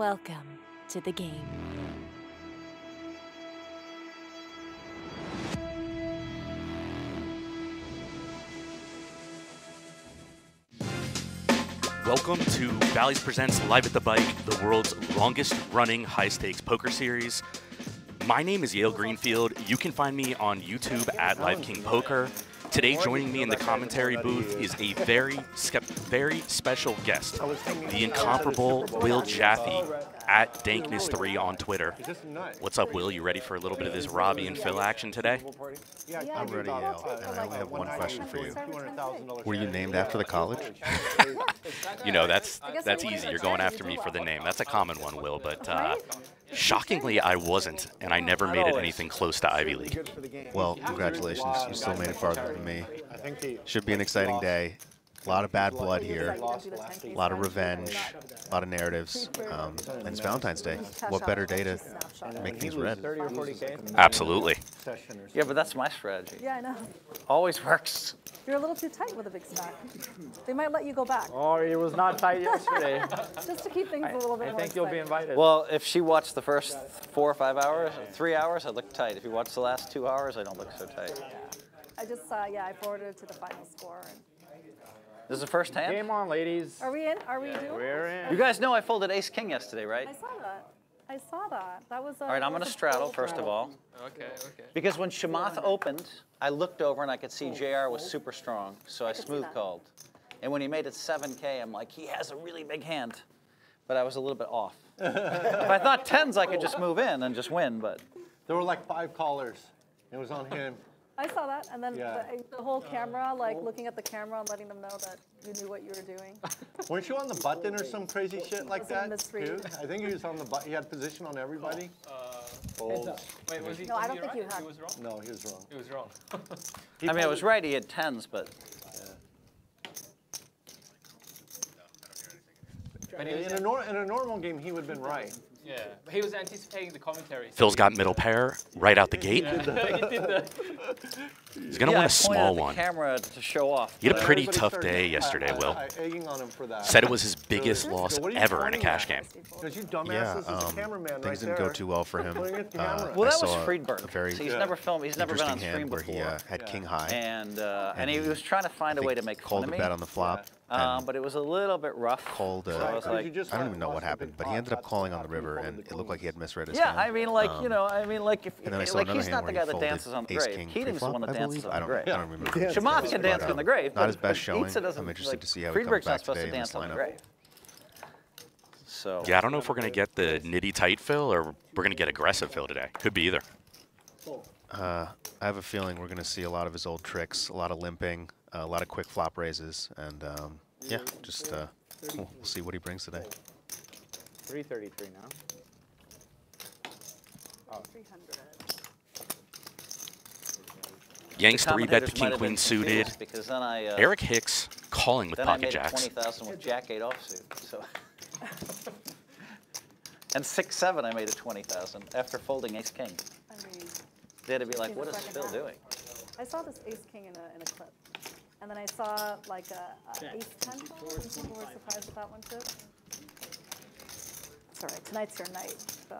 Welcome to the game. Welcome to Bally's Presents Live at the Bike, the world's longest running high stakes poker series. My name is Yale Greenfield. You can find me on YouTube at Live King Poker. Today, joining me in the commentary booth is a very, skept- very special guest, the incomparable Will Jaffe at Dankness3 on Twitter. What's up, Will? You ready for a little bit of this Robbie and Phil action today? I'm ready, Yale, and I only have one question for you. Were you named after the college? You know, that's that's easy. You're going after me for the name. That's a common one, Will, but uh, shockingly, I wasn't, and I never made it anything close to Ivy League. Well, congratulations. You still made it farther than me. Should be an exciting day. A lot of bad blood here. A lot of revenge. A lot of narratives. Um, and it's Valentine's Day. What better day to make things red? Absolutely. Yeah, but that's my strategy. Yeah, I know. Always works. You're a little too tight with a big stack. They might let you go back, Oh, it was not tight yesterday. just to keep things a little bit I more think you'll be invited. Well, if she watched the first four or five hours, three hours, I look tight. If you watch the last two hours, I don't look so tight. I just, uh, yeah, I forwarded it to the final score. And This is the first hand. Game on, ladies. are we in? Are we doing? We're it? You guys know I folded ace king yesterday, right? I saw that. I saw that. That was. Uh, All right, I'm going to straddle first of all. Okay, okay. Because when Chamath opened, I looked over and I could see JR was super strong, so I could see smooth called. And when he made it 7K, I'm like, he has a really big hand. But I was a little bit off. if I thought 10s, I could just move in and just win, but There were like five callers. It was on him. I saw that, and then Yeah. the, the whole camera, oh. like looking at the camera and letting them know that you knew what you were doing. Weren't you on the button or some crazy shit like Was it that? misread? Dude? I think he was on the button. He had position on everybody. Oh, uh, Fold. Wait, was he? No, I was don't he think right? you had- He was wrong. No, he was wrong. He was wrong. He I mean, I was right, he had 10s, but But he was, In a, nor- in a normal game, he would have been right. Yeah, but he was anticipating the commentary. so Phil's he- got middle pair right out the gate. he did the. He's going to yeah, want I a small one. camera to show off. He had a pretty tough day yesterday, Will. egging on him for that. Said it was his biggest So loss what are you ever in a cash game. You Yeah, dumbasses, there's um, cameraman right things there. didn't go too well for him. Pointing at the Uh, camera. Well, I that was Friedberg. a very So he's never filmed. He's never been interesting on hand screen where before. he uh, had king high. and uh, and he and was trying to find a way to make called fun of me. bet on the flop. Um, but it was a little bit rough. called. So I Uh, was like, just I don't even know what happened, but he ended up calling on the river, and it looked like he had misread his yeah, hand. I mean, like you Um, know, I mean, like if And then I saw like he's not the guy that dances on the grave. king Keating's the pre-flop, one that dances on the grave. I don't remember. Yeah. who Chamath can dance on the grave. Not his best but showing. Doesn't, I'm interested to see how he comes Friedberg's back not supposed today to in this dance on the lineup. So Yeah, I don't know if we're going to get the nitty tight Phil or we're going to get aggressive Phil today. Could be either. Uh, I have a feeling we're going to see a lot of his old tricks, a lot of limping, a lot of quick flop raises, and um, yeah, just uh, we'll, we'll see what he brings today. 333 now. 300. Yanks three bet the king queen suited. Because then I uh, Eric Hicks calling with then I pocket made jacks. twenty thousand with Jack eight offsuit. So. and six seven, I made it twenty thousand after folding ace king. I mean, They had to be like, King what the is second Phil doing? I saw this ace king in a, in a clip. And then I saw like a, a ace 10 call, and people were surprised with that one too. It's all right, tonight's your night, so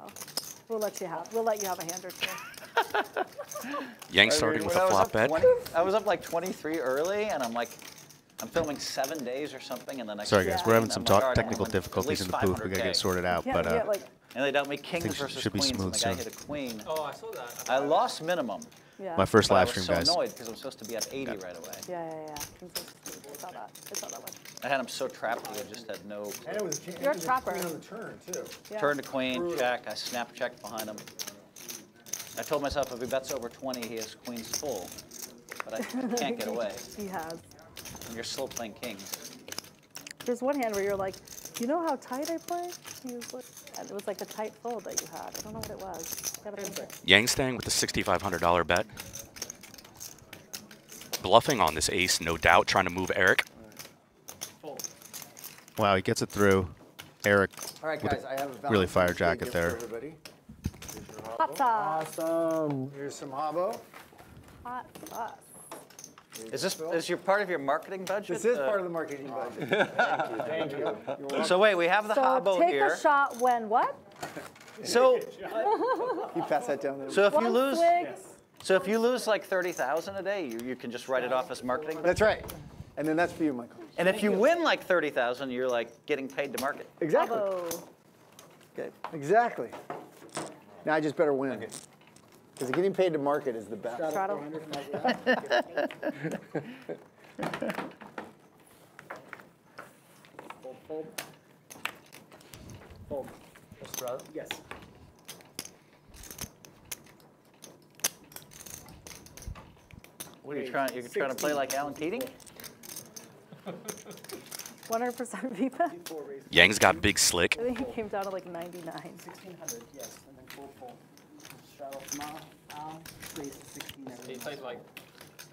we'll let you have, we'll let you have a hand or two. Yanks I starting with a a I flop up bet. 20 I was up like 23 early, and I'm like, I'm filming seven days or something, and the next Sorry guys, Yeah. we're having some like, talk, all right, I'm technical gonna win at difficulties in the booth. We gotta 500K. get sorted out, but uh, And they dealt me kings Things versus should be queens, and the guy hit a queen. Oh, I saw that. I lost minimum, yeah. my first but I live was stream, so guys. annoyed because I'm supposed to be at 80 right away. Yeah, yeah, yeah. King's ace. I saw that, I saw that one. I had him so trapped he just had no And it was. You're a trapper. on the turn, too. Yeah. turn to queen, check. I snap check behind him. I told myself if he bets over 20, he has queens full, but I can't get away. He has. And you're still playing kings. There's one hand where you're like, do you know how tight I play? He was like, and it was like a tight fold that you had. I don't know what it was. You gotta think it. Yang staying with the $6,500 bet. Bluffing on this ace, no doubt, trying to move Eric. Wow, he gets it through. Eric All right, with guys, I have a a really fire jacket gift for there. everybody. Hot sauce. Awesome. Here's some Habo. Hot sauce. Is this is your part of your marketing budget? This is Uh, part of the marketing budget. Thank you. So wait, we have the So hobo take here. a shot when what? So You pass that down there. so if you lose swig. so if you lose like thirty thousand a day, you, you can just write it off as marketing. budget? That's right. And then that's for you, Michael. And if you win like thirty thousand, you're like getting paid to market. Exactly. Bravo. Okay. Exactly. Now I just better win. Because getting paid to market is the best. Straddle. Yes. What are you trying? You're trying to play like Alan Keating? 100% VPIP. Yang's got big slick. I think he came down to like 99. 1600, yes, and then full full. Straddle from out, out, raise to 16 He played like,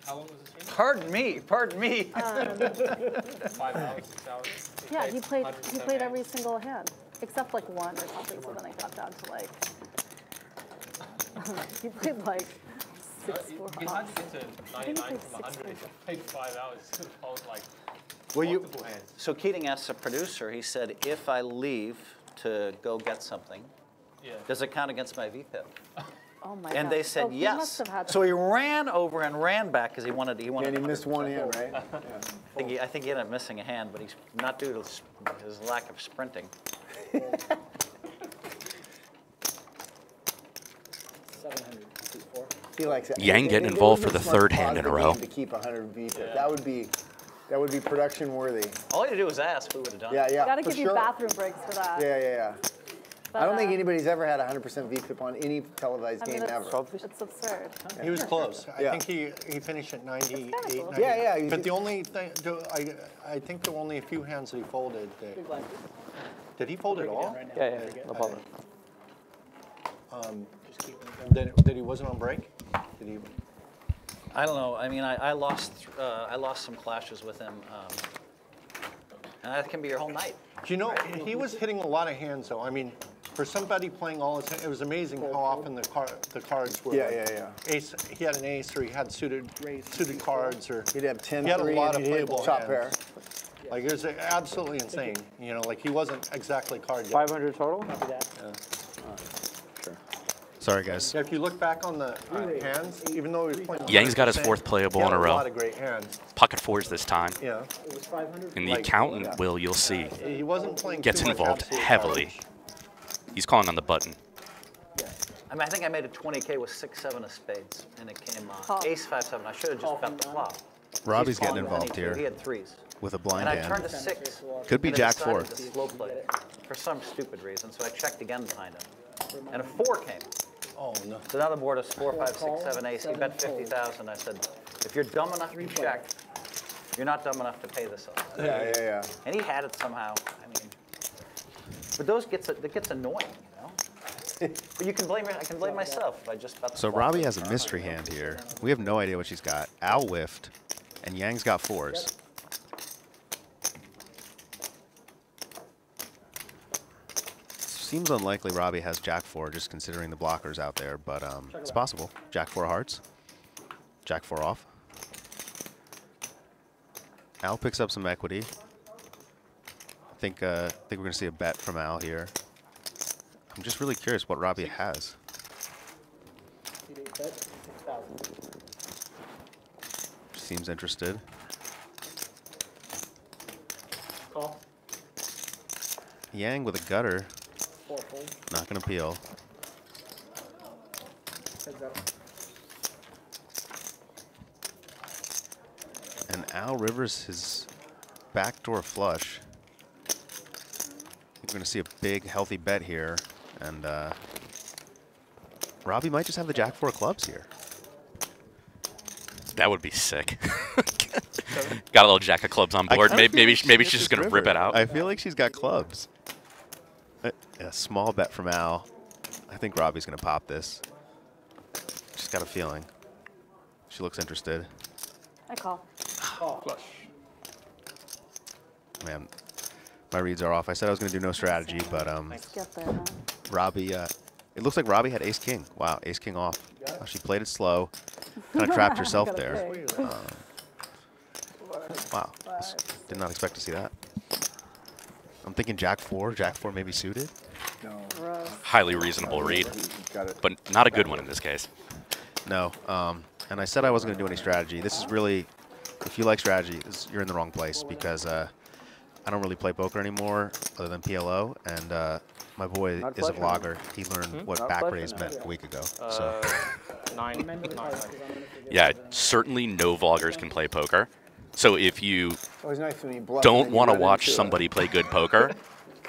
how long was this game? Pardon me. Pardon me. Um, five hours, six hours? Yeah, he played. He 107 played hands. every single hand except like one or something. So then I got down to like. he played like uh, six, four, It's hard five. to get to 99 from 100 if you played five hours. It like Well, you, hands. so Keating asked the producer. He said, if I leave to go get something, Yeah. does it count against my VPIP? Oh my And God. they said oh, yes. must So he ran over and ran back because he wanted. He wanted. And he missed one hand, right? I think, he, I think he ended up missing a hand, but he's not due to his lack of sprinting. 700. He likes it. Yang getting involved for the third hand in a row. To keep 100 VPIP. That would be, that would be production worthy. All he had to do was ask. We would have done. Yeah, it. yeah. Got to for give you bathroom breaks for that. Yeah, yeah, yeah. But, I don't think uh, anybody's ever had 100% VPIP on any televised I mean, game it's, ever. it's absurd. He was close. I Yeah. think he, he finished at 98, It's cool. 90. Yeah, yeah, But the only thing, I, I think there were only a few hands that he folded. that- Did he fold it all? Right. Yeah, yeah, no problem. Just keep it. That, that he wasn't on break? Did he? I don't know. I mean, I, I lost. Uh, I lost some clashes with him, um, and that can be your whole night. Do you know, he was hitting a lot of hands though. I mean, for somebody playing all the time, it was amazing how often the car, the cards were. Yeah, like yeah, Ace, he had an ace or he had suited, suited cards or. He'd have 10 He had a lot of playable top pair. hands. Like it was absolutely insane, you know, like he wasn't exactly card yet. 500 total? Copy that. Sorry, guys. Yeah, if you look back on the uh, hands, even though he was playing. Yang's got his fourth playable he in a row. A lot of great hands, Pocket fours this time. yeah. It was 500. And the Like, accountant yeah. will, you'll see, He wasn't playing gets involved heavily. garbage. He's calling on the button. I mean, I think I made a 20k with six, seven of spades, and it came uh, Call. ace five seven. I should have just bet the flop. Robbie's He's getting involved two. He here had threes, with a and blind I turned hand. to six. Could be Jack four. slow play for some stupid reason. So I checked again behind him, and a four came. Oh, no. So now the board is four, five, six, seven, ace. He bet 50,000. I said, if you're dumb enough to check, you're not dumb enough to pay this off. Yeah, yeah, yeah. And he had it somehow. I mean, but those gets that gets annoying, you know. but you can blame I can blame myself if I just bet the So. Robbie has a mystery hand here. We have no idea what she's got. Al whiffed, and Yang's got fours. Seems unlikely Robbie has Jack four, just considering the blockers out there, but um, it's possible. Jack four hearts, Jack four off. Al picks up some equity. I think uh, I think we're gonna see a bet from Al here. I'm just really curious what Robbie has. Seems interested. Call. Yang with a gutter, not gonna peel. Heads up. And Al Rivers his backdoor flush. I think we're gonna see a big healthy bet here, and uh, Robbie might just have the Jack four clubs here. That would be sick. Got a little jack of clubs on board. Maybe maybe, she maybe she's just gonna rip it out. I feel like she's got clubs. A, a small bet from Al. I think Robbie's gonna pop this. Just got a feeling. She looks interested. I call. Flush. Man, my reads are off. I said I was gonna do no strategy, but um, Get there, huh? Robbie, uh, it looks like Robbie had ace king. Wow, ace king off. Wow, she played it slow, kind of trapped herself there. pay. Um, Wow. this- Did not expect to see that. I'm thinking Jack 4, Jack 4 maybe suited. Highly reasonable read, but not a good one in this case. No. Um, and I said I wasn't going to do any strategy. This is really, if you like strategy, this, you're in the wrong place because uh, I don't really play poker anymore other than PLO. And uh, my boy Not is a flush, vlogger. He learned what Not back raise no. meant a week ago. Uh, So nine, nine, nine. Yeah, certainly no vloggers can play poker. So if you It's nice when you bluff. and don't want to watch into a somebody play good poker,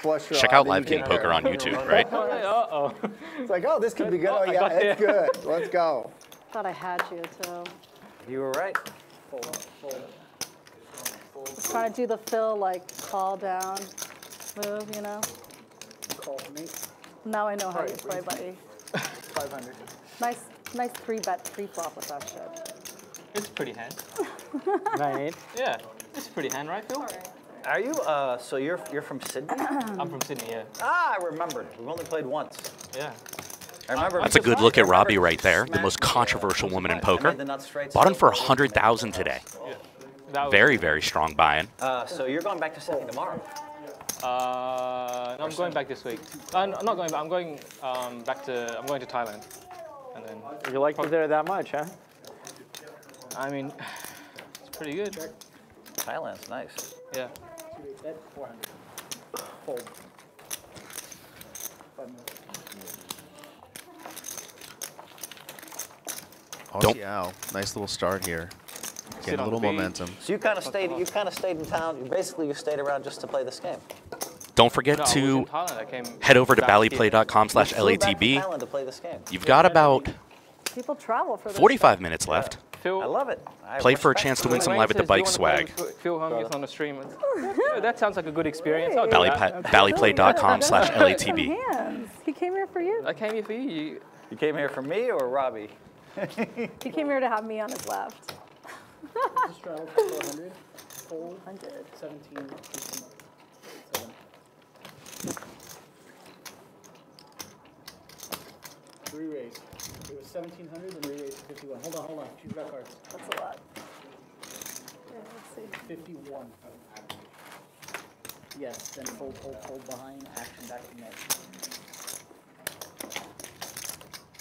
check out Live King Poker on YouTube, right? Uh-oh. It's like, oh, this could be good. Oh, yeah, it's good. Let's go. Thought I had you too. You were right. Was trying to do the fill like call down move, you know. Call me. Now I know how you play, buddy. 500. Nice, nice three bet three flop with that shit. It's pretty hand. Nine eight. Yeah, it's a pretty hand, right, Phil? Are you? Uh, so you're you're from Sydney? I'm from Sydney, yeah. ah, I remembered. We've only played once. Yeah. I remember. That's a good look at Robbie right there, the most controversial woman in poker. Bought him for 100,000 today. That was, Very, very strong buy-in. Uh, so you're going back to Sydney tomorrow. Uh, no, I'm going back this week. Uh, n- I'm not going back. I'm going um, back to. I'm going to Thailand, and then. You liked it there that much, huh? I mean, it's pretty good. Thailand's nice. Yeah. Two four hundred. Fold. Five. Don't- nice little start here. Getting a little momentum. So you kind of stayed. You kind of stayed in town. You basically you stayed around just to play this game. Don't forget No, I was in to Thailand. Head over to ballyplay.com slash You flew back to LATB. Thailand to play this game. You've got about People travel for 45 minutes left. Phil, I love it. I Play for a chance to win some Wayne live at the says, bike swag. with Phil Hellmuth on the stream. Yeah, that sounds like a good experience. I'll do Bally, that. ballyplay.com slash Some LATB. He came here for you. I came here for you. you. You came here for me or Robbie? He came here to have me on his left. Just straddle for four hundred. Fold. 100. Seventeen, fifteen, seven. Three raise. It was seventeen hundred, and we raised to fifty-one. Hold on, hold on. She's got cards. That's a lot. Yeah, let's see. Fifty-one. Yes, then fold, fold, fold behind, action back to net.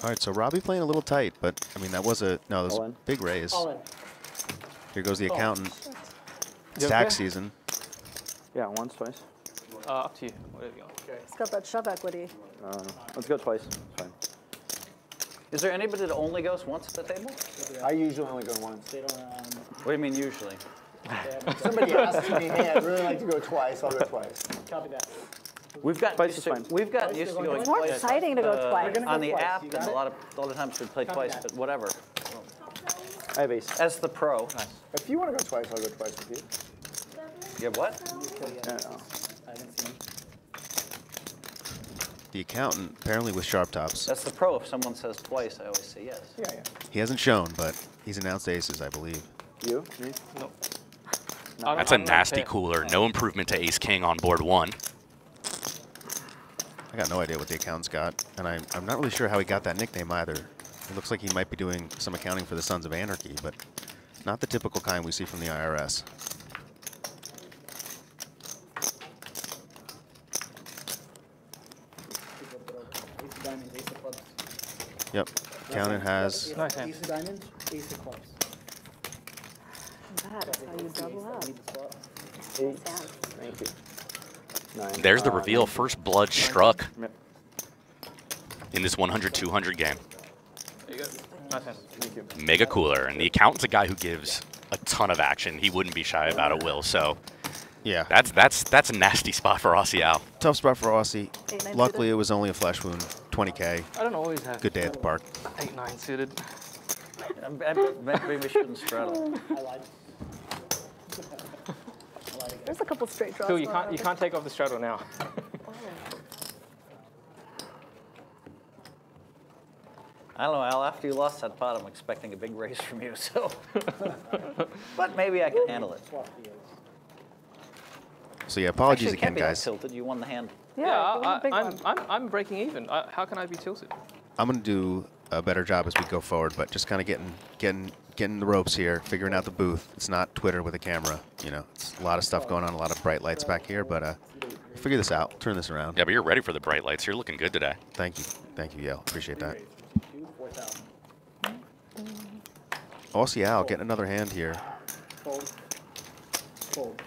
All right, so Robbie playing a little tight, but I mean that was a no, that was All a in. big raise. All in. Here goes the accountant. It's You tax okay? season. Yeah, once, twice. Uh, up to you. Whatever you want. He's got that shove equity. Uh, let's go twice. It's fine. Is there anybody that only goes once at the table? I usually only go once. They don't, um, What do you mean usually? Somebody asked me, hey, I'd really like to go twice. I'll go twice. copy that. We've got Twice used is to, fine. we've gotten Twice used to they're going going It's more twice exciting to go uh, twice. gonna on go the twice. app, You and a lot of a lot of times we play twice, that. but whatever. I have ace. As the pro, If you want to go twice, I'll go twice with you. you have what? Yeah, no. I haven't seen. The accountant apparently with sharp tops. That's the pro. If someone says twice, I always say yes. Yeah, yeah. He hasn't shown, but he's announced aces, I believe. You? Me? Nope. That's a nasty cooler. No improvement to ace king on board one. I got no idea what the accountant's got, and I, I'm not really sure how he got that nickname either. It looks like he might be doing some accounting for the Sons of Anarchy, but not the typical kind we see from the IRS. Yep, accountant has Nice hand. There's the reveal. First blood struck in this 100-200 game. There you go. Nice hand. Thank you. Mega cooler. And the accountant's a guy who gives a ton of action. He wouldn't be shy about it, Will. So yeah, that's that's that's a nasty spot for Aussie Al. tough spot for Aussie. Eight, nine Luckily, suited. it was only a flesh wound, 20k. I don't always have Good day at the park. eight nine suited. I'm- I'm- Maybe we shouldn't straddle. I lied. There's a couple straight draws. Phil, you can't you can't take off the straddle now. I don't know, Al. After you lost that pot, I'm expecting a big raise from you. So, but maybe I can handle it. Swap the ace. So yeah, apologies Actually, can't again, be guys. tilted. You won the hand. Yeah, you I, am I'm. I'm I'm breaking even. I, how can I be tilted? I'm gonna do a better job as we go forward, but just kind of getting getting getting the ropes here, figuring out the booth. It's not Twitter with a camera. You know, it's a lot of stuff going on, a lot of bright lights back here, but uh, we'll figure this out. Turn this around. Yeah, but you're ready for the bright lights. You're looking good today. Thank you, thank you, Yale. Appreciate that. Two, 4,000. Aussie Al getting another hand here. Fold. Fold.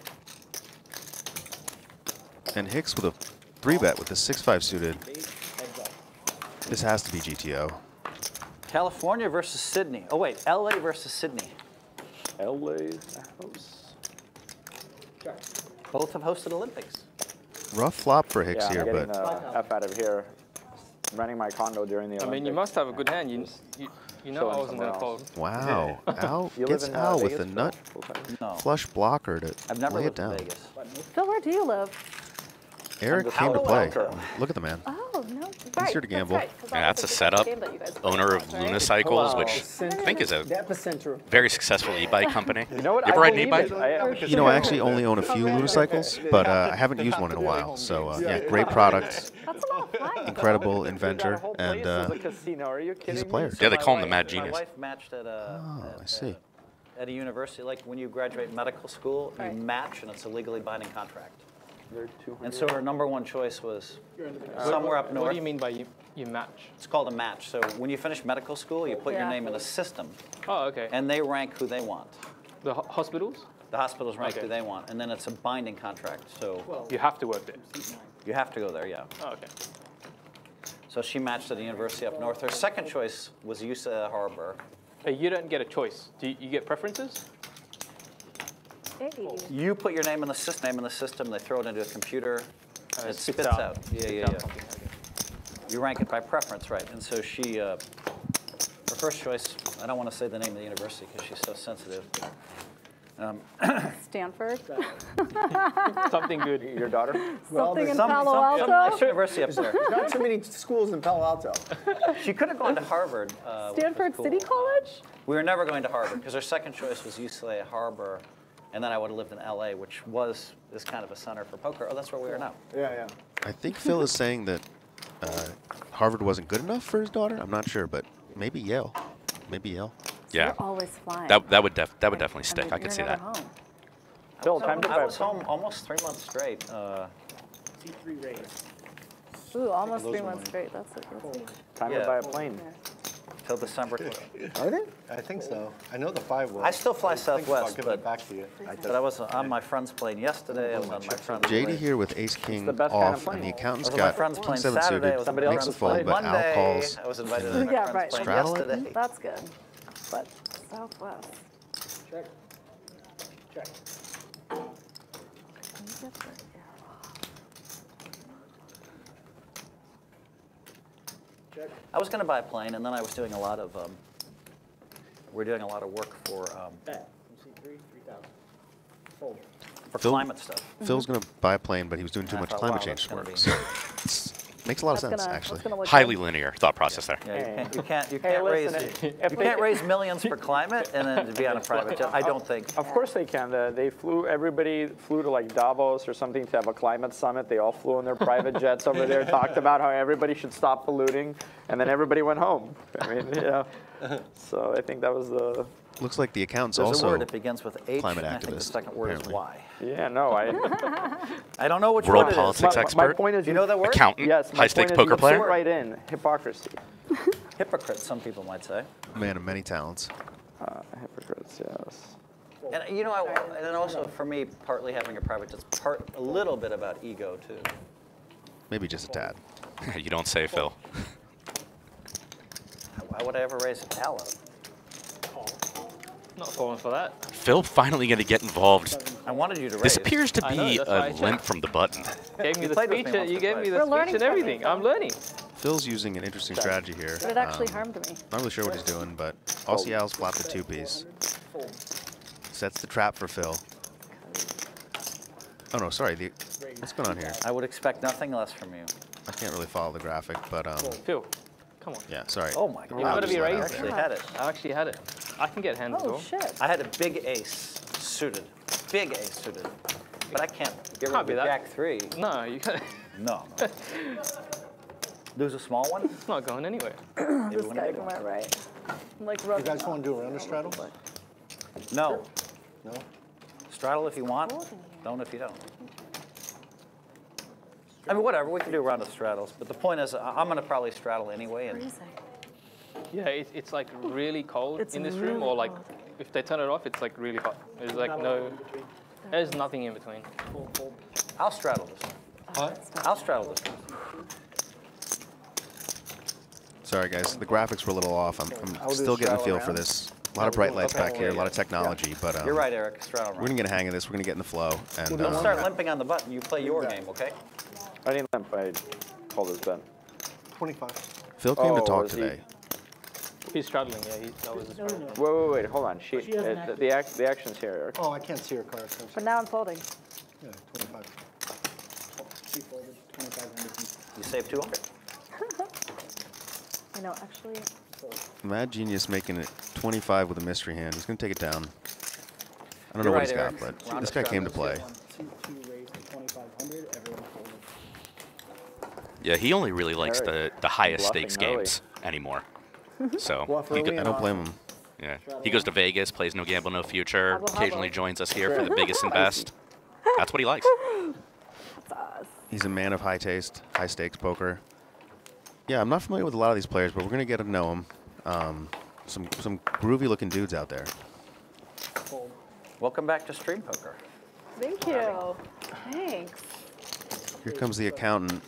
And Hicks with a three bet with the six five suited. Base, heads up. This has to be GTO. California versus Sydney. Oh wait, LA versus Sydney. LA's house. Both have hosted Olympics. Rough flop for Hicks Yeah, here, I'm getting but the F out of here. Running my condo during the I mean, you must have a good hand. You, you, you know I wasn't going to somewhere fold. wow. Al You gets live in uh, Al with Vegas, the nut No, flush blocker to I've never lay it down. Vegas. Phil, where do you live? Eric came to play. Look at the man. Oh, no. Right, here to that's gamble. Yeah, that's a setup. game that you guys played Owner of last, right? Luna Cycles, Wow. which I think is a very successful e-bike company. You know what? You ever I ride an e-bike? it. I, I'm You know, I actually only own a few unicycles, but uh, I haven't used one in a while. So uh, yeah, great product, That's a lot of fun. incredible inventor, and uh, a casino. Are you kidding he's a player. Yeah, they call him the Mad Genius. My wife matched at a. Oh, I see. At a university, like when you graduate medical school, you match, and it's a legally binding contract. They're 200. And so her number one choice was somewhere up north. What do you mean by you, you match? It's called a match. So when you finish medical school, you put your name in a system, Oh, okay. and they rank who they want. the ho- hospitals? The hospitals rank Okay. who they want, and then it's a binding contract. So You have to work there. you have to go there, yeah. Oh, okay. So she matched at the university up north. Her second choice was UCLA Harbor. Hey, you don't get a choice. Do you, you get preferences? Hey. You put your name in the system, name in the system. They throw it into a computer. Uh, it spits spits out. out. Yeah, yeah, Down yeah. You rank it by preference, right? And so she, uh, her first choice. I don't want to say the name of the university because she's so sensitive. Stanford? Something good. Your daughter? Something in Some, Palo some, some Alto? university up there. Not too many schools in Palo Alto. She could have gone to Harvard. Uh, Stanford cool. City College? We were never going to Harvard because her second choice was UCLA Harbor, and then I would have lived in LA, which was is kind of a center for poker. Oh, that's where we are now. Yeah, yeah. I think Phil is saying that uh, Harvard wasn't good enough for his daughter. I'm not sure, but maybe Yale. Maybe Yale. Yeah, You're always flying. that that would def, that would And- definitely and stick. then I could see that. home. Phil, time to I buy was home almost three months straight. Uh, C3 raise. Ooh, almost three months straight. That's a good Time Yeah. to buy a plane. Till December 12th. Are they? I think so. I know the five was. I still fly I think about Southwest, giving it but- back to you. But I was on my friend's plane yesterday. I was on my friend's JD plane. here with Ace King the best kind of off, and plane. the I accountant's was on my got friend's king plane seven Saturday. I suited. was Somebody my Makes a friend's fold, plane but Al calls. I was invited to and my Yeah, friend's right. plane Straddle it. Mm-hmm. That's good. But Southwest. Check. Check. Can you get the arrow? Check. I was going to buy a plane, and then I was doing a lot of. Um, we're doing a lot of work for um, Bet. From C3, 3,000. Fold. for Phil- climate stuff. Phil's going to buy a plane, but he was doing too And I much thought, climate change that's gonna work. be- So it's, makes a lot of sense, gonna, actually. That's gonna Highly good. linear thought process there. Yeah, you can't. You can't. Hey, raise. listen, You can't raise millions for climate and then be on a private jet. I don't think. Of course they can. The, they flew, everybody flew to like Davos or something to have a climate summit. They all flew in their private jets over there, talked about how everybody should stop polluting, and then everybody went home. I mean, you know. So I think that was the, Looks like the accountant's There's also a word It begins with H, climate and I think the activist, second word apparently. is Y. yeah, no, I. I don't know which World word it is. politics my, expert. my point is, You know that word? Accountant. Yes, my High stakes poker player. right in hypocrisy. Hypocrite, some people might say. man of many talents. Uh, hypocrites, yes. And you know, I, and then also for me, partly having a private jet's part a little bit about ego too. Maybe just a tad. you don't say, Phil. Why would I ever raise a talent? Not falling for that. Phil finally going to get involved. I wanted you to raise. This appears to I know, be that's why I a checked. link from the button. Gave me You the played with speech. me You gave me the We're speech learning and everything. I'm learning. Phil's using an interesting strategy here. But it actually Um, harmed me. Not really sure what he's doing, but Aussie Al's flapped the two piece. Sets the trap for Phil. Oh no, sorry. The, what's going on here? I would expect nothing less from you. I can't really follow the graphic, but um, Phil, come on. yeah, sorry. Oh my God! You gotta be I raising. actually had it. I actually had it. I can get hands as Oh, shit. I had a big ace suited, big ace suited, but I can't get rid Can't of be the that. jack three. No, you can't. No. no. Lose a small one? It's not going anywhere. this guy to my right. I'm like You guys want to do a round of straddle? No. No? Straddle if you want. Don't if you don't. I mean, whatever. We can do a round of straddles. But the point is, I- I'm going to probably straddle anyway. And Freezing. Yeah, it, it's like really cold It's in this room, or like cold. if they turn it off, it's like really hot. There's like no, there's nothing in between. I'll straddle this one. I'll straddle this one. Sorry, guys. The graphics were a little off. I'm, I'm still getting a straddle feel for this. A lot of bright lights Okay. back here, a lot of technology, but um, You're right, Eric. Straddle we're gonna get a hang of this. We're gonna get in the flow. And Don't uh, start limping on the button. You play your game, okay? I didn't limp. I called his bet. 25. Phil came to Oh, talk was he- today. He's struggling. Yeah, he, that was his problem. Wait, wait, wait. Hold on. She, She uh, the, the, act, the action's here, Oh, I can't see your card. so- But now I'm folding. Yeah, 25. She folded 2,500. You saved 200. I know, actually, Mad Genius making it 25 with a mystery hand. He's gonna take it down. I don't You're know what right, he's Eric. got, but Round this guy came to play. Two, two raised to 2,500. Everyone folded. Yeah, he only really likes the, the highest bluffing stakes early. games anymore. So he go- I don't blame him. yeah, he goes to Vegas, plays no gamble, no future. Hobble, Occasionally hobble. joins us here for the biggest and best. That's what he likes. it's us. He's a man of high taste, high stakes poker. Yeah, I'm not familiar with a lot of these players, but we're gonna get to know them. Um, some some groovy looking dudes out there. Fold. Welcome back to Stream Poker. Thank you. Thanks. Here comes the accountant.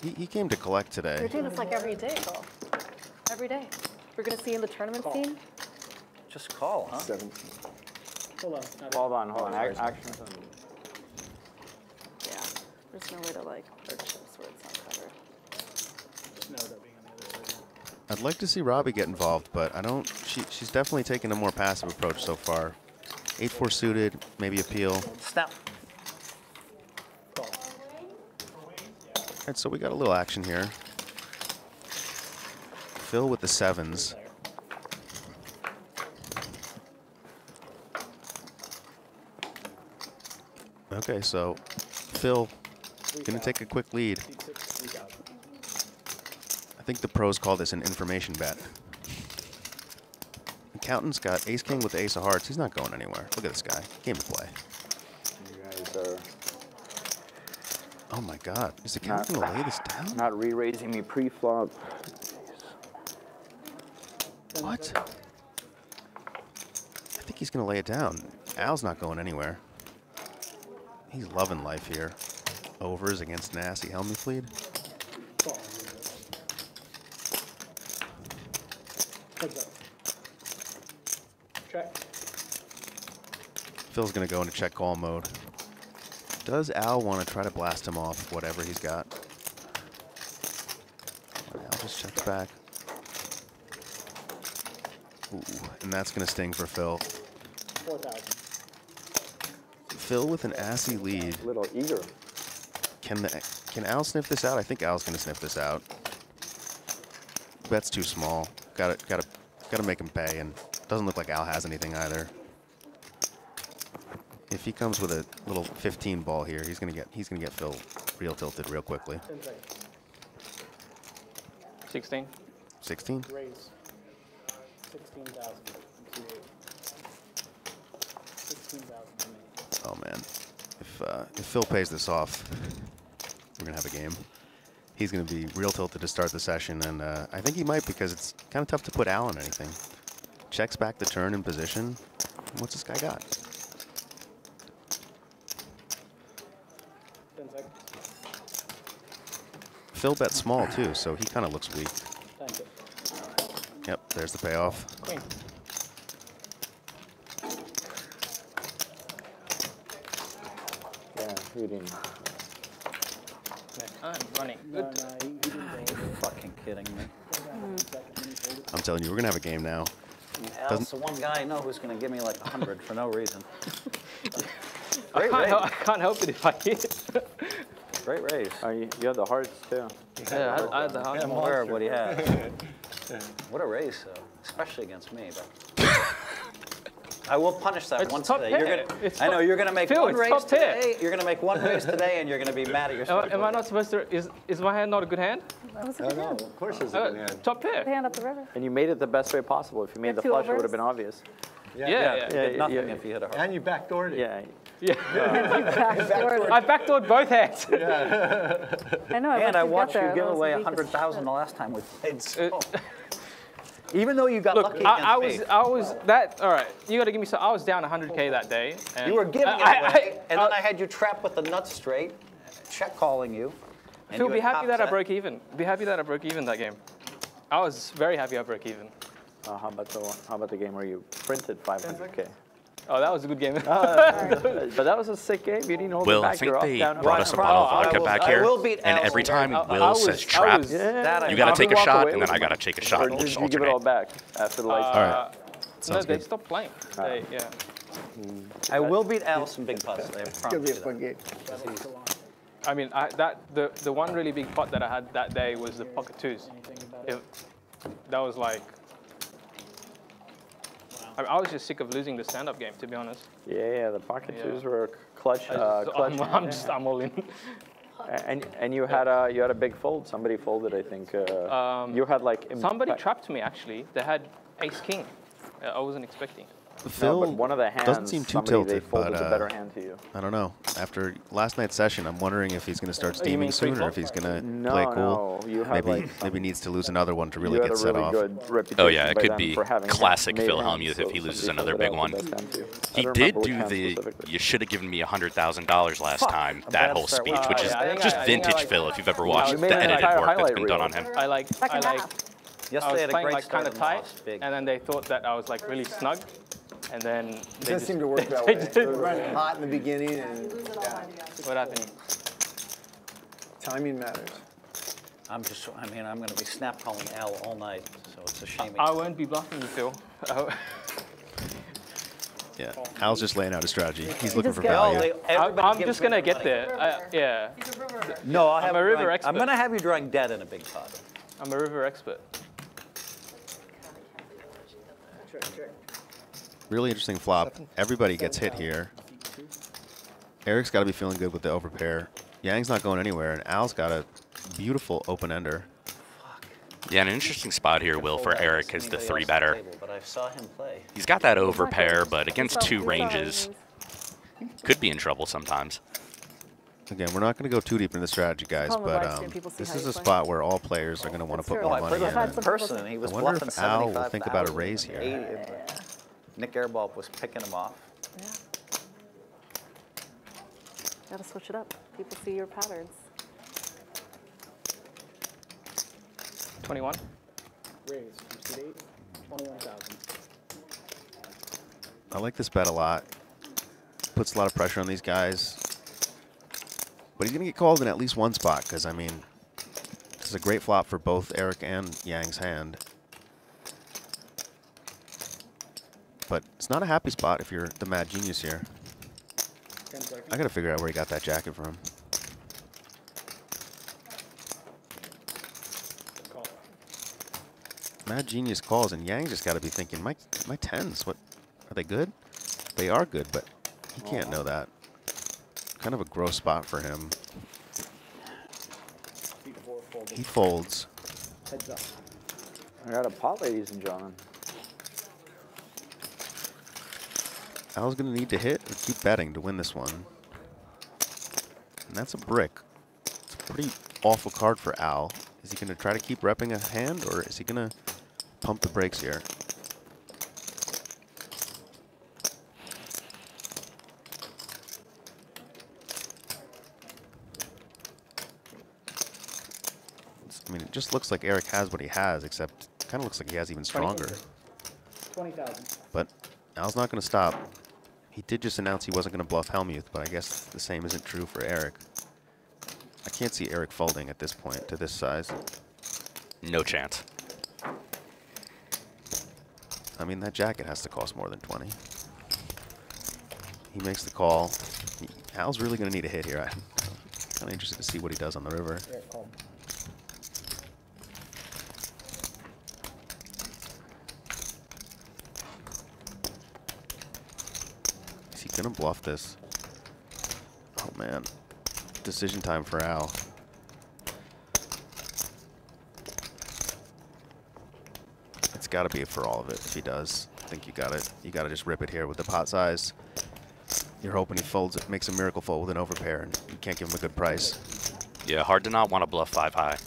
17. He, he came to collect You're today. doing this like every day, Cole. Every day. We're gonna see you in the tournament scene. Just call, huh? 17. Hold on. Hold on, hold on. Ac- actions on. Yeah. There's no way to like purchase where it's not covered. Just know that being on the other side. I'd like to see Robbie get involved, but I don't. She, she's definitely taken a more passive approach so far. 8-4 suited, maybe appeal. All Snap. Call. Right, so we got a little action here. Phil with the sevens. Okay, so Phil gonna take a quick lead. Seat six, 3,000. I think the pros call this an information bet. Accountant's got ace king with ace of hearts. He's not going anywhere. Look at this guy. Game to play. You guys are Oh my god. Is the accountant gonna lay this down? not re-raising me pre-flop. What? I think he's gonna lay it down. Al's not going anywhere. He's loving life here. Overs against Nasty Helmifleet. Call. Heads. Check. Phil's gonna go into check call mode. Does Al want to try to blast him off whatever he's got? Al just checks back. Ooh, and that's gonna sting for Phil. 4,000. Phil with an assy lead. A little eager. Can the can Al sniff this out? I think Al's gonna sniff this out. Bet's too small. Got to got to got to make him pay, and doesn't look like Al has anything either. If he comes with a little 15 ball here, he's gonna get he's gonna get Phil real tilted real quickly. 16. 16. Raise. 16,000. 16,000. Oh man, if uh, if Phil pays this off, we're gonna have a game. He's gonna be real tilted to start the session, and uh, I think he might because it's kind of tough to put Al on anything. Checks back the turn in position. What's this guy got? 10 seconds. Phil bet small too, so he kind of looks weak. Yep, there's the payoff. Queen. Yeah, reading. I'm running. No, Good. no, he, he didn't go over. Fucking kidding me. Second, when he folded. I'm telling you, we're gonna have a game now. Al's the one guy I know who's going to give me like 100 for no reason. I can't, help, I can't help it if I hit. Great raise. Oh, you, you have the hearts too. yeah, I, I had the hard I'm aware of what he has. What a raise, though, especially against me. But I will punish that It's once top today. You're pair. gonna, It's I know you're gonna make Phil, one it's raise top today. You're gonna make one raise today, and you're gonna be mad at yourself. I- am I not supposed to? Is is my hand not a good hand? That was a No, good no, hand. of course it's a Uh, good hand. top pair. Hand up the river. And you made it the best way possible. If you made the two flush, it would have been obvious. Yeah, Yeah, yeah, you yeah, get nothing yeah. if you hit a hard. And you backdoored it. Yeah. Yeah. Backdoor. I backdoored both hands. I know. I And I watched there. you give away a hundred thousand the last time we played. So. Uh, Even though you got Look, lucky I, I was, me, I was that. All right, you got to give me some. I was down 100k that day. And you were giving it I, I- away, and then I- I had you trapped with the nuts straight, check calling you. and Phil, you be happy top that I broke even. Be happy that I broke even that game. I was very happy I broke even. Uh, how about the one, how about the game where you printed 500k? Oh, that was a good game. but that was a sick game. You didn't hold Will, it I think You're they brought one. us a bottle of vodka will- back here, and every time I- I Will was- says I trap, was- Yeah. You got to take a shot, and then I got to take a shot. Or and We'll did just you give it all back after the lights? Uh, went out? no, Sounds they good. stopped playing. They, yeah. I will beat Alice in big putts. I It's gonna be a fun game. I mean, I, that the the one really big pot that I had that day was the pocket twos. It, that was like. I, mean, I was just sick of losing the stand-up game, to be honest. Yeah, yeah, the pocket Yeah. twos were clutch. Uh, just, clutch. I'm, I'm just I'm all in. And and you had a you had a big fold. Somebody folded, I think. Uh, Um, you had like Somebody uh, trapped me actually. They had ace king. Uh, I wasn't expecting. No, Phil but one of the hands. doesn't seem too tilted, They folded but a uh, better hand to you. I don't know. After last night's session, I'm wondering if he's going to start Oh, you mean steaming three soon, or if he's going to No, play cool. no, you had, maybe like, maybe needs to lose another one to really get set really off. Oh yeah, it could be classic Phil hands, Hellmuth so if he loses another big one. the best hand to you. I He did do the. You should have given me hundred thousand dollars last time. That bad whole speech, Wow, which yeah, is I think I- just I think I vintage Phil. If you've ever watched the edited work that's been done on him. I like I like half. I Yesterday was playing like kind of tight, and then they thought that I was like really snug, and then It they does just, seem to work that they way. just- They're running hot in the beginning, and yeah, What happened? timing matters. I'm just, I mean, I'm going to be snap calling Al all night, so it's a shame. I won't be bluffing you, Phil. Oh, Yeah, Al's just laying out a strategy. He's looking just for get- No, value. they, I'm, everybody I'm gives just gonna get money. there. Uh, I, yeah, No, I I'm have a river drawing- expert. I'm going to have you drawing dead in a big pot. I'm a river expert. Really interesting flop. Everybody gets hit here. Eric's got to be feeling good with the overpair. Yang's not going anywhere, and Al's got a beautiful open ender. Yeah, an interesting spot here, Will, for Eric as the three else at the better. But I saw him play. He's got that overpair, but against two not- it's not ranges, ranges. could be in trouble sometimes. Again, we're not going to go too deep into the strategy, guys, Call him a but um, stream, people see this is a spot where all players are going to want to put true. more money played with in. I've him had in some person, he was I wonder bluffing if Al will think about a raise here. 80. Nick Airball was picking them off. Yeah. Gotta switch it up. People see your patterns. 21. Raise from seat eight, 21,000. I like this bet a lot. Puts a lot of pressure on these guys. But he's going to get called in at least one spot because, I mean, this is a great flop for both Eric and Yang's hand. But it's not a happy spot if you're the mad genius here. I got to figure out where he got that jacket from. Mad genius calls, and Yang just got to be thinking, my my tens, what are they good? They are good, but he can't know that. Kind of a gross spot for him. He folds. Heads up. I got a pot, ladies and gentlemen. Al's going to need to hit or keep betting to win this one. And that's a brick. It's a pretty awful card for Al. Is he going to try to keep repping a hand, or is he going to pump the brakes here? I mean, it just looks like Eric has what he has, except kind of looks like he has even stronger. 20,000. But Al's not going to stop. He did just announce he wasn't going to bluff Hellmuth, but I guess the same isn't true for Eric. I can't see Eric folding at this point to this size. No chance. I mean, that jacket has to cost more than 20. He makes the call. Al's really going to need a hit here. I'm kind of interested to see what he does on the river. Yeah, Is he gonna bluff this? Oh man. Decision time for Al. It's gotta be for all of it if he does. I think you got it. You gotta just rip it here with the pot size. You're hoping he folds it, makes a miracle fold with an overpair, and you can't give him a good price. Yeah, hard to not want to bluff five high.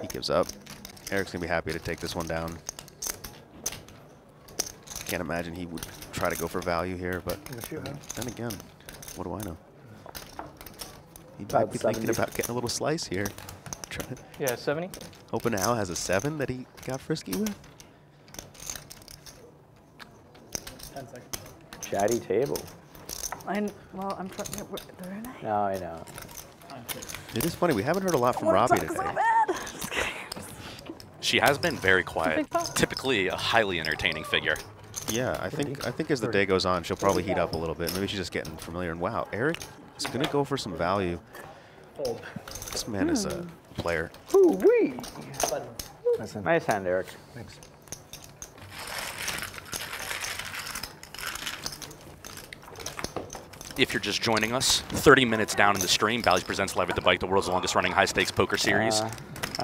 He gives up. Eric's gonna be happy to take this one down. Can't imagine he would try to go for value here, but then again, what do I know? He might About be thinking about getting a little slice here. Yeah, 70. hoping Al has a seven that he got frisky with. 10 seconds. Chatty table. I, well, I'm trying, they're in a. No, I know. It is funny. We haven't heard a lot from Robbie today. so bad. She has been very quiet. Typically a highly entertaining figure. Yeah, I think I think as the day goes on, she'll probably heat up a little bit. Maybe she's just getting familiar. And wow, Eric is gonna go for some value. This man is a player. Ooh wee. Button. Nice hand, Eric. Thanks. If you're just joining us, 30 minutes down in the stream, Bally's presents live at the bike, the world's longest running high stakes poker series. Uh,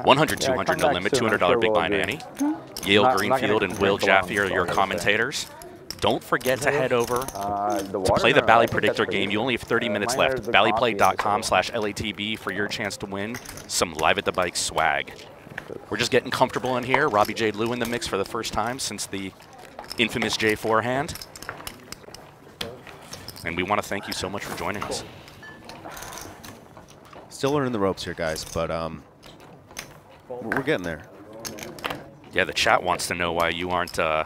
100, yeah, 200, no limit, $200 sure big we'll blind. Annie. Yale Not- not Greenfield gonna and Will Jaffe are your I would say. commentators. Don't forget to head over Uh, to play the Bally Predictor game. You only have 30 Uh, minutes left. Ballyplay.com slash LATB for your chance to win some Live at the Bike swag. We're just getting comfortable in here. Robbie J. Lew in the mix for the first time since the infamous J4 hand. And we want to thank you so much for joining us. Still learning the ropes here, guys, but um, we're we're getting there. Yeah, the chat wants to know why you aren't uh,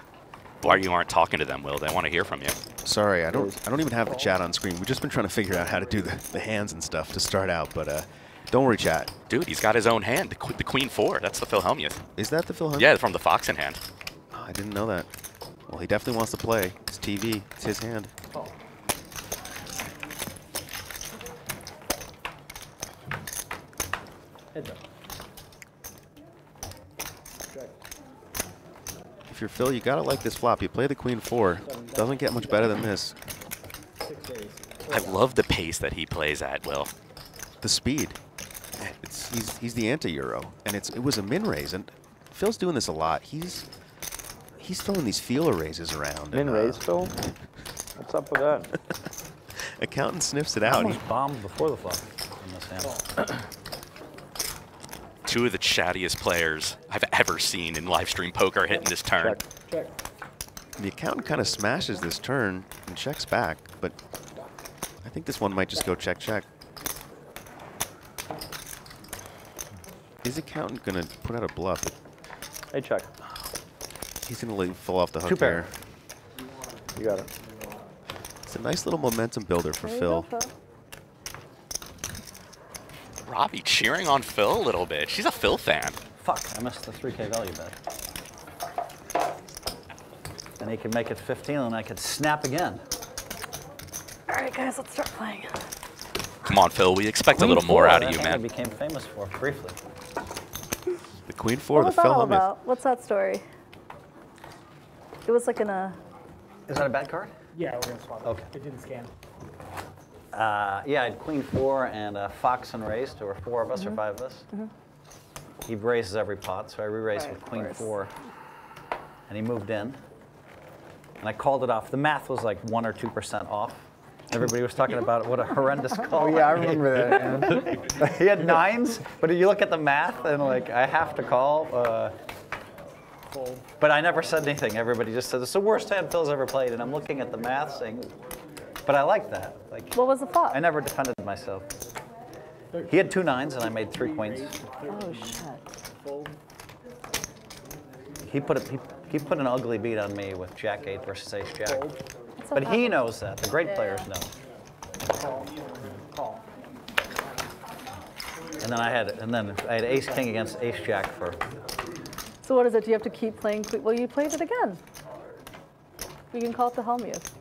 why you aren't talking to them, Will. They want to hear from you. Sorry, I don't I don't even have the chat on screen. We've just been trying to figure out how to do the, the hands and stuff to start out, but uh, don't worry, chat. Dude, he's got his own hand, the, qu- the Queen 4. That's the Phil Hellmuth. Is that the Phil Hunt? Yeah, from the Fox in hand. Oh, I didn't know that. Well, he definitely wants to play. It's TV. It's his hand. Heads up. If you're Phil, you gotta like this flop. You play the Queen Four. Doesn't get much better than this. I love the pace that he plays at, Will. The speed. It's he's he's the anti-Euro, and it's it was a min raise, and Phil's doing this a lot. He's he's throwing these feeler raises around. Min and, uh, raise, Phil? What's up with that? Accountant sniffs it out. He- almost bombed before the flop in this hand. Two of the chattiest players I've ever seen in live stream poker hitting this turn. Check. Check. The accountant kind of smashes this turn and checks back, but I think this one might just go check check. Is accountant gonna put out a bluff? Hey, check. He's gonna leave full off the hook Two pair. here. You got it. It's a nice little momentum builder for There you Phil. Go, Robbie cheering on Phil a little bit. She's a Phil fan. Fuck, I missed the 3K value bet. And he could make it 15 and I could snap again. All right, guys, let's start playing. Come on, Phil. We expect a Queen little more out of you, hand I man. became famous for briefly. The Queen Four, what the was that Phil all about? Uh, what's that story? It was like in a. Is that a bad card? Yeah, we're gonna swap. it. Okay. It didn't scan. Uh, yeah, I had queen four and uh, fox and raised. There were four of us or five of us. He raises every pot, so I re-raised Right, with queen four. And he moved in. And I called it off. The math was like one or two percent off. Everybody was talking about what a horrendous call. Oh yeah, I remember that. He had nines, but you look at the math and like I have to call. Uh, but I never said anything. Everybody just said it's the worst hand Phil's ever played, and I'm looking at the math saying, but I like that. Like What was the flop? I never defended myself. He had two nines and I made three queens. Oh shit. He put a, he, he put an ugly beat on me with Jack eight versus Ace Jack. Fold. But he knows that. The great Yeah. players know. Call. Call. And then I had and then I had Ace King against Ace Jack for So what is it? Do you have to keep playing? que- Well, you played it again. You can call it the Hellmuth.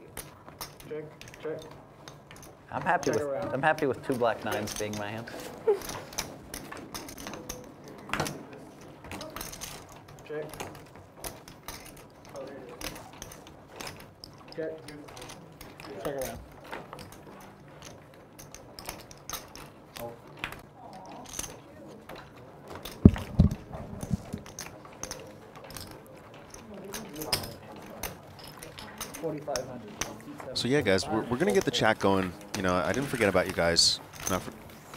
Check. Check. I'm happy with around. I'm happy with two black nines being my hand. Check. Oh, Check. Check it out. Forty-five hundred. So yeah, guys, we're, we're gonna get the chat going. You know, I didn't forget about you guys. Not for,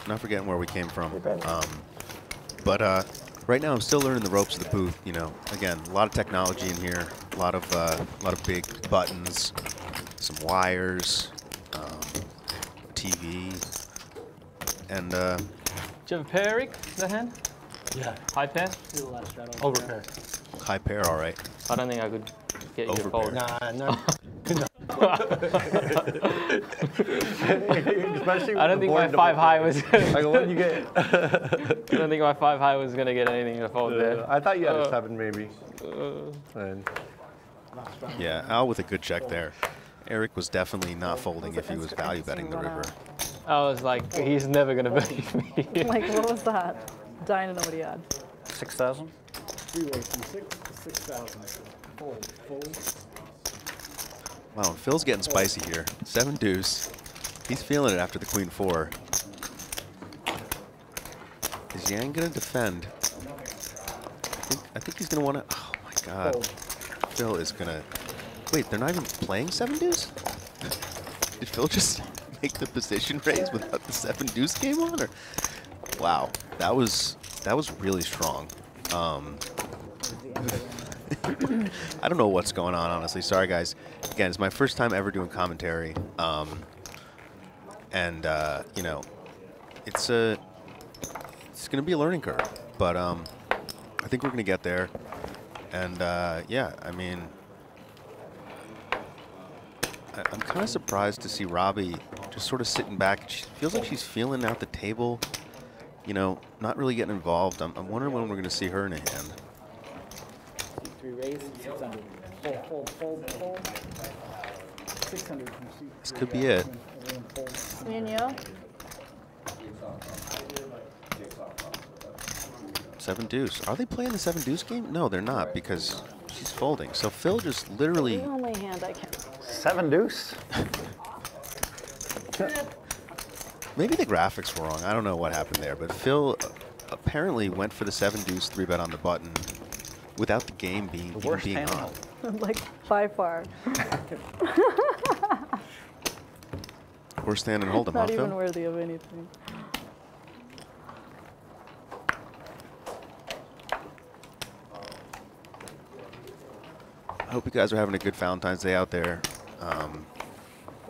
not forgetting where we came from. Um, but uh, right now, I'm still learning the ropes of the booth. You know, again, a lot of technology in here, a lot of uh, a lot of big buttons, some wires, um, TV, and uh, Do you have a pair, Eric? The hand? Yeah. High pair? Do the last straddle. Overpair. high pair. All right. I don't think I could get you to Overpair. fold. Nah, no. Especially I don't think my five high was. Like, what you get? I don't think my five high was gonna get anything to fold there. I thought you had a Uh, seven, maybe. Uh, And Yeah, Al with a good check there. Eric was definitely not folding if he was value betting the river. I was like, he's never gonna believe me. Like, what was that? Dying to know what he had. Six thousand. Three ways from six to six thousand. Fold, fold. Wow, Phil's getting spicy here. Seven deuce. He's feeling it after the queen four. Is Yang gonna defend? I think, I think he's gonna wanna. Oh my god. Phil is gonna. Wait, they're not even playing seven deuce? Did Phil just make the position raise without the seven deuce game on? Or wow, that was that was really strong. Um, I don't know what's going on, honestly. Sorry, guys. Again, it's my first time ever doing commentary, um, and uh, you know, it's a it's gonna be a learning curve, but um, I think we're gonna get there. And uh, yeah, I mean, I, I'm kind of surprised to see Robbie just sort of sitting back. She feels like she's feeling out the table, you know, not really getting involved. I'm, I'm wondering when we're gonna see her in a hand. Three raise, six hundred. Fold, fold, fold, fold. Six hundred from C. This could be it. Everyone fold. Me and you? Seven deuce. Are they playing the seven deuce game? No, they're not because she's folding. So Phil just literally. The only hand I can. Seven deuce. Maybe the graphics were wrong. I don't know what happened there, but Phil uh, apparently went for the seven deuce three bet on the button without the game being even worst being hand on. like, by far. We're standing hold 'em, huh, Not even Phil? worthy of anything. I hope you guys are having a good Valentine's Day out there. Um,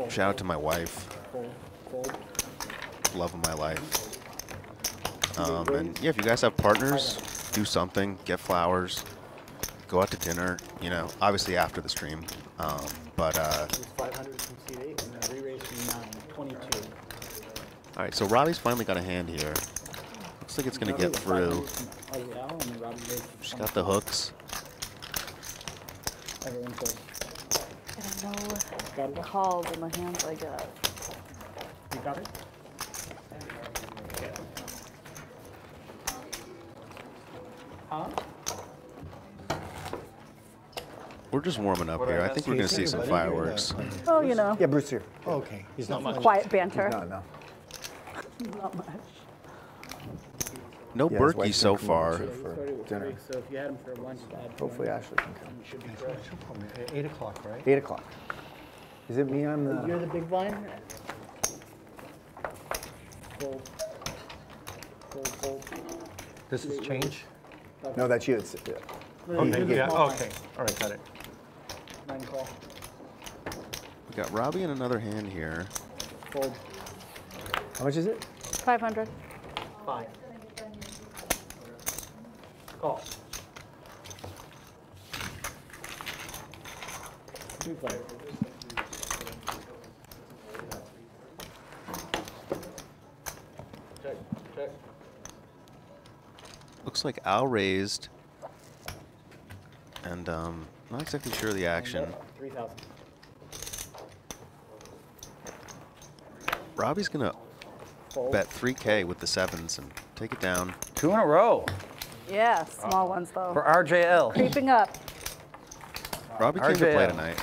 shout out to my wife, Fold, fold. love of my life. Um, and yeah, if you guys have partners, do something, get flowers, go out to dinner. You know, obviously after the stream. Um, but uh, five hundred from seat eight and then re-raise from nine, twenty-two. all right, so Robbie's finally got a hand here. Looks like it's gonna get through. 500 from Ozzy Al, and then Robbie raised from She's got the hooks. Everyone fold. I don't know Got it? calls in the hands I got. You got it? Huh? We're just warming up here. I think we're gonna see some fireworks. Oh, you know, Yeah, Bruce here. Oh, okay, he's not much. quiet banter. No, no. Not much. No Yeah, Berkey so far. over So we for dinner. so if you had him for lunch, Hopefully one. Ashley can come. You should be correct. Eight o'clock, right? Eight o'clock. Is it me on the You're the? the big blind? Fold. Fold, fold. This is change? No, that's you. It's, yeah. Okay, you yeah, okay, all right, got it. Nine call. We got Robbie in another hand here. Fold. How much is it? 500. Five. Call. Two five. Check, check. Looks like Al raised. And um, not exactly sure of the action. Three thousand. Robbie's gonna Fold. bet 3K with the sevens and take it down. Two in a row Yeah, small ones though. for RJL. Creeping up. Robbie came to play tonight.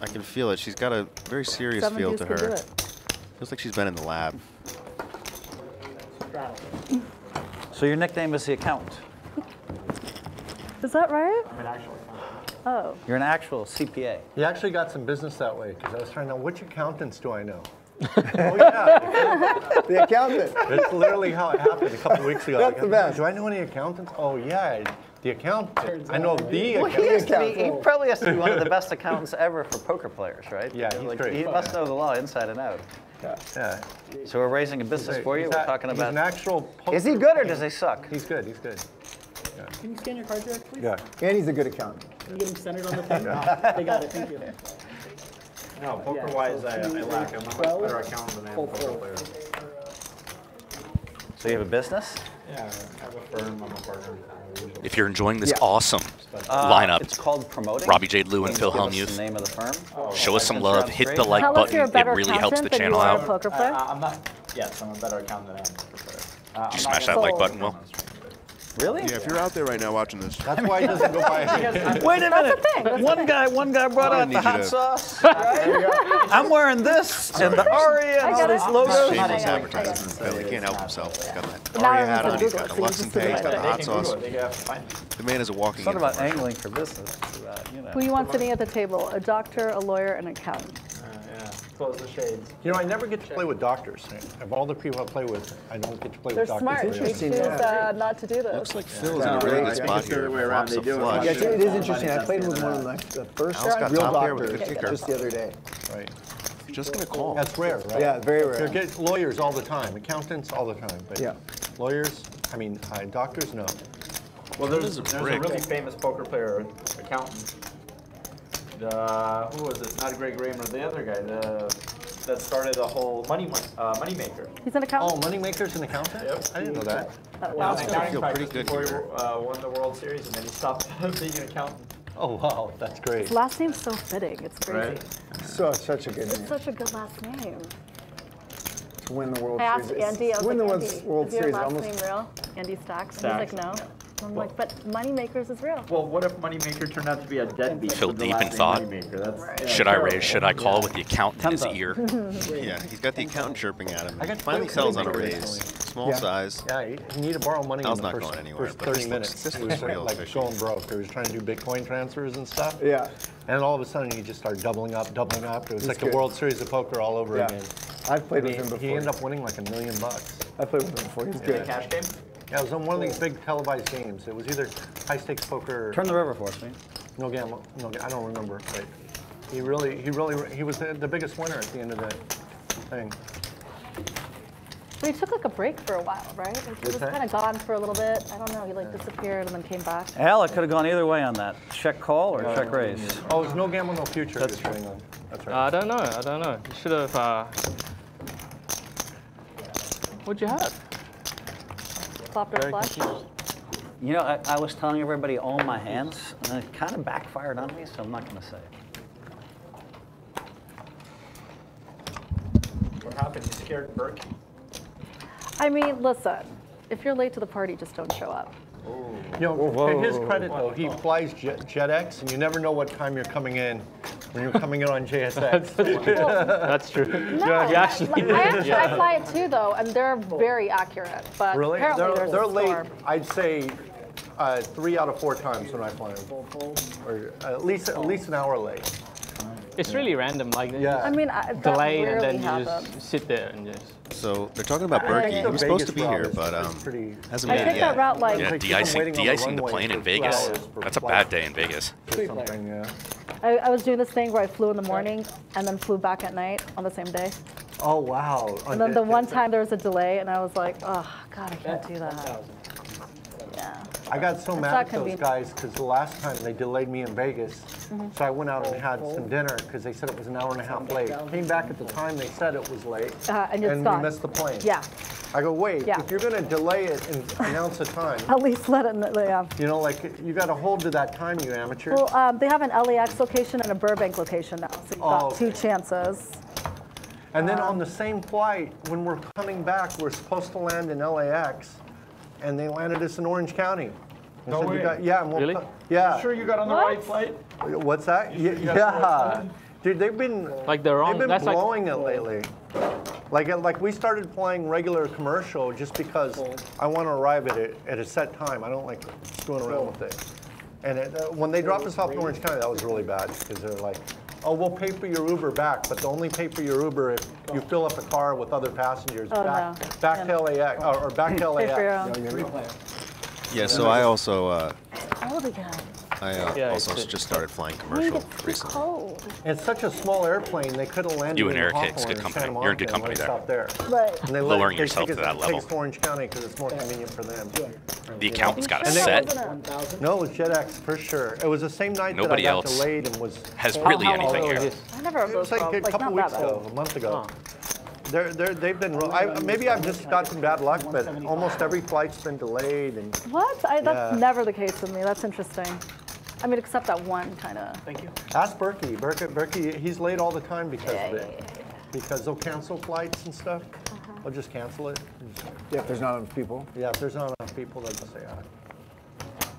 I can feel it. She's got a very serious Seven feel to her. it. Feels like she's been in the lab. So your nickname is the account. Is that right? I'm an actual Oh. You're an actual CPA. You actually got some business that way because I was trying to know which accountants do I know. oh yeah, The accountant. that's literally how it happened a couple weeks ago. That's Like, the best. Do I know any accountants? Oh yeah, the accountant. I know the Well, he, accountant. has to be, he probably has to be one of the best accountants ever for poker players, right? Yeah, he's like, great. He must know the law inside and out. Yeah. yeah. So we're raising a business for you. He's We're a- talking he's about. an actual. Is he good or does he suck? He's good. He's good. Can you scan your card direct, please? Yeah. And he's a good accountant. Can you get them centered on the thing? They got it, thank you. No, poker wise, I, I lack. I'm a much better accountant than I am a poker player. So you have a business? Yeah, I have a firm. I'm a partner. If you're enjoying this Yeah. awesome Uh, lineup, It's called promoting. Robbie J. Lew and Phil you give Hellmuth. The name of the firm. show us some love. Hit the like Tell button. It really helps the channel you are a out. poker player. Uh, I'm not. Yes, I'm a better accountant than I am a poker player. Uh, Did you smash that like button, Will? Really? Yeah, if you're out there right now watching this, That's why he doesn't go by. Wait a minute. thing, One guy, one guy brought out the hot sauce. right? I'm wearing this and the Aria and I all get these logos. Shameless advertising. Phil, he can't help himself. He's got that But Aria hat on. gonna He's Google got it, the so Lux and Pay. He's got the hot They can Google sauce. it. They can. The man is a walking. It's not about angling for business. It's about, you know. Who you want sitting at the table? A doctor, a lawyer, and an accountant. Yeah, close the shades. You know, I never get to play with doctors. Of all the people I play with, I don't get to play They're with doctors. smart. They choose yeah. uh, not to do this. Looks like Phil's Yeah, in a really good spot here. way around, they do it. Yeah, it is interesting. I played with one of my the first got real top pair with a doctors just the other day. Right. Just gonna call. That's rare, right? Yeah, very rare. You get lawyers all the time, accountants all the time, but Yeah. lawyers, I mean, uh, doctors, no. Well, there's, a there's a really famous poker player, accountant. The who was it? Not Greg Raymer, the other guy. The that started the whole money uh, money maker. He's an accountant. Oh, accountant. moneymaker's an accountant? Yep. I didn't know that. Well, He's in accounting feel pretty good before he uh, won the World Series, and then he stopped being an accountant. Oh, wow, that's great. His last name's so fitting. It's crazy. Right. So such a good It's name such a good last name. to win the World I asked Series. Andy, I was win like, the Andy, World, World is your Series last almost. name real? Andy Stacks? Stacks, He's like, no. yeah. I'm like, but Moneymakers is real. Well, what if Moneymaker turned out to be a deadbeat? Feel with the deep in thought. Moneymaker? That's, yeah, Should I raise? Should I call with the accountant in his Ten ear? Yeah, he's got the accountant chirping at him. I got to Finally play sells on a raise. recently. Small Yeah. size. Yeah, he he needed to borrow money Al's in the not first, going anywhere, first but this 30 looks- minutes. this He looks was real like fishy. going broke. He was trying to do Bitcoin transfers and stuff. Yeah. And all of a sudden, he just started doubling up, doubling up. It was He's like good. the World Series of Poker all over Yeah. again. I've played with him before. he ended up winning like a million bucks. I played with him before. He's Is it good. a cash game? Yeah, it was on one of these big televised games. It was either high stakes poker. Turn the river for us, man. No gamble. No, ga- I don't remember. But he really, he really, he was the, the biggest winner at the end of the thing. But he took like a break for a while, right? Like he was kind of gone for a little bit. I don't know. He like disappeared and then came back. Hell, it could have gone either way on that. Check call or check raise. Oh, it was no gamble, no future. That's right. That's Uh. I don't know. I don't know. You should have. Uh... What'd you have? Flopped or Very flush. You know, I, I was telling everybody all my hands, and it kind of backfired on me, so I'm not going to say. What happened? You scared Burke? I mean, listen. If you're late to the party, just don't show up. You know, to his credit though, he flies Jet, JSX, and you never know what time you're coming in when you're coming in on JSX. That's true. No, You actually I actually I fly it too though, and they're very accurate. But really? apparently They're, they're late. storm. I'd say uh, three out of four times when I fly them, or at least at least an hour late. It's really random. Like Yeah. I mean, I, that delay and then you happens. just sit there and just. So they're talking about I Berkey. He the was supposed to be here, but is um, pretty- hasn't I made it take yet. that route like Yeah, Like, de-icing, the de-icing the runway plane in Vegas. That's a bad day in Vegas. yeah. I, I was doing this thing where I flew in the morning and then flew back at night on the same day. Oh wow! And then the one time there was a delay, and I was like, oh God, I can't do that. Yeah. I got so It's mad at those convenient. guys because the last time they delayed me in Vegas, Mm-hmm. so I went out and had some dinner because they said it was an hour and a half late. Came back at the time they said it was late, Uh, and it's and we missed the plane. Yeah. I go, wait, Yeah. if you're gonna delay it and announce a time, At least let it. kn- Yeah. you know, like you got to hold to that time, you amateur. Well, um, they have an LAX location and a Burbank location now, so you've got Oh, two okay. chances. And then Um, on the same flight, when we're coming back, we're supposed to land in LAX, and they landed us in Orange County. They No way. got- yeah, and we'll Really? co- yeah. Sure, you got on the What? right flight. What's that? Yeah. you got the yeah. Dude, they've been Like the wrong. they've been that's like blowing it lately. Like like we started playing regular commercial just because I want to arrive at it at a set time. I don't like screwing around with it. And it, uh, when they dropped us off in Orange County, that was really bad because they're like, "Oh, we'll pay for your Uber back, but they'll only pay for your Uber if you fill up a car with other passengers Oh, back no. back to LAX or, or back to Pay for your LAX." own. Yeah, so I also uh, Oh, the guy. I uh, Yeah, also just started flying commercial it's recently. cold. It's such a small airplane; they could have landed You and Eric Hawthorne Hicks, good company. You're in good company there. us there. Right. And they Lowering let- they yourself take to that take level. us to Orange County because it's more convenient for them. The accountant's got a And set. It? No, it was JSX for sure. It was the same night Nobody that I got else delayed and was. Has really anything long here. is this? I never It was like a problems. Like, couple weeks ago, a month ago. They're, they're, they've been, I, maybe I've just gotten bad luck, but almost every flight's been delayed and What? I, that's Yeah. never the case with me. That's interesting. I mean, except that one kind of. Thank you. ask Berkey. Berkey, Berkey, he's late all the time because of it. Yeah, yeah, Because they'll cancel flights and stuff. Uh-huh. They'll just cancel it. Yeah, if there's not enough people. Yeah, if there's not enough people, they'll just say, ah.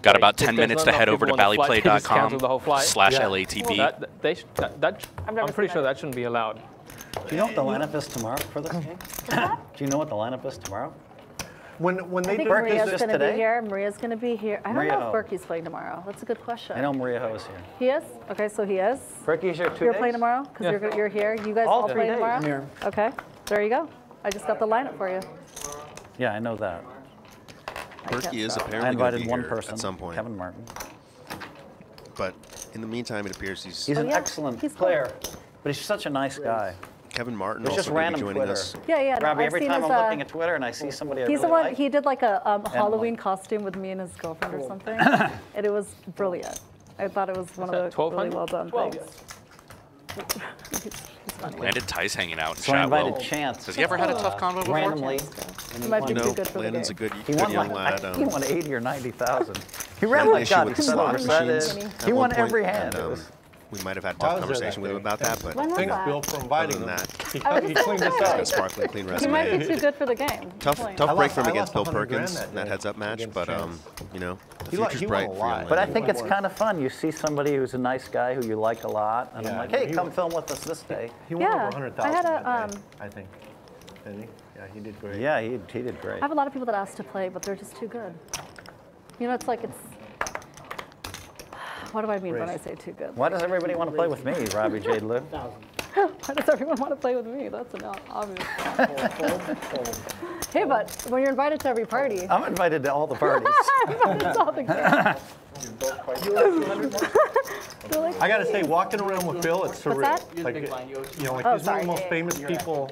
Got about If 10 minutes to head over to people on the flight, they just cancel the whole ballyplay.com flight. slash Yeah. LATB. That, that- they sh- that, that I've never I'm pretty seen sure that. that shouldn't be allowed. Do you know what the lineup is tomorrow for this game? Do you know what the lineup is tomorrow? When, when I they think do Maria's just going to be here. Maria's going to be here. I don't Maria know if Berkey's playing tomorrow. That's a good question. I know Maria Ho is here. He is? Okay, so he is. Ricky's here 2 You're days? playing tomorrow? Because Yeah. you're, you're here. You guys All all, three playing days. tomorrow? I'm here. Okay, there you go. I just got the lineup for you. Yeah, I know that. I Berkey is apparently I going to invited be one here person, at some point. Kevin Martin. But in the meantime, it appears he's, He's Oh, an yeah, excellent he's cool. player, but he's such a nice guy. Kevin Martin It's also just going to be random joining Twitter. us. Yeah, yeah. Robbie, I've every time his, I'm uh, looking at Twitter and I see somebody I He's really the one. like, He did like a um, like- Halloween costume with me and his girlfriend or something, and it was brilliant. I thought it was one that, of the really well done 12, things. He's, he's funny. Landon Tice hanging out in so I invited Chance. Has he ever had a tough convo before? randomly. He might be You too good for Landon's the a game. good, He good won young like, lad. he Um, won 80 or 90,000. He ran an like issue God. with He slot said machines it. at He won point, every and, hand. It um, was- we might have had I tough conversation with him about that, but When was Thanks, that? Bill, for inviting Other than that- He, he cleaned gonna us say. sparkling clean resume. He might be too good for the game. Tough, tough break lost- for him against Bill Perkins that in that heads-up match, but um, you know, the He lo- future's bright for lot. But I think it's kind of fun. You see somebody who's a nice guy who you like a lot, and I'm like, hey, come film with us this day. He won Yeah, over I 100,000 had a, that day, um, I think. Didn't he? Yeah, he did great. Yeah, he, he did great. I have a lot of people that ask to play, but they're just too good. You know, it's like it's. What do I mean when I say too good? Why does everybody want to play with me, Robbie Jade Lew? Why does everyone want to play with me? That's not obvious. hey, but when you're invited to every party, I'm invited to all the parties. all the like, I gotta say, walking around with Bill, it's surreal. that? Like, you know, like Oh, he's one of the most Yeah, yeah, famous people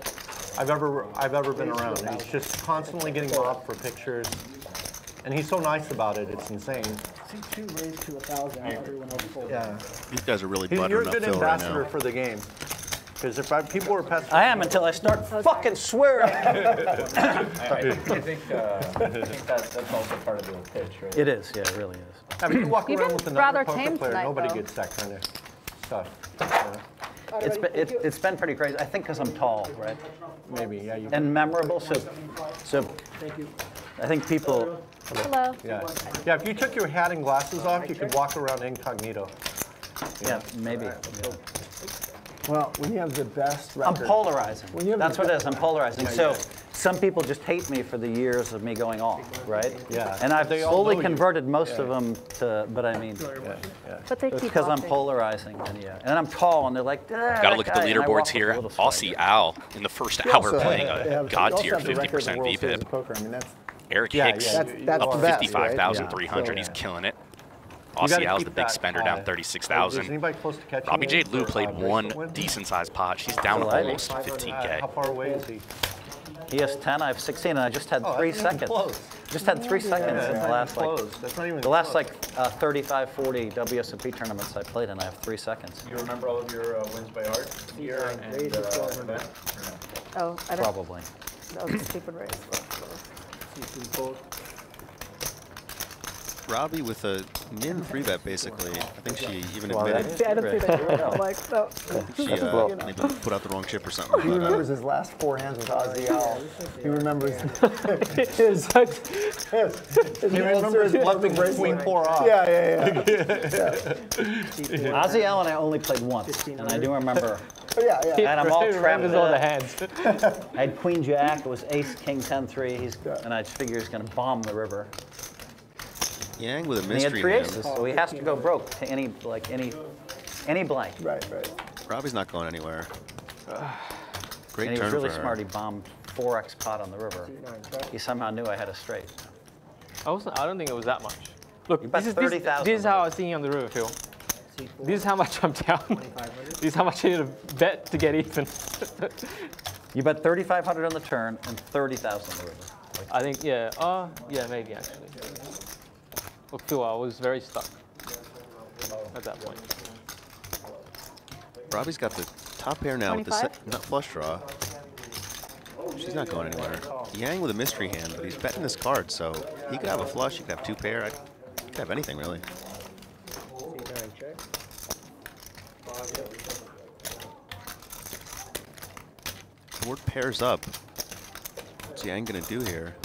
I've ever I've ever been around. And he's just constantly getting mobbed for pictures, and he's so nice about it. It's insane. See, two raised to a thousand, everyone else fold. Yeah. These guys are really He's, you're a good Phil right ambassador for the game. Because if I, people were pestering, I am until I start fucking swearing. I think, uh, I think that, that's also part of the pitch, right? It is, yeah, it really is. I mean, you walk You've around been with another rather poker tame player, tonight, nobody though. gets that kind of stuff. Yeah, It's been, it, it's been pretty crazy. I think because I'm tall, right? maybe, yeah. You, And memorable, so, so Thank you. I think people, hello. yeah. yeah, if you took your hat and glasses off, you could walk around incognito. yeah, maybe. Well, when you have the best I'm polarizing. When you have That's what it is. I'm polarizing. So some people just hate me for the years of me going off, right? Yeah. And I've They all slowly know you. converted most of them to, but I mean, Yeah, yeah. But they keep because I'm polarizing. And yeah, and I'm tall, and they're like, ah, Got to look at the that guy," and I leaderboards walk with a here. little swagger. Aussie Al in the first hour playing a god tier have the record of 50% World Series VPIP. Poker. I mean, that's Eric Yeah, Hicks yeah. That's- that's up the best, right? 55,300. Yeah. He's killing it. You Aussie gotta Al's the big spender uh, down 36,000. anybody close to catching Robbie Jade Lew played uh, one decent sized pot. She's down Delighted. almost Uh, 15K. How far away is he? He has 10, I have 16, and I just had Oh, three that's not even seconds. close. Just had three seconds Yeah, in the last like close. That's not even the last close. like uh, 35, 40 WSOP tournaments I played, and I have three seconds. You remember all of your uh, wins by heart here and uh, event? Oh, I don't. Probably. That was a stupid race. see, fold. Robbie with a min three bet basically. I think she even Well, admitted that- See, I didn't see that. either. I'm like, no. she That's a uh, blow. maybe put out the wrong chip or something. He but, uh, remembers his last four hands with Ozzy Owl. He remembers his, He remembers letting queen four off. Yeah, yeah, yeah. Ozzy Allen, I only played once, and I do remember. Oh, yeah, yeah. And I'm all He remembers trapped. all the hands. I had Queen Jack. It was Ace King 10 3. He's, and I just figure he's going to bomb the river. Yang with a mystery. And he had three hand. aces, so he has to go broke to any like any any blank. Right, right. Robbie's not going anywhere. Great and he turn was really for her. smart. He bombed 4x pot on the river. He somehow knew I had a straight. I wasn't. I don't think it was that much. Look, this is this, this is how I was thinking on the river, Phil. This is how much I'm down. this is how much I need to bet to get even. You bet 3,500 on the turn and 30,000 on the river. I think, yeah, uh, yeah, maybe actually. Look, Phil, I was very stuck at that point. Robbie's got the top pair now with the nut flush draw. She's not going anywhere. Yang with a mystery hand, but he's betting this card, so he could have a flush, he could have two pair, I, he could have anything really. Board pairs up. What's Yang gonna do here?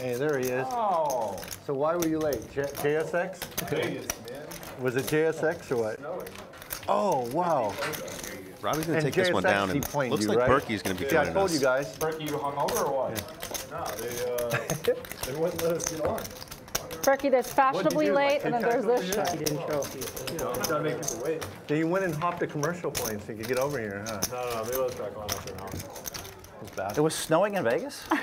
Hey, there he is. Oh, So why were you late? J- JSX? Vegas, man. Was it JSX or what? Oh, wow. Robbie's gonna And take this one JSX down, and looks you, like right? Berkey's gonna be Yeah, I told us. you guys. Berkey, you hung over or what? No, they, uh, they wouldn't let us get on. Turkey, there's fashionably do, like, late, and then there's this over shit. here? Didn't show. You know, I'm trying to make people wait. Then you went and hopped a commercial plane so you could get over here, huh? No, no, no, they let us back on after an hour. That's bad. It was snowing in Vegas?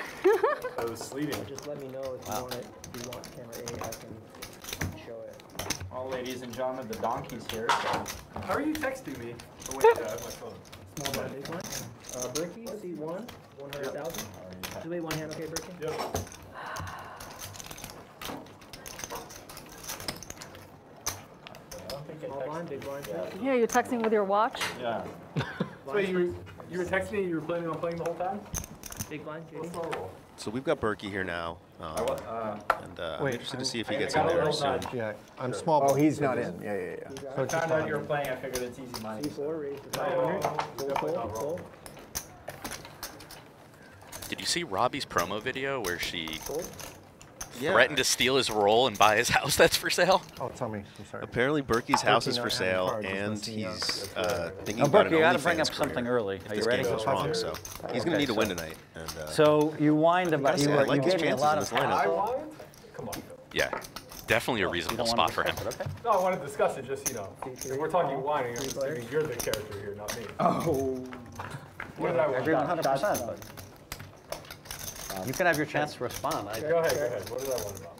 It was sleeting. Just let me know if you want it, if you want camera A, I can show it. Well, ladies and gentlemen, the donkey's here. So. How are you texting me? Oh, wait, yeah, I have my phone. Small blind, big blind. Uh, Berkey, C1, 100,000. Just wait one hand, okay, Berkey? Yep. Small blind, big blind, check. Yeah, you're texting with your watch? Yeah. So you were, you were texting me, you were planning on playing the whole time? Big blind, JD. So we've got Berkey here now, um, Uh, and uh, I'm Wait, interested to see if he I- I gets got in a there little soon. nudge. Yeah, I'm small. Oh, blind. he's not in. Yeah, yeah, yeah. So I it's just found out you were playing, I figured it's easy money. C4, raise to Oh, 500. definitely Full, not wrong. full. Did you see Robbie's promo video where she Yeah. threatened to steal his roll and buy his house that's for sale? Oh, tell me, I'm sorry. Apparently, Berkey's house is for sale, and he's uh, thinking Now, about Berkey, an you gotta bring OnlyFans up something career early. If Are you this ready? game goes wrong, so he's gonna need to win so- tonight. And, uh, So you wind about gotta you, say, I like you his gave me a chances lot in of this lineup. I hassle. Come on, Yeah, definitely a reasonable don't spot for him. discuss it, okay? No, I want to discuss it, just, you know, if we're talking whining, I'm assuming you're the character here, not me. Oh. What did I I want? agree 100%, but you can have your chance to respond. I- Go ahead, go ahead. What did I want about?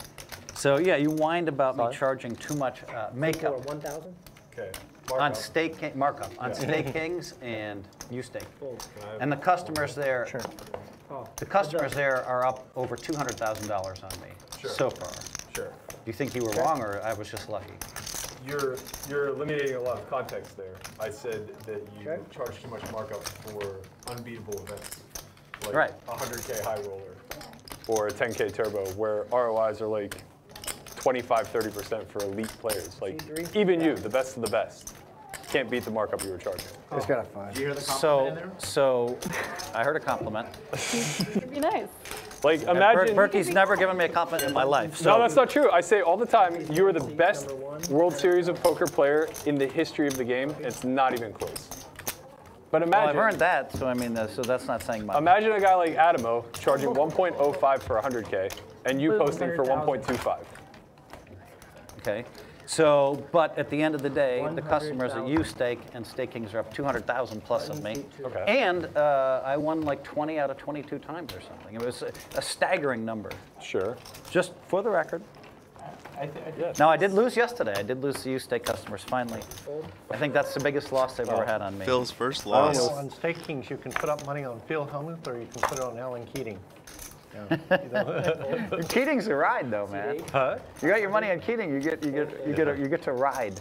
So yeah, you whined about me charging too much uh, For makeup 1,000? Okay. on Markup. stake King- markup on stake kings and you stake. Full. Can I have- And the customers there, Oh. the customers there are up over two hundred thousand dollars on me Sure. so far. Sure. Do you think you were wrong or I was just lucky? You're, you're eliminating a lot of context there. I said that you Sure. charge too much markup for unbeatable events. Like Right. a 100K high roller or a 10K turbo where ROIs are like 25, 30% for elite players. Like even you, the best of the best, can't beat the markup you were charging. He's got a five. So, so I heard a compliment. It'd be nice. Like And imagine. Ber- Berkey's never given me a compliment in my life. So no, that's not true. I say all the time, you are the best World Series of Poker player in the history of the game. It's not even close. But well, imagine. I've earned that, so I mean, uh, so that's not saying much. Imagine a guy like Adamo charging 1.05 for 100K and you posting for 1.25. Okay. So, but at the end of the day, the customers that 100,000. you stake and stakings are up 200,000 plus of me. Okay. And uh, I won like 20 out of 22 times or something. It was a, a staggering number. Sure. Just for the record. I thi- I think Yes. Now, I did lose yesterday. I did lose the U stake customers finally. I think that's the biggest loss they've ever had on me. Phil's first Oh, loss. on Stake Kings, you can put up money on Phil Hellmuth or you can put it on Alan Keating. Yeah, Keating's a ride, though, man. Huh? You got your money on Keating. You get, you get, you get, a, you get to ride.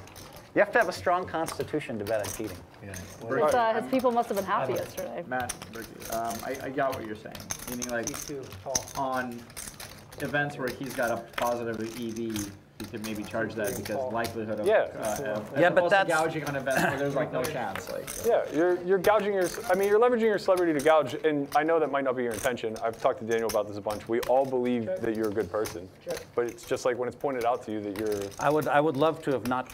You have to have a strong constitution to bet on Keating. Yeah. His, uh, his people must have been happy yesterday. Matt, Berkey, um, I, I got what you're saying. Meaning like C2, on events where he's got a positive EV, he could maybe charge that because likelihood of Yeah. uh, as Yeah, but opposed to that's- gouging on events where there's like no chance. Like Yeah, you're you're gouging your. I mean, you're leveraging your celebrity to gouge, and I know that might not be your intention. I've talked to Daniel about this a bunch. We all believe that you're a good person, but it's just like when it's pointed out to you that you're. I would, I would love to have not,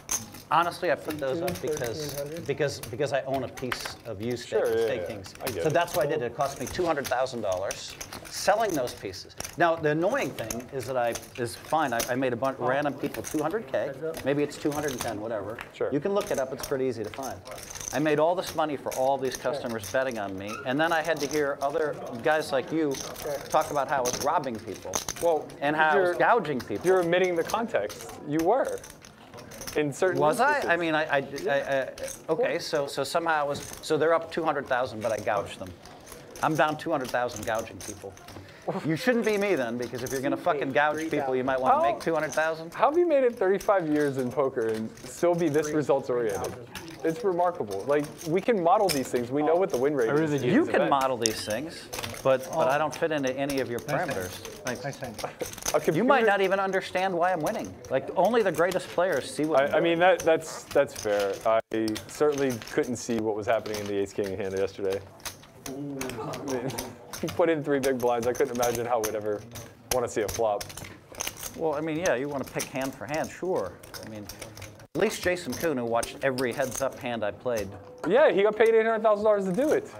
honestly, I put those up because, because, because I own a piece of used stake, Sure, yeah, stake yeah, things. So it. that's what I did. It cost me $200,000 selling those pieces. Now, the annoying thing is that I, is fine, I, I made a bunch, random people 200K, maybe it's 210, whatever. Sure. You can look it up, it's pretty easy to find. I made all this money for all these customers betting on me, and then I had to hear other guys like you talk about how I was robbing people. Well, and how I was you're- gouging people. You're omitting the context. You were. In certain Was I? instances. I mean, I, I, I, I okay. So, so somehow it was. So they're up 200,000, but I gouged them. I'm down 200,000 gouging people. You shouldn't be me then, because if you're gonna fucking gouge people, you might want to make 200,000. How have you made it 35 years in poker and still be this results oriented? It's remarkable. Like we can model these things. We know what the win rate is. in You can events. model these things, but but I don't fit into any of your parameters. A computer, You might not even understand why I'm winning. Like only the greatest players see what. I'm I, I mean that that's that's fair. I certainly couldn't see what was happening in the Ace King hand yesterday. I mean, he put in three big blinds. I couldn't imagine how we'd ever want to see a flop. Well, I mean, yeah, you want to pick hand for hand, sure. I mean, at least Jason Koon, who watched every heads-up hand I played. Yeah, he got paid eight hundred thousand dollars to do it.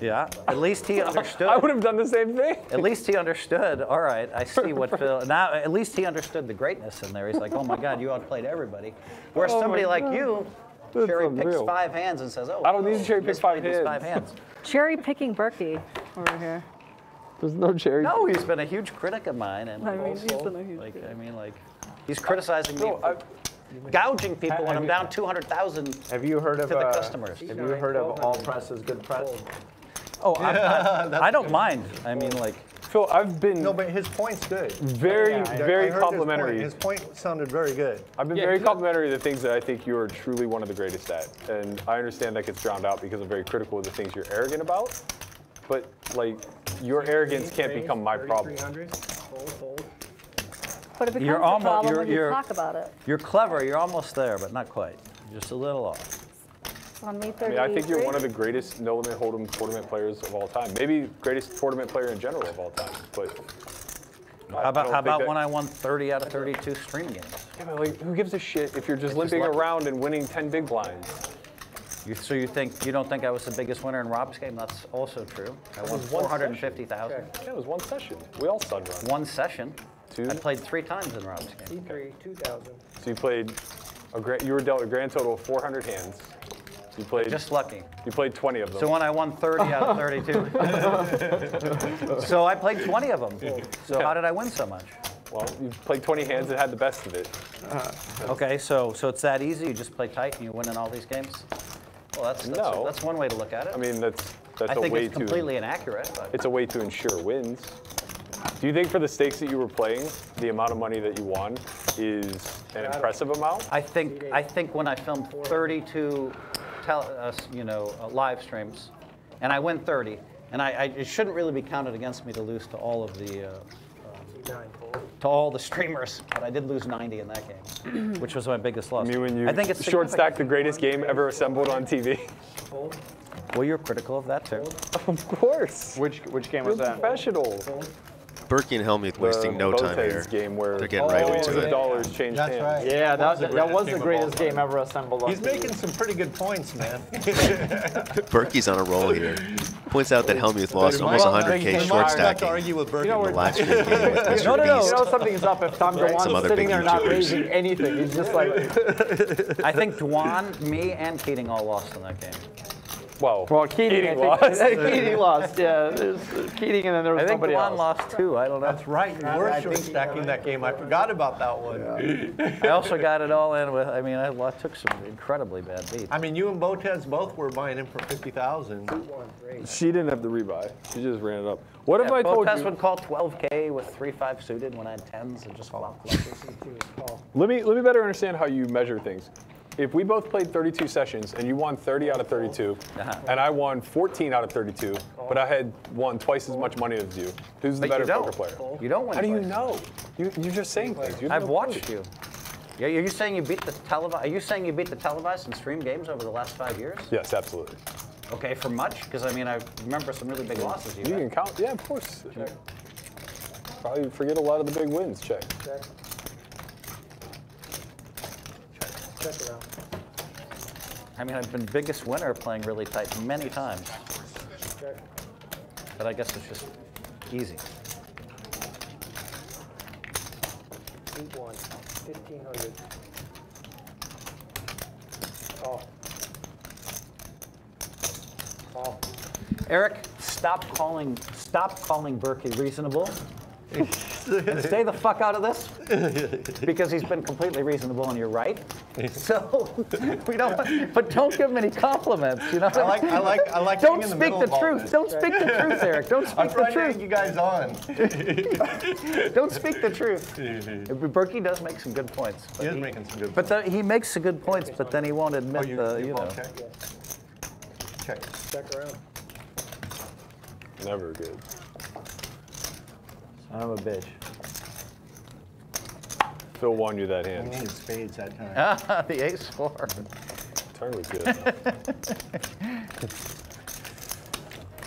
Yeah. At least he understood. I would have done the same thing. At least he understood. All right, I see what Phil. Now, at least he understood the greatness in there. He's like, oh my God, you outplayed everybody. Whereas Oh somebody like you That's cherry picks five hands and says, oh. I don't need to cherry you pick five played these five hands. hands. Cherry picking Berkey over here. There's no cherry. No, he's been a huge critic of mine, and I mean, he's also, been a huge like, I mean, like, he's criticizing me No, for gouging people when I'm down 200,000 Have you heard of to the uh, customers. Have you heard of all press is good press? Oh, I'm, I, I don't mind. I mean, like, Phil, I've been No, but his point's good. very, I- I very heard his point. complimentary. His point sounded very good. I've been very complimentary of the things that I think you are truly one of the greatest at. And I understand that gets drowned out because I'm very critical of the things you're arrogant about. But like your arrogance can't become my problem. But it becomes You're a almo- problem you're- when you you're- talk about it. you're clever. You're almost there, but not quite. Just a little off. On May I 33. mean, I think you're one of the greatest no limit hold'em tournament players of all time. Maybe greatest tournament player in general of all time. But I How about, how about that- when I won 30 out of 32 stream games? Yeah, but like, who gives a shit if you're just It's limping lucky. around and winning 10 big blinds? You, so you think you don't think I was the biggest winner in Rob's game? That's also true. I won 450,000. Yeah, it was one session. We all sun run. One session. Two. I played three times in Rob's game. Three, 2,000. So you played a grand, you were dealt a grand total of 400 hands. You played Just lucky. You played 20 of them. So when I won 30 out of 32. so I played 20 of them. So how did I win so much? Well, you played 20 hands and had the best of it. Okay, so so it's that easy. You just play tight and you win in all these games. Well, that's that's, No. that's one way to look at it. I mean, that's that's I a think way it's to. completely inaccurate. But It's a way to ensure wins. Do you think for the stakes that you were playing, the amount of money that you won is an impressive amount? I think I think when I filmed 32, tel- uh, you know, uh, live streams, and I win 30, and I, I it shouldn't really be counted against me to lose to all of the. Uh, to all the streamers, but I did lose 90 in that game, which was my biggest loss. I mean, when you I think it's short stack the greatest game ever assembled on TV. Well, you're critical of that too. of course. Which which game You're was that? professional. Berkey and Hellmuth wasting no time here. game where They're getting right into it. dollars changed That's hands. right. Yeah, that, that, that was the greatest all game ever assembled. on He's making some pretty good points, man. Berkey's on a roll here. Points out that Hellmuth lost almost 100k short you stacking argue with Berkey. In the we're- live game with Mr. No, no, no. You know something's up if Tom Some is sitting there not YouTubers. raising anything. He's just like, I think Dwan, me, and Keating all lost in that game. Well, well, Keating, Keating I think, lost. Keating lost. Yeah, there's Keating, and then there was I think somebody Dwan else. lost too. I don't know. That's right. You were short stacking that game. I forgot about that one. I also got it all in with. I mean, I took some incredibly bad beats. I mean, you and Botez both were buying in for 50,000. She didn't have the rebuy. She just ran it up. What if I told Botez you? would call 12K with 3-5 suited when I had 10s and just flop clutches. Let me let me better understand how you measure things. If we both played 32 sessions and you won 30 out of 32, Uh-huh. and I won 14 out of 32, but I had won twice as much money as you, who's the But better don't. poker player? You don't win How do you twice. know? You, you're just saying things. You have I've no watched clue. you. Yeah, are you saying you beat the televised? Are you saying you beat the televised and stream games over the last five years? Yes, absolutely. Okay, for much? Because I mean, I remember some really big losses you You had. can count. Yeah, of course. Probably forget a lot of the big wins. Check. Check. Check it out. I mean, I've been biggest winner playing really tight many times, but I guess it's just easy. Eight one. Fifteen hundred. Oh. Oh. Eric, stop calling stop calling Berkey reasonable. and stay the fuck out of this because he's been completely reasonable and you're right. So we don't. But don't give him any compliments. You know. I like, I like, I like Don't being in the speak the truth. Don't speak the truth, Eric. Don't speak I'm speak the trying to truth. get you guys on. Don't speak the truth. Berkey does make some good points. He is making some good But the, he makes some good points, but then he won't admit Oh, you, the, you you ball know. check? Check. Check around. Never good. Son of a bitch. Phil won you that We hand. needed spades that time. Ah, the ace four. Turn was good.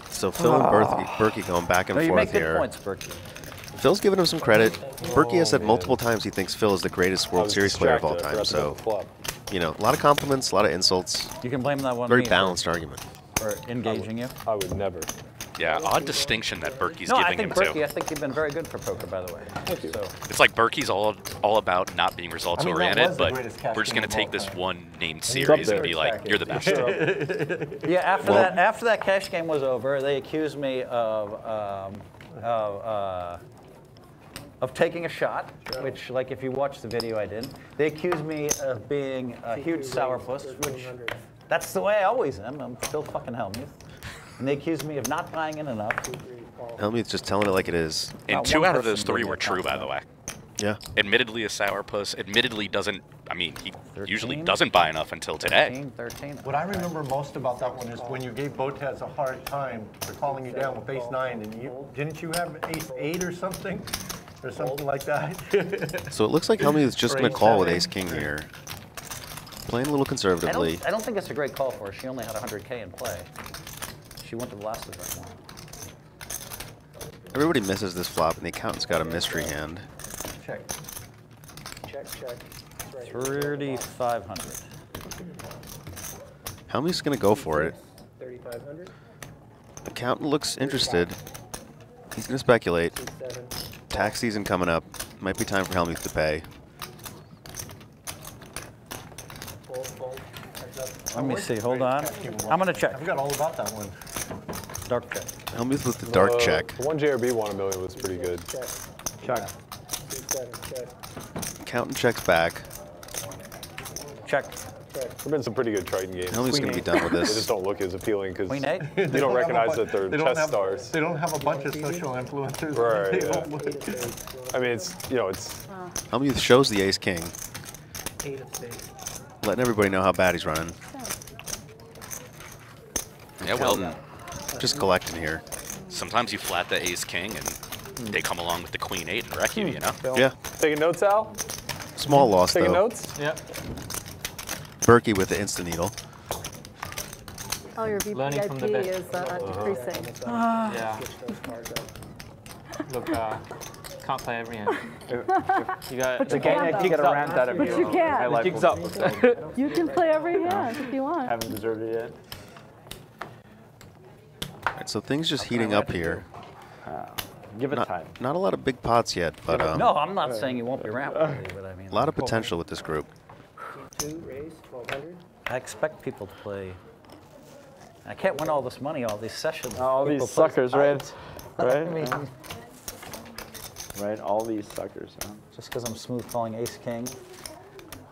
So Phil and Berkey, Berkey going back and No, you forth make here. points, Berkey. Phil's giving him some credit. Berkey has said man. multiple times he thinks Phil is the greatest World Series player of all time. So, you know, a lot of compliments, a lot of insults. You can blame that one. Very me for- balanced argument. For engaging you. I would never. Yeah, odd distinction that Berkey's No, I giving think him Berkey. I too. think you've been very good for poker, by the way. Thank you. So It's like Berkey's all all about not being results I mean, oriented, but we're just gonna take this time. one named series and be like, you're the best. yeah, after Well- that, after that cash game was over, they accused me of um, of uh, of taking a shot, which, like, if you watch the video I didn't. they accused me of being a huge sourpuss, which that's the way I always am. I'm still fucking Hellmuth. And they accused me of not buying in enough. Hellmuth's just telling it like it is. And Not two out of those three were true, by the way. Yeah. Admittedly, a sourpuss. Admittedly, doesn't. I mean, he usually doesn't buy enough until today. 13, 13. What I remember most about that one is when you gave Botez a hard time for calling you down with ace nine, and you, didn't you have ace eight or something? Or something like that? So it looks like Hellmuth's just going to ace call with ace king here. Playing a little I conservatively. don't, I don't think it's a great call for her. She only had 100K in play. She went to Velasquez right now. Everybody misses this flop, and the accountant's got a mystery hand. Check. Check, check. That's right. 3,500. Hellmuth's going to go for it. Thirty-five hundred. Accountant looks interested. He's going to speculate. Tax season coming up. Might be time for Hellmuth to pay. Fold, fold. Heads up. Let me see. Hold on. I'm going to check. I check. forgot all about that one. Dark check. Hellmuth with the dark Uh, check. The one JRB won a million was pretty good. Check. Check. Two seven. Check. Accountant checks back. Check. Check. There've been some pretty good Triton games. Hellmuth's going to be eight. done with this? They just don't look as appealing because Queen you They don't have a recognize that they're they chess have- stars. They don't have a bunch of social influencers. Right, yeah. don't- Eight of spades. I mean, it's you know, it's Hellmuth shows the ace king, Eight of spades. letting everybody know how bad he's running. Yeah, well, Just collecting here. sometimes you flat the ace king and they come along with the queen eight and wreck you, you know? Yeah. taking notes, Al. Small loss, Taking though. notes. Yeah. Berkey with the instant needle. Oh, your Learning from the VPIP best. is uh, decreasing. Yeah. Switch those. Look, uh, can't play every hand. You got But The you game can, that keeps though. get a rant out of But you. you can. My Jigs up. You can play every hand if you want. I Haven't deserved it yet. All right, so things just heating up here. Uh, give it Not, time. not a lot of big pots yet, but um, No, I'm not saying you won't be uh, ramp uh, worthy, but I mean, a lot of potential with this group. Two, raise, twelve hundred. I expect people to play. I can't win all this money, all these sessions. All People these suckers, right? Right? I mean, Yeah. Right? All these suckers. Huh? just because I'm smooth calling ace king.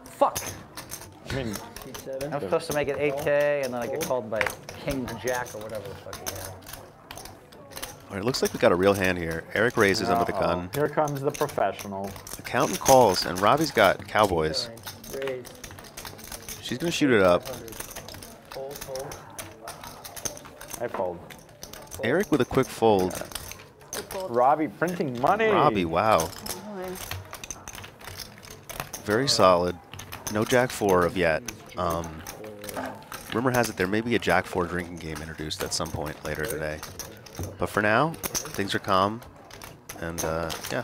Fuck! I mean, Eight seven. I'm supposed to make it 8K, and then I get called by king jack or whatever the fuck he had. All right, it looks like we got a real hand here. Eric raises under the gun. here comes the professional. Accountant calls, and Robbie's got cowboys. She's gonna shoot it up. Fold, fold. I fold. Eric with a quick fold. Robbie printing money. Robbie, wow. Very solid. No Jack 4 of yet. Um, rumor has it there may be a Jack 4 drinking game introduced at some point later today. But for now, things are calm. And uh, yeah,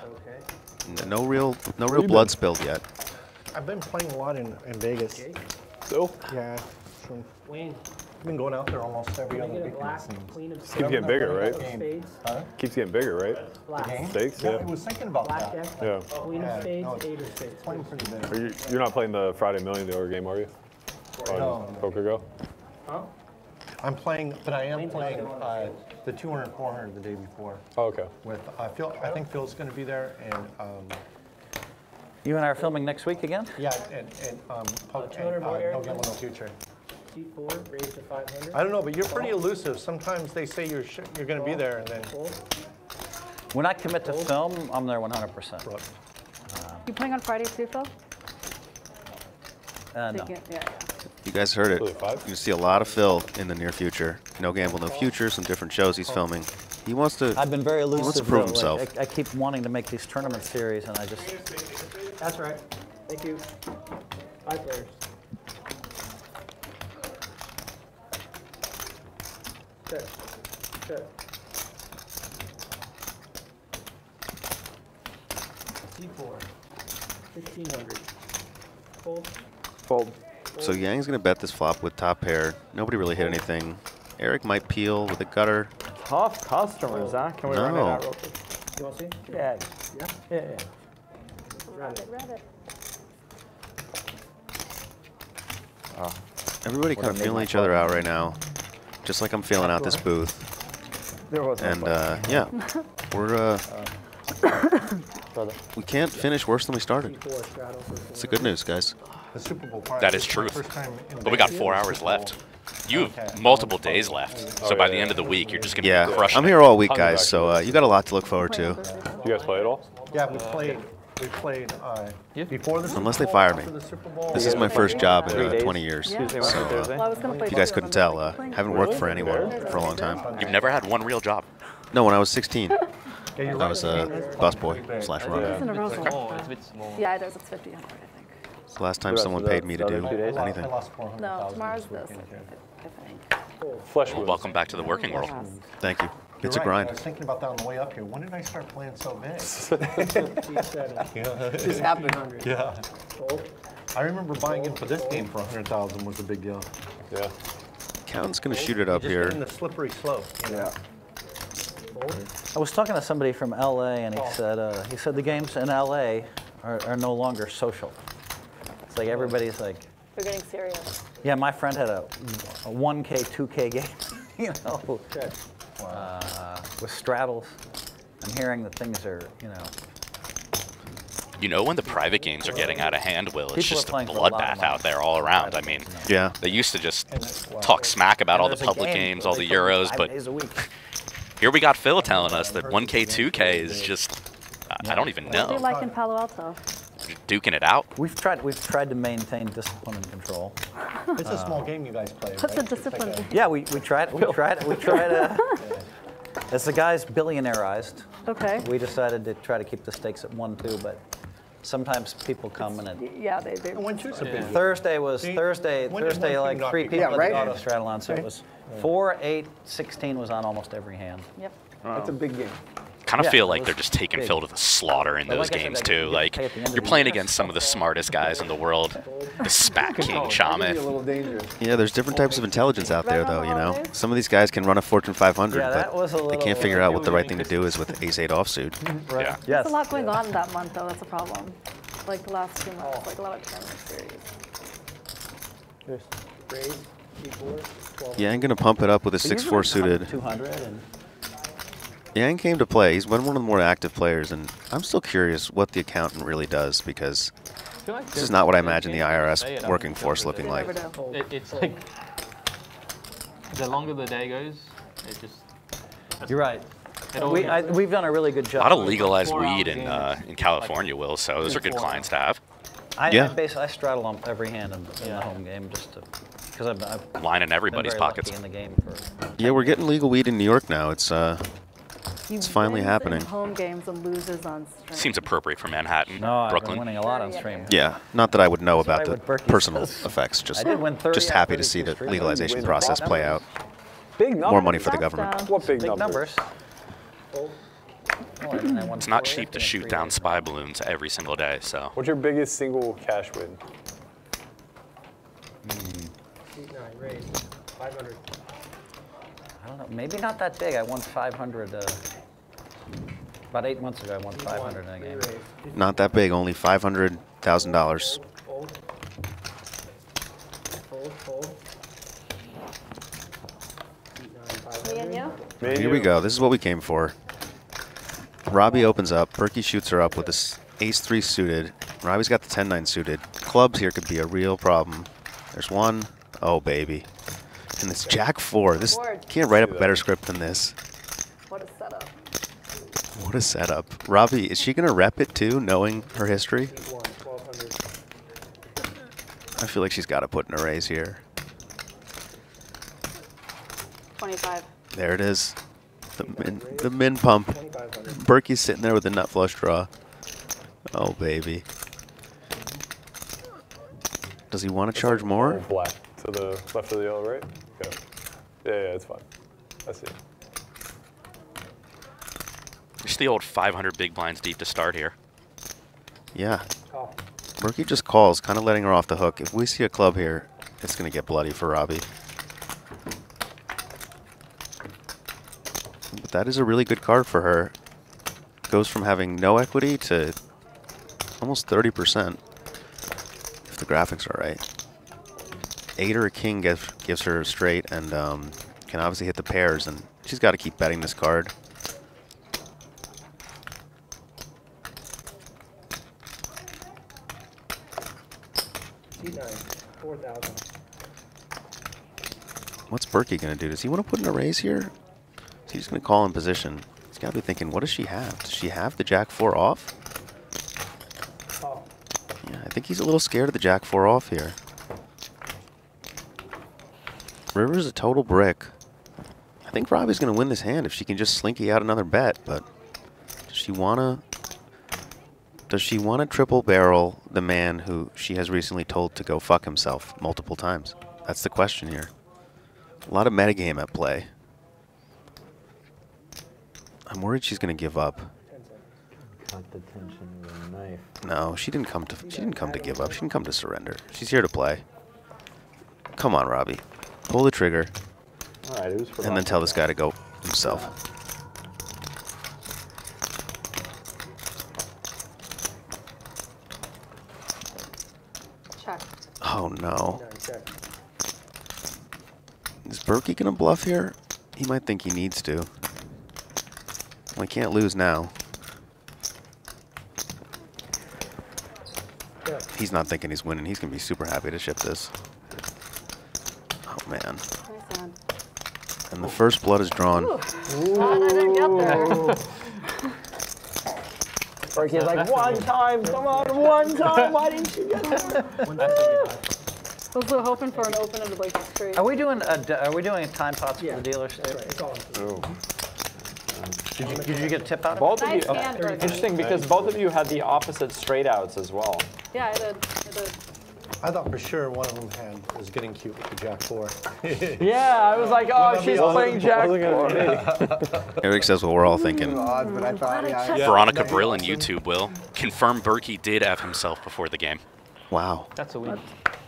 no real, no real blood spilled yet. I've been playing a lot in, in Vegas. Still? Yeah. Sure. Wayne, I've been going out there almost every other I get a weekend. black it seems. queen of Keeps getting bigger, right? Huh? Keeps getting bigger, right? black. Stakes, Yeah, yeah. I was thinking about Black that. deck, Yeah. queen of spades, eight of spades. Playing pretty big. Are you, you're not playing the Friday Million Dollar game, are you? On No. PokerGO? Huh? I'm playing, but I am playing uh, the 200 400 the day before. Oh, okay. With uh, Phil, I think Phil's going to be there, and um, You and I are filming next week again? yeah, and, and um, Pug- 200 and, uh, more, Eric? No Gamble No Future. T4, raise to 500. I don't know, but you're pretty elusive. Sometimes they say you're sh- you're going to be there, and then When I commit to film, I'm there 100%. You playing on Friday too, Phil? Uh, no. Take Yeah, yeah. You guys heard it. You're gonna see a lot of Phil in the near future. No Gamble, No Future, some different shows he's filming. He wants to. I've been very He elusive. wants to prove though. Like, himself. I, I keep wanting to make these tournament series, and I just That's right. Thank you. Bye, players. Check. Check. T4. 1600. Fold. Fold. So Yang's gonna bet this flop with top pair. Nobody really hit anything. Eric might peel with a gutter. Tough customers, huh? Can we run it out real quick? You want to see? Yeah. Yeah? Yeah, yeah. Rabbit, rabbit. Everybody kind of feeling each other out right now, just like I'm feeling out this booth. There was And uh, yeah, we're uh, we can't finish worse than we started. T4 straddle for It's the good news, guys. The Super Bowl party. That is It's my truth. first time But we got four hours left. You Okay. have multiple days left. So by the end of the week, you're just gonna Yeah, be crushing I'm here all week, guys. So uh, you got a lot to look forward to. You guys play at all? Yeah, we played. We played uh, before the Super Unless they fire me. the Super Bowl. This is my first job in uh, 20 years. So uh, Thursday. Well, I was gonna play if you guys couldn't tell, but uh, I haven't worked for anyone for a long time. You've never had one real job. No, when I was 16, I was a busboy slash runner. It's in a row. It's a. Yeah, it is. It's 50 I think. It's the last time The someone paid me to do two days? Anything. No, tomorrow's this this, weekend, yeah. I think. Flesh Well, welcome back to the working world. Thank you. You're It's a right. grind. I was thinking about that on the way up here. When did I start playing so big? T7. yeah. Just happened. yeah. I remember buying in for this game for 100,000 was a big deal. Yeah. Count's gonna shoot it up Just here. getting the slippery slope. You know? I was talking to somebody from LA, and he said uh, he said the games in LA are, are no longer social. It's like everybody's like, We're getting serious. yeah, my friend had a, a 1K, 2K game, you know, uh, with straddles. I'm hearing that things are, you know, You know when the private games are getting out of hand, Will, it's just a playing for a lot of bloodbath out there all around. I mean, Yeah. they used to just talk smack about all the public game games, all the Euros, but days a week. here we got Phil telling us that 1K, 2K is just, I- I don't even know. What do you like in Palo Alto? Duking it out. We've tried we've tried to maintain discipline and control. It's a small game you guys play. What's the right? discipline? Yeah, we, we tried we tried we tried uh, as the guy's billionaireized, Okay. we decided to try to keep the stakes at one two, but sometimes people come and it, Yeah, they, they. And One two's a. Thursday was See, Thursday Thursday like three you people down? at Yeah, the auto straddle on, so it was four, eight, 16 was on almost every hand. Yep. That's a big game. Kind of Yeah, feel like they're just taking big. Phil to the slaughter in But those like I said, games too. Like paid at the end of you're playing against some of the smartest guys in the world, the SPAC King That could be a Chamath. little dangerous. Yeah, there's different types of intelligence out there, though. You know, some of these guys can run a Fortune 500, Yeah, that was a but they can't figure out what the right thing to do is with Ace 8 offsuit. Yeah. Yes. There's a lot going on that month, though. That's a problem. Like the last two months, like a lot of tournament series. Yeah, T4. 12. Yang gonna pump it up with a 6-4 suited. 200 and Yang came to play. He's been one of the more active players, and I'm still curious what the accountant really does because like this is not what I imagine the IRS say it, I working don't force looking like. It, it's like the longer the day goes, it just. you're right. We, I, we've done a really good job. A lot of legalized Four-hour weed in uh, in California, Will. So those are good four clients to have. I, Yeah. I basically I straddle on every hand in, in the home game just to because I've, I've Line in been everybody's very pockets. lucky in the game for. Yeah, we're getting legal weed in New York now. It's uh, He It's finally wins happening. In home games and loses on stream. Seems appropriate for Manhattan, No, I've been Brooklyn. winning a lot on stream. yeah. Not that I would know That's about the personal effects. Just, I did win 30 just happy to see the legalization process play out. Big numbers. More money for the government. What big, Big numbers? numbers. Oh, and I won It's not cheap to shoot down spy balloons every single day, so. What's your biggest single cash win? I don't know. Maybe not that big. I won 500. Uh, about eight months ago, I won 500 in a game. Not that big. Only five hundred thousand dollars. Me and you? Me and Here we go. This is what we came for. Robbie opens up. Berkey shoots her up with this ace three suited. Robbie's got the 10-9 suited. Clubs here could be a real problem. There's one. Oh, baby. And it's jack four. This can't write up a better script than this. What a setup. What a setup. Robbie, is she going to rep it too, knowing her history? I feel like she's got to put in a raise here. 25. There it is. The min, the min pump. Berkey's sitting there with the nut flush draw. Oh, baby. Does he want to charge more? Black to the left of the yellow, right? Yeah. Yeah, yeah, it's fine. I see. Just the old 500 big blinds deep to start here. Yeah. Berkey just calls, kind of letting her off the hook. If we see a club here, it's going to get bloody for Robbie. But that is a really good card for her. Goes from having no equity to almost 30%, if the graphics are right. Eight or a king gives, gives her a straight and um, can obviously hit the pairs, and she's got to keep betting this card. What's Berkey going to do? Does he want to put in a raise here? Is he just going to call in position? He's got to be thinking, what does she have? Does she have the jack four off? Yeah, I think he's a little scared of the jack four off here. River's a total brick. I think Robbie's going to win this hand if she can just slinky out another bet, but does she want to... Does she want to triple barrel the man who she has recently told to go fuck himself multiple times? That's the question here. A lot of metagame at play. I'm worried she's going to give up. No, she didn't come to she didn't come to give up. She didn't come to surrender. She's here to play. Come on, Robbie. Pull the trigger All right, it was and then tell this guy to go himself. Check. Oh no. Is Berkey gonna bluff here? He might think he needs to. We can't lose now. He's not thinking he's winning. He's gonna be super happy to ship this. Oh man. And the first blood is drawn. Ooh. God, I didn't get there. Berkey's like, one time, come on, one time, why didn't you get there? I was hoping for an open and like straight. Are we doing a, d- are we doing a time pots for the dealers? Oh. Did you, did you get a tip out Both of you, Nice hand, Berkey. interesting because both of you had the opposite straight outs as well. Yeah, I did. I did. I thought for sure one of them had was getting cute with the jack four. Yeah, I was like, oh, she's playing jack four. Eric says what we're all thinking. Odd, but I thought, yeah. I- Veronica Brill and YouTube will confirm Berkey did F himself before the game. Wow, That's a win.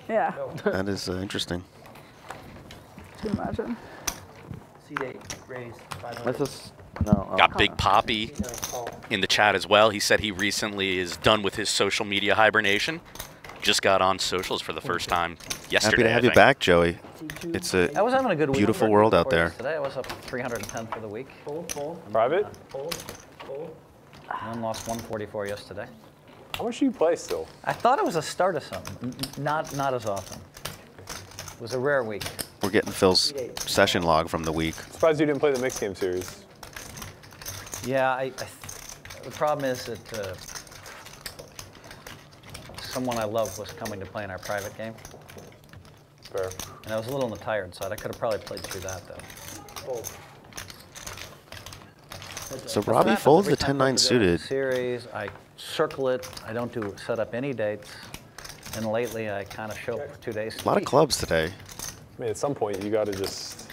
Yeah. that is uh, interesting. Can you imagine? This is, no. oh. Got Big Poppy in the chat as well. He said he recently is done with his social media hibernation. Just got on socials for the first time yesterday. Happy to have you back, Joey. It's a I was having a good beautiful for- world out there. Today I was up 310 for the week. Private? And then lost 144 yesterday. How much do you play still? I thought it was a start of something. N- n- Not not as often. It was a rare week. We're getting Phil's session log from the week. Surprised you didn't play the mixed game series. Yeah, I, I the problem is that uh, someone I love was coming to play in our private game. Fair. And I was a little on the tired side. I could have probably played through that, though. So That's Robbie happens folds every the 10-9 I go to suited. Series, I circle it. I don't do set up any dates. And lately, I kind of show up for two days. A lot of clubs today. I mean, at some point, you got to just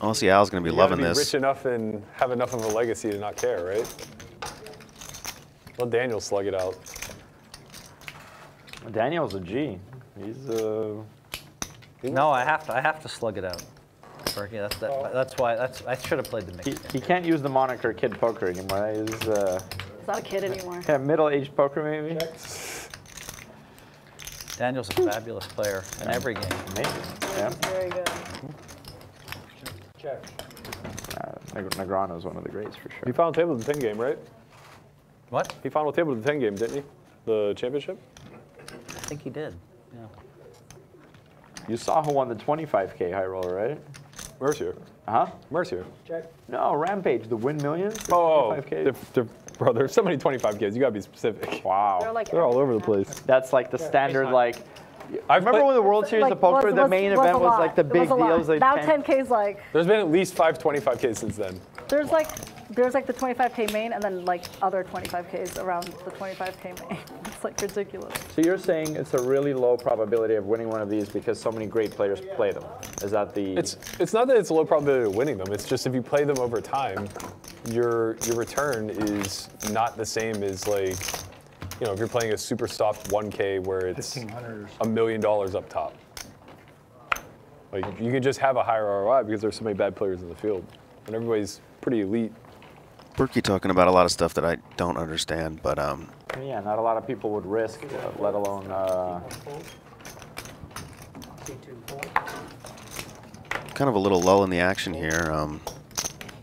Honestly, Al's going to be you gotta loving be this. rich enough and have enough of a legacy to not care, right? Let Daniel slug it out. Daniel's a G. He's uh. No, I have to. I have to slug it out. Berkey, that's that, that's why. That's I should have played the mix. He, he can't use the moniker Kid Poker anymore. He's uh, He's not a kid anymore. yeah, middle-aged poker maybe. Daniel's a fabulous player in every game. Amazing. Yeah. Very good. Check. Uh, Neg- Negreanu's one of the greats for sure. He sure. final table the 10 game, right? What? He final table in the 10 game, didn't he? The championship? I think he did. Yeah. You saw who won the 25k high roller, right? Mercier. Uh huh? Mercier. Check. No, Rampage, the win millions. for Oh, 25K. they're, they're, bro, there's so many 25Ks. You gotta be specific. Wow. They're like They're all over the place. That's like the standard, like. I've Remember played- when the World Series Like, of Poker, was- the was- main was event a was like the big was a lot. deals? Like Now 10 10K's like There's been at least five 25Ks since then. there's like there's like the 25k main and then like other 25ks around the 25k main. It's like ridiculous. So you're saying it's a really low probability of winning one of these because so many great players play them? Is that the? It's it's not that it's a low probability of winning them. It's just if you play them over time, your your return is not the same as like, you know, if you're playing a super soft 1K where it's a million dollars up top. Like you can just have a higher ROI because there's so many bad players in the field, and everybody's pretty elite. Berkey talking about a lot of stuff that I don't understand, but um, yeah, not a lot of people would risk, uh, let alone. Uh, kind of a little lull in the action here. Um,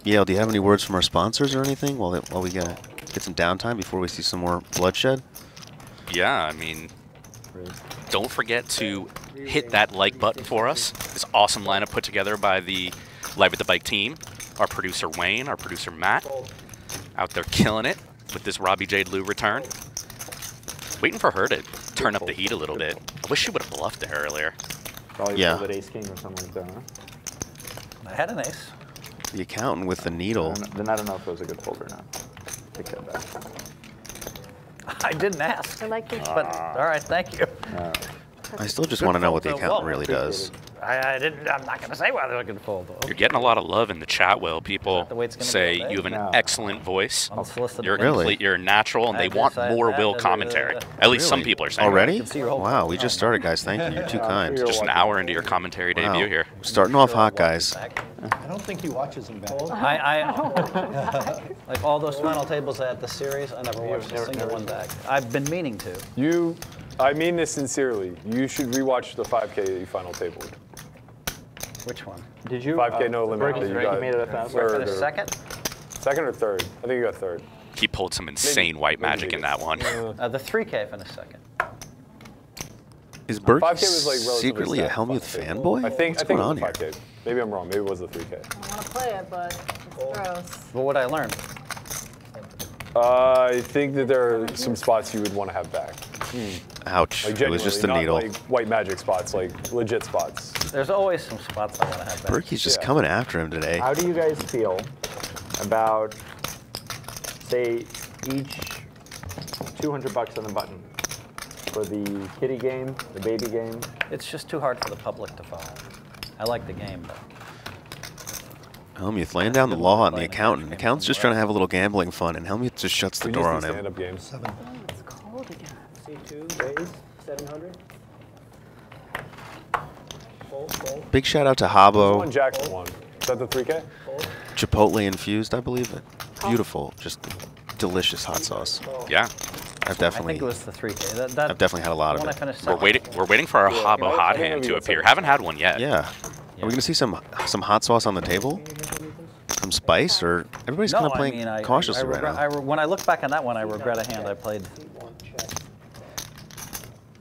Yale, do you have any words from our sponsors or anything while, while we get, get some downtime before we see some more bloodshed? Yeah, I mean, don't forget to hit that like button for us. This awesome lineup put together by the Live at the Bike team. Our producer Wayne, our producer Matt, out there killing it with this Robbie Jade Lew return. Waiting for her to turn up the heat a little bit. I wish she would have bluffed there earlier. probably Yeah. folded ace king or something like that. Huh? I had an ace. The accountant with the needle. Then I don't know if it was a good fold or not. Take that back. I didn't ask. I like your But all right, thank you. I still just want to know what the though. accountant Well really does. I, I didn't. I'm not going to say why they're looking fold. though. You're getting a lot of love in the chat, Will. People the way it's gonna say you have an No. excellent voice. Unsolicited You're Really? complete. You're natural, and I they want more Will commentary. uh, At least some people are saying. Already? can see your whole- Wow, we just started, guys. Thank you. You're too kind. Just an hour into your commentary Wow. debut here. Starting off hot, guys. I don't think he watches them back. I, I like all those final tables at the series. I never watched a single one back. I've been meaning to. You, I mean this sincerely. You should rewatch the 5K final table. Which one? Did you? 5K uh, no limit. Berkey, that you you made it a thousand. third For the second, Second or third? I think you got third. He pulled some insane white maybe magic in that one. uh, the 3K finished second. Is Berkey 5K was like secretly a stacked Hellmuth fanboy? I think What's I think going on here? 5K. Maybe I'm wrong. Maybe it was the 3K. I want to play it, but it's gross. What would I learn? Uh, I think that there are some spots you would want to have back. Ouch. Like it was just the genuinely, needle. like white magic spots, like legit spots. There's always some spots I want to have back. Berkey's just Yeah. coming after him today. How do you guys feel about, say, each 200 bucks on the button for the kitty game, the baby game? It's just too hard for the public to follow. I like the game, but Hellmuth laying down the law on the accountant. The Accountant's just trying to have a little gambling fun, and Hellmuth just shuts the door on him. stand-up games. Oh, it's cold again. C2, raise, 700. Fold, fold, Big shout out to One Habo, one. Is that the 3K? fold. Chipotle infused, I believe it. Beautiful, just delicious hot sauce. Yeah, I've I definitely, think it was the 3K. That, that, I've definitely had a lot of one it. we're waiting. We're waiting for our Habo I hot hand to appear. it. Haven't had one yet. Yeah. Are we gonna see some some hot sauce on the table? Some spice, or everybody's no, kind of playing I mean, I, cautiously I, I right now? I re- when I look back on that one, I regret a hand I played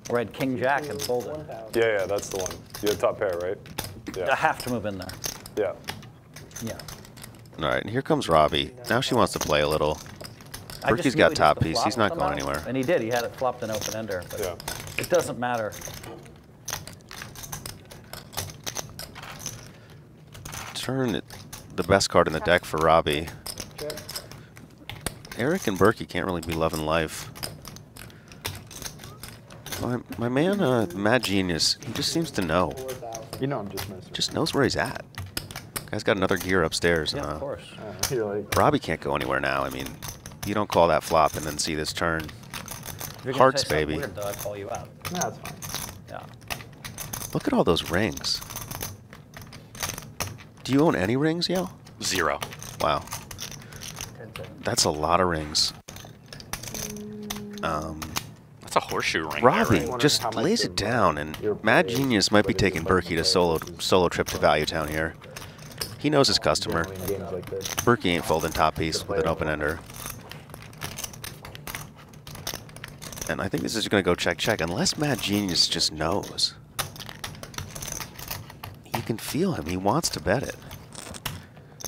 C1, check. where I had King Jack and folded. 1,000. Yeah, yeah, that's the one. You had top pair, right? I have to move in there. Yeah. Yeah. All right, and here comes Robbie. Now she wants to play a little. I just got top piece. He's not going anywhere. And he did. He had it flopped an open ender. But Yeah. It doesn't matter. Turn it, the best card in the deck for Robbie. Eric and Berkey can't really be loving life. My, my man, uh, Mad Genius, he just seems to know. You know I'm just messing. Just knows where he's at. Guy's got another gear upstairs. Yeah, and, uh, of course. You're like, Robbie can't go anywhere now. I mean, you don't call that flop and then see this turn. You're Hearts, say baby. Weird, though, I call you out. nah, that's fine. Yeah. Look at all those rings. Do you own any rings, yo? Zero. Wow. That's a lot of rings. Um, That's a horseshoe ring. Robbie there, right? just lays it down, and Mad Genius might be taking it, Berkey to solo solo trip to Value Town here. He knows his customer. in games like this. Berkey ain't folding top piece with an open ender. And I think this is going to go check check unless Mad Genius just knows. You can feel him. He wants to bet it.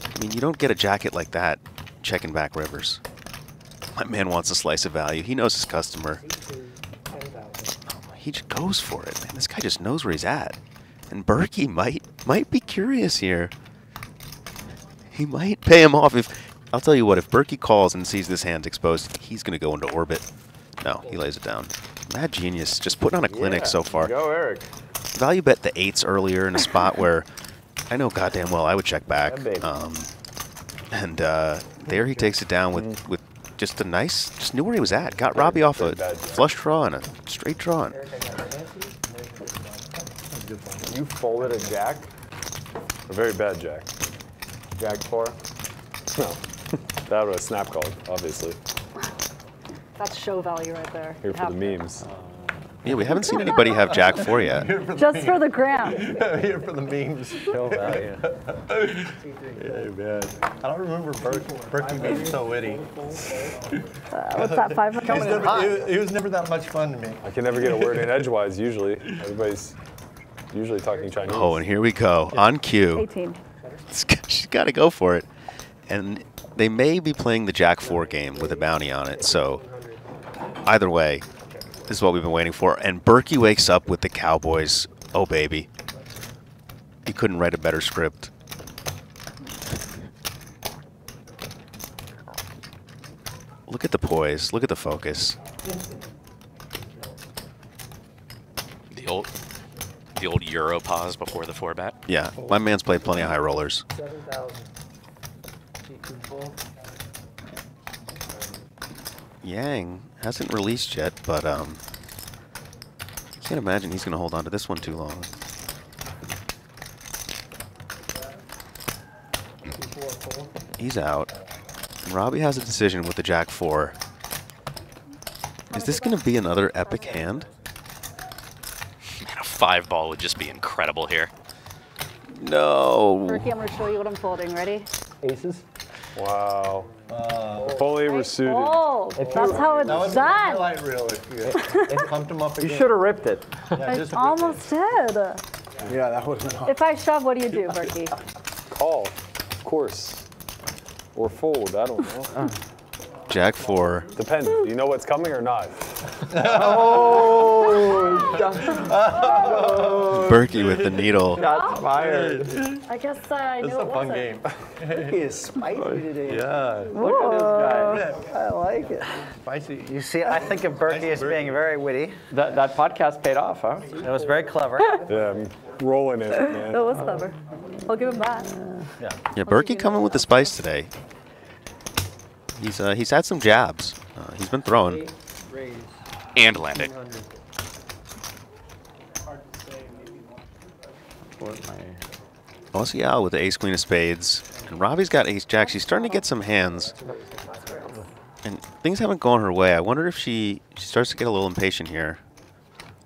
I mean, you don't get a jacket like that checking back rivers. My man wants a slice of value. He knows his customer. He just goes for it, man. This guy just knows where he's at. And Berkey might might be curious here. He might pay him off if I'll tell you what, if Berkey calls and sees this hand exposed, he's gonna go into orbit. No, he lays it down. Mad genius, just putting on a clinic Yeah, so far. Go, Eric. Value bet the eights earlier in a spot where I know goddamn well I would check back. Um, and uh, there he takes it down with, with just a nice, just knew where he was at. Got Robbie off a flush draw and a straight draw. And You folded a jack? A very bad jack. Jack four. No. that was a snap call, obviously. That's show value right there. Here for the have- memes. Yeah, we haven't seen anybody have Jack four yet. For Just for the gram. Here for the memes. Show value. Yeah, man. I don't remember Berkey, Berkey being so witty. Uh, what's that, 500? He was, never, he, he was never that much fun to me. I can never get a word in edgewise usually. Everybody's usually talking Chinese. Oh, and here we go on cue. 18. She's got to go for it. And they may be playing the Jack 4 game with a bounty on it. So either way, this is what we've been waiting for. And Berkey wakes up with the Cowboys. Oh, baby. You couldn't write a better script. Look at the poise. Look at the focus. The old, the old Euro pause before the four bet. Yeah, my man's played plenty of high rollers. Yang hasn't released yet, but um, can't imagine he's going to hold on to this one too long. He's out. And Robbie has a decision with the Jack 4. Is this going to be another epic hand? Man, a five ball would just be incredible here. No. Ricky, I'm going to show you what I'm folding. Ready? Aces. Wow. Oh. if only it were suited. Oh, that's how it's That done. highlight reel if you pumped him up You should have ripped it. Yeah, I just a bit. almost did. Yeah, that would have been If I shove, what do you do, Berkey? Call, of course. Or fold, I don't know. Uh. Jack 4. Depends. Do you know what's coming or not? Oh, Berkey with the needle. Shots fired. I guess uh, I knew It's a it fun wasn't. game. He is spicy today. Yeah. Look at this guy. I like it. Spicy. You see, I think of Berkey as being very witty. That, that podcast paid off, huh? It was very clever. Yeah, I'm rolling it, man. That was clever. I'll give him that. Yeah. Yeah, Berkey coming with the spice today. He's uh, he's had some jabs. Uh, he's been throwing. And landing. Osial with the ace queen of spades. And Robbie's got ace jack. She's starting to get some hands. And things haven't gone her way. I wonder if she, she starts to get a little impatient here.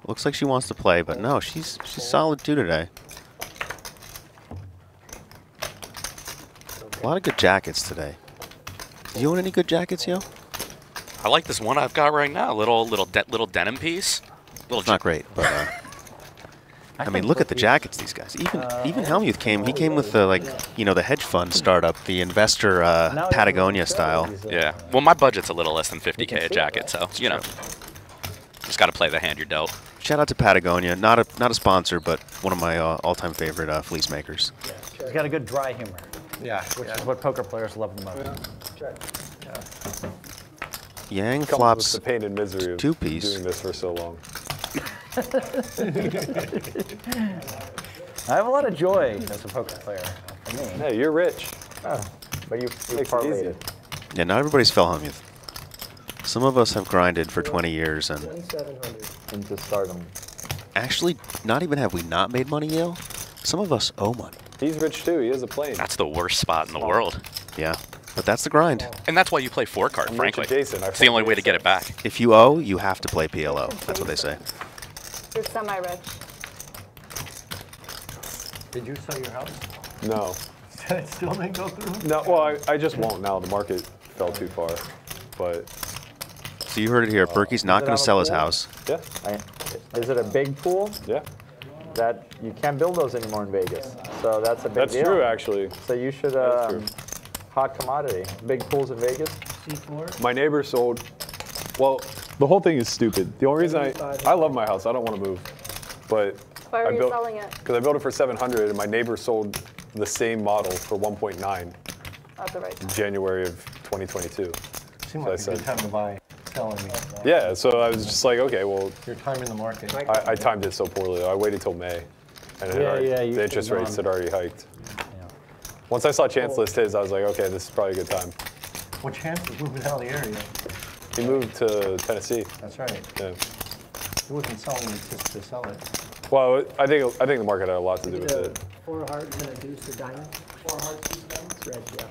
Looks like she wants to play, but no, she's she's solid too today. A lot of good jackets today. Do you own any good jackets, yo? I like this one I've got right now. Little little de little denim piece. Little It's not great, but uh, I mean, look at the jackets these guys. Even even Hellmuth came. He came with the like you know the hedge fund startup, the investor uh, Patagonia style. Yeah. Well, my budget's a little less than 50k a jacket, so you know, just got to play the hand you're dealt. Shout out to Patagonia, not a not a sponsor, but one of my uh, all-time favorite uh, fleece makers. He's got a good dry humor, Yeah. which is what poker players love the most. yeah Yang Comes flops the pain and misery of two piece. doing this for so long. I have a lot of joy as a poker player. For me. Hey, you're rich. Oh, but you, you Makes it parlayed easy. it. Yeah, not everybody's Phil Hellmuth. Some of us have grinded for 20 years, and into stardom. actually, not even have we not made money, Yale. Some of us owe money. He's rich too. He has a plane. That's the worst spot in the world. Yeah, but that's the grind. And that's why you play four card, I'm frankly. Jason. I It's the only way to get it back. If you owe, you have to play PLO. That's what they say. You're semi-rich. Did you sell your house? No. it still didn't go through? No, well, I, I just won't now. The market fell too far. But So you heard it here. Berkey's not going to sell his house. yeah, I, is it a big pool? yeah. That you can't build those anymore in Vegas. So that's a big That's deal. true, actually. So you should That is um, hot commodity. Big pools in Vegas. My neighbor sold. Well, the whole thing is stupid. The only reason I I love my house. I don't want to move, but Why I were you built selling it because I built it for 700, and my neighbor sold the same model for 1.9 at the right time? January of 2022. Seemed So like a said- good time to buy, telling me. Yeah, so I was just like, okay, well, Your time in the market. I, I timed it so poorly. I waited till May, and it Yeah, already- yeah, you the interest rates had already hiked. Once I saw Chance list his, I was like, okay, this is probably a good time. What chance is moving out of the area? He moved to Tennessee. That's right. Yeah. He wasn't selling it just to sell it. Well, I think I think the market had a lot to do with it. Four hearts and a deuce or diamond. Four hearts, two diamonds. Red, yeah.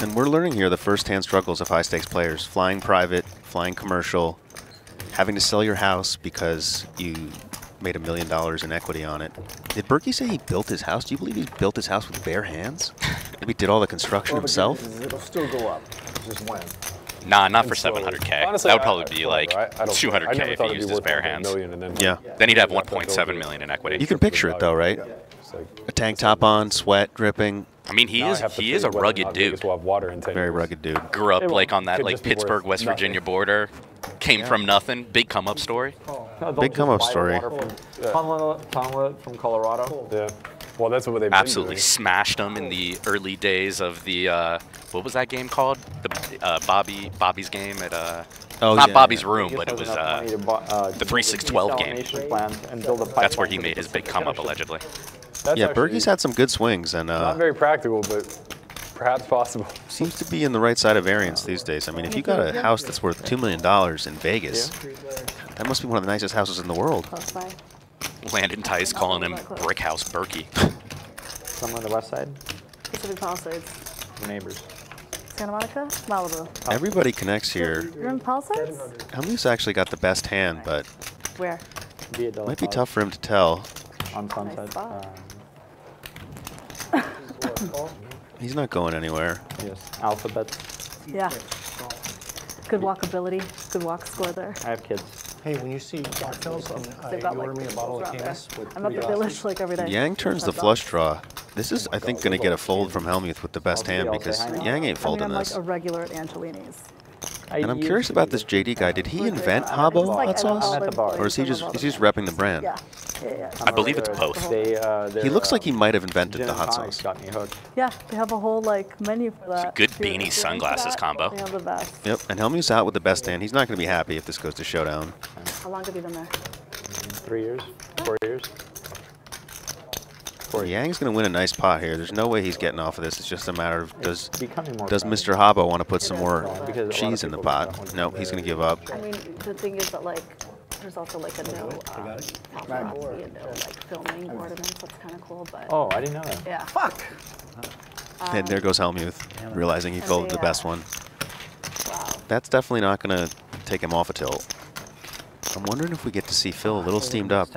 And we're learning here the first-hand struggles of high-stakes players: flying private, flying commercial, having to sell your house because you made a million dollars in equity on it. Did Berkey say he built his house? Do you believe he built his house with bare hands? Maybe did all the construction himself? It'll still go up. Just when. Nah, not for And slowly. 700k. Honestly, that would probably I- be whatever. like I- I don't care. I 200k never if thought he it'd used be his worth bare more than a hands. million, and then Yeah. Then he'd have Knocked up 1.7 over. million in equity. You can picture it though, right? It's like, A tank top on, sweat dripping, I mean, he now is he is a predict whether or rugged dude. Vegas will have water in very years. rugged dude. Grew up like on that like just be worth Pittsburgh, West nothing. Virginia border. Came from nothing. Big come up story. No, Big come-up story. water from Tonla, Tonla from Colorado. Yeah. Well, that's what they've been Absolutely doing. smashed him in the early days of the uh, what was that game called? The uh, Bobby Bobby's game at uh, Oh, not yeah, Bobby's yeah. room, but it was uh, money uh, the build a 3612 game. desalination and build a that's where he made his big come up allegedly. That's yeah, actually Berkey's had some good swings and uh, Not very practical, but perhaps possible. seems to be in the right side of variance these days. I mean, if you got a house that's worth two million dollars in Vegas, that must be one of the nicest houses in the world. Close by. Landon Tice calling him Brickhouse Berkey. Somewhere on the west side, Pacific Palisades. your neighbors. Santa Monica? Malibu. Everybody connects here. You're in Palisades? Hellmuth's actually got the best hand, but Where? Might be tough for him to tell. On Sunset. spot. He's not going anywhere. yes, alphabet. Yeah. Good walkability. Good walk score there. I have kids. Hey, when you see cocktails, um, uh, They've you got like order me a bottle of around. Camus with I'm at three the glasses. village like every day. Yang turns the flush draw. This is, I think, going to get a fold from Hellmuth with the best hand because. Yang ain't I mean, folding I'm like a regular at Angelini's. I And I'm curious about this JD guy. Did he invent Habbo it's like hot I don't know sauce? I'm at the bar. Or is he just is he just repping the brand? I believe it's both. Uh, He looks like he might have invented the and hot tonic sauce. got me hooked. Yeah, they have a whole like menu for that. good If you're- beanie if you're into sunglasses combo. They have the best. Yep, and Hellmuth's out with the best hand. He's not going to be happy if this goes to showdown. How long have you been there? Three years, four years. Or Yang's going to win a nice pot here. There's no way he's getting off of this. It's just a matter of does does. Mr. Habbo want to put some more Because a lot of cheese in the pot? No, he's going to give up. I mean, the thing is that like, there's also like a no um, paparazzi and no like filming ordinance. That's kind of cool, but Oh, I didn't know that. yeah. Fuck. And there goes Hellmuth, realizing he And folded the, the best one. Wow. That's definitely not going to take him off a tilt. I'm wondering if we get to see Phil a little steamed up.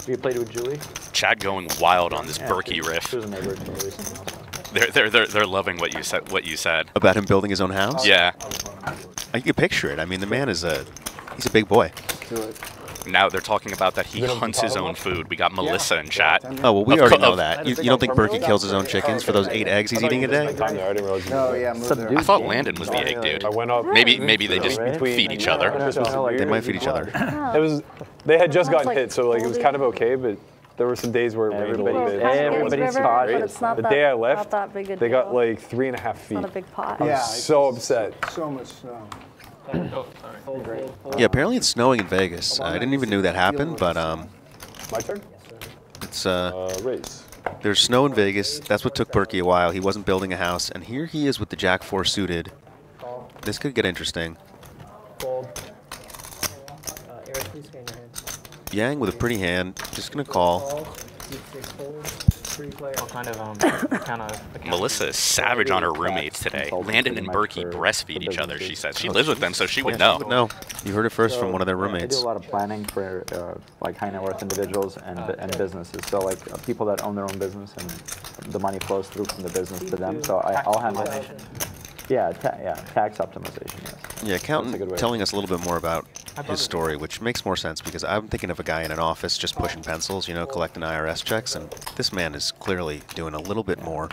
Stand. You played with Julie? Chad going wild on this Yeah, Berkey riff. Was a neighbor to me recently also. They're, they're, they're, they're loving what you said. What you said. About him building his own house? Yeah. I can picture it. I mean, the man is a, he's a big boy. Do it. Now they're talking about that he hunts his own food. We got Melissa in chat. Oh, well, we Of already know of- that. You, you don't think Berkey kills his own chickens for those eight eggs he's eating a day? No, yeah. I thought Landon was the egg dude. I went up. Maybe maybe they just feed each other. They might feed each other. It was. They had just gotten hit, so like it was kind of okay, but there were some days where everybody rained a Everybody's- bit. Kind of gets Everybody's river, caught. but it's not The that, day I not left, that big a they got like three and a half feet. Not a big pot. I was Yeah, so upset. So much snow. Oh, sorry. Yeah, apparently it's snowing in Vegas. I didn't even know that happened, but um, My turn. it's uh, Uh, race. there's snow in Vegas. That's what took Berkey a while. He wasn't building a house, and here he is with the Jack Four suited. This could get interesting. Fold. Uh, Eric, please scan your hand. Yang with a pretty hand, just gonna call. Call. Deep six fold. Three player. What kind of um, kind of Melissa is savage on her roommates today. Landon and Berkey breastfeed each other, she says. She lives with them, so she would know. No, you heard it first from one of their roommates. I do roommates. a lot of planning for uh, like high net worth individuals and, bu- and businesses. So like uh, people that own their own business and the money flows through from the business to them. So I, I'll handle it. Yeah, ta- yeah, tax optimization. Yes. Yeah, accountant telling us a little bit more about his story, which makes more sense because I'm thinking of a guy in an office just pushing pencils, you know, collecting IRS checks, and this man is clearly doing a little bit more.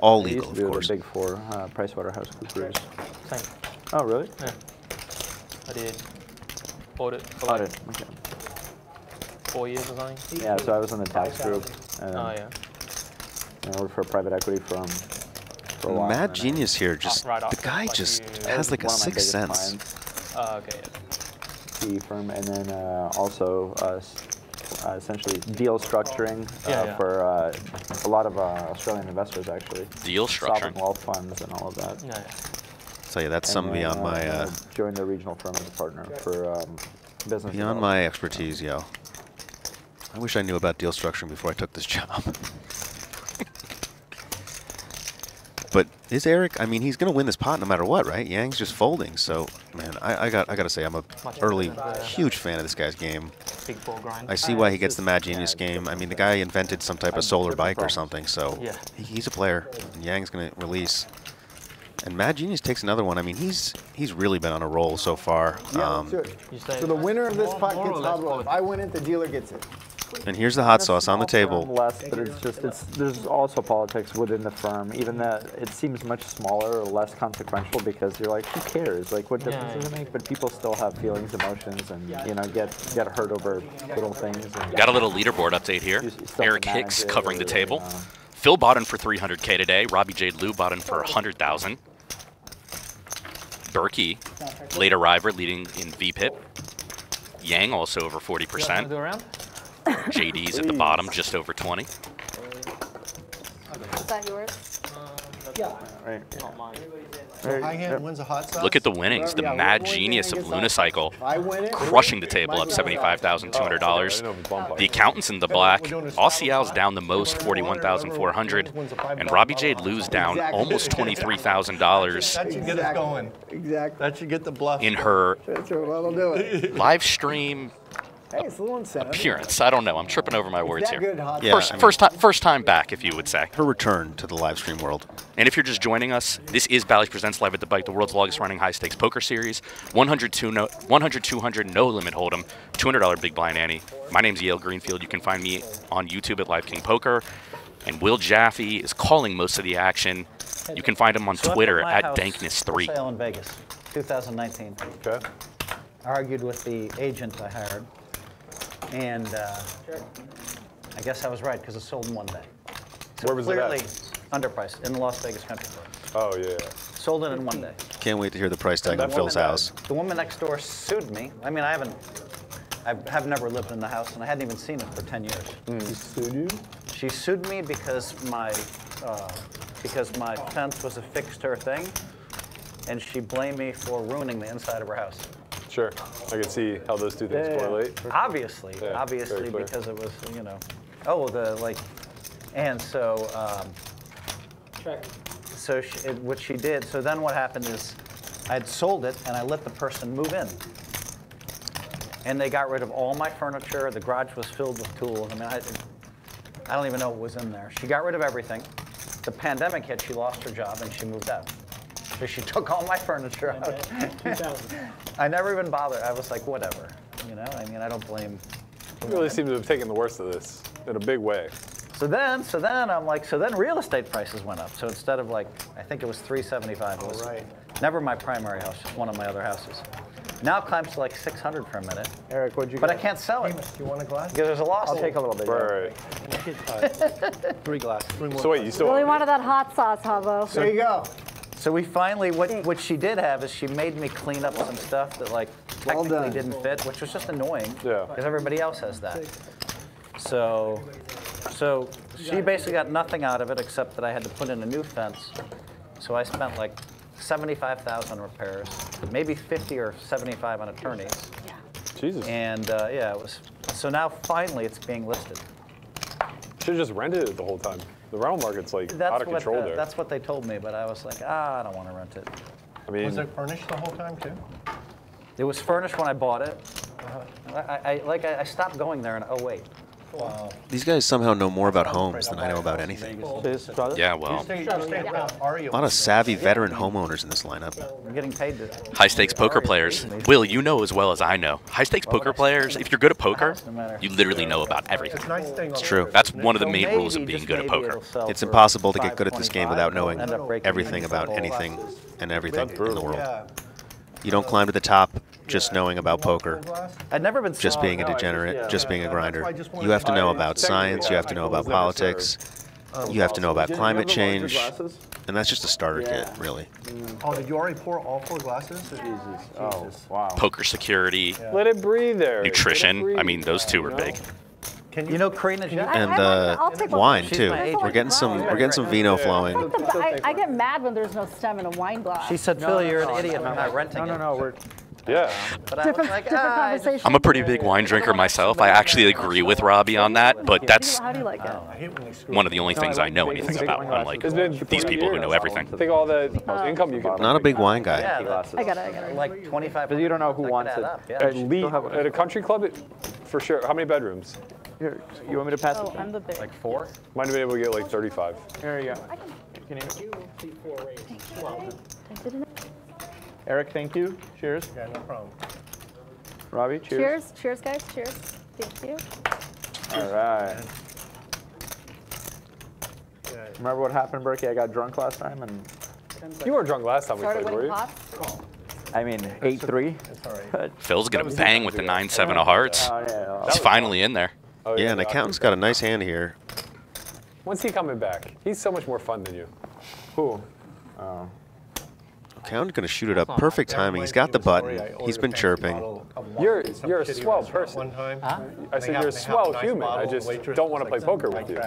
All I used legal, to of be with course. the Big Four, uh, PricewaterhouseCoopers. same. Oh, really? Yeah. I did audit for like Audit. Okay. four years or something. Yeah, so I was in the tax group. And, Oh yeah. and I worked for a private equity firm for a while. Mad and then I- genius here. Just right the guy like, just you- has like a one of my sixth sense. clients. Oh, okay. PE firm, and then uh, also uh, uh, essentially deal structuring uh, Yeah, yeah. for uh, a lot of uh, Australian investors, actually. Deal Sovereign structuring. wealth funds and all of that. Yeah. yeah. So yeah, that's And some then, beyond my then uh, I joined the regional firm as a partner for um, business. beyond my expertise, yo. I wish I knew about deal structuring before I took this job. but is Eric? I mean, he's gonna win this pot no matter what, right? Yang's just folding. So, man, I, I got I gotta say, I'm a early better than the- huge fan of this guy's game. Big ball grind. I see why he gets the Mad Genius game. I mean, the guy invented some type of solar bike or something, so Yeah. he- he's a player. And Yang's gonna release. And Mad Genius takes another one. I mean, he's he's really been on a roll so far. Yeah, Um, let's do it. You say So the winner of this pot gets less hot roll. If. I win it, the dealer gets it. and here's the hot sauce on the table. Less, but it's just it's there's also politics within the firm. Even that it seems much smaller or less consequential because you're like, who cares? Like, what difference Yeah, does it make? But people still have feelings, emotions, and you know get get hurt over little things. And Got a little leaderboard update here. You- you still have to Eric Hicks covering the table. you know. Phil bought in for 300k today. Robbie Jade Lew bought in for 100,000. Berkey, late arriver, leading in VPIP. Yang also over You guys wanna 40%. go around? JD's at the bottom, just over 20. Is that yours? Uh, right. Not mine. So high hand wins a hot sauce. Look at the winnings. The Yeah, mad genius of I guess Luna Cycle If I win it, crushing the table up $75,200. The accountant's in the black. Aussie Al's down the most, 41,400. And Robbie Jade Lew's down almost $23,000 That should get us going. Exactly. That should get the bluff. in her That's right. Well, I'll do it. live stream Hey, it's a little incentive. appearance. I don't know. I'm tripping over my words that here. good hot Yeah, First, I mean- first time, first time back, if you would say. Her return to the live stream world. And if you're just joining us, this is Bally's Presents Live at the Bike, the world's longest running high stakes poker series. 100, two no, 100 200, no limit hold'em, $200 big blind ante. My name's Yale Greenfield. You can find me on YouTube at Live King Poker. And Will Jaffe is calling most of the action. You can find him on So Twitter my at Dankness3. For sale in Vegas, 2019. Okay. I argued with the agent I hired, and uh, I guess I was right because it sold in one day. So Where was it at? clearly underpriced in the Las Vegas Country Club. Oh yeah. Sold it in one day. Can't wait to hear the price tag on Phil's woman- house. The woman next door sued me. I mean, I haven't, I have never lived in the house, and I hadn't even seen it for 10 years. She sued you? She sued me because my, uh, because my fence was a fixed-her thing, and she blamed me for ruining the inside of her house. Sure. I can see how those two things correlate. Obviously, Yeah, obviously, because it was, you know, oh, the like, and so, um, so she, it, what she did. So then what happened is, I had sold it and I let the person move in, and they got rid of all my furniture. The garage was filled with tools. I mean, I, I don't even know what was in there. She got rid of everything. The pandemic hit. She lost her job and she moved out. So she took all my furniture out. I never even bothered. I was like, whatever. You know, I mean, I don't blame. You really seem to have taken the worst of this in a big way. So then, so then I'm like, so then real estate prices went up. So instead of like, I think it was 375. It was right. never my primary house, just one of my other houses. Now it climbs to like 600 for a minute. Eric, what'd you But I can't sell it Amos, do you want a glass? because there's a loss. I'll take a little bit. Right, yeah. right. Three glasses. Three more So wait, you still Really wanted that hot sauce, Hubbo. There you go. So we finally, what, what she did have is she made me clean up some stuff that like technically done. didn't fit, which was just annoying. Yeah. Because everybody else has that. So, so she basically got nothing out of it except that I had to put in a new fence. So I spent like 75,000 repairs, maybe 50 or 75 on attorneys. Jesus. And uh, yeah, it was. So now finally it's being listed. Should have just rented it the whole time. The rental market's like That's out of what control uh, there. that's what they told me, but I was like, ah, I don't want to rent it. I mean, Was it furnished the whole time too? It was furnished when I bought it. Uh-huh. I, I like I, I stopped going there in 08. Wow. These guys somehow know more about homes than I know about anything. Yeah, well, stay, you stay around Aria. A lot of savvy veteran homeowners in this lineup. I'm getting paid to. high stakes poker players. Will, you know as well as I know. High stakes poker players, if you're good at poker, you literally know about everything. It's nice staying on the true. That's one of the main rules of being good at poker. It's impossible to get good at this game without knowing end up breaking everything about anything and everything in the world. You don't climb to the top just knowing about poker, I'd never been just being a no, just- degenerate, yeah. just being a Yeah, that's why grinder. I just wanted You have to to- know about science, you have to know about politics, you have to know about climate have the larger change, and that's just a starter kit, Yeah. really. Oh, did you already pour all four glasses? Jesus. Oh, wow. Poker security, let it breathe there. Let it nutrition. I mean, those two you are big. Can You know Karina Jeff? And uh, I'll take one. wine too. We're getting some, we're getting some vino flowing. Like the- I, I get mad when there's no stem in a wine glass. She said, Phil, you're an idiot for not renting No, no, no. We're Yeah. But I was like, different ah, conversation. I'm a pretty big wine drinker myself. I actually agree with Robbie on that, but that's How do you like it? I hate when they screw one of the only things I I know anything about, wine unlike glasses. It's been these people who know everything. Think all the income you get. Not a big wine guy. Yeah. I got it, I got it. like 25. But you don't know who wants it. At least at a country club, for sure. How many bedrooms? Here, you want me to pass Oh, it? I'm the big. Like four? Might have been able to get like 35. There you go. Can you, I didn't- Eric, thank you. Cheers. Yeah, no problem. Robbie, cheers. Cheers, cheers, guys. Cheers. Thank you. All right. Remember what happened, Berkey? I got drunk last time, and You weren't drunk last time we played, were winning you? pots. I mean, eight three. It's all right. Phil's gonna bang with the 9-7 of hearts. Oh yeah. He's finally in there. Oh, Yeah, yeah, and the accountant's got a nice hand here. When's he coming back? He's so much more fun than you. Who? Oh. Accountant's gonna shoot it up. Perfect timing. He's got the button. He's been chirping. You're- you're a swell person. One. I said you're a swell human. I just don't want to play poker with you.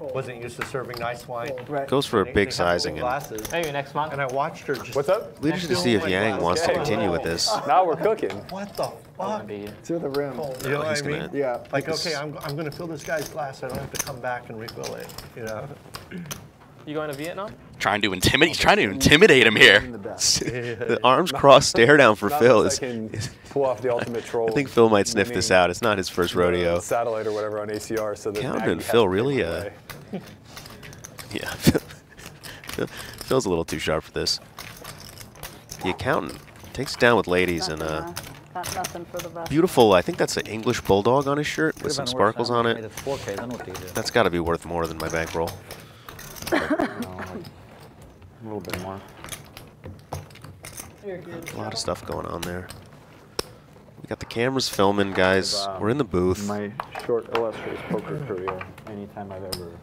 Wasn't used to serving nice wine. Goes for a big they had little sizing. And Maybe next month. and I watched her just. What's up? we just to see if Yang wants to Okay. continue with this. Now we're cooking. What the fuck? To the rim. You know what I mean? Yeah. Like, this- okay, I'm, I'm gonna fill this guy's glass. I don't have to come back and refill it. You know. You going to Vietnam? Trying to intimidate. He's trying to intimidate him here. The arms crossed stare down for Phil is. Pull off the ultimate troll. I think Phil might sniff this out. It's not his first rodeo. Uh, Satellite or whatever on ACR, so that Count and Phil really, uh. Yeah, Phil- Phil's a little too sharp for this. The accountant takes it down with ladies and uh, uh, nothing for the best. beautiful. I think that's an English bulldog on his shirt with Could've some sparkles on it. 4K, then what do you do? That's got to be worth more than my bankroll. A little bit more. A lot of stuff going on there. We got the cameras filming, guys. Um, We're in the booth. My short illustrious poker career. Anytime I've ever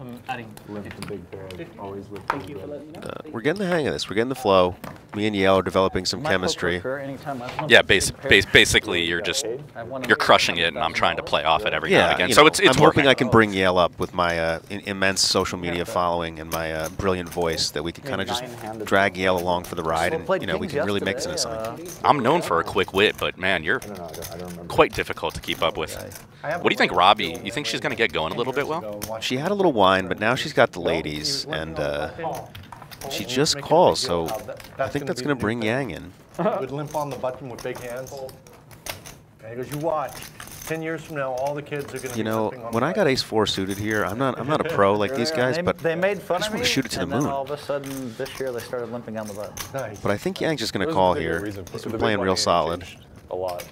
I'm adding. limped a big pair, I've always looked Thank you for letting me know. Uh, we're getting the hang of this. We're getting the flow. Me and Yale are developing some My poker chemistry. career, anytime I've won Yeah, a bas- bas- basically you're just I've won a you're crushing it, and I'm trying to play off it every now and Yeah, again. you So it's it's I'm working. hoping I can bring Yale up with my uh, in- immense social media following and my uh, brilliant voice that we can kind of just drag Yale along for the ride, Well, and you know we can really mix yesterday, into something. uh, I'm known for a quick wit, but man, you're I don't know. I don't, I don't remember. quite difficult to keep up with. I have What do you think, Robbie? You think she's gonna get going a little bit well? years ago, watched She had a little wine, but now she's got the ladies, and uh, she just calls, so I think that's going to bring Yang in. Would limp on the button with big hands. And he goes, "You watch. Ten years from now, all the kids are going to You know, when I got. Ace Four suited here, I'm not I'm not a pro like these guys, they, but they made fun I just of wanna shoot it to the moon. all of a sudden this year they started limping on the button. Nice. but I think Yang's just going to call here. reason for- He's been playing real solid. A lot.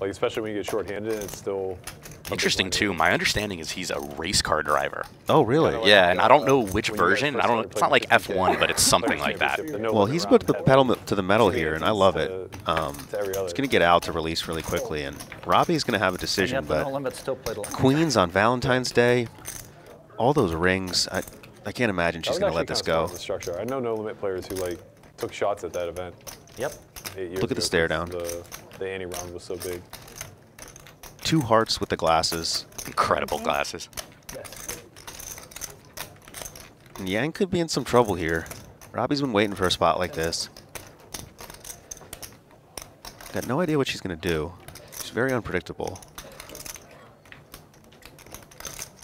Like especially when you get shorthanded, and it's still. A big Interesting too. My understanding is he's a race car driver. Oh, really? Kinda like, Yeah, and I don't know which when you guys version. I don't. It's not like playing 50K, F1, but it's something like that. championship, the no Well, he's put the pedal to the metal here, and I love it. Um, to every other. it's going to get out to release really quickly, and Robbie's going to have a decision, yet but limit still played a lot. Queens on Valentine's Day, all those rings, I, I can't imagine she's going to let actually this kinda smart go. The structure. I know no limit players who like took shots at that event. Yep. Look at the ago stare 'cause down. The, the ante round was so big. Two hearts with the glasses. Incredible glasses. And Yang could be in some trouble here. Robbie's been waiting for a spot like this. Got no idea what she's going to do. She's very unpredictable.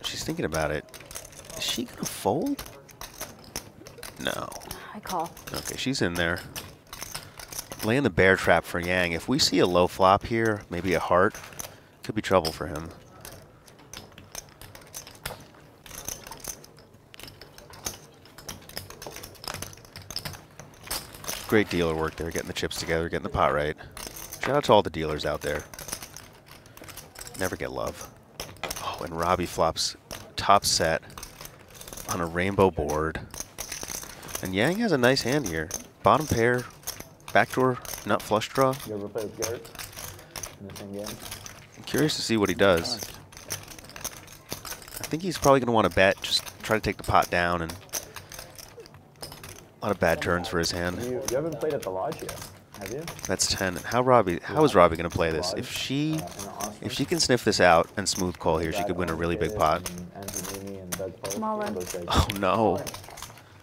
She's thinking about it. Is she going to fold? No. I call. Okay, she's in there. Laying the bear trap for Yang. If we see a low flop here, maybe a heart, could be trouble for him. Great dealer work there, getting the chips together, getting the pot right. Shout out to all the dealers out there. Never get love. Oh, and Robbie flops top set on a rainbow board. And Yang has a nice hand here. Bottom pair, backdoor nut flush draw. You ever play with Garrett in the same game? I'm curious to see what he does. I think he's probably going to want to bet, just try to take the pot down, and a lot of bad turns for his hand. You, you haven't played at the lodge yet, have you? That's 10. How Robbie? How is Robbie going to play this? If she, if she can sniff this out and smooth call here, she could win a really big pot. Oh no!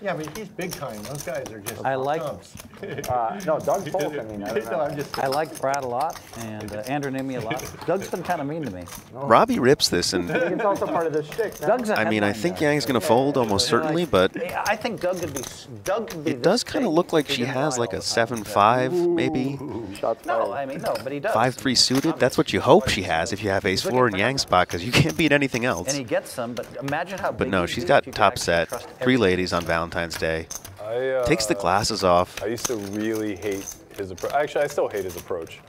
Yeah, but he's big time. Those guys are just I like- Uh, no, Doug Polk, I mean, I don't No, know. I'm just I like Brad a lot, and uh, Andrew Neeme a lot. Doug's been kind of mean to me. Robbie rips this, and It's also part of the shtick. Doug's a I mean, I think guy. Yang's going to fold almost certainly, but I think Doug could be. Doug could be. it does kind of look like she has like a seven-five, maybe Shots No. I mean no, but he does. five-three suited. That's what you hope she has if you have ace four in Yang's spot, because you can't beat anything else. And he gets some, but imagine how. But big no, he'd she's be got if you could top set, three ladies on Valentine's Day. I, uh, Takes the glasses off. I used to really hate his approach. Actually, I still hate his approach.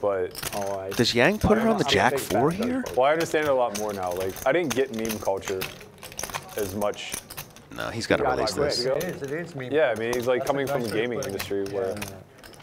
But Oh, I, Does Yang put her on the jack big four here? Well, I understand it a lot more now. Like, I didn't get meme culture as much. No, he's got to got release quick. this. it is. It is me. Yeah, I mean, he's like coming from the gaming industry where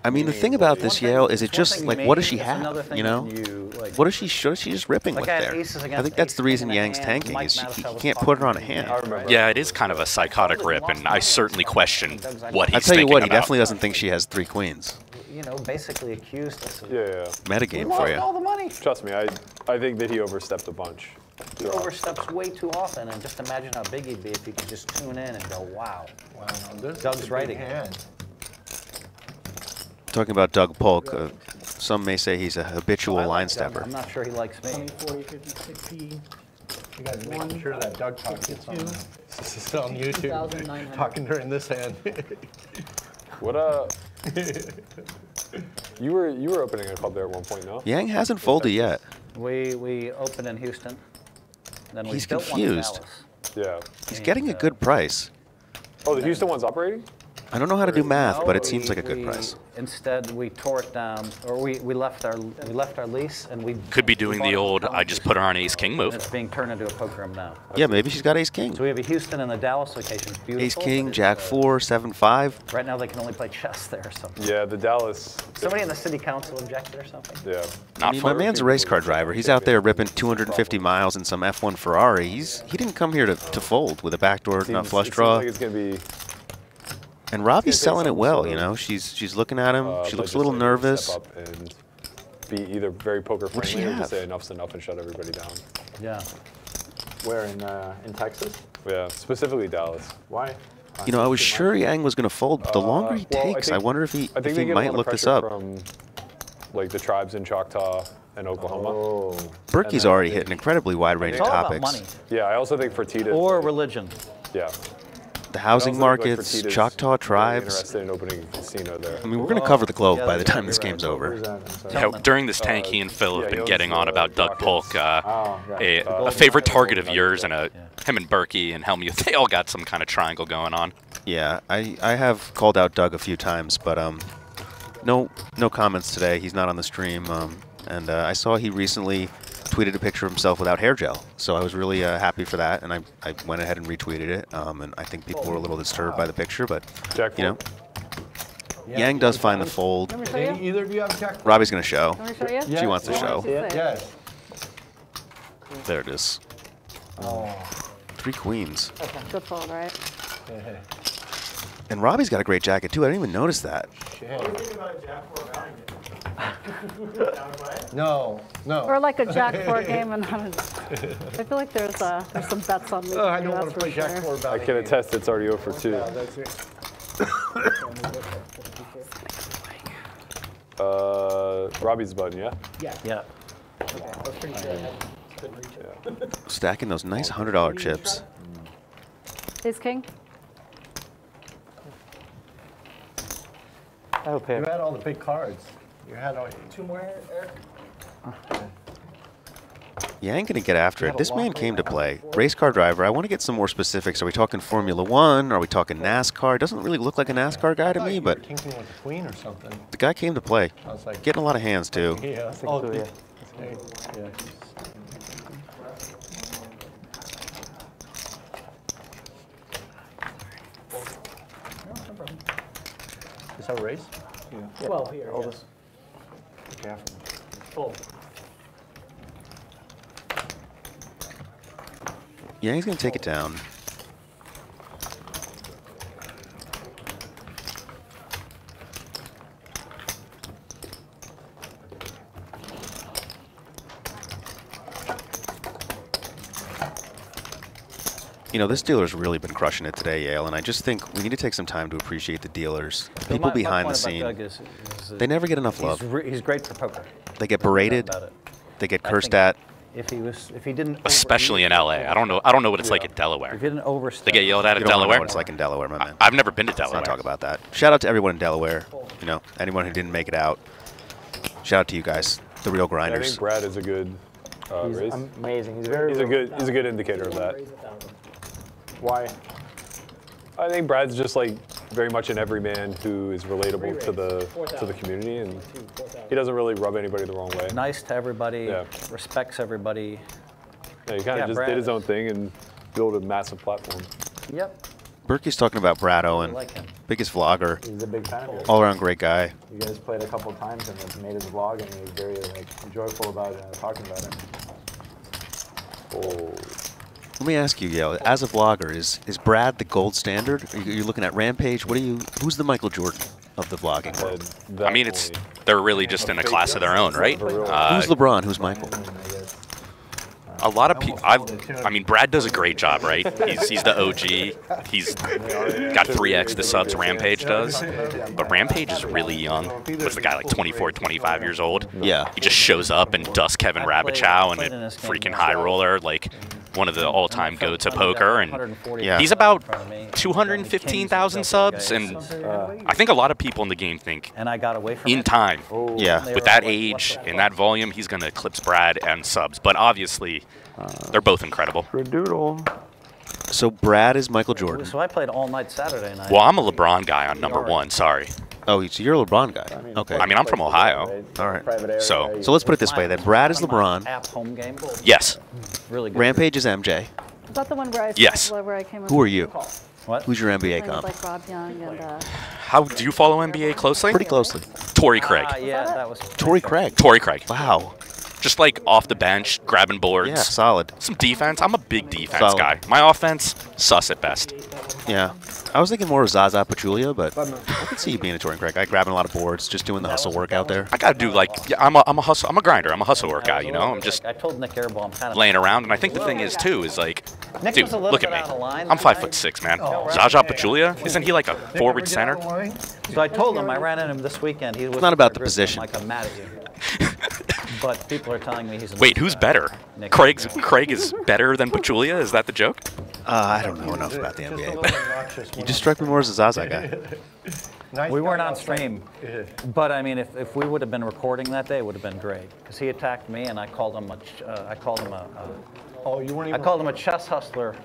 I mean, the thing about this Yale is it just like what does she have? You know, you, like- what is she? What is she just ripping Like with there? I think that's the reason Yang's hand. tanking Mike is she, Mattisell he can't put her on a hand. Yeah, it is kind of a psychotic rip, and I certainly question what he's. I tell you what, he about. definitely doesn't think she has three queens. you know, basically accused us of Yeah, yeah. Metagame for you. all the money. Trust me, I I think that he overstepped a bunch. He oversteps way too often, and just imagine how big he'd be if he could just tune in and go, "Wow." Wow, this Doug's a big writing. hand. Talking about Doug Polk, uh, some may say he's a habitual I line stepper. I'm not sure he likes me. 20, 40, 50, 60, You guys making sure that Doug talk gets on, it's on YouTube. 2,900. Talking during this hand. What up? you were you were opening a club there at one point, no? Yang hasn't folded yet. We we opened in Houston. Then we He's built one in confused. Dallas. Yeah. He's getting a good price. Oh, the Houston one's operating. I don't know how to do math, but it No, seems we- like a good we- price. Instead, we tore it down, or we, we left our we left our lease, and we Could be doing the old I just put her on ace king and move. It's being turned into a poker room now. Yeah, maybe she's got ace king. So we have a Houston and the Dallas location. It's beautiful. Ace king, jack uh, four, seven five. Right now, they can only play chess there. So Yeah, the Dallas. somebody in the city council objected or something. Yeah. I Not mean, my man's a race car driver. He's out there ripping 250 miles in some F1 Ferrari. He's he didn't come here to, to fold with a backdoor Seems, nut flush it seems draw. like it's gonna be. And Robbie's selling it well. You know, she's she's looking at him. Uh, she looks a little nervous. And be either very poker What does she friendly or have? just say enough's enough and shut everybody down. Yeah. where in uh, in Texas? Yeah, specifically Dallas. Why? You know, I was sure Yang was going to fold, but the longer he Uh, well, takes, I think- wonder if he I think if he might look this up. from like the tribes in Choctaw and Oklahoma. Oh, Berkey's already hit an incredibly wide range of all topics. about money Yeah, I also think for Fertitta. or religion. yeah. The housing I also think, like, markets, Choctaw tribes. In opening casino there. I mean, we're going to cover the globe yeah, by the time this game's over. that? I'm sorry. Yeah, during this tank, he and Phil have he been getting on about Doug Rockets. Polk, uh, Oh, yeah. a, a favorite target of yours, and a him and Berkey and Hellmuth. They all got some kind of triangle going on. Yeah, I, I have called out Doug a few times, but um, no no comments today. He's not on the stream. Um, and uh, I saw he recently tweeted a picture of himself without hair gel. So I was really uh, happy for that, and I, I went ahead and retweeted it. Um, and I think people were a little disturbed by the picture, but Jack you know, Yang does find the fold. Let me show you. Either of you have Jack? Robbie's gonna show. Want me show you? She wants to show. Yes. There it is. Three queens. Good fold, right? And Robbie's got a great jacket too. I didn't even notice that. No, no. Or like a Jack four game and not a, I feel like there's uh, there's some bets on me. Oh, I don't want to play Jack sure. four I can attest it's already over two. That's it. Uh, Robbie's button, yeah? Yeah. Yeah. Stacking those nice hundred dollar chips. Ace king. Oh, You had all the big cards. You had all. Two more, Eric? Yang gonna get after it. This man came to play. Race car driver. I want to get some more specifics. Are we talking Formula One? Are we talking NASCAR? Doesn't really look like a NASCAR guy to me, but the queen or something. the guy came to play. I was like, Getting a lot of hands too. yeah. Oh, yeah. Yeah. Is that a race? Well, here, Oh, yes. this- Be Yang's gonna take it down. You know, this dealer's really been crushing it today, Yale, and I just think we need to take some time to appreciate the dealers, the So people my- my behind the point about scene. Doug is- is They never get enough he's love. re- He's great for poker. They get berated, they get cursed at. If he was, if he didn't, over- Especially in LA. I don't know. I don't know what it's like in Delaware. if he didn't overstep. They get yelled at You in don't wanna know Delaware. what it's like in Delaware, my man. I've never been to Let's Delaware. not talk about that. Shout out to everyone in Delaware. You know, anyone who didn't make it out. Shout out to you guys, the real grinders. I grinders. think Brad is a good uh, He's race. amazing. He's very. He's a good he's a good indicator of that. Raise a thousand. Why? I think Brad's just like very much an everyman who is relatable to the to the community, and Two, he doesn't really rub anybody the wrong way. Nice to everybody. Yeah. Respects everybody. Yeah, he kind of Yeah, just Brad did his own thing and built a massive platform. Yep. Berkey's talking about Brad I Owen, like him. biggest vlogger, He's a big fan of yours. all around great guy. You guys played a couple of times and it made his vlog, and he was very like joyful about uh, talking about it. Oh, Let me ask you, Yale, as a vlogger, is is Brad the gold standard? Are you, are you looking at Rampage? What are you? Who's the Michael Jordan of the vlogging world? I mean, it's they're really just in a class of their own, right? Uh, Who's LeBron? Who's Michael? a lot of people. I, I mean, Brad does a great job, right? He's, he's the OG. He's got 3x the subs Rampage does. But Rampage is really young. Was the guy like 24, 25 years old? Yeah. He just shows up and dusts Kevin I played- Rabichow and a in this game freaking high roller, like one of the all-time go to poker. And Yeah. he's about in front of me. 215,000 subs, and. I think a lot of people in the game think and I got away from in it. time, oh, Yeah. With that age and that volume, he's going to eclipse Brad and subs. But obviously, uh, they're both incredible. Doodle. So Brad is Michael Jordan. So I played all night Saturday night. Well, I'm a LeBron guy on number one. Sorry. Oh, so you're a LeBron guy. Okay. I mean, I'm from Ohio. All right. So- So let's put it this way then. Brad is LeBron. App home game. Yes. Really good. Rampage is MJ. Is that the one where I Yes. where I came Who are you? What? Who's your NBA comp? like Rob Young and uh, How do you follow NBA closely? Pretty closely. Torrey Craig. Ah, yeah, that was. Torrey Craig. Torrey Craig. Wow. Just like off the bench, grabbing boards. Yeah, solid. Some defense. I'm a big defense Solid. guy. My offense, sus at best. Yeah. I was thinking more of Zaza Pachulia, but I could see you being a Torrey Craig. I grabbing a lot of boards, just doing the hustle work out there. I gotta do like yeah, I'm a I'm a hustle I'm a grinder. I'm a hustle work guy. You know. I'm just I told Nick Airball I'm kind of laying around. And I think the thing is too is like, dude, was a little look at me. out of line I'm five foot six, man. Oh. Zaza Pachulia, isn't he like a forward center? So I told him I ran into him this weekend. He was not about the position. Like I'm mad at you. but people are telling me he's. A Wait, who's better? Nick Craig's Airball. Craig is better than Pachulia. Is that the joke? Uh, I don't know enough about the NBA, but you just struck me more as a Zaza guy. We weren't on stream, but I mean, if, if we would have been recording that day, it would have been great. Because he attacked me, and I called him a, uh, I called him a, a Oh, you weren't I called him a chess hustler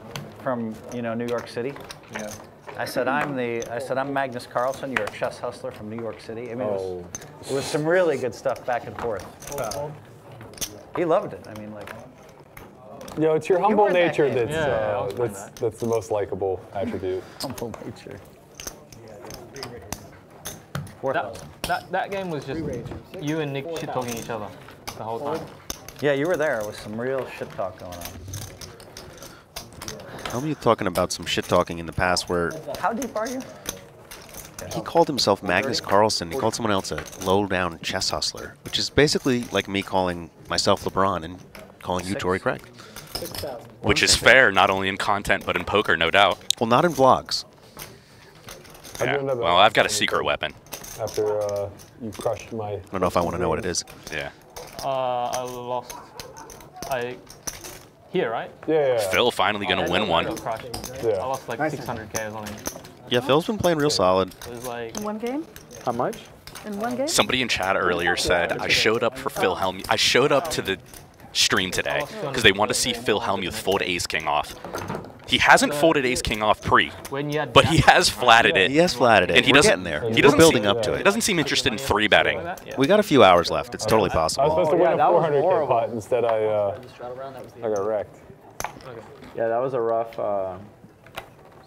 from you know New York City. Yeah. I said I'm the I said I'm Magnus Carlsen. You're a chess hustler from New York City. I mean, it was, Oh, It was some really good stuff back and forth. He loved it. I mean, like, You know, it's your humble won that nature game. that's Yeah, yeah, uh, was playing that's that's the most likable attribute. humble nature. Four That, thousand. that, that game was just you and Nick shit talking each other the whole time. Yeah, you were there. with some real shit talk going on. Tell me you're talking about some shit talking in the past where How deep are you? he called himself Magnus Carlsen. He called someone else a low down chess hustler, which is basically like me calling myself LeBron and calling you Torrey Craig. Which is fair, not only in content but in poker, no doubt. Well, not in vlogs. Yeah. Well, I've got a secret weapon. After uh, you crushed my. I don't know if I want to know what it is. Yeah. Uh, I lost. I here, right? Yeah, yeah. yeah. Phil finally gonna oh, win one. got crushed. Yeah. I lost like 600k or something. Yeah, Phil's been playing real solid. Like In one game? How much? In one game? Somebody in chat earlier said I showed up for Phil oh. Hellmuth. I showed up to the stream today because they wanted to see Phil Hellmuth fold Ace King off. He hasn't folded Ace King off pre, when you had but he has flatted it. He has flatted it. And he We're doesn't. getting there. He We're doesn't building seem, up to it. He doesn't seem interested in three betting. We got a few hours left. It's totally possible. I was supposed to Oh, win a that was 400k pot. Instead, I uh, I got wrecked. Yeah, that was a rough. Uh,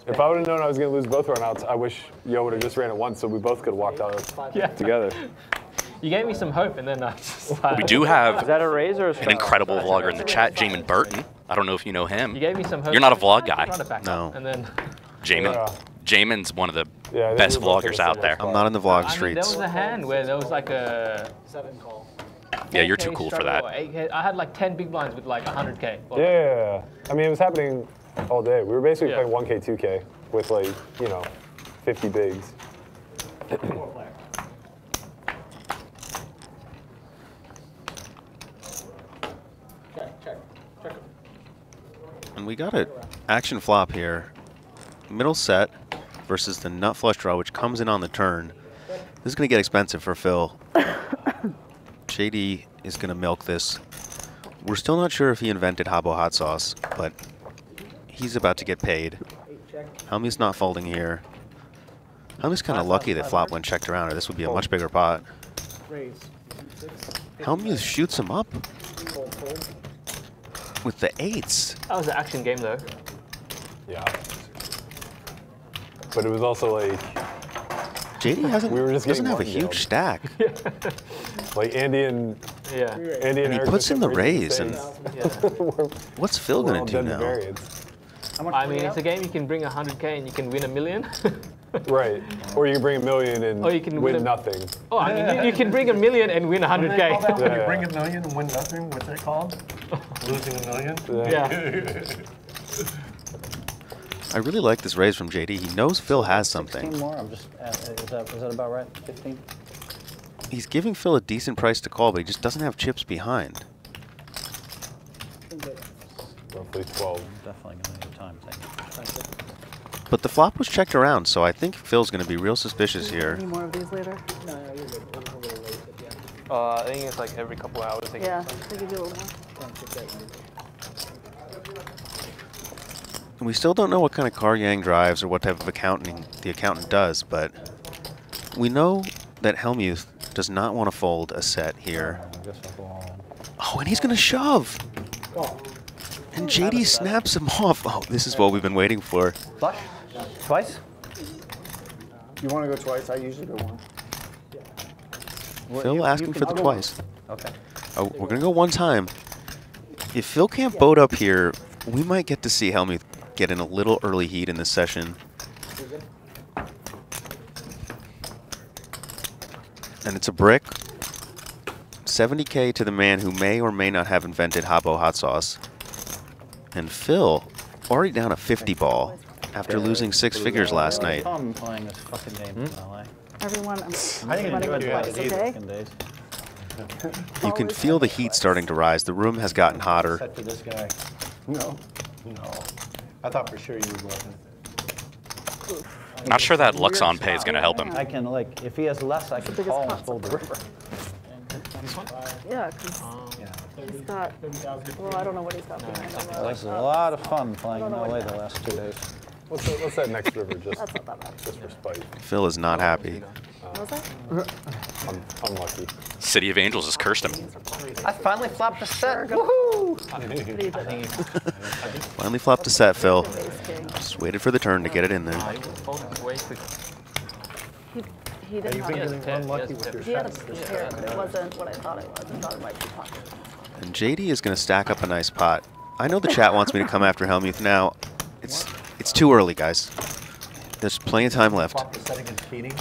If I would have known I was going to lose both runouts, I wish Yo would have just ran it once so we both could have walked out Yeah. together. You gave me some hope, and then I just like, We do is have that a raise an strike? incredible vlogger in the chat, Jaman Burton. I don't know if you know him. You gave me some hope. You're not a vlog guy. Run it back No. up, And then Jaman. Yeah. Jaman's one of the Yeah, best we were both at vloggers out there. I'm not in the vlog I mean, there was a hand where there was like a. seven call. Yeah, you're too cool for that. I had like 10 big blinds with like 100k. Yeah, yeah, yeah. I mean, it was happening all day. We were basically Yeah. playing 1K, 2K with like, you know, 50 bigs. And we got an action flop here. Middle set versus the nut flush draw, which comes in on the turn. This is going to get expensive for Phil. JD is going to milk this. We're still not sure if he invented Habbo hot sauce, but he's about to get paid. Helmy's not folding here. Helmy's kind of lucky that flop went checked around, or this would be a much bigger pot. Hellmuth shoots him up. With the eights. That was an action game though. Yeah. But it was also like, JD hasn't, We were just doesn't have a martingale. huge stack. like Andy and Yeah. Andy and, And he Eric puts in the raise, and the what's Phil we're gonna do now? variance. How much I mean, it's a game you can bring 100k and you can win a million. Right. Or you can bring a million and Or you can win win a- nothing. oh, I mean, you, you can bring a million and win 100k. Yeah, When you bring a million and win nothing, what's that called? Losing a million? yeah. I really like this raise from JD. He knows Phil has 16 something. more. I'm just. Uh, is that is that about right? 15. He's giving Phil a decent price to call, but he just doesn't have chips behind. Roughly 12. Definitely gonna need time. Thank you. But the flop was checked around, so I think Phil's going to be real suspicious here. Any more of these later? No, no, you're good. We're a little late, but yeah. Uh, I think it's like every couple hours. They Yeah, get they give you a little more. Can't take that either. And we still don't know what kind of car Yang drives or what type of accounting the accountant does, but we know that Hellmuth does not want to fold a set here. I guess I'll go all in. Oh, and he's going to shove. Oh, And JD snaps him off. Oh, this is what we've been waiting for. Flush. Twice. You want to go twice? I usually go one. Phil you- asking you for the twice. Okay. Oh, we're going to go one time. If Phil can't boat up here, we might get to see Hellmuth get in a little early heat in this session. And it's a brick. 70k to the man who may or may not have invented Habbo hot sauce. And Phil already down a 50 ball after losing six figures last night. Fun playing this fucking game hmm? in LA. Everyone, I'm I didn't running twice, either. okay? You can feel the heat starting to rise. The room has gotten hotter. Set for this guy. No, no. I thought for sure you wasn't. Not sure that Luxon pay is going to help him. I can like if he has less, I can biggest call and pots fold the river. Yeah, because he's got, well, I don't know what he's got behind him. This is a lot of fun playing in LA the last two days. What's that, what's that next river? Just, That's not that bad. just for spite. Phil is not happy. What was that? I'm unlucky. City of Angels has cursed him. I finally flopped a set. Woohoo! Finally flopped a set, Phil. Just waited for the turn to get it in there. He, he didn't You've have it. getting unlucky with your He had a shots. pair, but it wasn't what I thought it was. I thought it might be pocket. And JD is going to stack up a nice pot. I know the chat wants me to come after Hellmuth now. It's it's too early, guys. There's plenty of time left, Flop the set against Keating.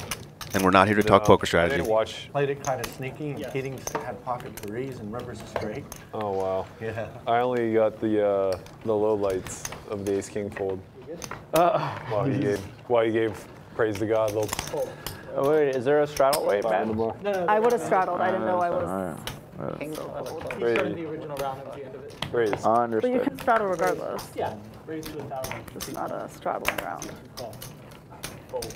and we're not here to talk poker strategy. didn't watch. Played it kind of sneaky, and Keating had pocket threes and rivers are straight. Oh wow. Yeah. I only got the uh, the low lights of the Ace King fold. While he gave while he gave praise to God. They'll Oh, wait, is there a straddle? Wait, buy man. more. I would have straddled. I didn't know I was. Alright. He started Raise. the original round at the end of it. Raise. But you can straddle regardless. Yeah, raise to a thousand. It's not a straddling round. Call. Fold.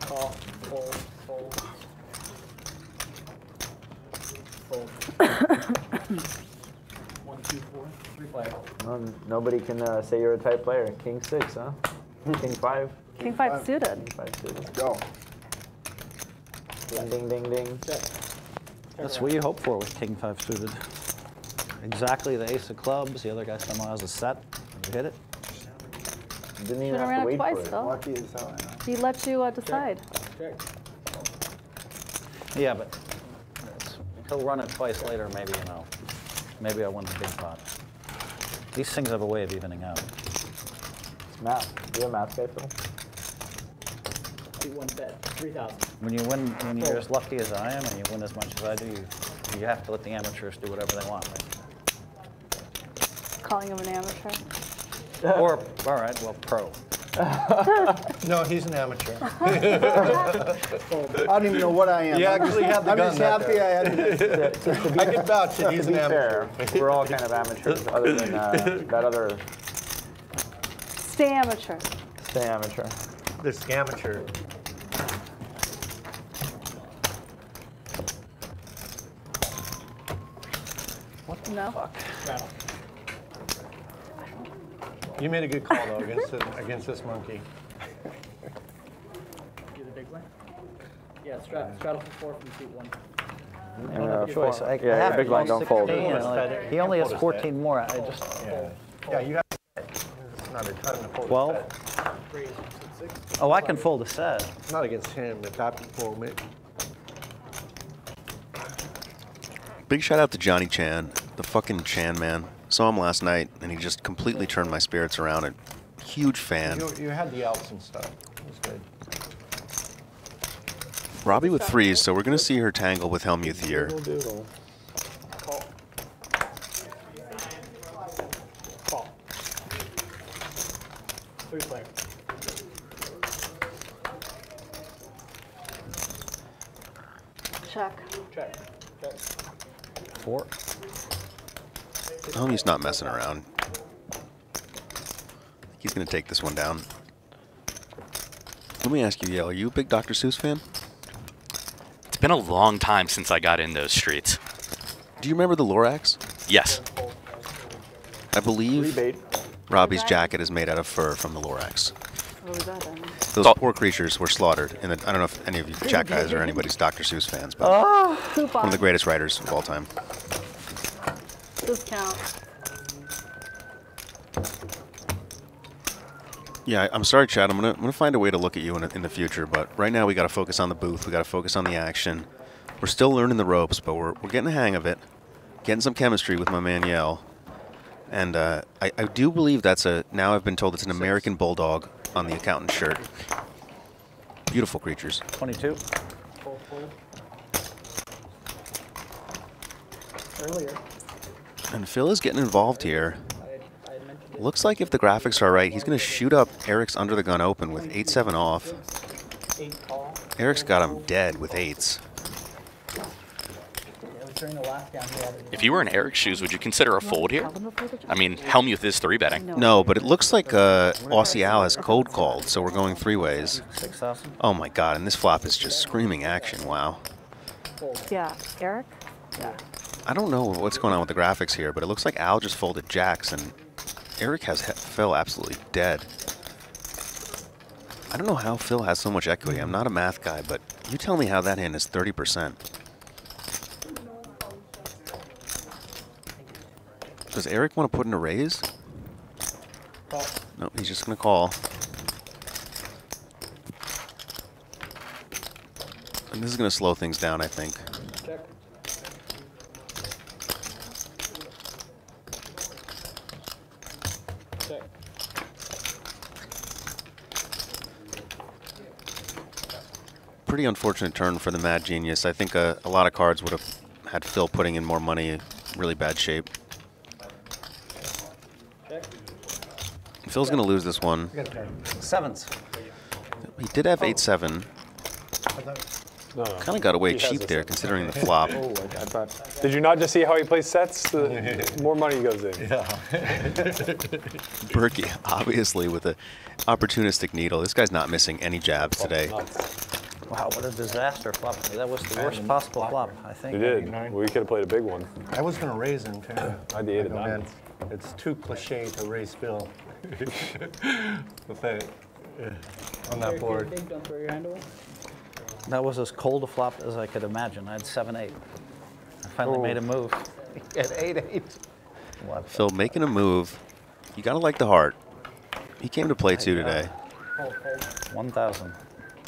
Call, fold, fold. Fold. One, two, four, three player. Um, nobody can uh, say you're a type player. King six, huh? King five. King five suited. King five suited. Go. Ding ding ding ding. That's what you hope for with king five suited. Exactly the ace of clubs. The other guy somehow has a set. You hit it. Didn't even have have to wait twice for it. though. Lucky as hell. I. He let you uh, decide. Check. Yeah, but he'll run it twice later. Maybe you know. Maybe I win the big pot. These things have a way of evening out. It's math. You a math guy, Phil? Do one bet, three thousand. When you win, when you're as lucky as I am, and you win as much as I do, you, you have to let the amateurs do whatever they want. Right? Calling him an amateur. or all right, well, pro. No, he's an amateur. I don't even know what I am. You I'm actually just- had the I'm gun just that happy day. I had to. I can vouch that he's To an be amateur. fair, we're all kind of amateurs, other than uh, that other Stay amateur. stay amateur. This amateur. What the no. Rattle. You made a good call though against this, against this monkey. Do the big one? Yeah, straddle, straddle for four from seat one. Choice. I, I Yeah, have yeah, big to blind, don't fold. 16, like, he only has 14 more. I just Yeah. Yeah, you have. It's not a ton to fold. 12. bet. Raise to six. Oh, I can fold a set. Not against him, but that people. ma- Big shout out to Johnny Chan, the fucking Chan man. Saw him last night, and he just completely turned my spirits around. A huge fan. You, you had the outs and stuff. It was good. Robbie with threes, so we're going to see her tangle with Hellmuth here. Call. Call. Three player. Check. Check. Check. Four. Hellmuth's not messing around. He's going to take this one down. Let me ask you, Yale, are you a big Dr. Seuss fan? It's been a long time since I got in those streets. Do you remember the Lorax? Yes. I believe Rebate. Robbie's jacket is made out of fur from the Lorax. What was that? Those oh. poor creatures were slaughtered. And I don't know if any of you chat guys or anybody's Dr. Seuss fans, but oh. one of the greatest writers of all time. Discount. Yeah, I- I'm sorry, Chad. I'm gonna I'm gonna find a way to look at you in, in the future, but right now we got to focus on the booth. We got to focus on the action. We're still learning the ropes, but we're we're getting the hang of it. Getting some chemistry with my man Yale. And uh, I, I do believe that's a. Now I've been told it's an American bulldog on the accountant shirt. Beautiful creatures. 22. Fold, fold. Earlier, And Phil is getting involved here. I had, I had mentioned it. Looks like if the graphics are right, he's going to shoot up Eric's under the gun open with 8-7 off. Eric's got him dead with eights. Yeah, it was during the last down he had. If you were in Eric's shoes, would you consider a fold here? I mean, Hellmuth is three betting. No, but it looks like uh, Aussie Al has cold called, so we're going three ways. Oh my god, and this flop is just screaming action, wow. Yeah. Eric? Yeah. I don't know what's going on with the graphics here, but it looks like Al just folded jacks, and Eric has Phil absolutely dead. I don't know how Phil has so much equity. I'm not a math guy, but you tell me how that hand is 30%. Does Eric want to put in a raise? No, he's just going to call. And this is going to slow things down, I think. Pretty unfortunate turn for the Mad Genius. I think a, a lot of cards would have had Phil putting in more money. In really bad shape. Check. Phil's going to lose this one. Sevens. He did have 8-7. No. Kind of got away He cheap there, seven. considering the oh, flop. Oh, I, I thought. Did you not just see how he plays sets? The more money goes in. Yeah. Berkey, obviously, with a opportunistic needle. This guy's not missing any jabs oh, today. Wow, what a disaster flop. That was the worst possible flop, I think. He did. We could have played a big one. I was going to raise him too. I had the eight I of man. It's too cliche to raise Phil. With uh, on that board. Big, don't your hand. That was as cold a flop as I could imagine. I had 7 8. I finally made a oh. move at 8 8. What? Phil making a move. You got to like the heart. He came to play two today. Hold, hold. 1,000.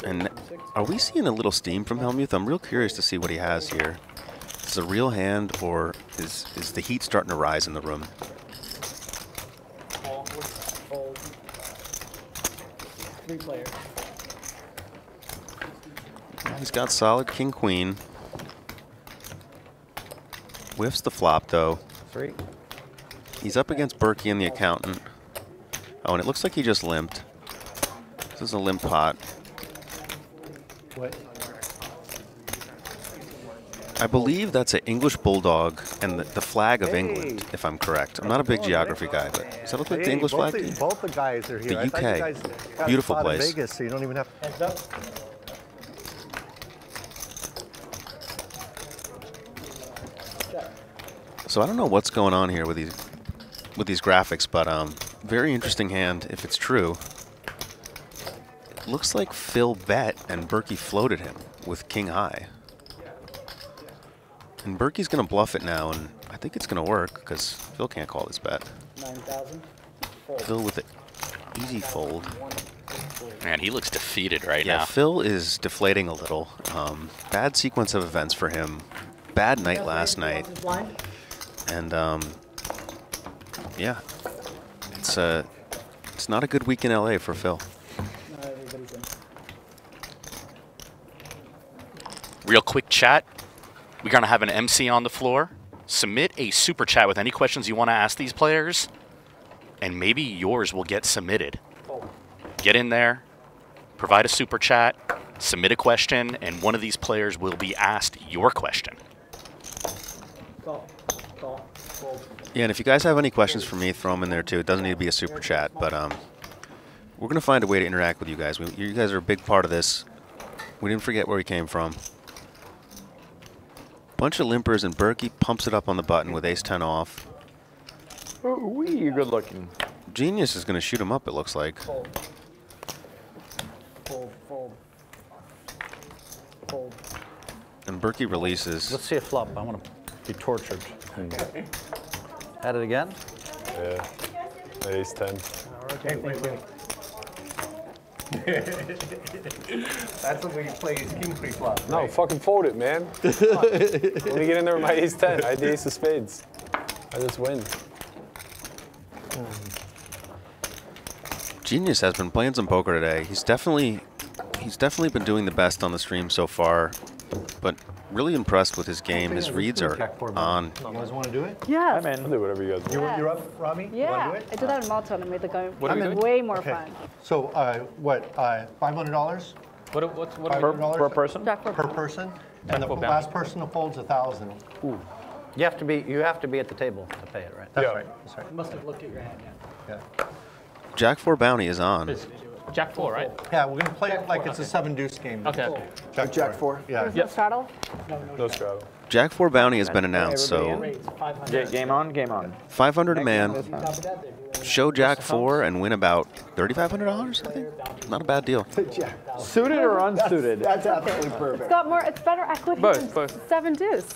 And are we seeing a little steam from Hellmuth? I'm real curious to see what he has here. Is it a real hand, or is, is the heat starting to rise in the room? Three player. He's got solid king queen. Whiffs the flop though. Three. He's up against Berkey and the accountant. Oh, and it looks like he just limped. This is a limp pot. What? I believe that's an English bulldog and the, the flag of England, if I'm correct. I'm not a big geography guy, but does that look like the English flag? The, to you? both the guys are here. The I you UK. guys got a Beautiful place. Vegas, so you don't even have. Heads up. Check. So I don't know what's going on here with these with these graphics, but um, very interesting hand if it's true. It looks like Phil bet and Berkey floated him with king high. And Berkey's gonna bluff it now, and I think it's gonna work because Phil can't call this bet. 9,000. Phil with it easy fold. Man, he looks defeated right Yeah, now. Yeah, Phil is deflating a little. Um, bad sequence of events for him. Bad night last night. Blind. and um, yeah, it's uh, it's not a good week in LA for Phil. Not everybody's in. Real quick chat. We're going to have an MC on the floor. Submit a super chat with any questions you want to ask these players, and maybe yours will get submitted. Get in there, provide a super chat, submit a question, and one of these players will be asked your question. Yeah, and if you guys have any questions for me, throw them in there too. It doesn't need to be a super chat, but um, we're gonna find a way to interact with you guys. We, you guys are a big part of this. We didn't forget where we came from. Bunch of limpers, and Berkey pumps it up on the button with ace 10 off. Ooh, wee, good looking. Genius is gonna shoot him up, it looks like. Fold. Fold. Fold. Fold. And Berkey releases. Let's see a flop. I want to be tortured. At it again? Yeah. Ace 10. Wait, wait, wait. That's what we play king free flop. No, fucking fold it, man. Let me get in there with my ace 10. I had the ace of spades. I just win. Genius has been playing some poker today. He's definitely he's definitely been doing the best on the stream so far, but really impressed with his game. His reads are on. You guys want to do it? Yes. I'm in. I'll do whatever you guys want. You're, you're up, Robbie? You Yeah, want to do I did that in Malta and it made the game What are we doing? way more Okay. fun. So, uh, what, uh, $500 What, what, what Per, $500 per person? Jack four. per person? And the bounty. last person who folds a 1000 You have to be you have to be at the table to pay it, right? That's Yeah. right, that's right. You must have looked at your hand. Yeah. Yeah. Jack 4 bounty is on. Jack four, right? Yeah, we're gonna play it like it's a seven deuce game. Okay. okay. Jack, Jack four. Yeah. There's no straddle? No straddle. Jack 4 bounty has been announced, so Ga- Game on, game on. 500 a man. Show Jack 4 and win about $3,500, I think. Not a bad deal. Suited or unsuited? That's absolutely It's perfect. got more, it's better equity Both, than both. seven deuce.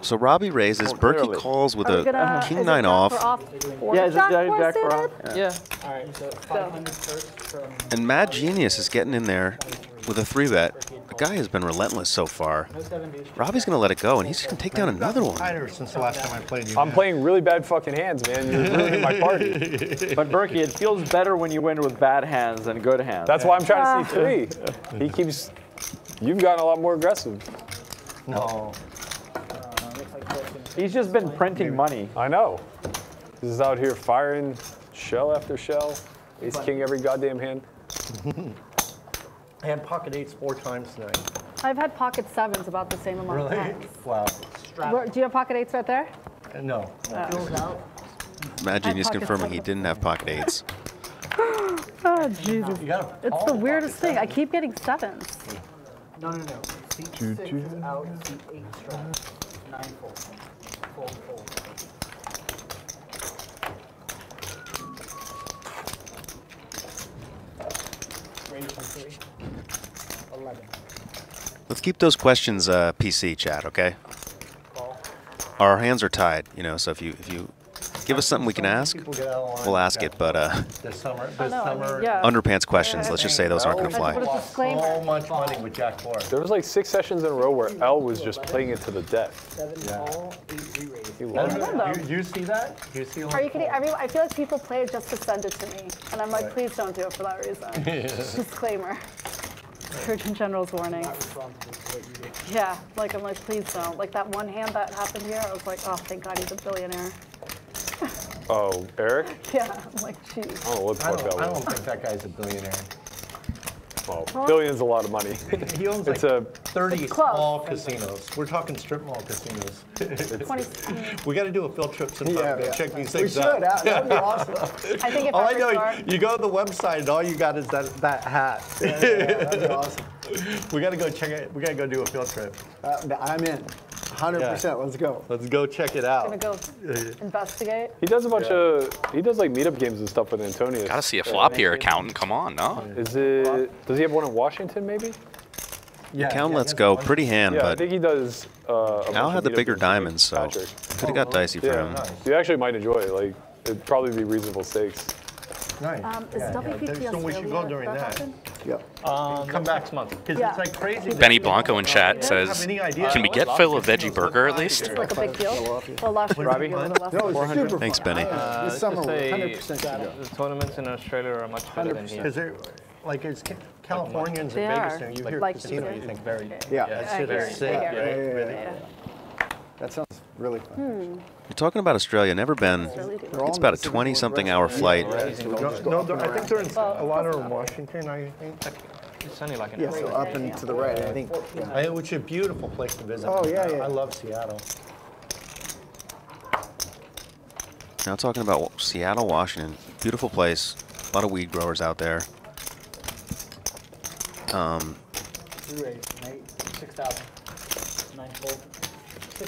So Robbie raises, oh, Berkey clearly. calls with a gonna- king it nine Jack off, off Yeah, is it Jack Jack, four Jack four suited? off? Yeah. All right, so 500 first from and Mad Genius is getting in there with a three bet. The guy has been relentless so far. no seven deuce. Robbie's going to let it go, and he's going to take down another one. Since the last time I played you. I'm playing really bad fucking hands, man. You're ruining my party. But Berkey, it feels better when you win with bad hands than good hands. That's why I'm trying to see ah. three. He keeps. You've gotten a lot more aggressive. No. Looks like close in. He's just been printing money. I know. This is out here firing shell after shell. Ace king every goddamn hand. I had pocket eights four times tonight. I've had pocket sevens about the same amount of Really? times. Wow. Where- Do you have pocket eights right there? Uh, No. Fills out. Mad Genius pocket confirming he didn't have pocket eights. Oh, Jesus. You gotta It's the the weirdest pocket thing. I keep getting sevens. No, no, no. Seat six is out, seat eight straight. Nine fold. Fold, fold. Raise from three. 11. Let's keep those questions uh, PC chat, okay? Call. Our hands are tied, you know. So if you if you give us something we can ask, People get out of line we'll ask it. But uh, This summer, this no, I mean, summer. yeah. underpants questions, let's just say those aren't going to fly. What a disclaimer. So much money with Jack four. There was like six sessions in a row where L was just playing it to the death. Seven Yeah. call, eight re-raise. He loved it. though. You, you see that? You see Are you kidding? Everyone, I feel like people play it just to send it to me. And I'm like, Right. please don't do it for that reason. Disclaimer. Surgeon General's warning. Not responsible for what you did. Yeah, like I'm like, please don't. Like that one hand that happened here, I was like, oh, thank God he's a billionaire. Oh, Eric? Yeah, I'm like, jeez. I don't know what the I don't, I that don't think that guy's a billionaire. Well, billions a lot of money. He owns It's like a 30 It's close. small casinos. We're talking strip mall casinos. we got to do a field trip sometime Yeah, to yeah. check these We things should. out. That, that would be awesome. I think if All I every know, store, you go to the website and all you got is that, that hat. Yeah, that'd be awesome. we got to go check it. We got to go do a field trip. Uh, I'm in. 100%. Let's go. Let's go check it out. gonna go investigate. He does a bunch of he does like meetup games and stuff with Antonius. Gotta see a flop here, accountant. Come on, no? Is it? Does he have one in Washington maybe? Yeah, Count yeah, let's go. Pretty hand, Yeah, I but think he does. Uh, a bunch Al had the bigger games diamonds, so Patrick. could have got dicey for him. nice. you actually might enjoy it. Like it'd probably be reasonable stakes. Nice. Um, is Yeah, yeah. WPT So we should go during that. happen? Yep. Um, Come back next month. Because Yeah. it's like crazy. Benny Blanco in chat I says, "Can we get Phil a veggie burger at least?" It's like a big deal. Well, last year Robbie? little less. No, it's super Thanks. Benny. I- this let's summer, say 100% should. The tournaments in Australia are much better than here. Because they're like it's Ca- Californians They and Vegas. are. And you Like- hear like casino, you think very. Yeah. That I shit hear is it, sick. Right? it. Really. Yeah. That sounds really fun. You're talking about Australia. Never been. Really do. It's about a 20 something hour flight. No, no, I think they're in, a lot are in Washington. I think. It's only like an Yeah, so up and to the right, I think. yeah. I, which is a beautiful place to visit. Oh, yeah, yeah. I love Seattle. Now talking about Seattle, Washington. Beautiful place. A lot of weed growers out there. Um,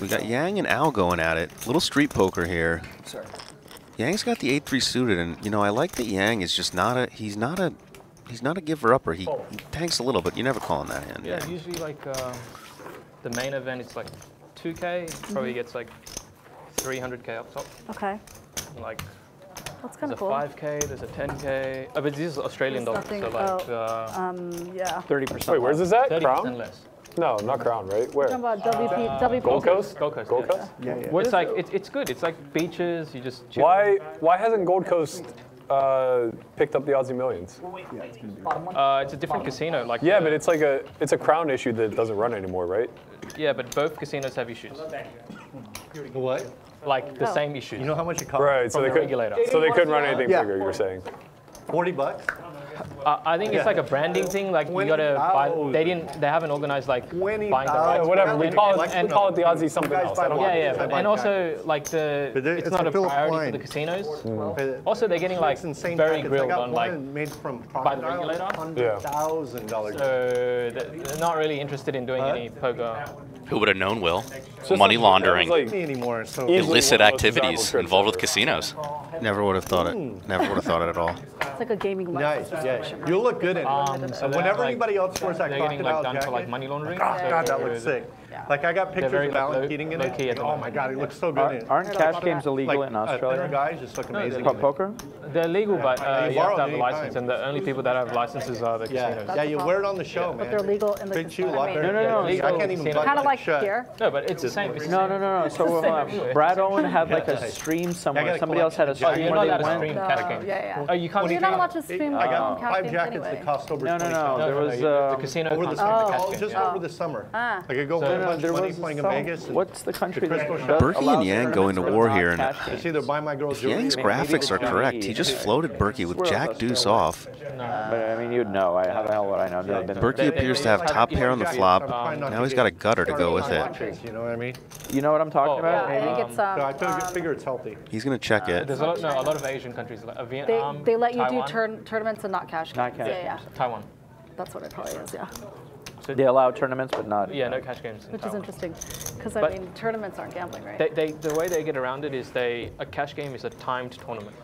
we got Yang and Al going at it. Little street poker here. Sorry. Yang's got the 8-3 suited, and you know I like that Yang is just not a he's not a he's not a giver upper. He, he tanks a little, but you never call in that hand. Yeah, Yang. usually like um, the main event, it's like 2K. Probably gets like 300K up top. Okay, Like that's kind there's of a cool. 5K, there's a 10K. Oh, but this is Australian dollars, so nothing- like uh, Um, yeah. 30%. Wait, where's this at? 30% Crown? less. No, not Crown, right? Where? Talking about WP, WP. Gold Coast? Gold Coast. Gold yeah. Coast? Yeah, yeah. What it's like it, it's good. It's like beaches. You just chill. Why why hasn't Gold Coast uh, picked up the Aussie Millions? Uh, it's a different casino. Like Yeah, uh, but it's like a it's a Crown issue that doesn't run anymore, right? yeah, but both casinos have issues. What? Like the Oh. same issues. You know how much it costs? Right. So From they the could regulator. so they couldn't run anything Yeah. bigger. You're saying? 40 bucks? I think it's like a branding thing. Like you gotta buy. They didn't. They haven't organized like buying the rights. whatever. We call it and call it the Aussie something else. Yeah, yeah. And also like the it's not a priority for the casinos. Mm. Also, they're getting like very grilled on like made from by the regulator. Hundred thousand dollars. So they're not really interested in doing any poker. Who would have known, Will? Money laundering, anymore, illicit activities involved with casinos. Never would have thought it. Hmm. Never would have thought it at all. It's like a gaming. Nice, yeah. You'll look good in it. Um, so whenever like, anybody else wears that crocodile like, done jacket, like money laundering. God, God that looks sick. Yeah. Like I got pictures of Alan Keating in it. The oh my god, it looks so good. Aren't, aren't cash games illegal like, in uh, Australia? Uh, guys just look amazing. No, poker? They're legal, uh, but uh, you, have to have a license, time. and the only people that have licenses are the casinos. Yeah, yeah you wear it on the show, man. But they're legal in the casino. No, no, no. I can't even Kind of like here. No, but it's the same. No, no, no, no. So uh, Brad Owen had like a stream somewhere. Somebody else had a stream where they went. Yeah, yeah. Oh, you can't. You're not allowed to stream. I got five jackets that cost over. No, no, no. There was the um, casino. Oh, just over the summer. Like I go playing, there was playing in Vegas. What's the country that Berkey and Yang going to war here, and if Yang's graphics are correct, he just floated Berkey with Jack Deuce off. But I mean, you'd know. I, how the hell would I know? Berkey appears to have top pair on the flop. Now he's got a gutter to go with it. You know what I mean? You know what I'm talking about? I think it's. I um, um, figure it's healthy. He's gonna check it. There's a lot, no, a lot of Asian countries. Vietnam, They let you do tournaments and not cash. Not cash. Yeah, yeah. Taiwan. That's what it probably is. Yeah to. They allow tournaments, but not. Yeah, no uh, cash games. Which is interesting, because I but mean, tournaments aren't gambling, right? They, they, the way they get around it is they a cash game is a timed tournament.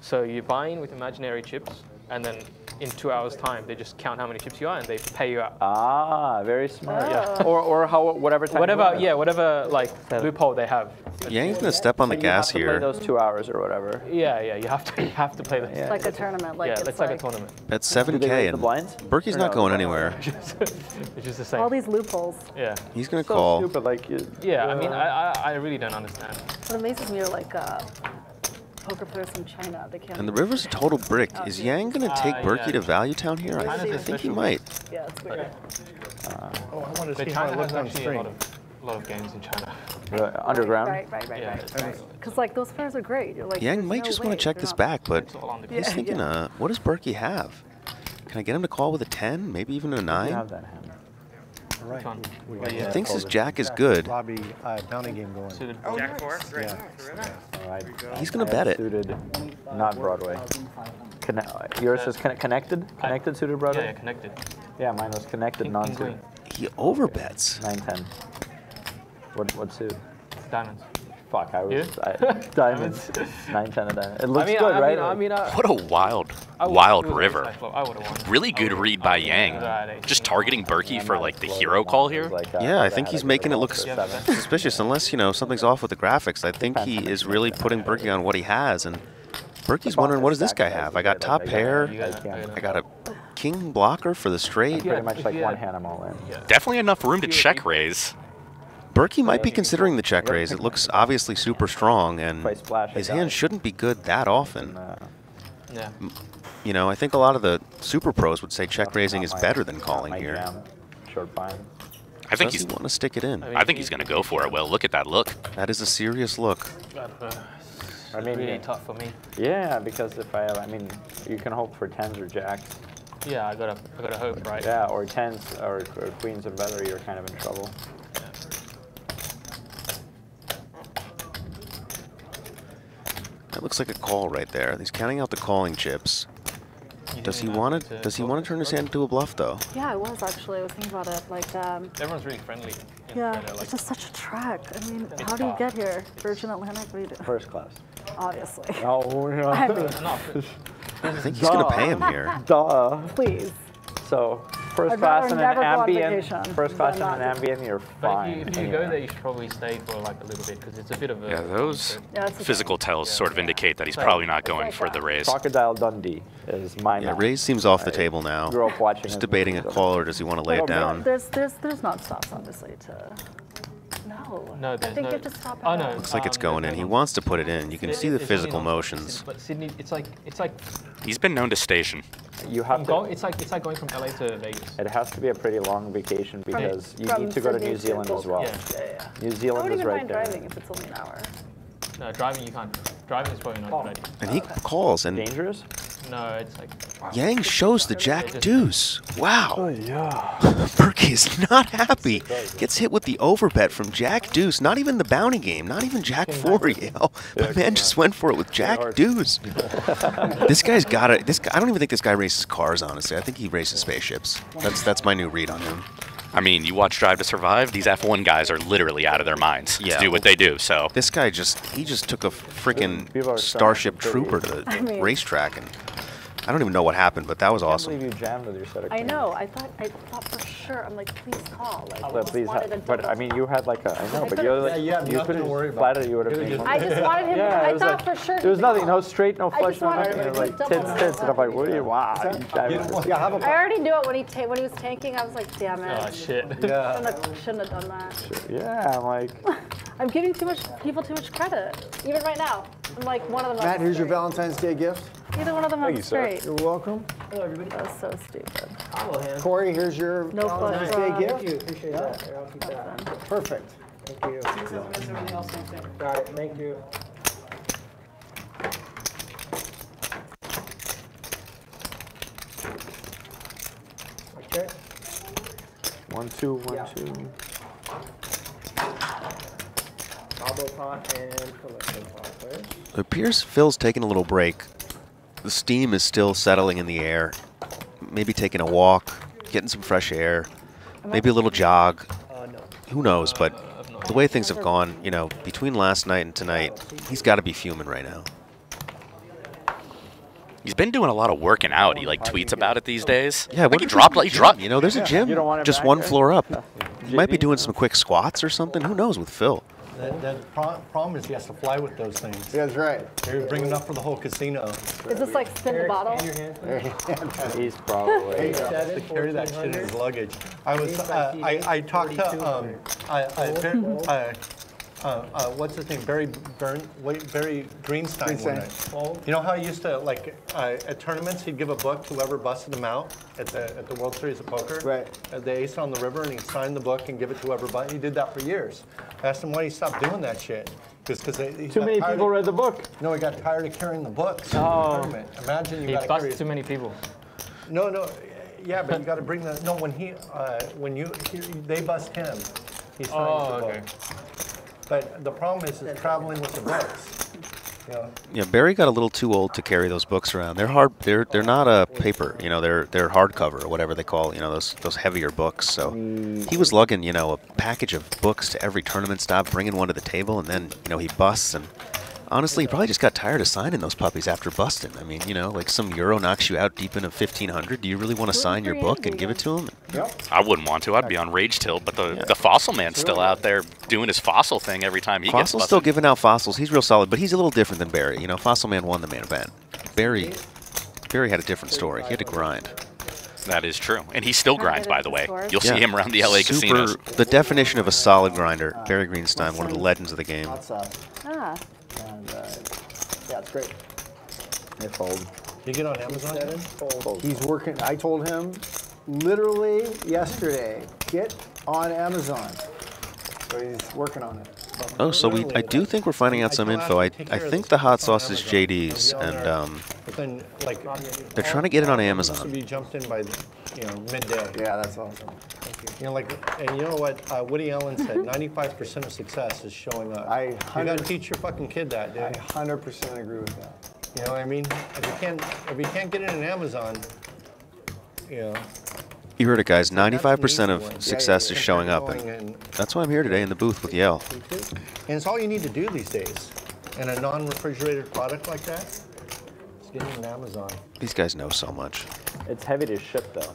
So you buy in with imaginary chips, and then in two hours' time, they just count how many chips you are and they pay you out. Ah, very smart. Oh. Yeah. or or how whatever time. Whatever, yeah, whatever like loophole they have. Yang's gonna step on the so gas you have here. Play those two hours or whatever. Yeah, yeah, you have to you have to play this. It's yeah. like a tournament. Like yeah, it's, it's like, like, a tournament. At 7K and Berkey's not no, going anywhere. it's just the same. All these loopholes. Yeah. He's gonna so call. Stupid, like, you, yeah, I uh, mean, I, I I really don't understand. What amazes me are like. Uh, poker players from China. They can't. And the river's a total brick. Oh, Is Yang gonna ah, take uh, Berkey yeah. to Value Town here? I, I, think he might. Yeah, it's weird. Okay. Uh, oh, I wanted to see China how it looked on stream. A lot, of, a lot of games in China. Really? underground? Right, right, right, yeah. right. Because, right. like, those players are great. You're like, Yang might no just want to check this back, but he's yeah, thinking, uh, what does Berkey have? Can I get him to call with a 10, maybe even a 9? All right. We. Thinks his jack is good. Lobby, uh, game going. Oh, jack four, great. Yeah. He's gonna bet it. Suited, not Broadway. Conne- uh, yours is conne- connected, connected suited Yeah, yeah, connected. Yeah, mine was connected, non-suited. He overbets. Nine ten. What what suit? Diamonds. Fuck, I was I, diamonds. Nine, ten of diamonds. It looks I mean, good, I, right? Mean, I mean, I, what a wild, wild river. Really good read by Yang. Just targeting Berkey for like the hero call here. Yeah, I think he's making it look suspicious. Unless you know something's off with the graphics. I think he is really putting Berkey on what he has, and Berkey's wondering what does this guy have? I got top pair. I got a king blocker for the straight. Pretty much like one hand I'm all in. Definitely enough room to check raise. Berkey might be considering the check raise. It looks obviously super strong, and his hand shouldn't be good that often. Yeah. You know, I think a lot of the super pros would say check raising is better than calling here. Short. I think he's want to stick it in. I think he's going to go for it. Well, look at that look. That is a serious look. I mean, really tough for me. Yeah, because if I, I mean, you can hope for tens or jacks. Yeah, I gotta, I gotta hope, right? Yeah, or tens or, or queens and better. you're kind of in trouble. That looks like a call right there. He's counting out the calling chips. Does he want to? Does he want to turn his hand into a bluff though? Yeah, I was actually. I was thinking about it. Like um, everyone's really friendly. Yeah, like, it's just such a track. I mean, how do you get here? Virgin Atlantic? What do you do? First class. Obviously. Oh yeah. I, mean, I think he's gonna pay him here. Duh. Please. So first I'd class in an ambient, first class in an ambient, you're fine. But if you, if you go there, you should probably stay for like a little bit because it's a bit of a. Yeah, those yeah, physical tells yeah, sort of indicate that he's so probably not going like for that. the raise. Crocodile Dundee is my. Yeah, raise seems off the table now. Grew up watching. Just debating a call, or does he want to lay it down? There's there's there's not stops obviously to. No. No, I think no. you have to stop oh, no. Looks like it's um, going in. He wants to put it in. You can see the physical motions. But Sydney, it's like it's like. He's been known to station. You have to, going, It's like it's like going from LA to Vegas. It has to be a pretty long vacation because from, you from need to go to New Zealand as well. Yeah. Yeah, yeah. New Zealand is right there. I wouldn't even mind driving if it's only an hour. No, driving you can't. Driving is probably not oh. good idea. And he calls and dangerous. No, it's like. Yang shows the Jack Deuce. Wow. Oh, yeah. Berkey is not happy. Gets hit with the overbet from Jack Deuce. Not even the bounty game. Not even Jack 4, yo. My man just went for it with Jack Deuce. this guy's got it. This guy, I don't even think this guy races cars, honestly. I think he races spaceships. That's that's my new read on him. I mean, you watch Drive to Survive. These F1 guys are literally out of their minds Yeah. to do what they do. So This guy just he just took a freaking Starship Trooper to the I mean- racetrack and I don't even know what happened, but that was I can't awesome. believe you jammed with your set of I know. I thought I thought for sure. I'm like, please call. Like, I But please, ha- but I mean, you had like a, I know, I but you're like, Yeah, you had you could to worry have about. flattered, you would have been. just- I just wanted him. Yeah, I it was thought like, for sure. There was nothing, call. no straight, no I flush, just no wanted nothing. It was like double tits, tits, and I'm like, what are you? Wow, you dived. Yeah, have a I already knew it when he ta- when he was tanking. I was like, damn it. Oh shit. Yeah. Shouldn't have, done that. Yeah, I'm like, I'm giving too much people too much credit. Even right now, I'm like one of them. Matt, up here's your. Valentine's Day gift. Either one of them Thank up you, sir. straight. You're welcome. Hello, everybody. That was so stupid. Hello, Han. Corey, here's your No Valentine's fun. Day Thank gift. you. Appreciate that. Here, I'll keep that. Perfect. Thank you. Got it. Thank you. Okay. one, two, one, Yeah. two. Combo pot and collection pot, please. It appears Phil's taking a little break. The steam is still settling in the air. Maybe taking a walk, getting some fresh air, maybe a little jog. Uh. Who knows? But the way things have gone, you know, between last night and tonight, he's got to be fuming right now. he's been doing a lot of working out. He like tweets about it these days. Yeah, like what he dropped like he dropped. You know, there's a gym You don't want just one floor up. He might be doing some quick squats or something. Who knows with Phil? The, the pro- problem is he has to fly with those things. Yeah, that's right. They're bringing up for the whole casino. Is this like spin the bottle? hand your hand, please. He's probably. to carry that shit in his luggage. I was, uh, I, I talked to, um, I, I, Bar- uh, uh, what's his name, Barry Bern, wait, Barry Greenstein one Greenstein. night. You know how he used to, like, uh, at tournaments, he'd give a book to whoever busted him out at the, at the World Series of Poker? Right. At the Ace on the River, and he'd sign the book and give it to whoever, but he did that for years. I asked him why he stopped doing that shit. Just because he Too many people of- read the book. No, he got tired of carrying the books in the Oh. tournament. Imagine you He gotta carry busted too many people. no, no, yeah, but you got to bring the, no, when he, uh, when you, he, they bust him, he signs Oh, the okay. But the problem is, is traveling with the books. Yeah, Barry got a little too old to carry those books around. They're hard. They're they're not a paper. You know, they're they're hardcover or whatever they call. You know, those those heavier books. So he was lugging you know a package of books to every tournament stop, bringing one to the table, and then you know he busts and. Honestly, he probably just got tired of signing those puppies after busting. I mean, you know, like some Euro knocks you out deep into 1500. Do you really want to sign your book and give it to him? I wouldn't want to. I'd be on rage tilt. But the, the fossil man's still out there doing his fossil thing every time he Fossil's gets still giving out fossils. He's real solid, but he's a little different than Barry. You know, Fossil Man won the main event. Barry, Barry had a different story. He had to grind. That is true, and he still grinds. By the way, you'll see him around the LA Super, casinos. The definition of a solid grinder. Barry Greenstein, one of the legends of the game. Ah. And, uh, yeah, it's great. They fold. you get on Amazon? Seven, fold. He's working, I told him literally yesterday, get on Amazon. So he's working on it. Oh, so we I do think we're finding out some info. I, I think the hot sauce is JD's, and um, But then, like, they're trying to get it on to Amazon. be jumped in by, you know, midday. Yeah, that's awesome. You know, like, and you know what uh, Woody Allen said? 95% of success is showing up. I you got to teach your fucking kid that, dude. I 100% agree with that. You know what I mean? If you can't, if you can't get it in Amazon, you know. You heard it, guys. 95% of success is showing up, and that's why I'm here today in the booth with Yale. And it's all you need to do these days. And a non-refrigerated product like that, it's getting it on Amazon. These guys know so much. It's heavy to ship though.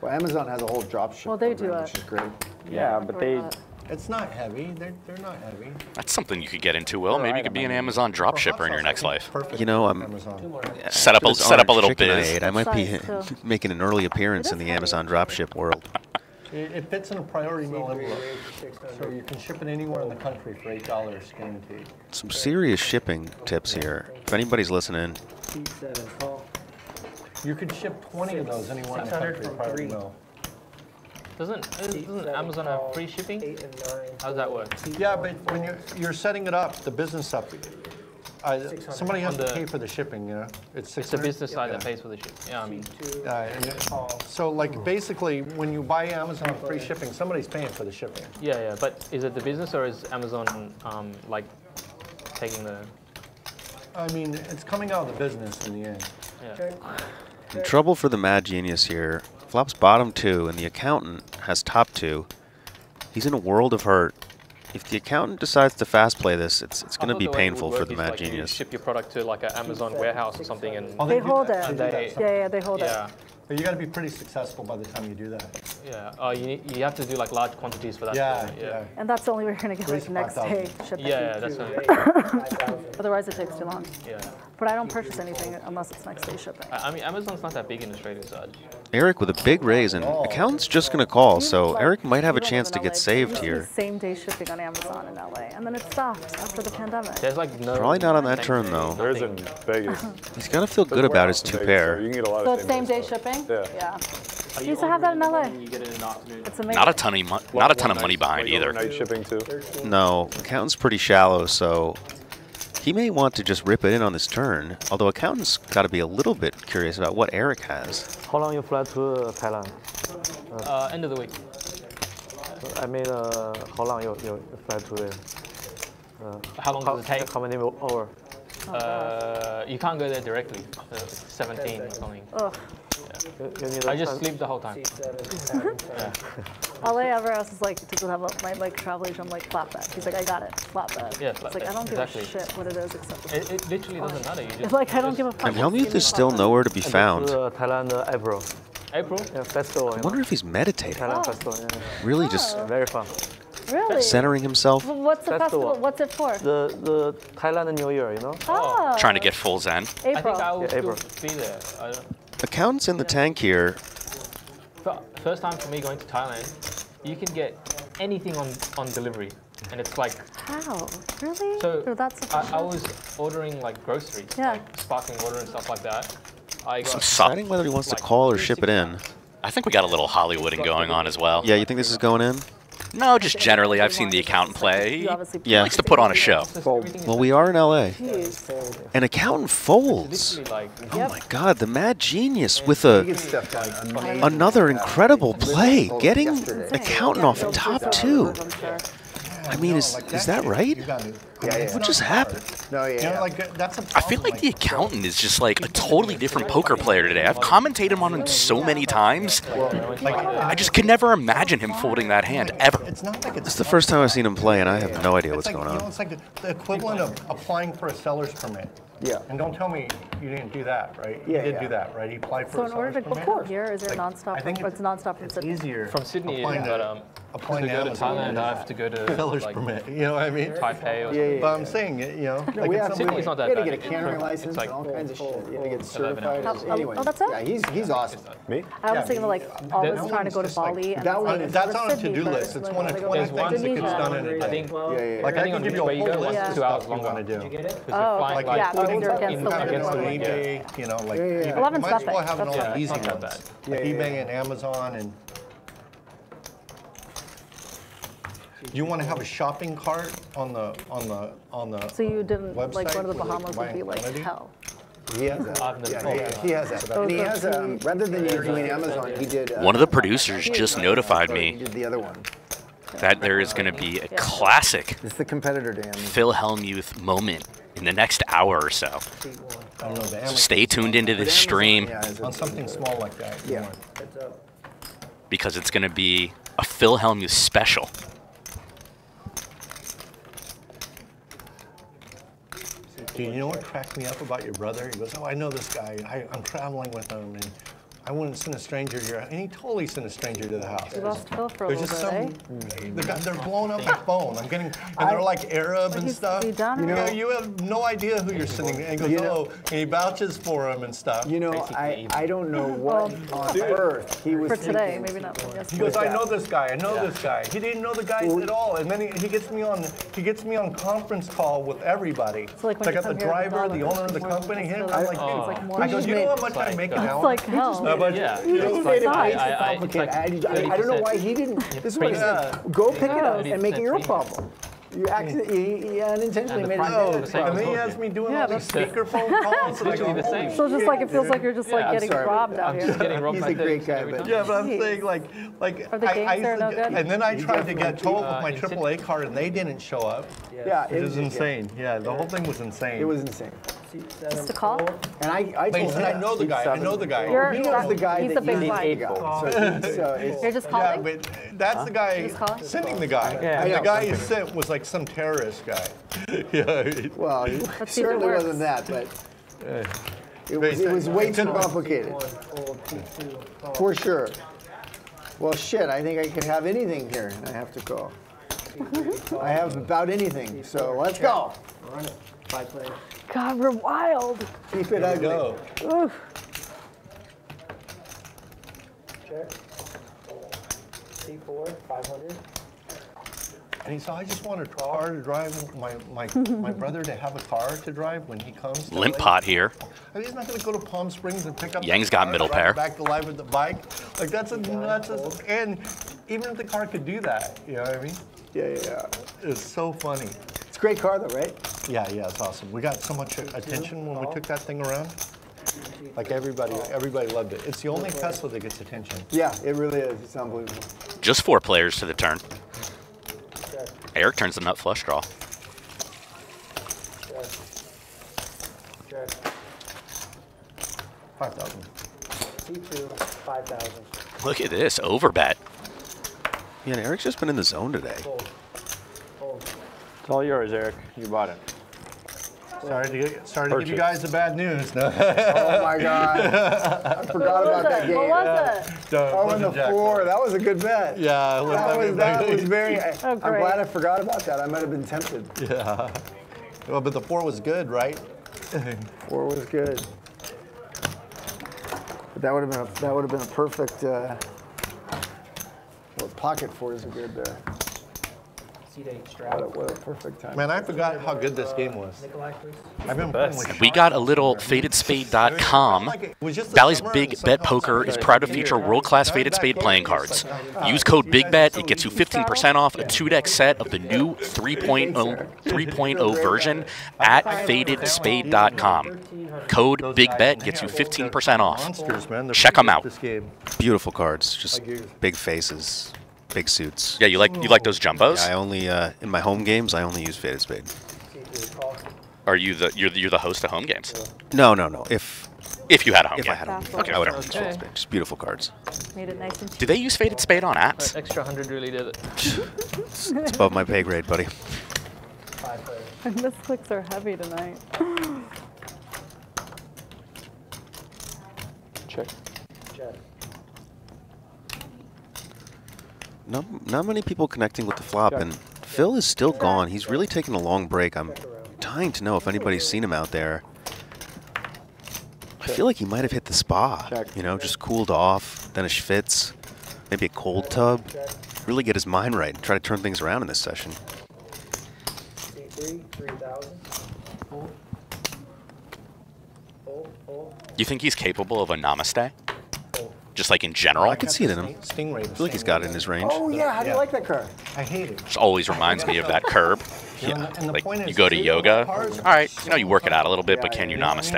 Well, Amazon has a whole drop ship Well, they do program, it. which is great. Yeah, but they. It's not heavy. They're, they're not heavy. That's something you could get into, Will. Maybe you could be an Amazon drop oh, shipper in your next life. You know, I'm Amazon. Set up a set up a little chicken I I might be Size, making an early appearance in the Amazon dropship world. It, it fits in a priority mail envelope. So you can ship it anywhere in the country for eight dollars guaranteed. Some serious shipping tips here. If anybody's listening, You could ship 20 of those anywhere in the 600 country, from priority three. mail. Doesn't doesn't Amazon have free shipping? Eight and nine. How does that work? Yeah, but when you're, you're setting it up, the business up, Uh, somebody has On to pay for the shipping, you know? It's It's the business side that pays for the shipping. Yeah, I mean, Uh, and So like basically, when you buy Amazon free shipping, somebody's paying for the shipping. yeah, yeah. But is it the business or is Amazon um, like taking the? I mean, it's coming out of the business in the end. Yeah. In trouble for the mad genius here. Flops bottom two, and the accountant has top two. He's in a world of hurt. If the accountant decides to fast play this, it's it's going to be the way it would painful for the mad like, you genius. ship your product to like an Amazon warehouse or something, and Oh, They do hold it. They- Yeah, yeah, they hold it. yeah, But you got to be pretty successful by the time you do that. yeah. Uh, you you have to do like large quantities for that. Yeah, to- yeah. And that's the only way you're gonna get like least next 5,000. day shipping. Yeah, yeah, that's not, Otherwise, it takes too long. yeah. But I don't purchase anything unless it's next day shipping. I, I mean, Amazon's not that big in Australia, so I- Eric with a big raise, and oh. accountant's just going to call, so Eric might have a chance to get saved here. Same day shipping on Amazon in LA, and then it stopped after the pandemic. there's like no. Probably not on that turn, though. There is in Vegas. He's got to feel good about his two Vegas, so pair. You can get a lot So it's same day days. shipping? Yeah. Yeah. I used to have that in LA. You get it in the afternoon. It's amazing. Not a ton of mo- not a ton of money behind either. overnight shipping too. No, accountant's pretty shallow, so he may want to just rip it in on this turn. Although accountant's got to be a little bit curious about what Eric has. How long you fly to uh, Thailand? Uh, end of the week. I mean, uh, how long you, you fly to there? Uh, How long does it take? How many hours? Uh, you can't go there directly. Uh, 17 or something. Ugh. You, you need I a just time- sleep the whole time. yeah. LA Everest is like, doesn't have a, my like travel agent, I'm like, flatbed. He's like, I got it, flatbed. Yeah, It's like, flatbed, I don't exactly. give a shit what it is except It, it literally doesn't matter. You it's just, like, I don't give a fuck. And just Hellmuth is still flatbed. nowhere to be found. To, uh, Thailand, uh, April. April. Yeah, festival. I wonder know? if he's meditating, Thailand Oh. festival. Yeah. really just. Very fun. Really? centering himself. Well, What's the Festival. festival? What's it for? The the Thailand New Year, you know? Oh. Trying to get full zen. I April. think I will Yeah, still April. be there. I don't, Accountant's in the tank here. First time for me going to Thailand, you can get anything on, on delivery. And it's like, How? Really? so They're I, I was ordering like groceries, Yeah. like sparkling water and stuff like that. I got, Some sup- Deciding whether he wants to call or ship it in. I think we got a little Hollywooding going on as well. Yeah, you think this is going in? No, just generally, I've seen the accountant play. You obviously Yeah. Likes to put on a show. just everything is Well, we are in LA. An accountant folds. Oh my God, the mad genius with a He gets stuff done. Amazing. another incredible play, getting accountant off They'll top two. It, I'm sure. I mean, is is that right? Got it. Yeah, yeah. What just happened? No, yeah. You know, yeah. like that's a I feel like the accountant is just like a totally different poker player today. I've commentated on him so many times. I just could never imagine him folding that hand ever. It's not like it's It's the first time I've seen him play, and I have no idea what's like, going you know, on. it's like the equivalent of applying for a seller's permit. Yeah. And don't tell me you didn't do that, right? Yeah, You did yeah. do that, right? He applied So for a in order seller's to permit. book here, is it Like, nonstop? I think From, it's nonstop from It's Sydney. easier. from Sydney, applying but to- um, to applying go to Amazon Thailand, I have to go to seller's like permit. You know what I mean? Taipei or Yeah, yeah, But I'm saying, you know, like we it's have, something- Sydney's not that we had to get a cannery license like and all kinds of shit. You had to get certified. Oh, Anyway, oh, that's it? yeah, he's he's awesome. Me? I was thinking of like always trying to go to Bali that one- That's on a to-do list. It's one of gotta go 20 things that gets Indonesia. done in a I day. think, Yeah, yeah. Like I depending can give you a way whole list it's of two hours stuff you longer. want to do. Because Oh, you're flying Like like, yeah, including you're against in- the against limit. an eBay, you know, like Yeah, yeah, you might as well have it on the easy Not that ones, bad. like Yeah, yeah, eBay and Amazon and. You want to have a shopping cart on the on the on the. So you didn't, like website going to the Bahamas would be like quantity? hell. He has that. I've Yeah, he, has that. And he has, um, rather than you doing Amazon, he did. Uh, One of the producers just notified he me did the other one. that there is going to be a classic It's the competitor to Amazon. Phil Hellmuth moment in the next hour or so. I don't know, the So stay tuned into this stream Yeah, it's a- on something small like that. you Yeah. want- because it's going to be a Phil Hellmuth special. Dude, you know what cracked me up about your brother? He goes, "Oh, I know this guy. I, I'm traveling with him, and I wouldn't send a stranger to your." And he totally sent a stranger to the house. You lost Phil for a There's little just bit, some. eh? The guy, they're blowing up my phone. I'm getting, and they're like Arab and stuff. he done you know, you have no idea who you're sending. And he goes, You know- "Oh," and he vouches for him and stuff. You know, I, I don't know what on earth he was For today, maybe not for He goes, I know this guy. I know this guy. He didn't know the guys at all, and then he, he gets me on he gets me on conference call with everybody. So, like, when I got the driver, the owner of the company, just him. I'm like- like, dude. I go, you know how much I make an It's like hell. How much? Yeah. He just It's made it like- nice I- and I- I- complicated. I, I, I don't know why he didn't. This is what he said. Go pick it up and make it your 30%. problem. You accidentally, you unintentionally And the made prime it. is No, the and then he both. has me doing Yeah, all these speakerphone calls. and I go, the same. So just like it feels like you're just like I'm getting sorry. robbed out here. getting robbed He's a great guy, but- Yeah, but I'm saying like, like Are the I, games I there no good? and then I tried to get told Uh, with my. AAA card, and they didn't show up. Yeah, It was insane. Yeah, the whole thing was insane. It was insane. Just a call? And I, I But he told said, I know the guy. I know the guy. You're- He knows the guy He's that the big you need blind. to go. So, he- so it's, You're just calling? Yeah, calling? but that's the guy Just calling? sending the guy. Yeah. And the guy you sent was like some terrorist guy. yeah. well, he see it certainly works. wasn't that, but it was, it was way too complicated. For sure. Well, shit, I think I could have anything here, and I have to go. I have about anything, so let's go. Run it. Five players. God, we're wild. Keep it ugly. Go. Oof. Check. C4, 500. And he said, I just want a car to drive. My my my brother to have a car to drive when he comes. Limp LA." pot here. I mean, he's not going to go to Palm Springs and pick up. the Yang's got middle pair. Back to live with the bike. Like that's a that's a, and even if the car could do that, you know what I mean? Yeah, yeah, yeah. It's so funny. It's a great car, though, right? Yeah, yeah, it's awesome. We got so much attention when we took that thing around. Like everybody, everybody loved it. It's the only Tesla that gets attention. Yeah, it really is. It's unbelievable. Just four players to the turn. Eric turns the nut flush draw. Check. Five thousand. C2, 5,000. Look at this, overbet. Yeah, and Eric's just been in the zone today. Fold. Fold. It's all yours, Eric. You bought it. Sorry to get, sorry to give you guys the bad news. No. Oh my God. I forgot about that game. What was it? No, it Oh, and the Jack. four. That was a good bet. Yeah, it That was, that was very. Oh, I'm glad I forgot about that. I might have been tempted. Yeah. Well, but the four was good, right? Four was good. But that would have been a, that would have been a perfect. Uh, well, pocket fours are good there. C8 What a, what a perfect time. Man, I forgot how good this game was. I've been playing with We got a little there. fadedspade.com. Like it was just the Bally's Big Bet Poker is proud to feature world-class Now Faded Spade playing cards. Use code you guys BIGBET. It gets you 15% off a two-deck set of the new 3.0 3.0 version at fadedspade.com. Code BIGBET gets you 15% uh, off. Monsters, Check pretty 'em good out. Beautiful cards, just big faces, big suits. Yeah, you like you like those jumbos? I only uh, in my home games I only use faded spade. Are you the you're the, you're the host of home games? No, no, no. If If you had a home if game. I had them, That's Okay, I would whatever. have used faded spade. Just beautiful cards. Made it nice and Do they use Faded Spade on apps? That extra 100 really did it. It's above my pay grade, buddy. Five players. And this clicks are heavy tonight. Check. Check. Not, not many people connecting with the flop, and Phil is still gone. He's really taking a long break. I'm dying to know if anybody's seen him out there. I feel like he might have hit the spa. You know, just cooled off, then a schwitz, maybe a cold tub. Really get his mind right and try to turn things around in this session. C3, 3,000. Fold. Fold, fold, You think he's capable of a namaste? Fold. Just like in general? I could see it in him. Stingray. I feel like he's got it in his range. Oh yeah, how do you Yeah. like that card? I hate it. Which always reminds me of that curb. Yeah. And the, and the Like point you is, go to yoga. cards All are right, you know you work it out a little bit, but can you You know what I namaste?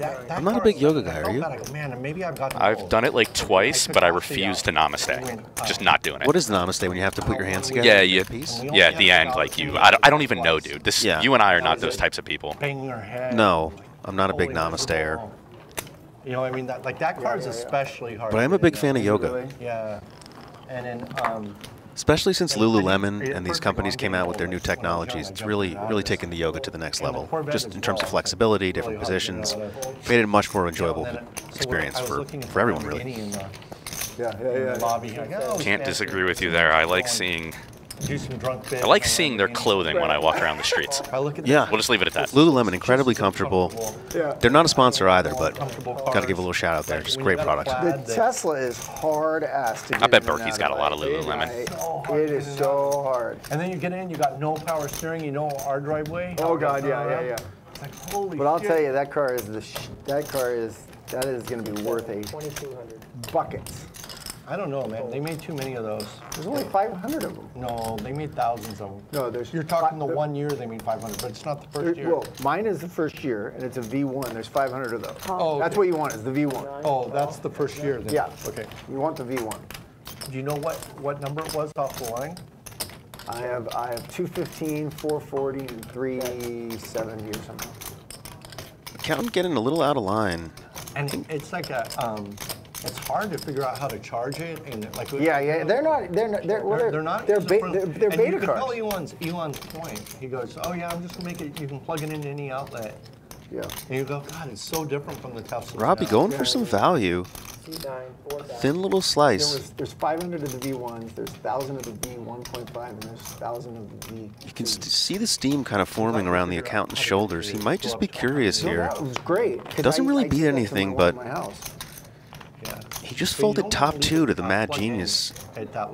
that- that I'm not a big yoga guy, are you? I go, Man, maybe I've got. I've done it like twice, but I refuse to namaste. Just not doing it. What is namaste when you have to put your hands together? Yeah, and you, piece? yeah, at the end, like you, I don't, I don't even know, dude. This, Yeah. you and I are not those types of people. Banging your head. No, I'm not a big holding the namastaer. ball. You know, what I mean, that like that card's especially hard. But I am a big fan of yoga. Really? Yeah. And then, um, Especially since And Lululemon yeah, and these companies came out with their new this when I was technologies. It's really, really taken the yoga to the next And the level. Just in terms of flexibility, Really different hard to get positions, made it a much more enjoyable and then it- so experience for, for everyone, really. Yeah, yeah, yeah. the lobby. Like, oh, Can't disagree with you there. I like seeing, do some drunk bits I like seeing their clothing when I walk around the streets. I look at the- Yeah. We'll just leave it at that. Lululemon, incredibly comfortable. Yeah. They're not a sponsor either, but Comfortable got to give a little shout out there. Like, Just great you product. The Tesla is hard ass to get I bet in and Berkey's got a lot of It- Lululemon. I- It is so hard. And then you get in, you got no power steering, you know our driveway. Oh god, yeah, yeah, yeah. It's like, holy But I'll shit. tell you, that car is the sh- that car is that is going to be worth a 2,200. buckets. I don't know, man. They made too many of those. There's only 500 of them. No, they made thousands of them. No, there's. You're talking the fi- one year they made 500, but it's not the there- first year. Well, mine is the first year, and it's a V1. There's 500 of those. Oh, That's okay. what you want, is the V1. Oh, that's the first year then? Yeah. Okay. You want the V1. Do you know what, what number it was off the line? I have I have 215, 440, and 370 or something. Accountant getting a little out of line. And it's like a, um, it's hard to figure out how to charge it and like. Yeah, yeah. They're not. They're not. They're, well, They're, they're not. They're, user ba- they're, they're and beta you can cards. tell Elon's Elon's point. He goes, "Oh yeah, I'm just gonna make it. You can plug it into any outlet." Yeah. And you go, "God, it's so different from the Tesla." Robbie going for some value. Thin little There slice. was, there's 500 of the V1s, there's 1,000 of the V1.5, and there's 1,000 of the V. You can st- see the steam kind of forming around the accountant's shoulders. He might just be curious No, here. that was great. 'cause Doesn't I- really I beat did that to anything, but my house. He just folded top two to the Mad Genius.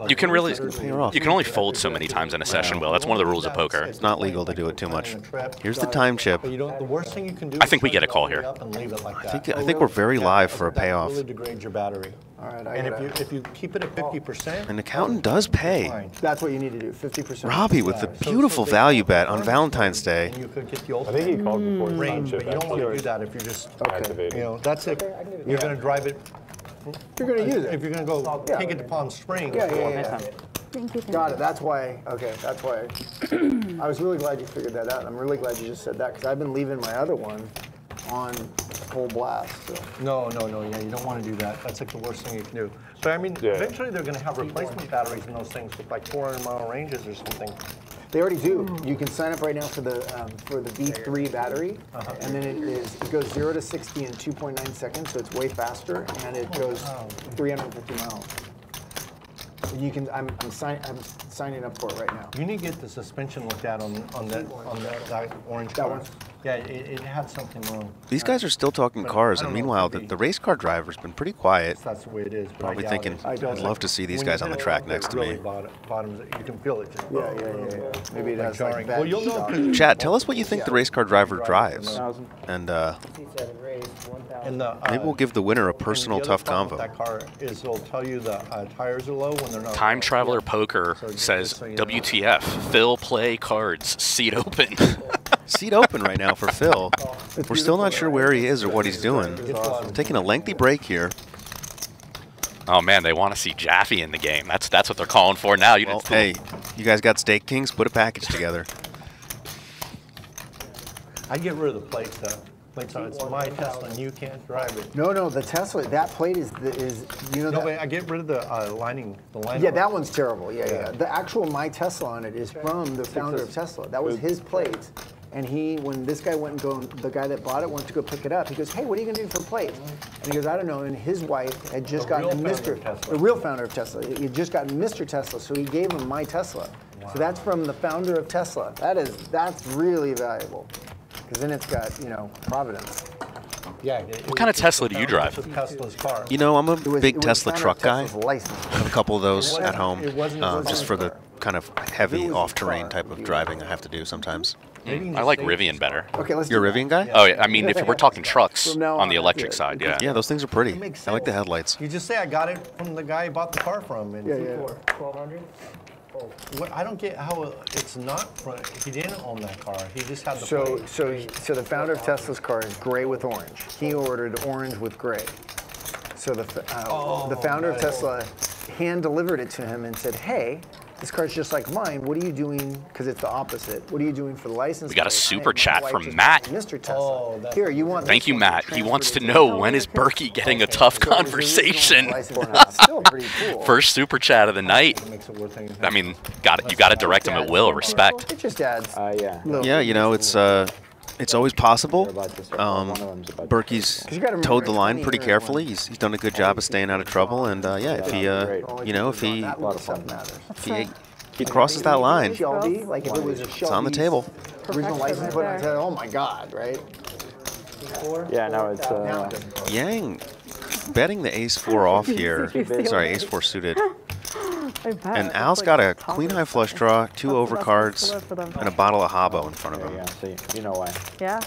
You can really, Pay her off. you can only fold so many times in a session, Will. That's one of the rules of poker. It's not legal to do it too much. Here's the time chip. But you don't. The worst thing you can do. I think we get a call here. Up and leave it like I think I think we're very live for a payoff. really degrades your battery. All right, I And if gotta- you if you keep it at 50 percent, An accountant does pay. That's what you need to do, 50%. Robbie with the beautiful value bet on Valentine's Day. You could get the I think he called before range, but you don't want to do that if you're just activated. You know, that's if you're going to drive it. You're going to use it. If you're going to go Yeah. take it to Palm Springs. Yeah, yeah, yeah. yeah. Thank you. thank Got it. That's why. Okay, that's why. I was really glad you figured that out. I'm really glad you just said that because I've been leaving my other one on full blast. So. No, no, no. Yeah, you don't want to do that. That's like the worst thing you can do. But I mean, Yeah. eventually they're going to have replacement batteries in those things with like 400 mile ranges or something. They already do. You can sign up right now for the um, for the V3 battery, and then it is it goes zero to 60 in 2.9 seconds, so it's way faster, and it goes 350 miles. You can. I'm I'm, sign, I'm signing up for it right now. You need to get the suspension looked at on on that on that, that orange That car. one? Yeah, it, it had something wrong. These guys are still talking But cars, and don't know if meanwhile, the, the race car driver's been pretty quiet. That's the way it is. Probably I thinking, it. I'd It's love to see these guys on the track next to really me. bottom- Bottoms, you can feel it. Just, Yeah, yeah, yeah. yeah. Maybe it has like bad Well, you'll know shock. 'cause- Chad, tell us what you think the race car driver drives, and uh, And the, uh, maybe we'll give the winner a personal tough problem convo. That car is it'll tell you the uh, tires are low when they're not. Time low. Traveler Poker So just- says, so you know. WTF, Phil play cards, seat open. Seat open right now for Phil. We're still not sure where he is or what he's doing. We're taking a lengthy break here. oh man, they want to see Jaffe in the game. That's that's what they're calling for now. You Well, didn't- hey, you guys got Steak Kings? Put a package together. I get rid of the plates though. Plates on it's my Tesla and you can't drive it. No, no, the Tesla. That plate is the, is you know No, that. wait, I get rid of the uh, lining. The lining. Yeah, that one's terrible. Yeah, yeah, Yeah. The actual My Tesla on it is from the founder of Tesla. That was his plate. And he, when this guy went and go, the guy that bought it went to go pick it up. He goes, "Hey, what are you gonna do for plate? And he goes, "I don't know." And his wife had just The gotten a Mr. Tesla. The real founder of Tesla. He had just gotten Mr. Tesla, so he gave him My Tesla. Wow. So that's from the founder of Tesla. That is, that's really valuable. Because then it's got, you know, Providence. Yeah. it- What kind of Tesla do you drive? of Tesla's car. You know, I'm a was- big Tesla truck of guy. License. I have a couple of those It at home, it uh, just for the kind of heavy off-terrain type of driving I have to do sometimes. Maybe I like Rivian better. Okay, let's. You're a. Rivian guy? Oh, yeah, I mean, if we're talking trucks on the electric side, yeah. Yeah, those things are pretty. It I like the headlights. You just say I got it from the guy who bought the car from. And Yeah, yeah. Twelve hundred? What, I don't get how it's not. He didn't own that car. He just had the. So, plate. so, so the founder of Tesla's car is gray with orange. He ordered orange with gray. So the, uh, the founder of. Tesla hand delivered it to him and said, "Hey, this car's just like mine. What are you doing? Because it's the opposite. What are you doing for the license?" We got a plate?" super chat from Matt. Mr. Tesla. Oh, Here, you want? Thank you. Matt. He wants to to know when is Berkey getting a tough So there's a reason conversation. license plate. It's still pretty cool. First super chat of the night. It makes it worth anything. I mean, got it. You got to direct him at will. Respect. It just adds. Uh, yeah. Yeah, you know, it's uh, it's always possible. About this, Um, one of them's about- Berkey's you gotta remember, towed the line pretty carefully. He's, he's done a good job of staying out of trouble, and uh, yeah, if he, uh, you know, if he, that little stuff matters. if he, he crosses that line, Shelby, like if it was a Shelby. it's on the table. Original license plate, I'd say, oh my God, right? Yeah, now it's. Uh, Yang betting the ace four off here. Sorry, ace four suited. I bet. And It's Al's like got a queen high flush draw, two That's- that's overcards, what's for them. and a bottle of Habbo in front of him. yeah, so you, you know why. Yeah.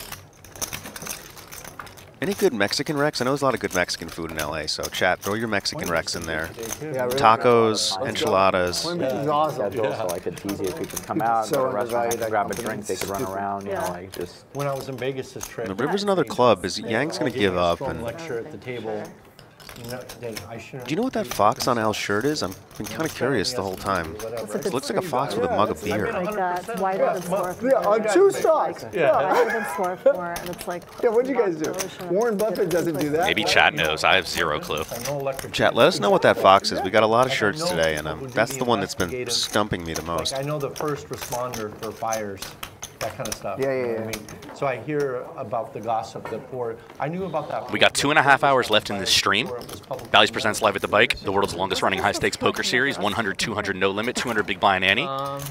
Any good Mexican Rex? I know there's a lot of good Mexican food in LA, so chat, throw your Mexican Rex in there. Yeah, really. Tacos, enchiladas. Point Beach is awesome. That's also like a tease you. People come out, so go to a restaurant, undervalued that grab a drink, they could run around, you Yeah. know, like just. When I was in Vegas this trip. The river's another club. Is Yang's gonna give up? And lecture at the table. Do you know what that fox on Al's shirt is? I've been kind of curious the whole time. It looks like a fox with a mug of beer. Like it's than Swarthmore. Yeah, on two stocks. Wider than Swarthmore, and it's like. Yeah, what'd you guys do? Warren Buffett doesn't do that. Maybe chat knows. I have zero clue. I know electric Chat, let us know what that fox is. We got a lot of shirts today, and um, that's the the one that's been stumping me the most. I know the first responder for fires, that kind of stuff. Yeah, you know yeah, I mean? So I hear about the gossip that poured. I knew about that. We got two and a half hours left in this stream. Bally's presents live at the bike, the world's longest running high stakes poker series, 100, 200, no limit, 200 big blind and Annie. Um,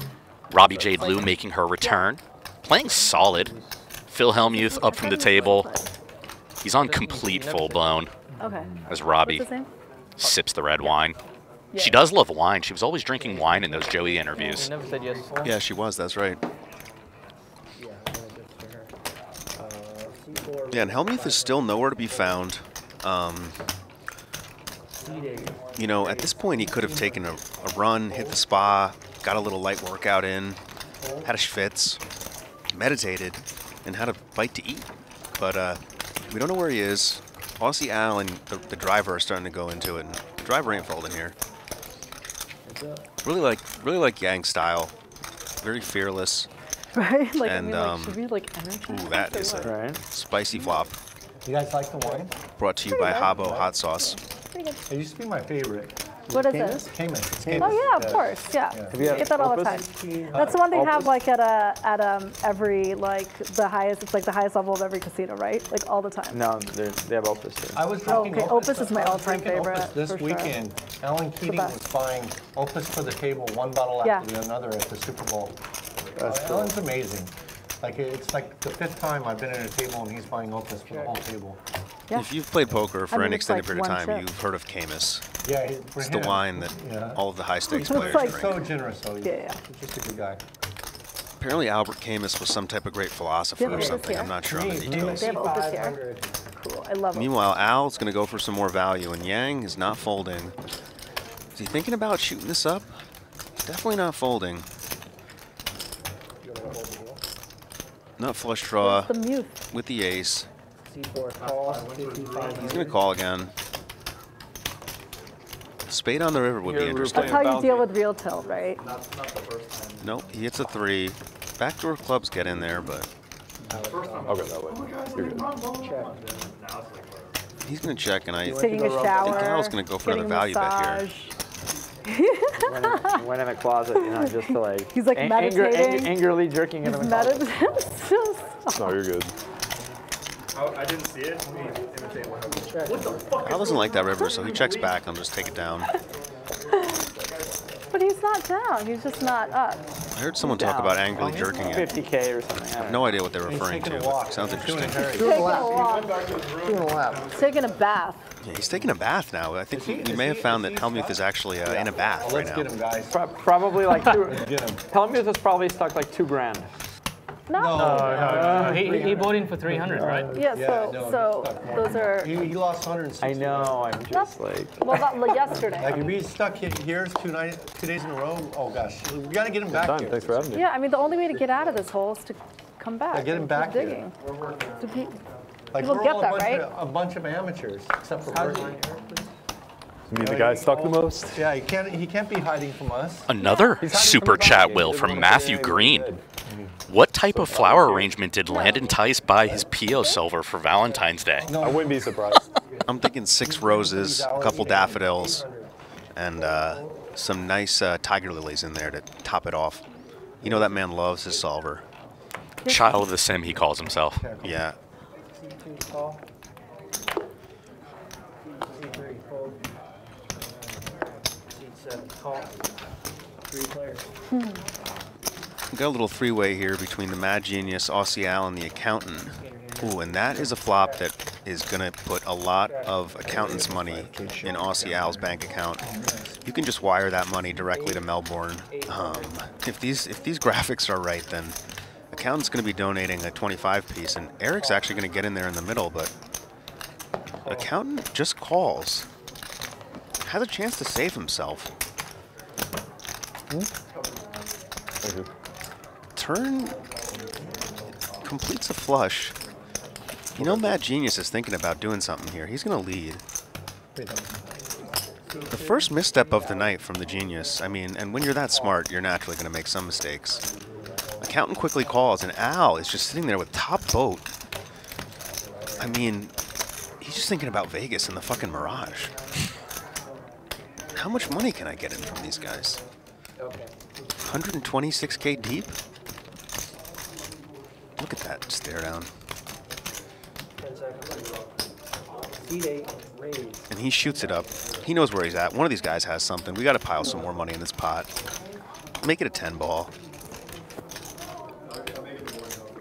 Robbie Jade Lew making her return, playing solid. Phil Hellmuth up from the table. He's on complete full blown Okay. as Robbie What's sips the red wine. She does love wine. She was always drinking wine in those Joey interviews. never said yes. Yeah, she was. That's right. Yeah, and Hellmuth is still nowhere to be found. Um, you know, at this point, he could have taken a, a run, hit the spa, got a little light workout in, had a schwitz, meditated, and had a bite to eat. But uh, we don't know where he is. Aussie Al and the, the driver are starting to go into it. And the driver ain't folding here. Really like, really like Yang style. Very fearless. Right? Like, I And, mean, like, um, should we like energize? Ooh, that or is what? a Right. spicy flop. You guys like the wine? Brought to you by Habbo Hot Sauce. Pretty good. It used to be my favorite. What is Caymus? it? Cayman. It's Oh yeah, of course, yeah. you had I get that all the time. That's the one they have like at a at um every like the highest. It's like the highest level of every casino, right? Like all the time. No, they're- they have Opus too. I was Oh, okay, Opus is my all-time favorite, Opus this for sure. weekend. Alan Keating was buying Opus for the table, one bottle Yeah. after another at the Super Bowl. That's Uh, cool. Alan's amazing. Like it's like the fifth time I've been at a table and he's buying Opus for the whole table. Yeah. If you've played poker for mean, any it's extended like period of time, chip. you've heard of Caymus. Yeah, he- for It's the wine that yeah. all of the high stakes It's players like- drink. So generous, though. Yeah, yeah. He's just a good guy. Apparently, Albert Camus was some type of great philosopher Yeah, or something. I'm not sure on the details. They have Opus here. Cool. I love it. Meanwhile, Al's going to go for some more value, and Yang is not folding. Is he thinking about shooting this up? Definitely not folding. Not flush draw The mute. with the ace. C4 call, He's going to call again. Spade on the river would be Here we're interesting. That's how you deal with real tilt, right? Nope, he hits a three. Backdoor clubs get in there, but I'll go that way. You're good. he's going to check, and I Taking a shower. Al's gonna go for getting another a value bet here. Massage. went, in, went in the closet, you know, just to like. He's, like, an- anger- meditating. ang- angrily jerking in the He's closet. meditating. No, you're good. I doesn't like that river, so he checks back. I'll just take it down. but he's not down. He's just not up. I heard someone talk about angrily jerking it. 50k or something. I don't. No idea what they're referring taking to. a walk. Sounds He's doing interesting. a Harry. Doing a Taking a lap. walk. Doing a lap. Taking a bath. Yeah, he's taking a bath now. I think we, he- we may he- have found is that he Hellmuth is actually uh, in a bath right Let's now. get him, guys. Pro- probably like two. Get him. Hellmuth was probably stuck like two grand. No. Uh, he, he bought in for 300, right? Yeah, Yeah, so no, so those are He, he lost 160. I know. I'm just like. well that like yesterday. Like if he's stuck here two, night, two days in a row, oh gosh, we gotta get him back Done. here. Thanks for having me. Yeah, I mean the only way to get out of this hole is to come back. Yeah, get him back keep here. digging. To pe- Like People we're get all that, a bunch right? of, a bunch of amateurs, except for Bertie. Me, the guy stuck the most. Yeah, he can't. He can't be hiding from us. Another He's super chat will from Matthew Green. What type of flower arrangement did Landon Tice buy his Pio solver for Valentine's Day? I wouldn't be surprised. I'm thinking six roses, a couple daffodils, and uh, some nice uh, tiger lilies in there to top it off. You know that man loves his solver. Child of the Sim, he calls himself. Yeah. C2 call. C3 fold. C7 call. Three players. We got a little three-way here between the Mad Genius, Aussie Al, and the Accountant. Ooh, and that is a flop that is going to put a lot of accountant's money in Aussie Al's bank account. You can just wire that money directly to Melbourne. Um, if these if these graphics are right, then accountant's going to be donating a 25 piece, and Eric's actually going to get in there in the middle, but Accountant just calls. Has a chance to save himself. Turn completes a flush. You know Mad Genius is thinking about doing something here. He's going to lead. The first misstep of the night from the Genius, I mean, and when you're that smart, you're naturally going to make some mistakes. Accountant quickly calls, and Al is just sitting there with top boat. I mean, he's just thinking about Vegas and the fucking Mirage. How much money can I get in from these guys? 126k deep? Look at that stare down. And he shoots it up. He knows where he's at. One of these guys has something. We got to pile some more money in this pot. Make it a 10 ball.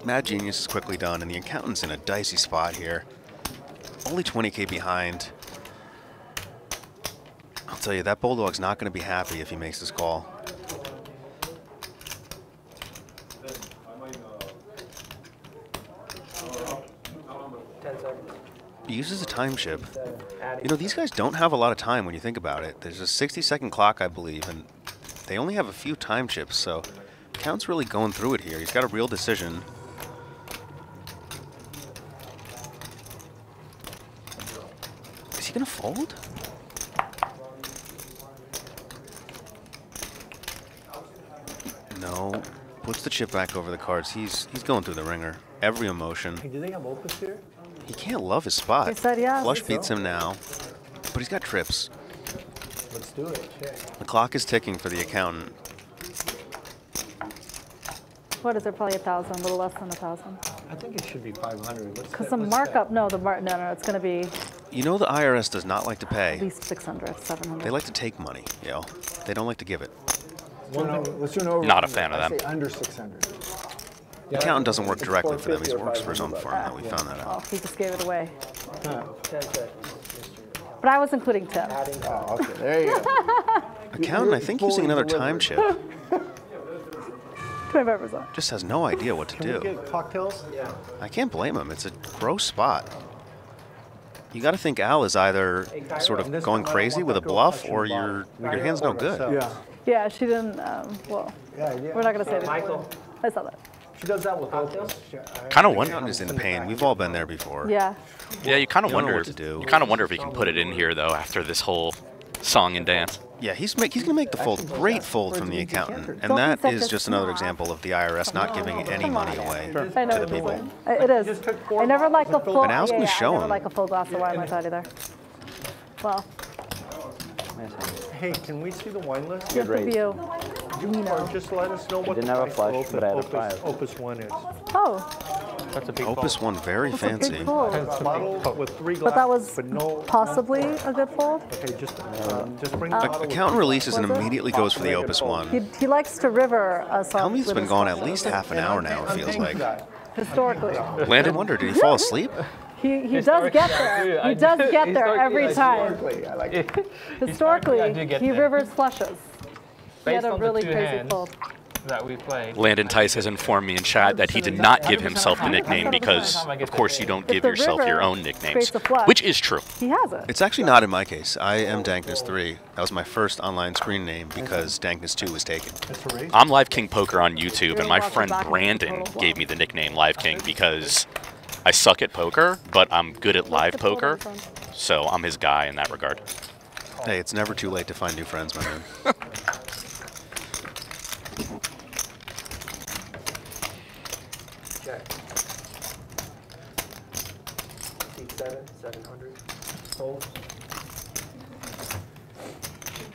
Mad Genius is quickly done, and the accountant's in a dicey spot here. Only 20k behind. I'll tell you, that Bulldog's not going to be happy if he makes this call. He uses a time chip. You know, these guys don't have a lot of time when you think about it. There's a 60 second clock, I believe, and they only have a few time chips, so Count's really going through it here. He's got a real decision. Is he gonna fold? No. Puts the chip back over the cards. He's he's going through the ringer. Every emotion. Hey, do they have opus here? He can't love his spot. He said yes. Flush beats him now, but he's got trips. Let's do it. Check. The clock is ticking for the accountant. What is it? Probably a thousand, a little less than a thousand. I think it should be 500. Because the let's markup, no, the mar, no, no, it's going to be You know the IRS does not like to pay. at least 600, 700. They like to take money, you know. They don't like to give it. No, no, let's do an over. Not a fan of I them. say under 600. The accountant doesn't work directly for them. He works for his own firm. That we found that Oh, out. he just gave it away. Ten. But I was including tip. Oh, okay, there you go. Accountant, I think using another time chip, 25%. just has no idea what to Can we do. get cocktails? Yeah. I can't blame him. It's a gross spot. You got to think Al is either sort of going crazy with a bluff, or your your hand's no good. Yeah. Yeah, she didn't, um, well, Yeah, yeah. we're not going to say that. Michael. I saw that. She does that with cocktails. Kind of The wonder. accountant is in pain. We've all been there before. Yeah. Yeah, you kind of You don't know wonder. what to do. You kind of wonder if you can put it in here though after this whole song and dance. Yeah, he's make, he's going to make the fold. Great fold from the accountant, and Don't that be such is a just another example of the IRS not giving any money away I know to the people. It is. just took four I never like a bottles and full. But Al's yeah, gonna yeah, show I never him. like a full glass of wine like either. Well, Hey, can we see the wine list? good for you. Or just let us know what didn't the have a price flush, of but I had a Opus, five. Opus one is. Oh, That's a big Opus ball. one, very that's a fancy. big fold. Bottle with three glasses, But that was but no. possibly a good fold. Okay, just uh, just bring the Uh, bottle. with releases and it? immediately goes for the Opus one. He, he likes to river us Tell off me it's with been gone at least half an hour now, it feels like. for that. Historically. Landon wonder, did he fall asleep? He, he does get there. He does get there every time. Historically, I like it. Historically, I he rivers flushes. He had Based a on really two crazy fold. that we played. Landon Tice has informed me in chat that he did not give himself the nickname because, of course, you don't give yourself your own nicknames, creates a flush- which is true. He has it. It's actually not in my case. I am Dankness3. That was my first online screen name because Dankness2 was taken. It's a raise. I'm Live King Poker on YouTube, and my friend. Brandon gave me the nickname Live King because I suck at poker, but I'm good at live poker, so I'm his guy in that regard. Hey, it's never too late to find new friends, my man. Check. Seat seven, seven hundred. Sold.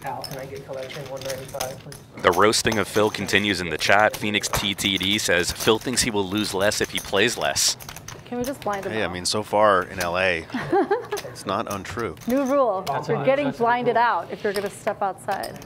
Al, can I get collection one ninety-five, please? The roasting of Phil continues in the chat. Phoenix TTD says Phil thinks he will lose less if he plays less. Can we just blind him Hey, I mean, so far in LA, it's not untrue. New rule. You're getting blinded out if you're going to step outside.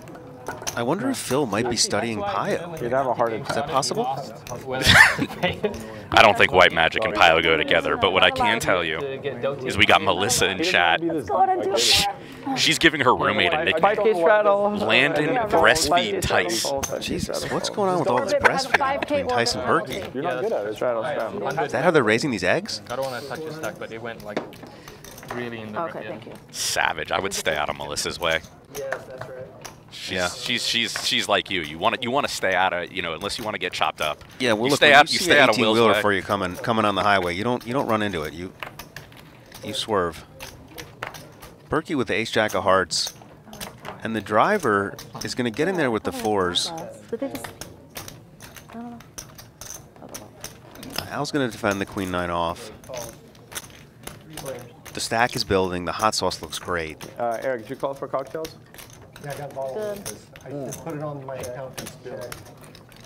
I wonder if Phil might be studying Pio. You'd have a heart Is that possible? I don't think White Magic and Pio go together, but what I can tell you is we got Melissa in chat. Go ahead and do it. She's giving her roommate a nickname. Landon Breastfeed Tice. Jesus, what's going on with all this breastfeeding between Tyson Berkey? You're not good at it. Straddle, straddle. Is that how they're raising these eggs? I don't want to touch his stack, but it went like really in the Okay, thank you. Savage. I would stay out of Melissa's way. Yes, that's right. She's, Yeah. she's she's she's like you. You want to you want to stay out of you know unless you want to get chopped up. Yeah, well, you look, stay out. you You stay out of 18 Will's wheeler way. for you coming coming on the highway. You don't you don't run into it. You you swerve. Berkey with the ace jack of hearts, and the driver is going to get in there with the fours. Did they? I don't know. I don't know. Al's going to defend the queen nine off. The stack is building. The hot sauce looks great. Uh, Eric, did you call for cocktails? Yeah, I got a bottle Good. of. I just put it on my accountant's bill.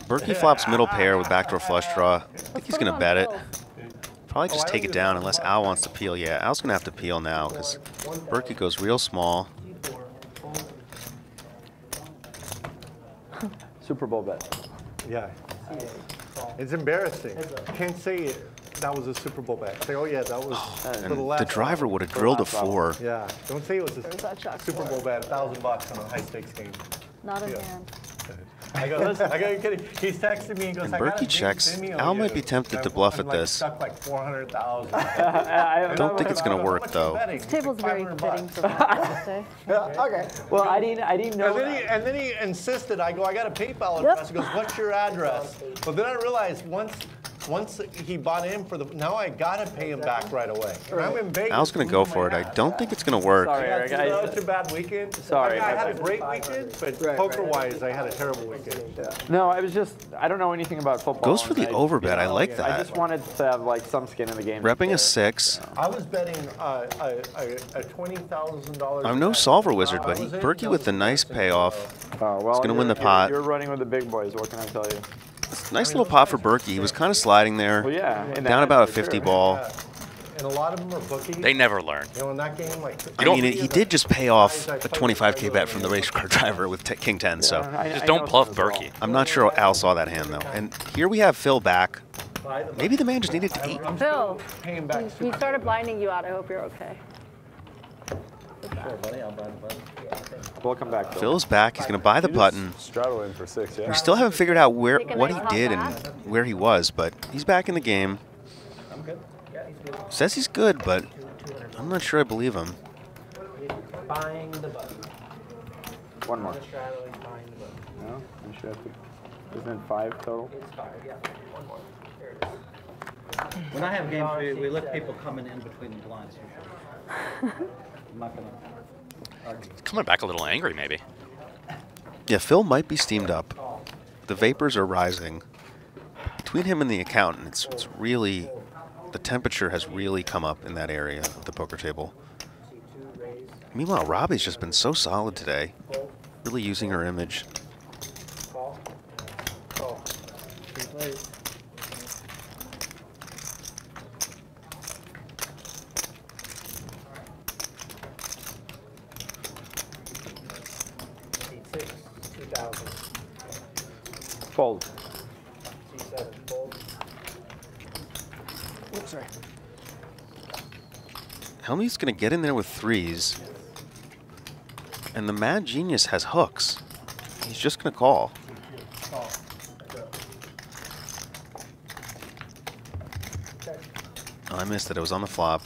Berkey flops middle pair with backdoor flush draw. I think he's going to bet it. Probably oh, just take it down unless Al wants to peel. Yeah, Al's going to have to peel now because Berkey goes real small. Super Bowl bet. Yeah. It's embarrassing. Can't say it. That was a Super Bowl bet. Say, oh yeah, that was oh, for And the the driver would have drilled a last round. four. Yeah. Don't say it was a There's shot Super Bowl it. bet, thousand bucks on a high stakes game. Not in Yeah. hand. I go, listen, I go, you kidding? He's texting me and goes, And I got Berkey a big checks. Al might be tempted to I'm- bluff I'm at like this. Stuck like four hundred thousand. I, Don't think it's going to work though. This table's very fitting for Valentine's Day. okay. Well, I didn't. I didn't know. And then, he, that. and then he insisted. I go, I got a PayPal Yep. address. He goes, what's your address? But then I realized once, once he bought in for the, now I gotta pay him back right away. And I'm in Vegas. Al's going to go for it. I don't think it's going to work. Sorry, I Eric. had such a bad weekend. Sorry, I, mean, I had a great weekend, but Right, poker-wise, I had a terrible weekend. no, I was just. I don't know anything about football. Goes for and the I- overbet. I like that. I just wanted to have like some skin in the game. Repping a six. I was betting uh, a, a, a twenty thousand dollars. I'm no solver wizard, but he, Berkey with the nice payoff. Oh, well, gonna win the pot. You're, you're running with the big boys. What can I tell you? Nice little pot for Berkey. He was kind of sliding there. Well, yeah. in Down about a for sure. 50 ball. And a lot of them are bookies. They never learn. You know, in that game, like. I mean, he did just pay off a 25k bet from the race car driver with t- King 10, so Yeah, I- Just don't bluff some well. Berkey. I'm not sure Al saw that hand though. And here we have Phil back. Maybe the man just needed to eat. Phil, Paying back. he, he started blinding you out. I hope you're okay. We'll back. Phil. Phil's back. He's going to buy the button. Straddle in for six, yeah. We still haven't figured out where what he did and where he was, but he's back in the game. Says he's good, but I'm not sure I believe him. Buying the button. One more. Straddling, buying the button. No, you should have to. Isn't it five total? It's five, yeah. One more. There it is. When I have games, we, we let people coming in between the blinds usually. I'm not gonna argue. Coming back a little angry, maybe. Yeah, Phil might be steamed up. The vapors are rising. Between him and the accountant, it's, it's really, the temperature has really come up in that area of the poker table. Meanwhile, Robbie's just been so solid today, really using her image. Call. Call. Three plays. Eight six, two thousand, Fold. C seven, fold. Oops, sorry. Helmy's going to get in there with threes. And the Mad Genius has hooks. He's just going to call. Call. Oh, I missed it. It was on the flop.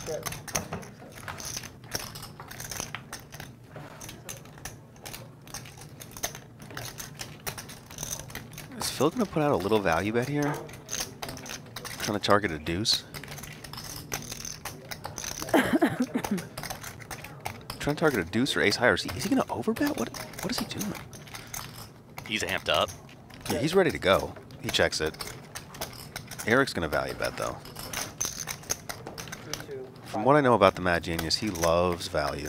Is Phil going to put out a little value bet here? Trying to target a deuce? Trying to target a deuce or ace high, or is he, is he going to overbet? What, what is he doing? He's amped up. Yeah, he's ready to go. He checks it. Eric's going to value bet, though. From what I know about the Mad Genius, he loves value.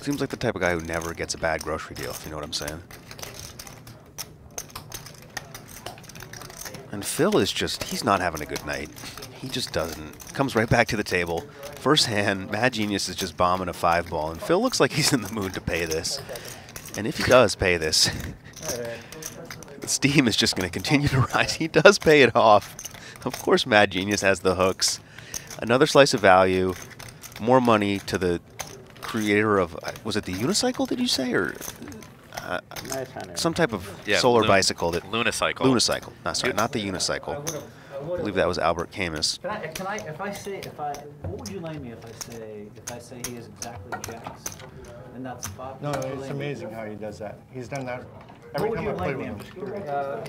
Seems like the type of guy who never gets a bad grocery deal, if you know what I'm saying. And Phil is just, he's not having a good night. He just doesn't. Comes right back to the table. First hand, Mad Genius is just bombing a five ball, and Phil looks like he's in the mood to pay this. And if he does pay this, the steam is just going to continue to rise. He does pay it off. Of course, Mad Genius has the hooks. Another slice of value. More money to the creator of, uh, was it the unicycle, did you say? Or uh, Nice hand. Eric. some type of Yeah, solar Lun- bicycle that. Lunicycle. Lunicycle. No, sorry, not the unicycle. I believe that was Albert Camus. Can I, can I, if I say, if I, what would you lay me if I say, if I say he is exactly jacks? And that's five? No, what would you it's lay me? amazing how he does that. He's done that What every would time you I play with him. I'm just curious. Uh,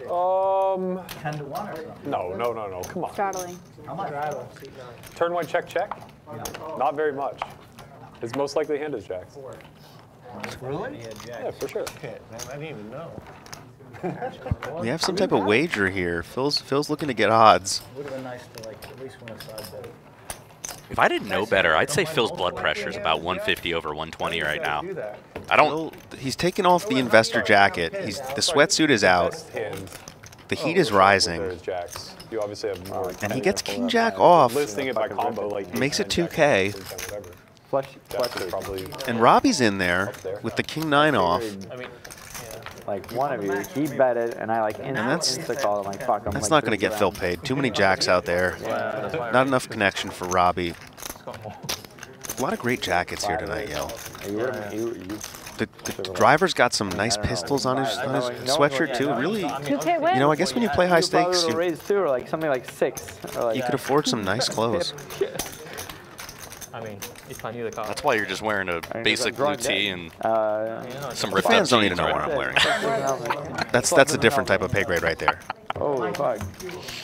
it. Um, Ten to one or something? no, no, no, no. Come on. Straddling. How much? Straddle, seat. Turn one, check, check. Not very much. His most likely hand is jacks. Really? Yeah, for sure. Shit, man, I didn't even know. We have some type of wager here. Phil's Phil's looking to get odds. Would have been nice to like at least win a side bet. If I didn't know better, I'd say Phil's blood pressure is about 150 over 120 right now. I don't. He's taking off the investor jacket. He's the sweatsuit is out. The heat is rising. You obviously have more. And he gets king jack off. Listing it by combo, like Makes it 2K. jack, ace, ten, whatever. Flush, Jacks flush is probably. And Robbie's in there with the king nine off. I mean, like one of you, he bet it, and I like insta, that's- insta call him like fuck. I'm That's like not going to get Phil paid. Too many jacks out there. Not enough connection for Robbie. A lot of great jackets here tonight, Yale. You would've- you- you- The, the driver's got some nice pistols on his, on his sweatshirt too. Really, you know, I guess when you play high stakes, would've you, raised two or like something like six. You could afford some nice clothes. I mean, if I knew the car. That's why you're just wearing a I mean, basic blue tee and Uh, You some The ripped fans up don't need to know what I'm wearing. That's that's a different type of pay grade right there. Oh fuck.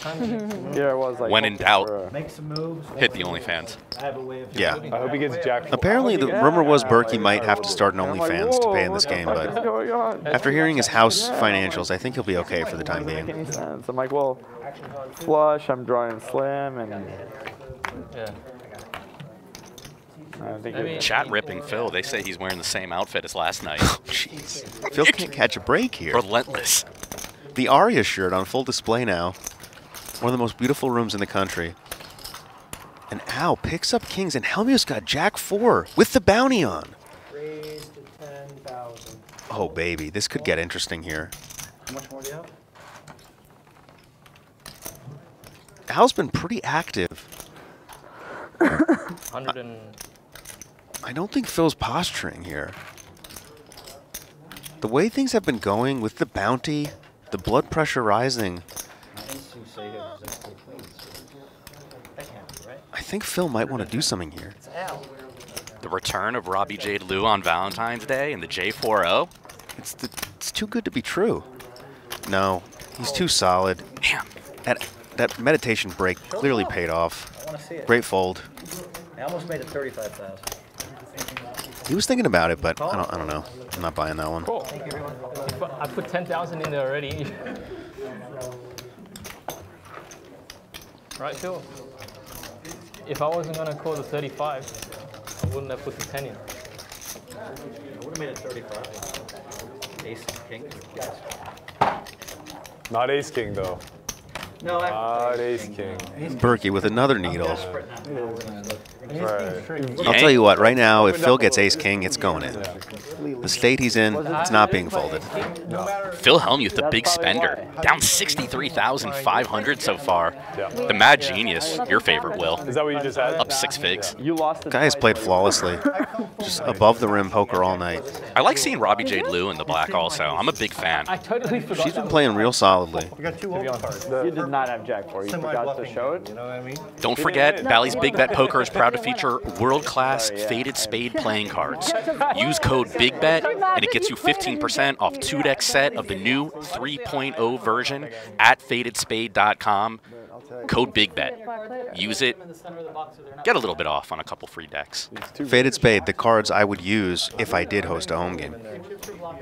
yeah, it was like. When in doubt, Make some moves. hit the OnlyFans. I have a way of. Yeah. I hope he gets jack. Apparently, the rumor was Berkey might have to start an I'm like, OnlyFans to pay in this game, but after hearing his house financials, I think he'll be okay for the time being. I'm like, well, flush. I'm drawing slim, and Yeah. I think. I it- mean, Chat ripping Phil. They say he's wearing the same outfit as last night. Oh, Jeez, Phil can't catch a break here. Relentless. The Aria shirt on full display now. One of the most beautiful rooms in the country. And Al picks up kings, and Hellmuth's got Jack four with the bounty on. Raised to ten thousand. Oh baby, this could get interesting here. How much more do you have? Al's been pretty active. 100 and I don't think Phil's posturing here. The way things have been going with the bounty, the blood pressure rising, I instantly say here exactly queens. That can't be right. I think Phil might want to do something here. The return of Robbie Jade Lew on Valentine's Day in the J40. It's the, it's too good to be true. No, he's too solid. Damn. That that meditation break clearly paid off. I want to see it. Great fold. I almost made it 35,000. He was thinking about it, but I don't I don't know. I'm not buying that one. Cool. If I I put 10,000 in there already. right, Phil? If I wasn't going to call the 35, I wouldn't have put the 10 in. I would have made it 35. Ace, king. Not ace king though. No, I. Not ace king. Berkey with another needle. Desperate now. Right. I'll tell you what, right now, if Phil gets ace king, it's going in. The state he's in, it's not being folded. Phil Hellmuth, the big spender, down 63,500 so far. The Mad Genius, your favorite, Will, Is that what you just had? up six figs. You lost the Guy has played flawlessly. Just above the rim poker all night. I like seeing Robbie Jade Lew in the black also. I'm a big fan. I totally forgot. She's been playing real solidly. You got two old cards. You did not have Jack four. You forgot to show it. You know what I mean? Don't forget, Bally's Big Bet Poker is proud to feature world-class faded spade playing cards. Use code BIGBET and it gets you 15% off two deck set of the new 3.0 version at fadedspade.com. Code BIGBET. Use it. Get a little bit off on a couple free decks. Faded Spade, the cards I would use if I did host a home game.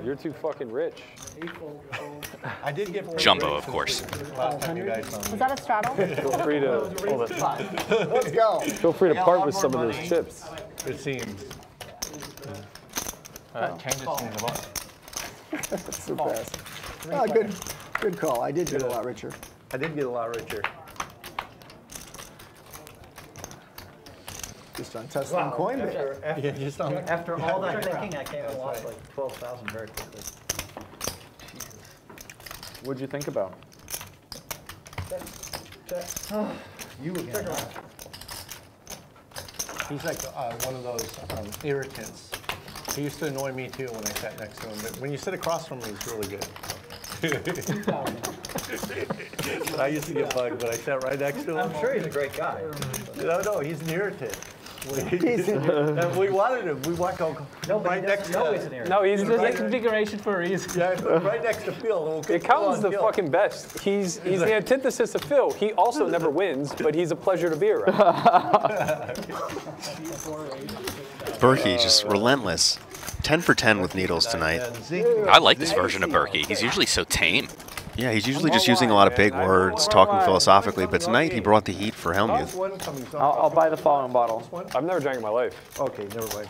You're too fucking rich. I did get Jumbo, of course. last time you guys saw me. Was that a straddle? Feel free to Let's go. feel free to part with some of those chips. It seems. Uh, changes things a lot. That's the best. Oh, good, good call. I did get a lot richer. I did get a lot richer. Just on Tesla and Coinbase. Yeah, just on After all that thinking, I came and lost like 12,000 very quickly. Jesus. What'd you think about? You again. huh? He's like uh, one of those um, irritants. He used to annoy me too when I sat next to him, but when you sit across from him, he's really good. I used to get bugged, but I sat right next to him. I'm sure he's a great guy. No, no, he's an irritant. And we wanted him. We want to go right next to know he's an irritant. No, he's There's a Right. configuration for a reason. Yeah, right next to Phil. We'll It get counts the Phil. fucking best. He's he's the antithesis of Phil. He also never wins, but he's a pleasure to be around. Berkey just relentless. 10 for 10 with needles tonight. I like this version of Berkey. He's usually so tame. Yeah, he's usually just using a lot of big words, talking philosophically, but tonight he brought the heat for How's Hellmuth. I'll, I'll buy the following bottle. I've never drank in my life. Okay, never mind.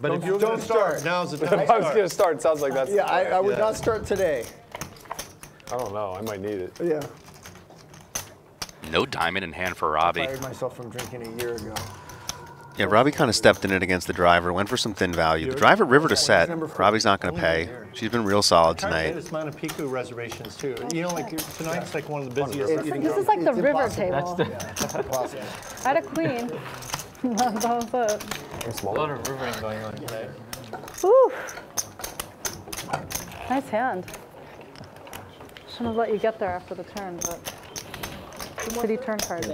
But Don't- if you're don't start, start. now's the If time I was gonna start, it sounds like that's. Yeah, I, I would Yeah. not start today. I don't know. I might need it. Yeah. No diamond in hand for Robbie. I fired myself from drinking a year ago. Yeah, Robbie kind of stepped in it against the driver, went for some thin value. The driver river to set. Robbie's not going to pay. She's been real solid Trying to tonight. get us Montepíco reservations too. You know, like tonight's like one of the busiest. This is like the It's river impossible. table. Impossible. I had a queen. that was it. A lot of rivering going on today. Whew. Nice hand. Shouldn't have let you get there after the turn, but city turn card.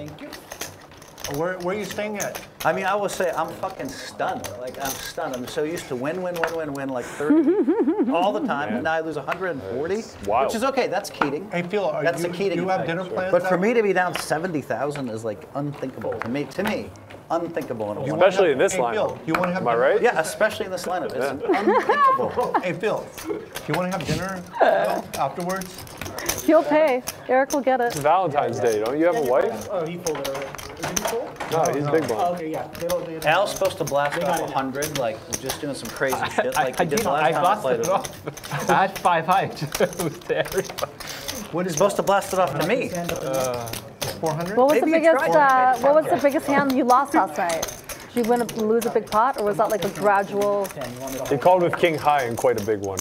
Where, where are you staying at? I mean, I will say I'm fucking stunned. Like I'm stunned. I'm so used to win, win, win, win, win, like 30 all the time, and now I lose 140, wild. which is okay. That's Keating. Hey Phil, are That's you, the Keating you have dinner plans? But for me to be down 70,000 is like unthinkable to me. To me, unthinkable in a You one. Especially in this hey, Phil, lineup. you want to have Am I right? Yeah, especially in this lineup, it's unthinkable. Hey Phil, you want to have dinner afterwards? He'll pay. Eric will get it. It's Valentine's Day. Don't you have a wife? Oh, he folded already. Is he full? No, he's big Oh, one. okay, yeah. They don't, they don't. Al's supposed to blast They off got it. 100, like just doing some crazy shit, like I he did did. the last I time I blasted played it him. off. I had five high. Just with the everybody. What is supposed to blast it off to me? Stand up and- 400? What was Maybe the you biggest? tried Uh, it. what was the biggest hand you lost last night? Did you win, a, lose a big pot, or was that like a gradual? He called with king high and quite a big one.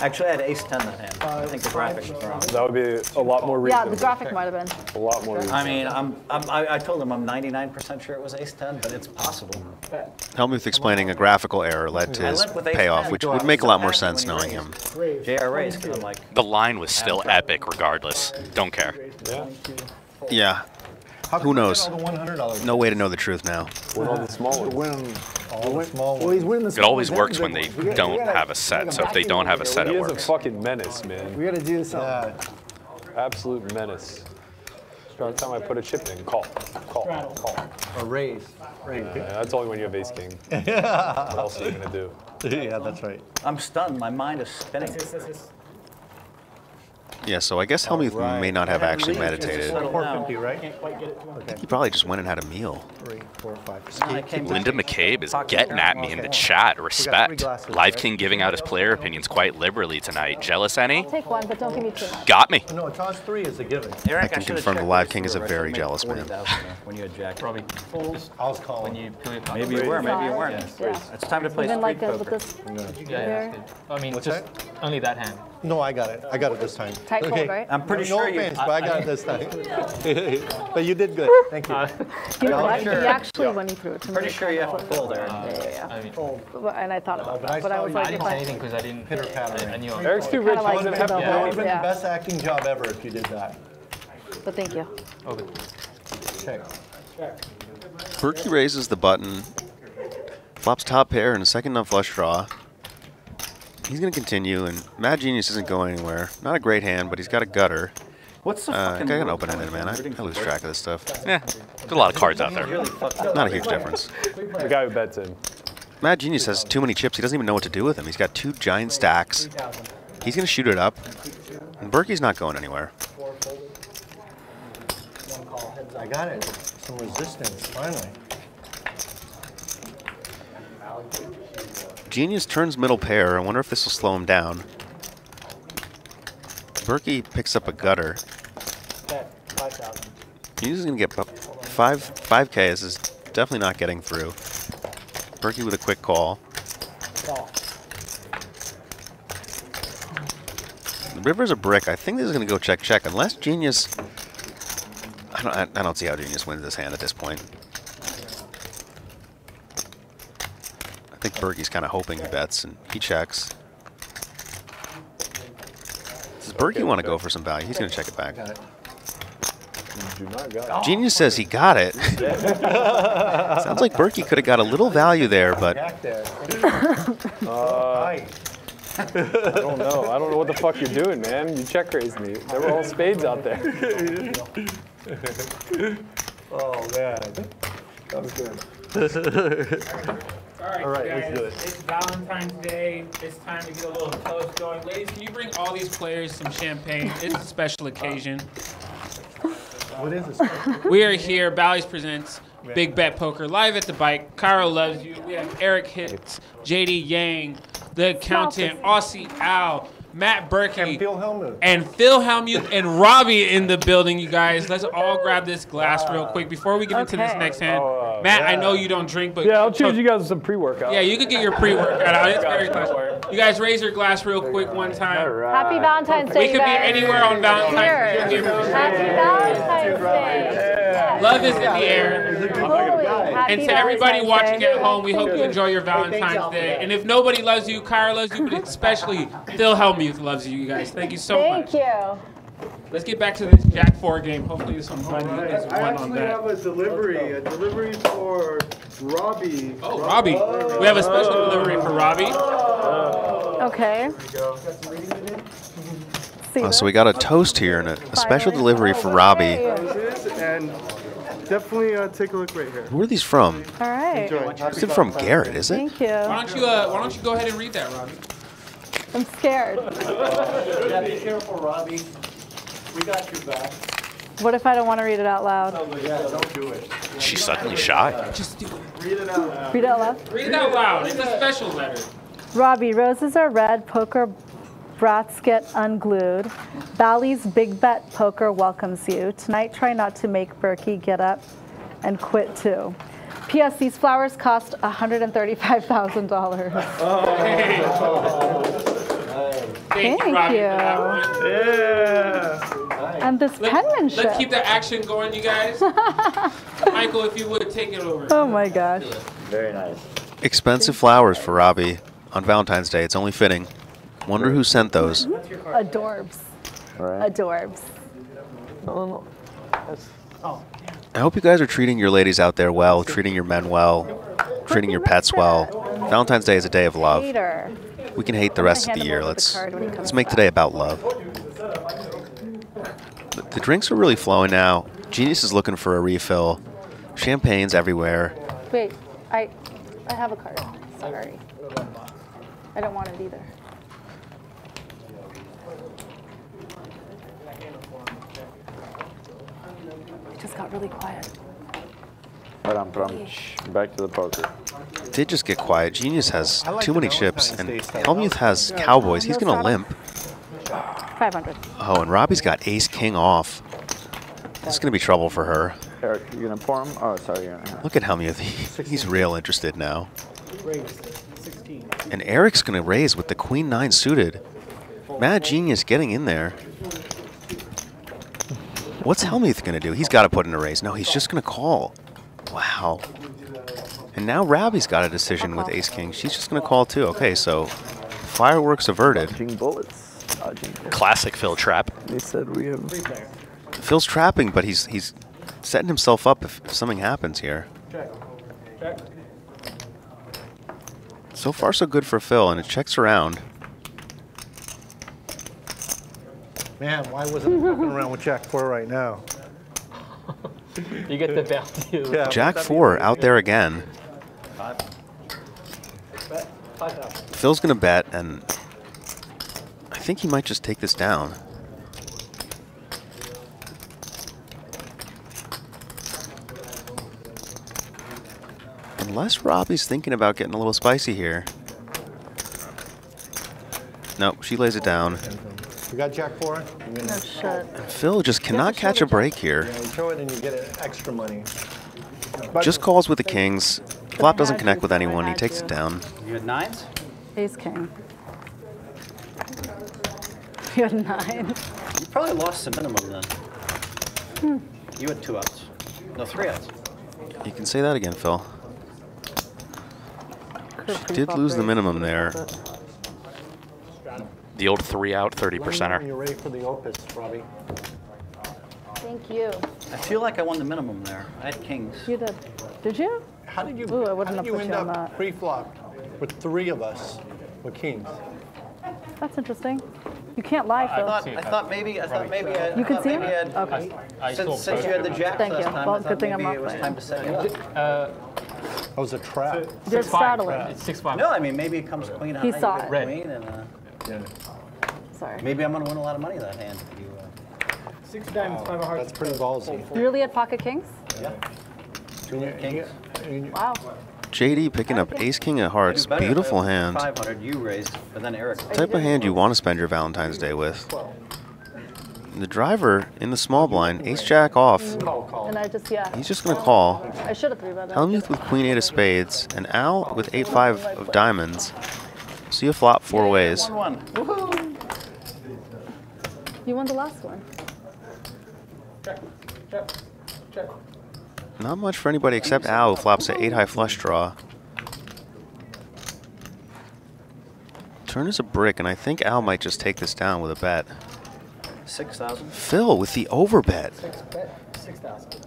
Actually, I had ace 10 that hand. I think the graphic was wrong. That would be a lot more Yeah, the graphic might have been. A lot more reasonable. I mean, I'm, I'm, I, I told him I'm 99% sure it was ace 10, but it's possible. Hellmuth explaining a graphical error led to his limp with ace payoff, which would make a lot more sense knowing him. raise. JR raised, 'cause I'm like, The line was still epic regardless. Don't care. Yeah. Yeah, How who knows? the no way to know the truth now. With all the small ones. Win. all the small Well, he's winning the It always works and when the they ones. Don't gotta- have a set. So if they don't have a set, it He it is a fucking menace, man. We got to do something. Yeah. Absolute menace. Every time I put a chip in, call, call, call. A raise. Raise. Yeah, that's only when you have ace king. What else are you gonna do? yeah, that's right. I'm stunned. My mind is spinning. Yeah, so I guess Hellmuth may not have actually meditated. Settle down. 450, right? Can't quite get it to him. He probably just went and had a meal. Three, four, five. I came back. Linda McCabe is getting at me in the chat. Respect. Live? King giving out his player opinions quite liberally tonight. Jealous any? Take one, but don't give me too much. Got me. No, toss three is a given. Eric, I can should've confirm the Live King is a very jealous man. made 40,000 there When you had jack. Probably folds I was calling. you peel your cards. Maybe you were, maybe you weren't. Yeah. It's time to play Even street like with poker. this Yeah, yeah, that's. I mean, just only that hand. No, I got it. I got it this time. tight fold, right? I'm pretty no sure you. offense, but I got it this time. but you did good. Thank you. You know what? sure. He actually, when he threw it to Pretty sure you have to flip it. fold there. Yeah, yeah, yeah. I mean, oh. But- And I thought about but I that, but I was like, I didn't say anything because I didn't. Pitter patter. I, I knew. I Eric's too rich. Kinda He like doesn't the have double. That would have been Yeah. the best acting job ever if you did that. but thank you. Oh, but Check. Berkey raises the button, flops top pair and a second nut flush draw. He's going to continue, and Mad Genius isn't going anywhere. Not a great hand, but he's got a gutter. What's the Uh, I fucking got an open-ended, man. I, I lose track of this stuff. Yeah, there's a lot of cards out there. Really fucked up. Not a huge difference. The guy who bets in. Mad Genius has too many chips. He doesn't even know what to do with them. He's got two giant stacks. He's going to shoot it up. And Berkey's not going anywhere. I got it. Some resistance, finally. Genius turns middle pair. I wonder if this will slow him down. Berkey picks up a gutter. Genius is going to get five, 5K. This is definitely not getting through. Berkey with a quick call. The river's a brick. I think this is going to go check check unless Genius. I don't. I don't see how Genius wins this hand at this point. I think Berkey's kind of hoping he bets and he checks. Does is Berkey want to go for some value? He's going to check it back. Do not got Genius says he got it. Sounds like Berkey could have got a little value there, but Uh, I don't know. I don't know what the fuck you're doing, man. You check raised me. There were all spades out there. Oh, man. That was good. All right, All right, guys, let's do it. It's Valentine's Day. It's time to get a little toast going. Ladies, can you bring all these players some champagne? It's a special uh, occasion. What is this? We are here. Bally's presents Big Bet Poker live at the bike. Kyra loves you. We have Eric Hitz, JD Yang, the accountant, Aussie Al, Matt Berkey, And Phil Hellmuth. and Phil Hellmuth and Robbie in the building, you guys. Let's all grab this glass real quick before we get into this next hand. Oh, uh, Matt, I know you don't drink, but Yeah, I'll choose you guys some pre-workout. Yeah, you could get your pre-workout out. It's very close. You guys raise your glass real quick one time. Happy Valentine's Day, We could be anywhere on Valentine's Day. Happy Valentine's Day. Love is in the air. And to everybody watching at home, we hope you enjoy your Valentine's Day. And if nobody loves you, Kyra loves you, but especially Phil Hellmuth loves you, you guys. Thank you so much. Thank you. Let's get back to this Jack 4 game. Hopefully this one finally gets I one on actually that. have a delivery, a delivery for Robbie. Oh, Robbie. We have a special delivery for Robbie. Okay. See uh, so we got a toast here and a, a special delivery for Robbie. And definitely uh, take a look right here. Who are these from? All right. Is it from Garrett, is it? Thank you. Why don't you uh, Why don't you go ahead and read that, Robbie? I'm scared. Yeah, be careful, Robbie. We got your back. What if I don't want to read it out loud? Yeah, don't do it. She's suddenly shy. Just do it. Read it out loud. Read it out loud. Read it out loud. It's a special letter. Robbie, roses are red, poker brats get unglued. Bally's Big Bet Poker welcomes you. Tonight, try not to make Berkey get up and quit too. P.S. These flowers cost $135,000. Thank, Thank you, Robbie, you. for that one. Yeah. And this Let, penmanship. let's keep the action going, you guys. Michael, if you would, take it over. Oh my gosh. Very nice. Expensive flowers for Robbie on Valentine's Day. It's only fitting. Wonder who sent those. Adorbs. Right. Adorbs. I hope you guys are treating your ladies out there well, treating your men well, treating your pets well. Valentine's Day is a day of love. We can hate the rest of the year. Let's card when he let's make today about love. The, the drinks are really flowing now. Genius is looking for a refill. Champagne's everywhere. Wait, I, I have a card. Sorry. I don't want it either. Just got really quiet. But I'm back to the poker. Did just get quiet. Genius has like too many chips, and Valentine's Hellmuth has Cowboys. He's gonna limp. 500. Oh, and Robbie's got Ace King off. This is gonna be trouble for her. Eric, you gonna pour him? Oh, sorry, you're gonna. Look at Hellmuth. He's real interested now. And Eric's gonna raise with the Queen Nine suited. Mad Genius getting in there. What's Hellmuth gonna do? He's got to put in a raise. No, he's just gonna call. Wow. And now Robbie's got a decision with Ace King. She's just gonna call too. Okay, so fireworks averted. Dodging bullets. Dodging bullets. Classic Phil trap. They said we have. Phil's trapping, but he's he's setting himself up if, if something happens here. Check. Check. So far, so good for Phil, and it checks around. Man, why wasn't I fucking around with Jack 4 right now? You get the value. Yeah, Jack four out there again. Bet 5,000. Phil's gonna bet, and I think he might just take this down. Unless Robbie's thinking about getting a little spicy here. No, she lays it down. You got Jack 4? No shit. Phil just cannot catch a break here. Yeah, you throw it and you get it extra money. But Just calls with the kings. Flop doesn't connect with anyone. He takes it down. You had nines? Ace King. You had nine. You probably lost the minimum then. Hmm. You had two outs. No, three outs. You can say that again, Phil. She did lose the minimum could've there. Flop it. The old three out 30 Let me know when percenter. you're ready for the opus, Robbie. Thank you. I feel like I won the minimum there. I had kings. You did. Did you? How did you, Ooh, I how wouldn't did you end you up pre-flopped with three of us with kings? That's interesting. You can't lie, I Phil. thought, I thought maybe, I thought maybe I. You I can see maybe him? I had- Okay. I saw Since, since you had the both. jack Thank last you. time, Well, I good thought thing I'm maybe it was playing. time to set you up. Uh, That was a trap. You're six five. straddling. It's six five. No, I mean, maybe it comes queen high. He you saw get it. Red. Queen and, uh, Sorry. maybe I'm gonna win a lot of money that hand. if you, uh, Six diamonds, five of hearts. That's pretty ballsy. You really had pocket kings? Yeah. Two kings. Wow. JD picking up ace king of hearts. Beautiful hand. 500 you raised, but then Eric. Type of hand you want to spend your Valentine's Day with. The driver in the small blind, ace jack off. And I just, yeah. He's just gonna call. I should have three bet that. Hellmuth with queen eight of spades, and Al with eight five of diamonds. See a flop four ways. One one. You won the last one. Check, check, check. Not much for anybody except Al, who flops an eight high flush draw. Turn is a brick, and I think Al might just take this down with a bet. Six thousand. Phil with the overbet. Six bet, six thousand.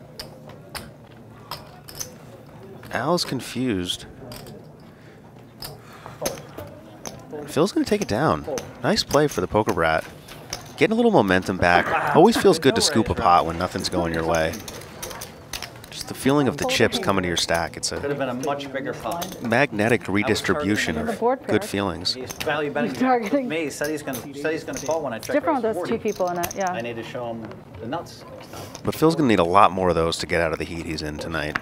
Al's confused. Phil's going to take it down. Nice play for the poker brat. Getting a little momentum back. Always feels good to scoop a pot when nothing's going your way. Just the feeling of the chips coming to your stack. It's Could a have been a much bigger pot. magnetic redistribution of good feelings. He's value betting Targeting. me. He said he's gonna said he's gonna call when I check. Different with those 40. two people in it, yeah. I need to show him the nuts. But Phil's going to need a lot more of those to get out of the heat he's in tonight.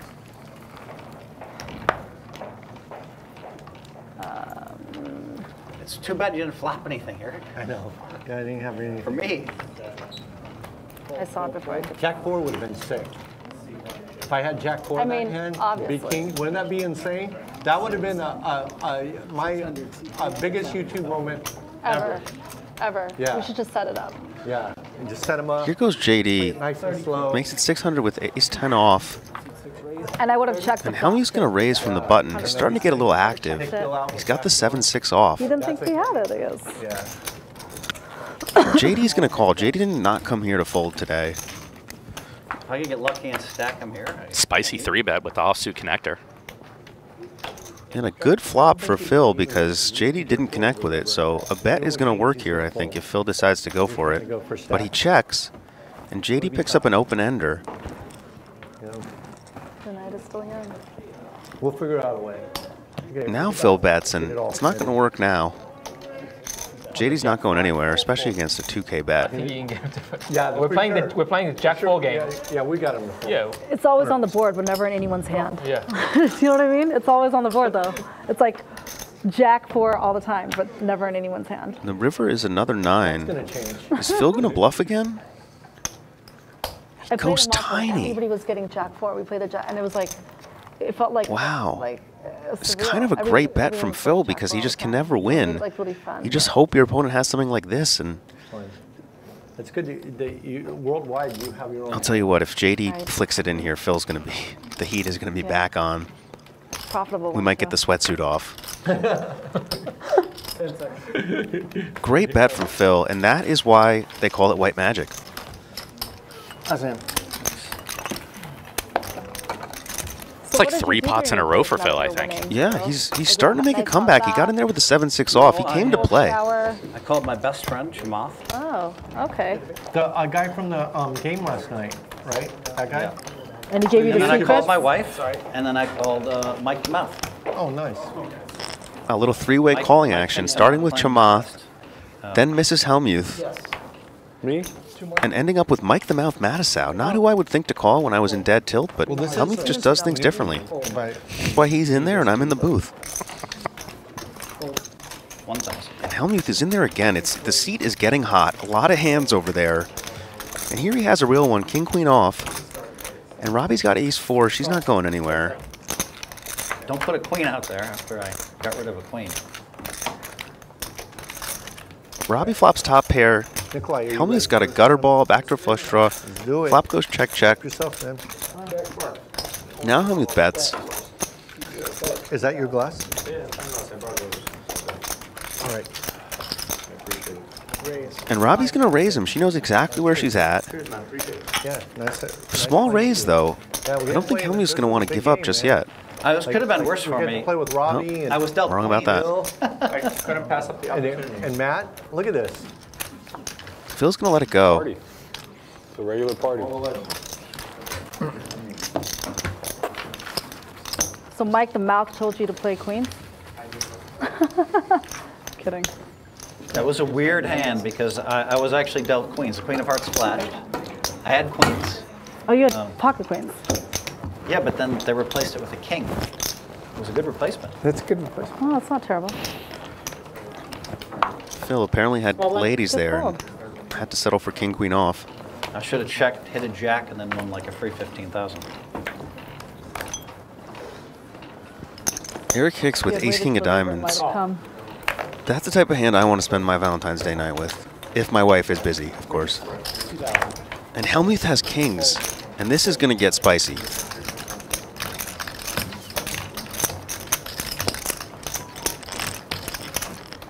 It's too bad you didn't flop anything, Eric. I know. Yeah, I didn't have anything. For me, I saw it before. Jack four would have been sick. If I had Jack four I in that mean, hand, obviously. big king, wouldn't that be insane? That would have been a, a, a my a biggest YouTube moment Ever. Ever. Yeah. We should just set it up. Yeah, and just set him up. Here goes JD. Nice and slow. Makes it 600 with ace 10 off. And I would have checked the And Hellmuth's going to raise from the button. He's starting to get a little active. He's got the 7-6 off. He didn't think he had it, I guess. Yeah. JD's going to call. JD did not come here to fold today. if I could get lucky and stack him here, Spicy three bet with the offsuit connector. And a good flop for Phil because JD didn't connect with it. So a bet is going to work here, I think, if Phil decides to go for it. But he checks, and JD picks up an open ender. The night is still young. We'll figure out a way. Okay, Now Phil bets, get and it it's not going to work now. JD's not going anywhere, especially against a 2K bet. Yeah, we're playing sure. the we're playing the Jack Four game. Yeah, yeah, we got him. before. Yeah. It's always on the board, but never in anyone's hand. Yeah. you know what I mean? It's always on the board, though. It's like Jack four all the time, but never in anyone's hand. The river is another nine. gonna change. Is Phil going to bluff again? I played goes him tiny. Everybody was getting Jack four. We played the Jack, and it was like, it felt like Wow. Like uh, It's kind of a Everyone- great bet from Phil playing Jack because he just can never win. like really fun. You just hope your opponent has something like this, and It's good that that you, worldwide you have your own. I'll tell you what, if JD Right. flicks it in here, Phil's going to be, the heat is going to be Yeah. back on. profitable. We might get so. the sweatsuit off. Great bet from Phil, and that is why they call it white magic. That's him. It's like three pots in a row for Phil, I think. Yeah, he's he's starting to make a comeback. He got in there with the 7-6 off. He came to play. I called my best friend Chamath. Oh, okay. The a guy from the um, game last night, right? That guy. And he gave you the And the then I called my wife, and then I called uh, Mike the Mouth. Oh, nice. A little three-way calling action, starting with Chamath, Uh, then Mrs. Hellmuth, Me? And ending up with Mike the Mouth Matusow. Not who I would think to call when I was in dead tilt, but this is- Hellmuth just does things differently. That's why he's in there and I'm in the booth. One thousand. And Hellmuth is in there again. It's the seat is getting hot. A lot of hands over there. And here he has a real one, king queen off. And Robbie's got ace four. She's not going anywhere. Don't put a queen out there after I got rid of a queen. Robbie flops top pair. Nikolai, are you got a gutter ball, back to flush draw. do it. Flop goes check check. yourself, man. Now Hellmuth bets. Is that your glass? All right. And Robbie's going to raise him. She knows exactly where she's at. Yeah, nice. Small raise, though. Yeah, I don't think play in Hellmuth's going to want to give up just yet. I was, Like- could have been worse for get to me. play with Robbie and- I was dealt Wrong about that. I couldn't pass up the And, and Matt, look at this. Phil's going to let it go. Party. It's a regular party. So Mike, the mouth told you to play queen? Kidding. That was a weird hand because I, I was actually dealt queens. The queen of hearts flashed. I had queens. Oh, you had Um, pocket queens. Yeah, but then they replaced it with a king. It was a good replacement. That's a good replacement. Oh, that's not terrible. Phil apparently had Well, ladies there fold. and had to settle for king queen off. I should have checked, hit a jack, and then won like a free 15,000. Eric Hicks with If you had ace king of waited till the river, it diamonds. might have come. That's the type of hand I want to spend my Valentine's Day night with. If my wife is busy, of course. And Hellmuth has kings. And this is going to get spicy.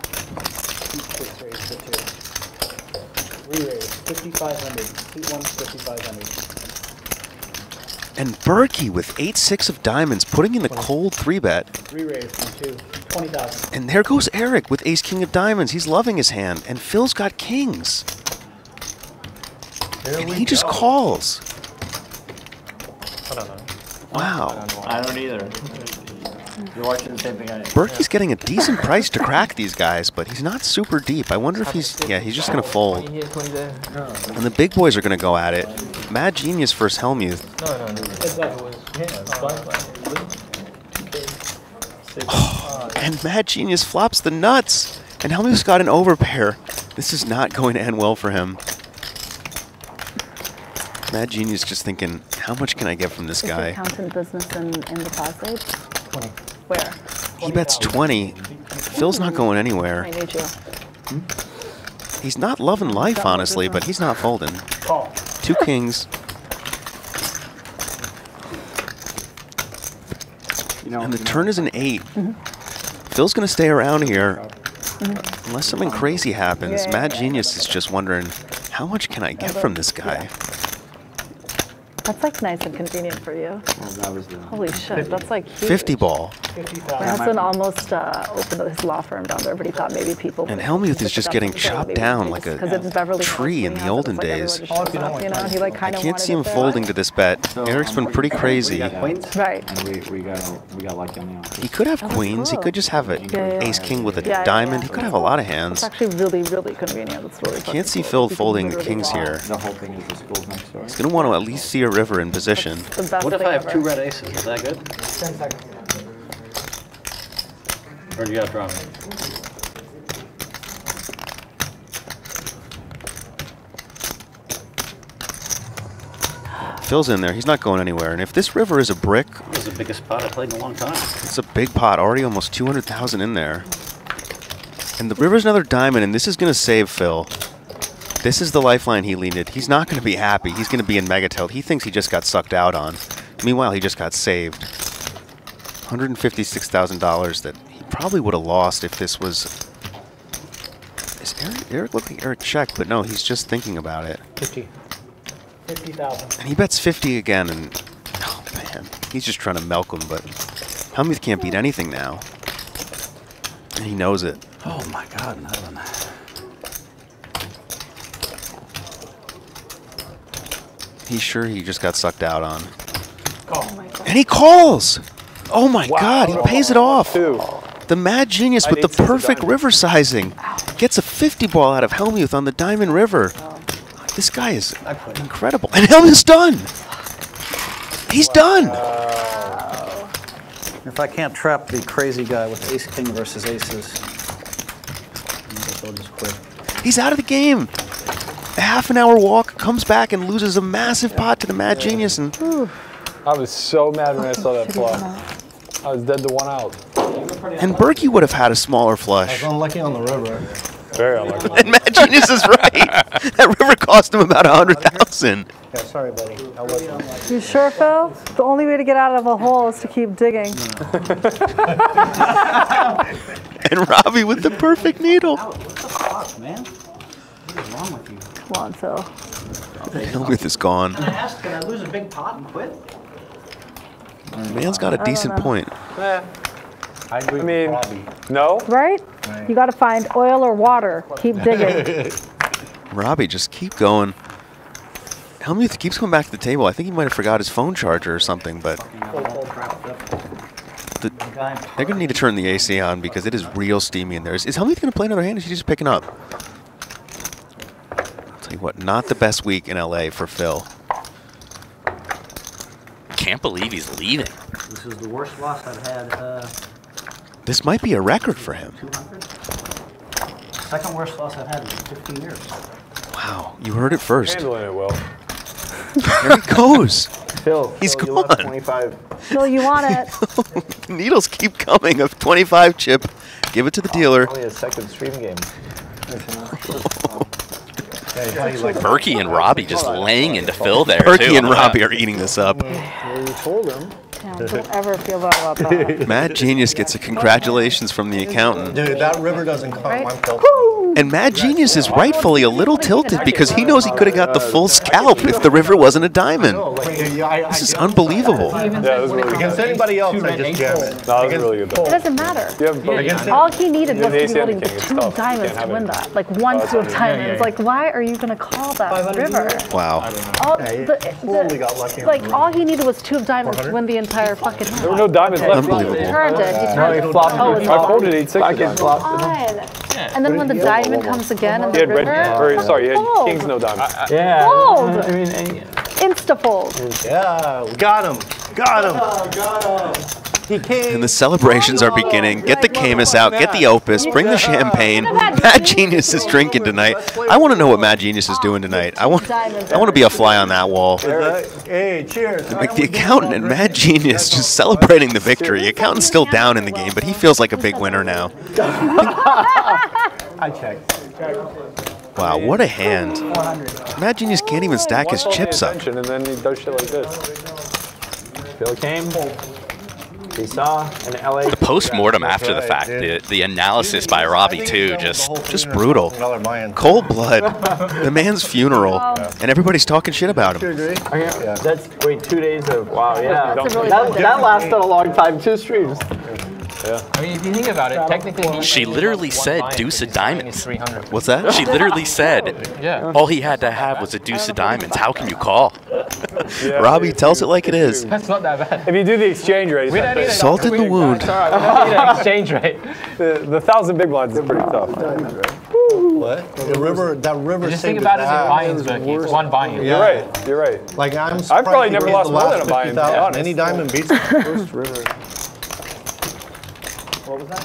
Six raise for two. Re-raise, 5,500. Heat one, 5,500. And Berkey with 8-6 of diamonds, putting in the cold 3-bet. Re-raise from two, 20,000. And there goes Eric with ace king of diamonds. He's loving his hand. And Phil's got kings. and he just calls. I don't know. Wow. I don't either. You're watching the same thing I am. Berkey's getting a decent price to crack these guys, but he's not super deep. I wonder if he's, yeah, he's just going to fold. 20 here, 20 there. And the big boys are going to go at it. Mad Genius versus Hellmuth. No, oh, no, no. And Mad Genius flops the nuts. And Hellmuth's got an overpair. This is not going to end well for him. Mad Genius just thinking, how much can I get from this Is guy? accountant business in, in the Palisades? 20. Where? He bets 20. Phil's not going anywhere. I need you. Hmm? He's not loving life, honestly, but he's not folding. Two kings. And the turn is an 8 mm-hmm. Phil's going to stay around here mm-hmm. unless something crazy happens. Yeah, Mad yeah, Genius is just wondering, how much can I get from this guy? That's like nice and convenient for you. Holy shit, that's like huge. 50 ball. My husband almost uh, opened his law firm down there, but he thought maybe people. And would Hellmuth is just getting chopped down like a a 'cause Beverly tree in the olden like days. everyone just shows up, You know, he like I can't see him folding to this bet. Eric's been pretty crazy. Right. And we, we got we got lucky on the. He could have Oh, that's queens. He could just have a Yeah, yeah, ace king with a Yeah, yeah, diamond. yeah. He could have a lot of It's hands. actually really, really convenient. It's really Can't see cool. Phil You folding the kings here. The whole thing is the schools next door. He's going to want to at least see a river in position. What if I have ever. two red aces? Is that good? 10 seconds. Or do you got to draw me? Phil's in there. He's not going anywhere. And if this river is a brick, This is the biggest pot I played in a long time. it's a big pot. Already almost 200,000 in there. And the river's another diamond, and this is going to save Phil. This is the lifeline he needed. He's not going to be happy. He's going to be in megatilt. He thinks he just got sucked out on. Meanwhile, he just got saved. $156,000 that he probably would have lost if this was... Is Eric, Eric look like Eric checked, but no, he's just thinking about it. 50. 50,000. And he bets 50 again, and oh man, he's just trying to milk him. But Hellmuth can't beat anything now, and he knows it. Oh my God, Nevin. He's sure he just got sucked out on, Oh my god. and he calls. Oh my God, he pays it off. The mad genius I with the need six of perfect river sizing gets a 50 ball out of Hellmuth on the Diamond River. This guy is incredible, and Hellmuth's done. He's done. If I can't trap the crazy guy with ace king versus aces, I'll just quit. He's out of the game. A half an hour walk, comes back and loses a massive pot to the Mad Genius, and I was so mad when I saw that flop. I was dead to one out. and Berkey would have had a smaller flush. I flush. was unlucky on the river. Very unlucky. And Mad Genius is right. that river cost him about a hundred thousand. Yeah, sorry, buddy. I wasn't. You sure, Phil? The only way to get out of a hole is to keep digging. And Robbie with the perfect needle. What the Fuck, man. Come on, Phil. Hellmuth is gone. Can I ask, can I lose a big pot and quit? Man's got a decent know. point. I agree I mean, with Robbie. no. Right? You got to find oil or water. Keep digging. Robbie, just keep going. Hellmuth keeps coming back to the table. I think he might have forgot his phone charger or something, but the, they're going to need to turn the AC on because it is real steamy in there. Is, is Hellmuth going to play another hand? Or is he just picking up? I'll tell you what, not the best week in LA for Phil. Can't believe he's leaving. This is the worst loss I've had. Uh, This might be a record for him. 200. Second worst loss I've had in 15 years. Wow, you heard it first. Handling it well. There he goes. Phil, He's Phil, you gone. 25. Phil, you want it? Needles keep coming of 25 chip. Give it to the dealer. Only a second stream game. Berkey and Robbie just laying into Phil there. Berkey and Robbie are eating this up. Well, you told him. Damn, don't ever feel bad about that. Mad Genius gets a congratulations from the accountant. Dude, that river doesn't come. Right? And Mad Genius is rightfully a little tilted because he knows he could have got the full scalp if the river wasn't a diamond. This is unbelievable. Yeah, that really. Against anybody else, I just jam it. No, that was really good. It doesn't matter. You have both. Against All he needed was to be holding the two diamonds to win that. Like one it's two of okay. diamonds. Like why are you gonna call that river? Wow. All, Yeah, you the, totally the, got lucky like the all he needed was two of diamonds to win the entire fucking hand. There were no diamonds left. Unbelievable. He turned it. He No, turned he it. flopped Oh, it. I all folded eight six. Fucking flopped it. And then when the diamond comes again in the had red. river, Or sorry, he had kings no diamonds. Yeah. Fold. I mean, any, Insta fold. Yeah, we got him. Got him. He came. And the celebrations are beginning. Get the Caymus out, get the Opus, bring the champagne. Mad Genius is drinking tonight. I want to know what Mad Genius is doing tonight. I want, I want to be a fly on that wall. Hey, cheers. Like the accountant and Mad Genius just celebrating the victory. Accountant's still down in the game, but he feels like a big winner now. I checked. Wow, what a hand. Mad Genius can't even stack his Wants all the chips up. attention, And then he does shit like this. Phil came. He saw an LA. The post-mortem after the fact, the, the analysis by Robbie too, just Just brutal. Cold blood. The man's funeral. And everybody's talking shit about him. That's wait two days of wow. Yeah, That's a really that, that lasted a long time. Two streams. I mean, if you think about it, technically She literally said deuce of diamonds. What's that? She literally said Yeah. all he had to have was a deuce of diamonds. How can you call? Robbie tells it like it is. That's not that bad. If you do the exchange rate, it's We don't need Salt in the wound. It's all right. Don't need an exchange rate. the, the thousand big blinds is pretty tough. What? The river, that river Just saved think about it as ass. buy-ins, It's one buy-in. You're right. You're right. Like I'm I've probably never lost more than a buy-in, to be honest. Any diamond beats the First river.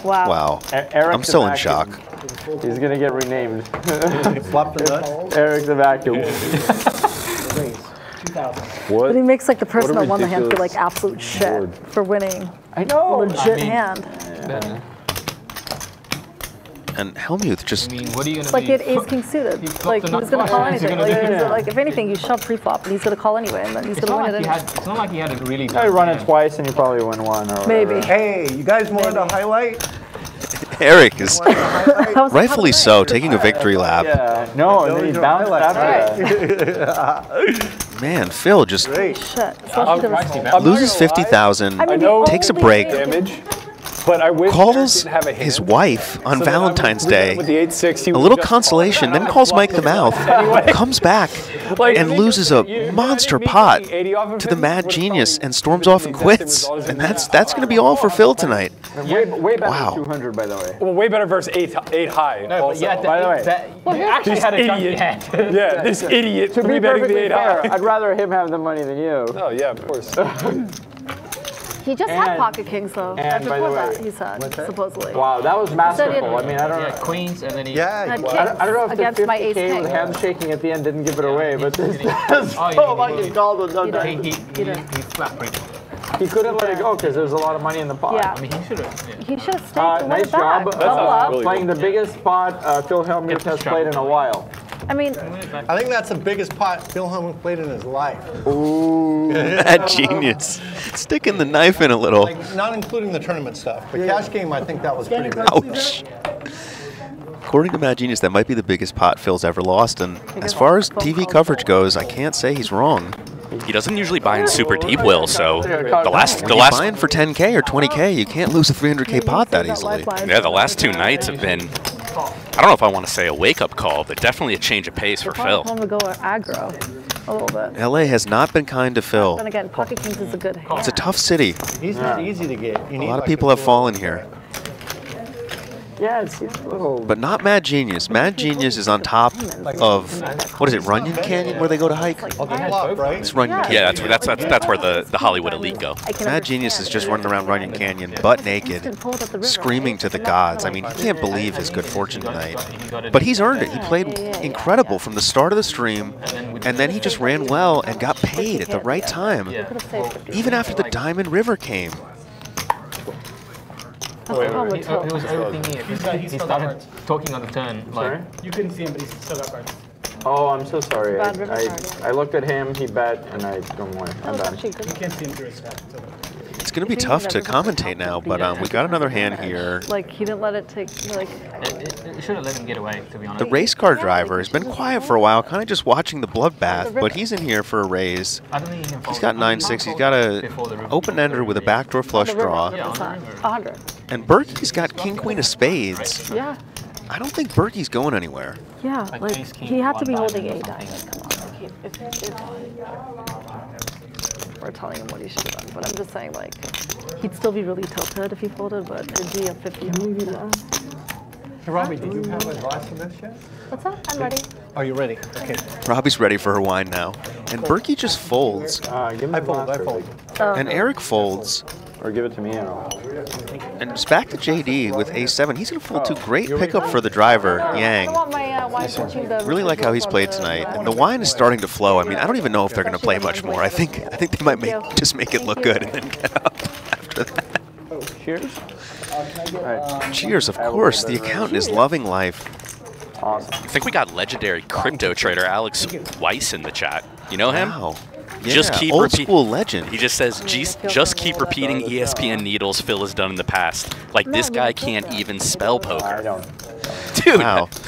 Wow. Wow. Eric I'm still in shock. He's gonna get renamed. Flop the nuts. Eric the vacuum. What? But he makes like the person that won the hand feel like absolute shit for winning I know. legit hand. And Hellmuth just I mean, what are you gonna It's like be? he had ace king suited. flopped Like the he was gonna call twice. Anything. gonna Like, do? it was- like if anything, you shove pre-flop and he's gonna call anyway, and then he's It's gonna win like it. he had, it's not like he had a really good I run it twice and you probably win one or Maybe. whatever. Hey, you guys wanted a highlight? Eric is rightfully so taking a victory lap. Yeah, no, and then he Those are bounced highlights. after that. Man, Phil just Shit. Especially there was- I'm not loses gonna fifty thousand, I mean, takes a break, Damage. But I wish calls didn't have a his wife on so that I would Valentine's Day. that With the 8-6, he A little consolation, then calls Mike the Mouth, comes back Like, and loses a you- monster me pot taking 80 off of to the Mad Genius and storms off and been the same quits. And him. that's that's going to be all for Phil tonight. Way, way better Wow. 200, by the way. Well, way better versus eight, eight high. No, also. yeah, By the way. that, you actually This had a junky idiot. hand. yeah, this idiot To be three betting the perfectly fair. I'd rather him have the money than you. Oh yeah, of course. He just had pocket kings though. and Right by the way- that, he said supposedly. Wow, that was masterful. I mean, I don't Yeah, know. queens, and then he. Yeah, Had you- I kings don't, I don't know if against the my ace 50k king. with handshaking at the end didn't give it away, but this Oh, so yeah, he- he- fucking called with no He He, dice. he, he, he flat break. He couldn't let it go because there was a lot of money in the pot. Yeah. I mean, he should have. Yeah. He should have stayed Uh, to nice it back. job. Double not up. really- Playing the biggest pot uh, Phil Hellmuth has played in a while. I mean, I think that's the biggest pot Phil Hellmuth played in his life. Ooh Mad Genius, sticking the knife in a little. Like, not including the tournament stuff. The cash game, I think that was pretty good. Ouch. according to Mad Genius, that might be the biggest pot Phil's ever lost. And as far as TV coverage goes, I can't say he's wrong. He doesn't usually buy in super deep, Will. So the last, When the last, buy in for 10k or 20k, you can't lose a 300k pot that easily. yeah, the last two nights have been. I don't know if I want to say a wake-up call, but definitely a change of pace for Probably Phil. want to go aggro a little bit. LA has not been kind to Phil. Then again, Pocket Kings is a good hand. It's a tough city. He's not easy to get. You A need lot of people have fallen here. Yeah, it's a. But not Mad Genius. Mad Genius is on top of what is it, Runyon Canyon, where they go to hike? It's Runyon Canyon. Yeah, that's where that's that's, that's where the, the Hollywood elite go. Mad Genius is just running around Runyon Canyon, butt naked, screaming to the gods. I mean, he can't believe his good fortune tonight. But he's earned it. He played incredible from the start of the stream, and then he just ran well and got paid at the right time, even after the Diamond River came. He, uh, he was overthinking it. got- He, he's he started cards. talking on the turn. Like, You couldn't see him, but he's still got cards. Oh, I'm so sorry. I, I, card, I looked at him, he bet, and I don't want I'm done. You can't see him through his stack. So- It's going to be tough to commentate now, but um, we got another hand here. Like he didn't let it take like. it, it, it should have let him get away, to be honest. The race car driver has been quiet for a while, kind of just watching the bloodbath, but he's in here for a raise. I don't think he can got 9-6. He's got a open-ender with a backdoor flush draw. 100%. 100. And Berkey's got king queen of spades. Yeah. I don't think Berkey's going anywhere. Yeah. Like Like ace king, he had to be holding diamond a we're telling him what he should have done, but I'm just saying like he'd still be really tilted if he folded, but it'd be a 50. Hey, Robbie, do you have advice on this yet? What's up? I'm ready. Are you ready? Okay. Robbie's ready for her wine now. And Berkey just folds. Uh, give me I fold, I fold. sec. And Eric folds. Or give it to me and I'll. And it's back to JD with A7. He's going to fold two. Great pickup for the driver, Yang. want my uh, wine switching the. Really like how he's played tonight. And the wine is starting to flow. I mean, I don't even know if they're going to play much more. I think I think they might make just make it look good and then get up after that. Cheers. Cheers, of course. The accountant is loving life. Awesome. I think we got legendary crypto trader Alex Weiss in the chat. You know him? Wow. Just keep old repeat- school legend. He just says, just keep repeating E ESPN needles Phil has done in the past. Like this guy can't even spell I poker. Dude, Wow.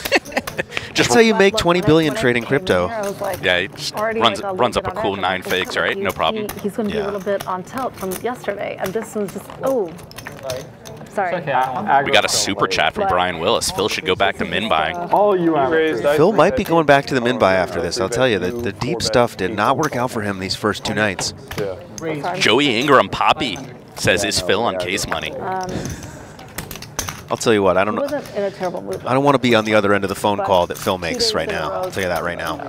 just That's how you make 20 billion trading crypto. yeah, he just runs runs up a cool nine fakes, right? No problem. he's going to be a little bit on tilt from yesterday, and this one's just oh. Sorry. okay. Uh, we got a super chat from Brian Willis. Phil should go back to min buying. All you raised, amateurs. I- Phil might be going back to the min buy after this. I'll tell you, the, the deep stuff did not work out for him these first two nights. Joey Ingram Poppy says, "Is Phil on case money?" Um, I'll tell you what, I don't know. in a terrible mood. I don't want to be on the other end of the phone But call that Phil makes right now. I'll tell you that right now.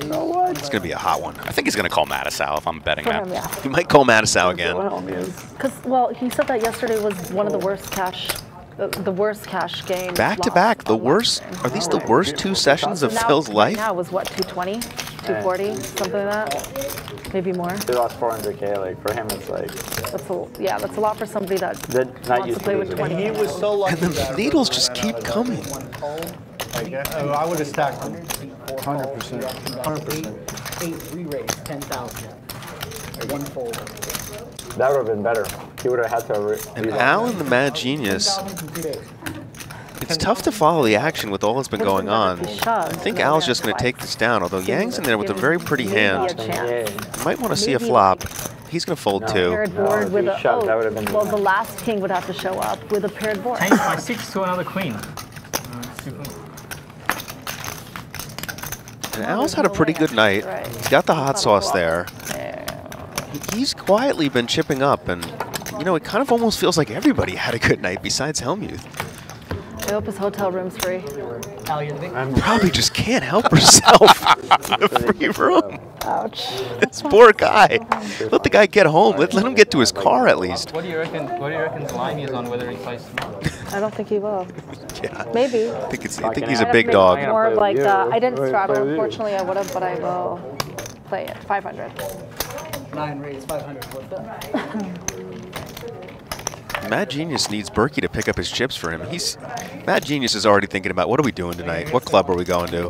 It's going to be a hot one. I think he's gonna call Matusow if I'm betting For now. him, yeah. He might call Matusow again. Because well, he said that yesterday was one of the worst cash, the, the worst cash game. Back to back, the worst. Are these the worst two sessions of now, Phil's right life? Now was what 220, 240, something like that, maybe more. He lost 400k. Like for him, it's like That's a, yeah, that's a lot for somebody that that not wants used to play with losing. 20. He was so lucky. And the needles just keep coming. Like, uh, I would have stacked him. 100%. 100%. Eight re-raise, 10,000. One fold. That would have been better. He would have had to. Re- And reload. Al and the Mad Genius, 10,000 from two days. it's tough to follow the action with all that's been going on. If he shoves, I think Al's just going to take this down, although Yang's in there with a very pretty hand. You might want to see a flop. He's going to fold No. too. Paired No, board if with he a shoved, oh, that would have been- well, the last king would have to show up with a paired board. Change my six to another queen. And Al's had a pretty good night. He's got the hot sauce there. He- He's quietly been chipping up, and you know, it kind of almost feels like everybody had a good night besides Hellmuth. I hope his hotel room's free. Al, you think? Probably just can't help herself the free room. Ouch. This poor guy. Let the guy get home. Let, let him get to his car at least. What do you reckon? What do you reckon line is on whether he plays tomorrow? I don't think he will. Yeah. Maybe. I think, it's, I think he's a big dog. More of like the. Uh, I didn't Play- straddle. play with you. Unfortunately, I would have, but I will play it. 500. Nine raise, 500. What's that? Mad Genius needs Berkey to pick up his chips for him. He's Mad Genius is already thinking about what are we doing tonight? What club are we going to?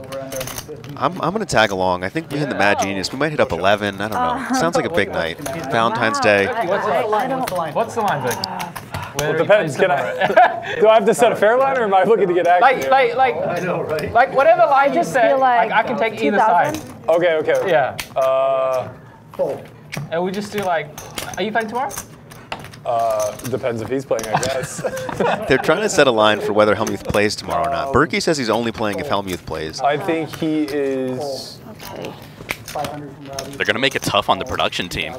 I'm, I'm going to tag along. I think me and the Mad Genius, we might hit up 11. I don't know. Sounds like a big night. Valentine's Day. What's the I, I line? don't. What's the line? What's the line, Well, it depends. Can I? do I have to set a fair line, or am I looking to get accurate? Like, like, like, I know, right? like whatever line you said, feel like, like I can take either side. Okay, okay. okay. Yeah. Uh, And we just do like, are you playing tomorrow? uh, depends if he's playing, I guess. They're trying to set a line for whether Hellmuth plays tomorrow or not. Berkey says he's only playing if Hellmuth plays. I think he is. Okay. 500 from Robbie. They're going to make it tough on the production team.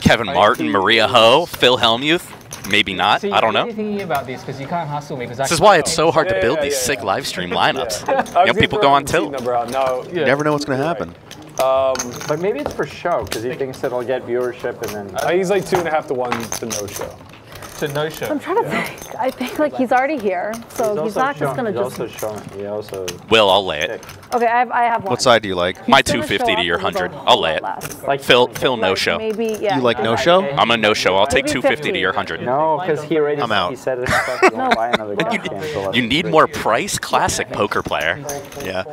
Kevin Martin, Maria Ho, Phil Hellmuth. Maybe not. See, I don't I'm know. really thinking about this because you can't hustle me. Because This is why it's so hard to build yeah, these yeah, sick live stream lineups. I You know, people go on tilt. Number out. No. You never know what's going to happen. Um, But maybe it's for show because he thinks it'll get viewership and then uh, he's like two and a half to one to no show. to no show. I'm trying to think. I think like he's already here, so he's, not just gonna he's just. also showing. He also. Will, I'll lay it. Okay, I have, I have one. What side do you like? My He's gonna 250 to your 100. I'll lay it. less. Like Phil, Phil, no Like, show. Maybe yeah. You like no show? I'm a no show. I'll take Maybe 250 to your 100. No, because he already. I'm out. He said it himself. He won't buy another cash game. So let's You need more price classic poker player. Yeah.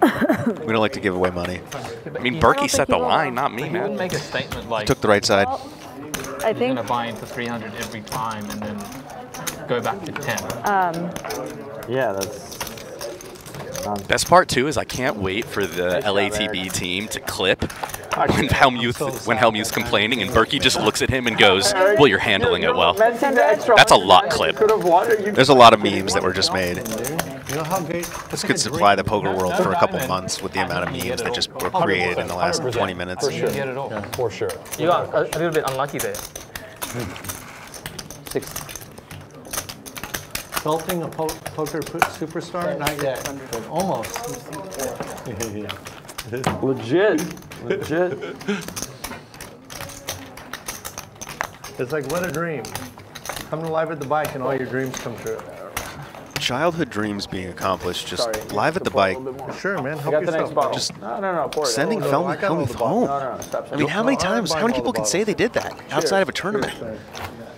we don't like to give away money. I mean, I Berkey set the line, not me, man. make a statement like Took the right side. I I'm think gonna buy in for 300 every time and then go back to 10. um, Yeah, that's. Best part too is I can't wait for the LATB team to clip when Hellmuth when Hellmuth's complaining and Berkey just looks at him and goes, "Well, you're handling it well." That's a lot clip. There's a lot of memes that were just made. You know how great? This could supply the poker world for a couple months with the amount of memes that just were created in the last 20 minutes. For sure. Get it all. For sure. You got a, a little bit unlucky there. Six. Belting a po- poker pu- superstar? Not yet. but Almost. Legit. Legit. It's like, what a dream. Come to Live at the Bike and all your dreams come true. Childhood dreams being accomplished just Sorry. live at the bike. Sure, man. I Help got yourself. Just no, no, no. Sending No, no, Fel- I got all Hellmuth the bottles. home. No, no, stop. I mean, how many No, times, how many people can say they did that outside of a tournament?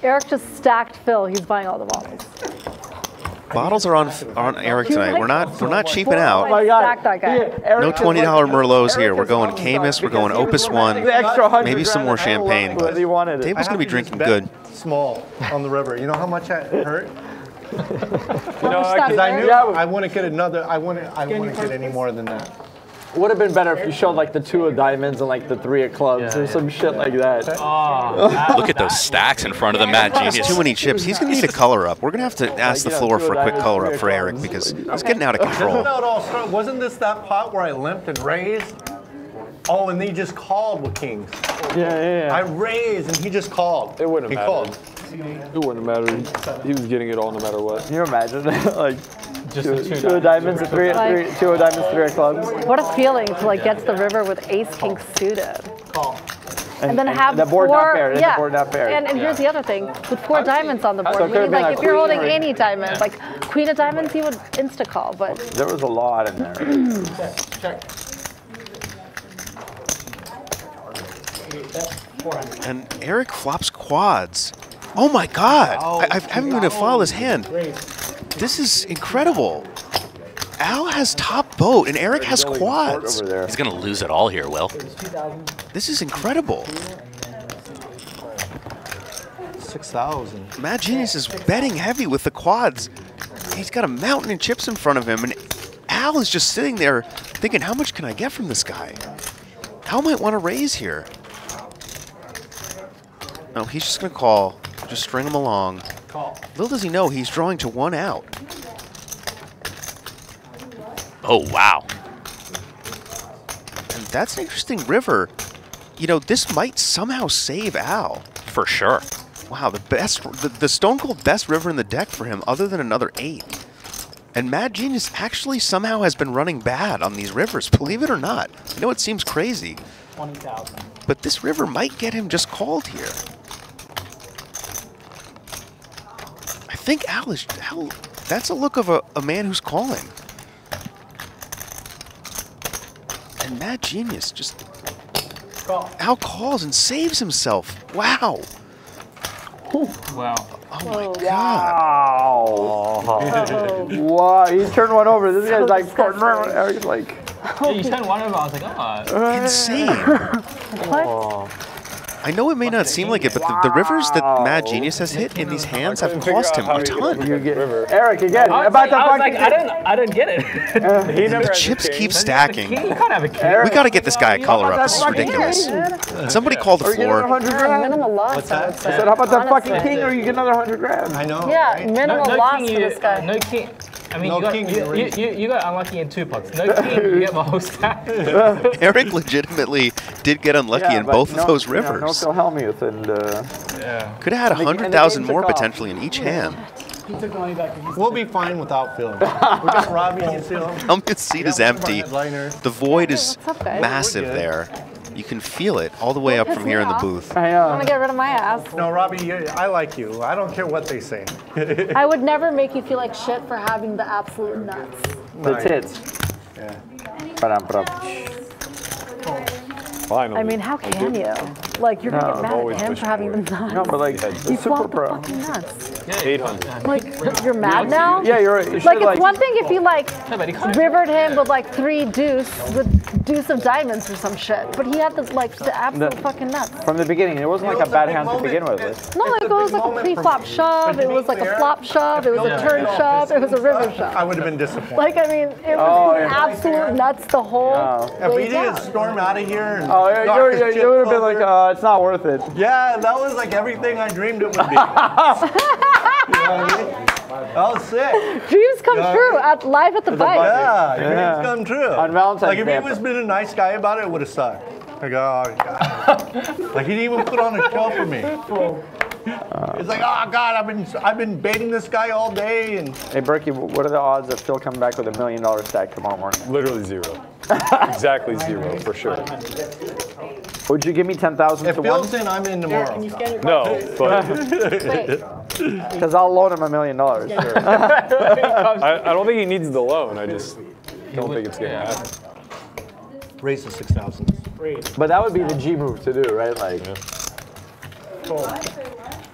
Eric just stacked Phil. He's buying all the bottles. Bottles are on are on Eric tonight. We're not we're not cheaping out. Like, stack that guy. No twenty dollar Merlots here. We're going Caymus. We're going Opus One. The extra 100 Maybe some more champagne, whether but he wanted it. table's I gonna be have to just drinking good. Small on the river. You know how much that hurt? You know, I Because I knew Yeah. I wouldn't get another. I wouldn't. I wouldn't get any more than that. Would have been better if you showed like the two of diamonds and like the three of clubs or some shit like that. Ah, Look at those stacks in front of the Mad There's Genius. too many chips. He's gonna need a color up. We're gonna have to ask the floor for a quick color up for Eric because it's getting out of Isn't control. that all started? Wasn't this that pot where I limped and raised? Oh, and he just called with kings. Yeah, yeah, yeah. I raised and he just called. it wouldn't he have called. Mattered. It wouldn't matter. He was getting it all no matter what. Can you imagine? like Just two, the two two of diamonds, three, Like- three, two of diamonds, three of clubs. What a feeling to like get to the river with ace king suited. Call. And, then and have the board four, not paired, and the yeah. board not paired. And, and here's the other thing: with four diamonds on the board, So meaning like like if you're holding any diamond, like queen of diamonds, you would insta call. But There was a lot in there. And Eric flops quads. Oh my God! Oh, I, I haven't even followed his oh, hand. This is incredible. Al has top boat and Eric has quads. He's gonna lose it all here, Will. This is incredible. Six thousand. Mad Genius is betting heavy with the quads. He's got a mountain of chips in front of him, and Al is just sitting there thinking, how much can I get from this guy? Al might want to raise here. No, he's just going to call. Just string him along. Little does he know he's drawing to one out. Oh wow. And that's an interesting river. You know, this might somehow save Al. For sure. Wow, the best, the, the Stone Cold best river in the deck for him, other than another eight. And Mad Genius actually somehow has been running bad on these rivers, believe it or not. I know it seems crazy, 20,000. but this river might get him just called here. I think Al is, Al, that's a look of a, a man who's calling. And that Genius just, Al calls and saves himself. Wow. Wow. Oh my Whoa. God. Oh. wow, he turned one over. This So guy's like, disgusting. Eric's like, Yeah, you turned one over. I was like, oh. Insane. what? I know it may not seem like it, but the, the rivers that Mad Genius has hit in these hands have cost him a he ton. gets river. Eric, again, I was about like, the I was fucking like, I didn't, I didn't get it. He never The chips keep stacking. You can't have a king. We got to get this guy a color up. This is ridiculous. king? Somebody call the Or you get floor. 100 grand. Minimal loss, I would I said, how about that fucking king or you get another 100 grand? I know. Yeah, right? minimal no, no loss for this guy. no king. I mean, No you, got, king, you, you you, you, you got unlucky in two pots. No king, you get my whole stack. Eric legitimately did get unlucky Yeah, in both no- of those you know, no rivers. Phil and uh, yeah. Could have had And the- and the 100,000 more potentially in each hand. He took money back. and We'll be fine without Phil. we got Robbie and Seal. Hellmuth's seat is empty. The void is what's massive We're there. You can feel it all the way up from here in the booth. I, I want uh, to get rid of my ass. No, Robbie, you, I like you. I don't care what they say. I would never make you feel like shit for having the absolute nuts. the Nice. tits. Yeah. Finally. I mean, how can you? Like, you're No, gonna I've get always mad at him wished for having the for nuts. No, but like, you the super flop the pro. fucking nuts. 800. Like, you're mad now? Yeah, you're right. You Like, should, it's one thing if you, like, but he can't. rivered him with, like, three deuce, with deuce of diamonds or some shit. But he had the, like, the absolute The- fucking nuts. From the beginning, it wasn't You like know, a bad a hand big to begin with. moment. No, like, it was like a pre-flop shove, it was like a flop shove, it was a turn shove, it was a river shove. I would have been disappointed. Like, I mean, it was Oh, yeah. absolute nuts the whole if way we down. didn't storm out of here and Oh, yeah, knock you, his you, you would have been like, over- uh, it's not worth it. yeah, that was like everything I dreamed it would be. you know what I mean? That was sick. Dreams come Yeah. true at live at the bike. Yeah, Yeah. dreams come true. On Valentine's like if Day. he was been a nice guy about it, it would have sucked. Like, oh god. like he didn't even put on a show for me. It's like, oh god, I've been I've been baiting this guy all day and Hey, Berkey, what are the odds of Phil coming back with a million dollar stack tomorrow morning? Literally zero. exactly zero, for sure. Would you give me 10,000 if to Bill's one? in, I'm in Can tomorrow. you scan your No, card? but Because I'll loan him a million dollars. I, I don't think he needs the loan. I just don't think it's going to happen. Raise to six thousand. But that would be the G move to do, right? Like,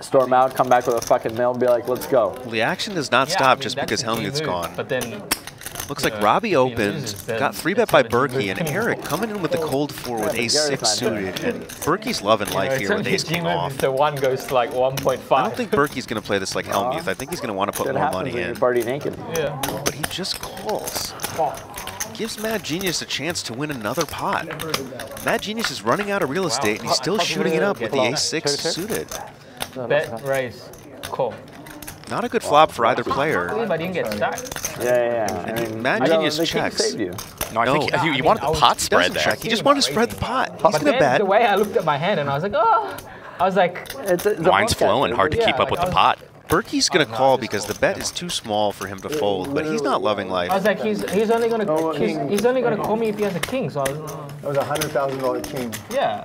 storm out, come back with a fucking mill, and be like, let's go. Well, the action does not Yeah, I stop mean, just because Hellmuth's gone. But then, Looks like Robbie if opened, got 3-bet by not Berkey, and. Eric coming in with the cold four with Yeah, ace-6 suited, and Berkey's loving life it's here with only ace G king off. the one goes to like 1.5. I don't think Berkey's going to play this like Hellmuth. I think he's going to want to put Shit more happens money when in. party naked. Yeah. But he just calls. Gives Mad Genius a chance to win another pot. Mad Genius is running out of real estate, and he's still shooting it up with the ace six suited. Bet, raise, call. Not a good flop for either player. believe I didn't get stacked. Yeah, yeah, yeah. I And mean, Mad I don't- Genius checks. saved you. No, I No. think Yeah, you, I you mean, wanted the pot spread doesn't there. check. He just wanted to spread the pot. He's But going to then bet. the way I looked at my hand and I was like, oh, I was like, It's, a- it's a Wine's flowing, hard to Yeah, keep up like with I the pot. Berkey's going to call because the bet is too small for him to fold, but he's not loving life. I was like, he's he's only gonna Oh, he's, he's only gonna call me if he has a king. So I was, uh, That was a hundred thousand dollar king. yeah.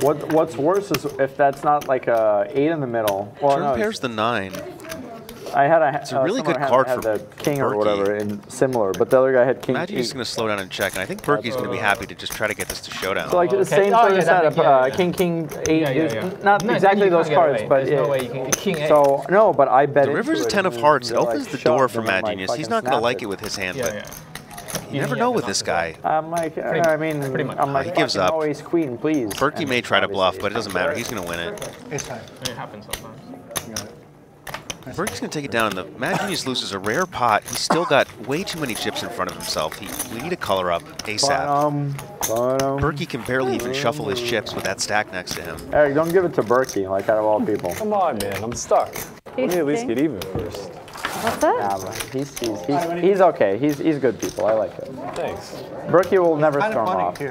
What What's worse is if that's not like a eight in the middle. Well, no, Turn pairs the nine. I had a. It's a really someone good had, card had for the king or whatever, and similar. But the other guy had king. Mad Genius is eight. going to slow down and check, and I think Berkey's going to be happy to just try to get this to showdown. So like the Okay. same Oh, sort yeah, of that setup, yeah, uh, yeah. king, king, eight, Yeah, yeah, yeah. not No, exactly those cards, away. but yeah. no way you can king eight. So no, but I bet The river's a 10 of hearts. It they're, opens the door for Mad Genius. He's not going to like it. it with his hand, but yeah. You never know with this guy. I'm like, uh, Pretty- I mean, pretty much. I'm like, He gives up. Always queen, please. Berkey And may try to bluff, but it doesn't matter. He's going to win it. It's time. It happens sometimes. Berkey's going to take it down. The Mad Genius loses a rare pot. He's still got way too many chips in front of himself. He, we need a color up ASAP. Bottom, bottom. Berkey can barely even shuffle his chips with that stack next to him. Eric, don't give it to Berkey, like out of all people. Come on, man. I'm stuck. Let me at least get even first. What's that? Nah, but he's, he's, he's, he's okay. He's, he's good people. I like him. Thanks. Berkey will never Kind storm off. too.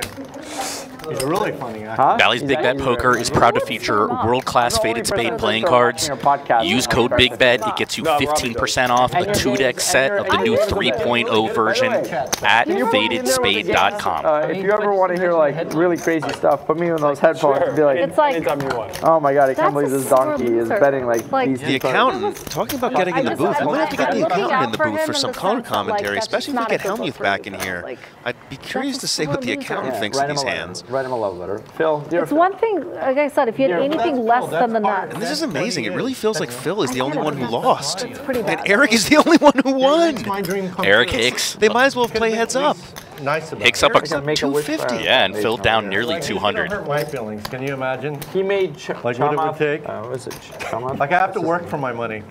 He's really funny. Huh? Bally's Big Bet Poker is proud to feature world-class I'm the only faded spade playing cards. watching your podcast Use code Big Bet. It gets you 15% off a two-deck set of the new 3.0 version at Can you put me in there with the games? fadedspade.com. Uh, if you ever want to hear like really crazy stuff, put me in those headphones and be like, It's like- Anytime you want. oh my god, I That's can't believe a this donkey is betting like, Like- these The accountant, talking about getting in the booth, just- we might have to get the accountant in the booth for some color sense like, commentary, especially if we get a Hellmuth back in here. Like, I'd be curious to see what the accountant Yeah, thinks of these hands. Write him a love letter. Phil, dear It's one thing, like I said, if you had Yeah, anything less cool. than the That's part- nuts. And this is amazing. It really feels like Phil is the only one who lost. And. Eric is the only one who won. It's my dream come Eric. Hicks. They might as well play heads up. nice about Picks it. up a Eric can make a 250. Yeah, and Nate filled Tom, down yeah. nearly It's gonna 200. hurt my feelings. Can you imagine? He made ch- Like what it would take? Uh, what is it? Ch- Chamath? Like I have to work for my money.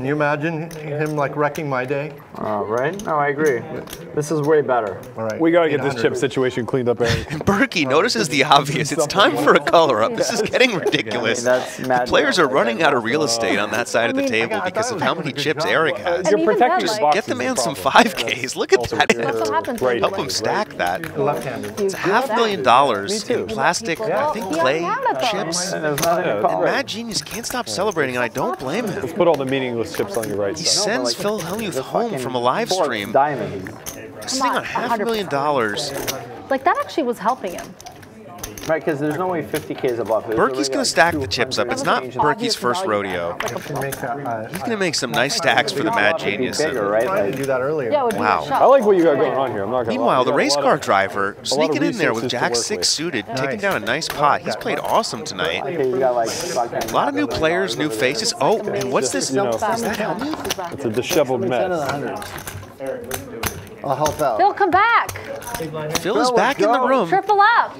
Can you imagine him like wrecking my day? Uh, right? No, I agree. This is way better. All right. We got to get this chip situation cleaned up, Eric. Berkey notices the obvious. It's time for a color up. This is getting ridiculous. that's The players are running out of real estate on that side of the table I because of how many chips job. Eric has. You're protecting then, your like- box. Get the man some 5Ks. Look at that. That's what happens. Help him stack that. Left-handed. It's a half million dollars in plastic, I think, clay hasn't had it, though. chips. And there's nothing to Yeah, call And it. Mad Genius can't stop celebrating, and I don't blame him. Let's put all the meaningless chips on your right He side. sends Phil Hellmuth home from a live stream, Diamond. sitting on half a million dollars. Like that actually was helping him. Right, because there's no way 50k is a bluff. There's Berkey's gonna stack the chips up. It's not change. Berkey's first rodeo. Can make that, uh, He's gonna make some nice stacks for the Mad Genius. bigger, right? Like, do that earlier. Yeah, it would Wow. be a I shot. like what you got going on here. I'm not gonna. Meanwhile, the You race car driver sneaking in there with Jack 6 suited, taking down a nice pot. He's played awesome tonight. okay, you got like fucking. A lot of new players, new faces. Oh, and what's this? Is that Hellmuth? It's a disheveled mess. I'll help out. Phil, come back. Phil is back in the room. Triple up.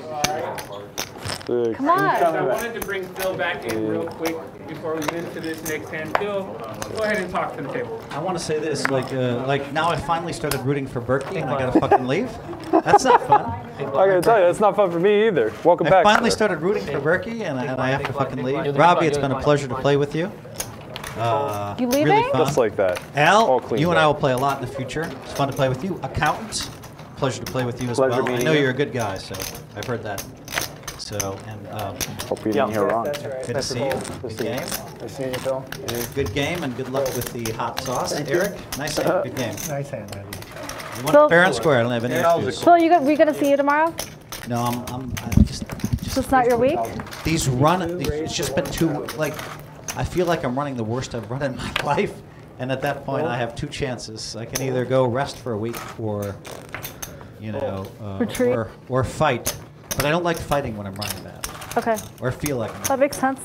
Big. Come on. I wanted to bring Phil back in real quick before we get into this next hand. Phil, go ahead and talk to the table. I want to say this, like, uh, like now I finally started rooting for Berkey, and I gotta fucking leave. That's not fun. I gotta tell you, that's not fun for me either. Welcome I back. finally sir. started rooting for Berkey, and I, and I have to fucking leave. Robbie, it's been a pleasure to play with you. Uh, You leaving? Really fun. Just like that. Al, All cleaned you and I will play a lot in the future. It's fun to play with you. Accountant, pleasure to play with you as Pleasure well. I know you. you're a good guy, so I've heard that. So, and um, Hope you didn't hear wrong. good to see you. Good game. Nice seeing you, Phil. Good game, and good luck with the hot sauce. Eric, nice hand. Good game. Nice hand, Eddie. You won Phil- fair and square. I don't have any That was a issues. Phil, you go, we gonna see you tomorrow? No, I'm, I'm, I'm just, Is this not your week? these run, these, it's just been too, like, I feel like I'm running the worst I've run in my life. And at that point, I have two chances. I can either go rest for a week or, you know, uh, Retreat. or, or fight. But I don't like fighting when I'm running bad, Okay, or feel like I'm. that makes sense.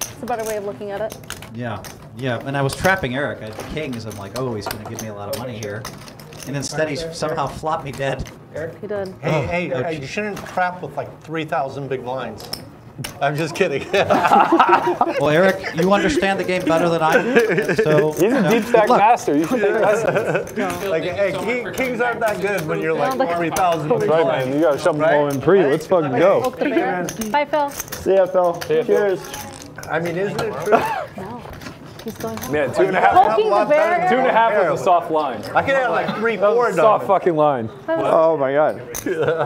It's a better way of looking at it. Yeah, yeah. And I was trapping Eric. I had the kings. I'm like, oh, he's going to give me a lot of money here. And instead, he's somehow flopped me dead. Eric? He did. Hey, oh, hey, Oh, hey, you shouldn't trap with like 3,000 big blinds. I'm just kidding. Well, Eric, you understand the game better than I do. So He's you a know, deep stack master. You should take lessons. like, hey, king, kings aren't that good when you're like 3,000 That's right, man. You gotta shove them all in pre. Let's fucking go. Poke the bear. Bye, Phil. See ya, Phil. Cheers. I mean, isn't it true? No, he's going home. Man, two and a half. Poking the bear. Two and a half was a soft line. I could have like three, four soft done. fucking line. Oh my god.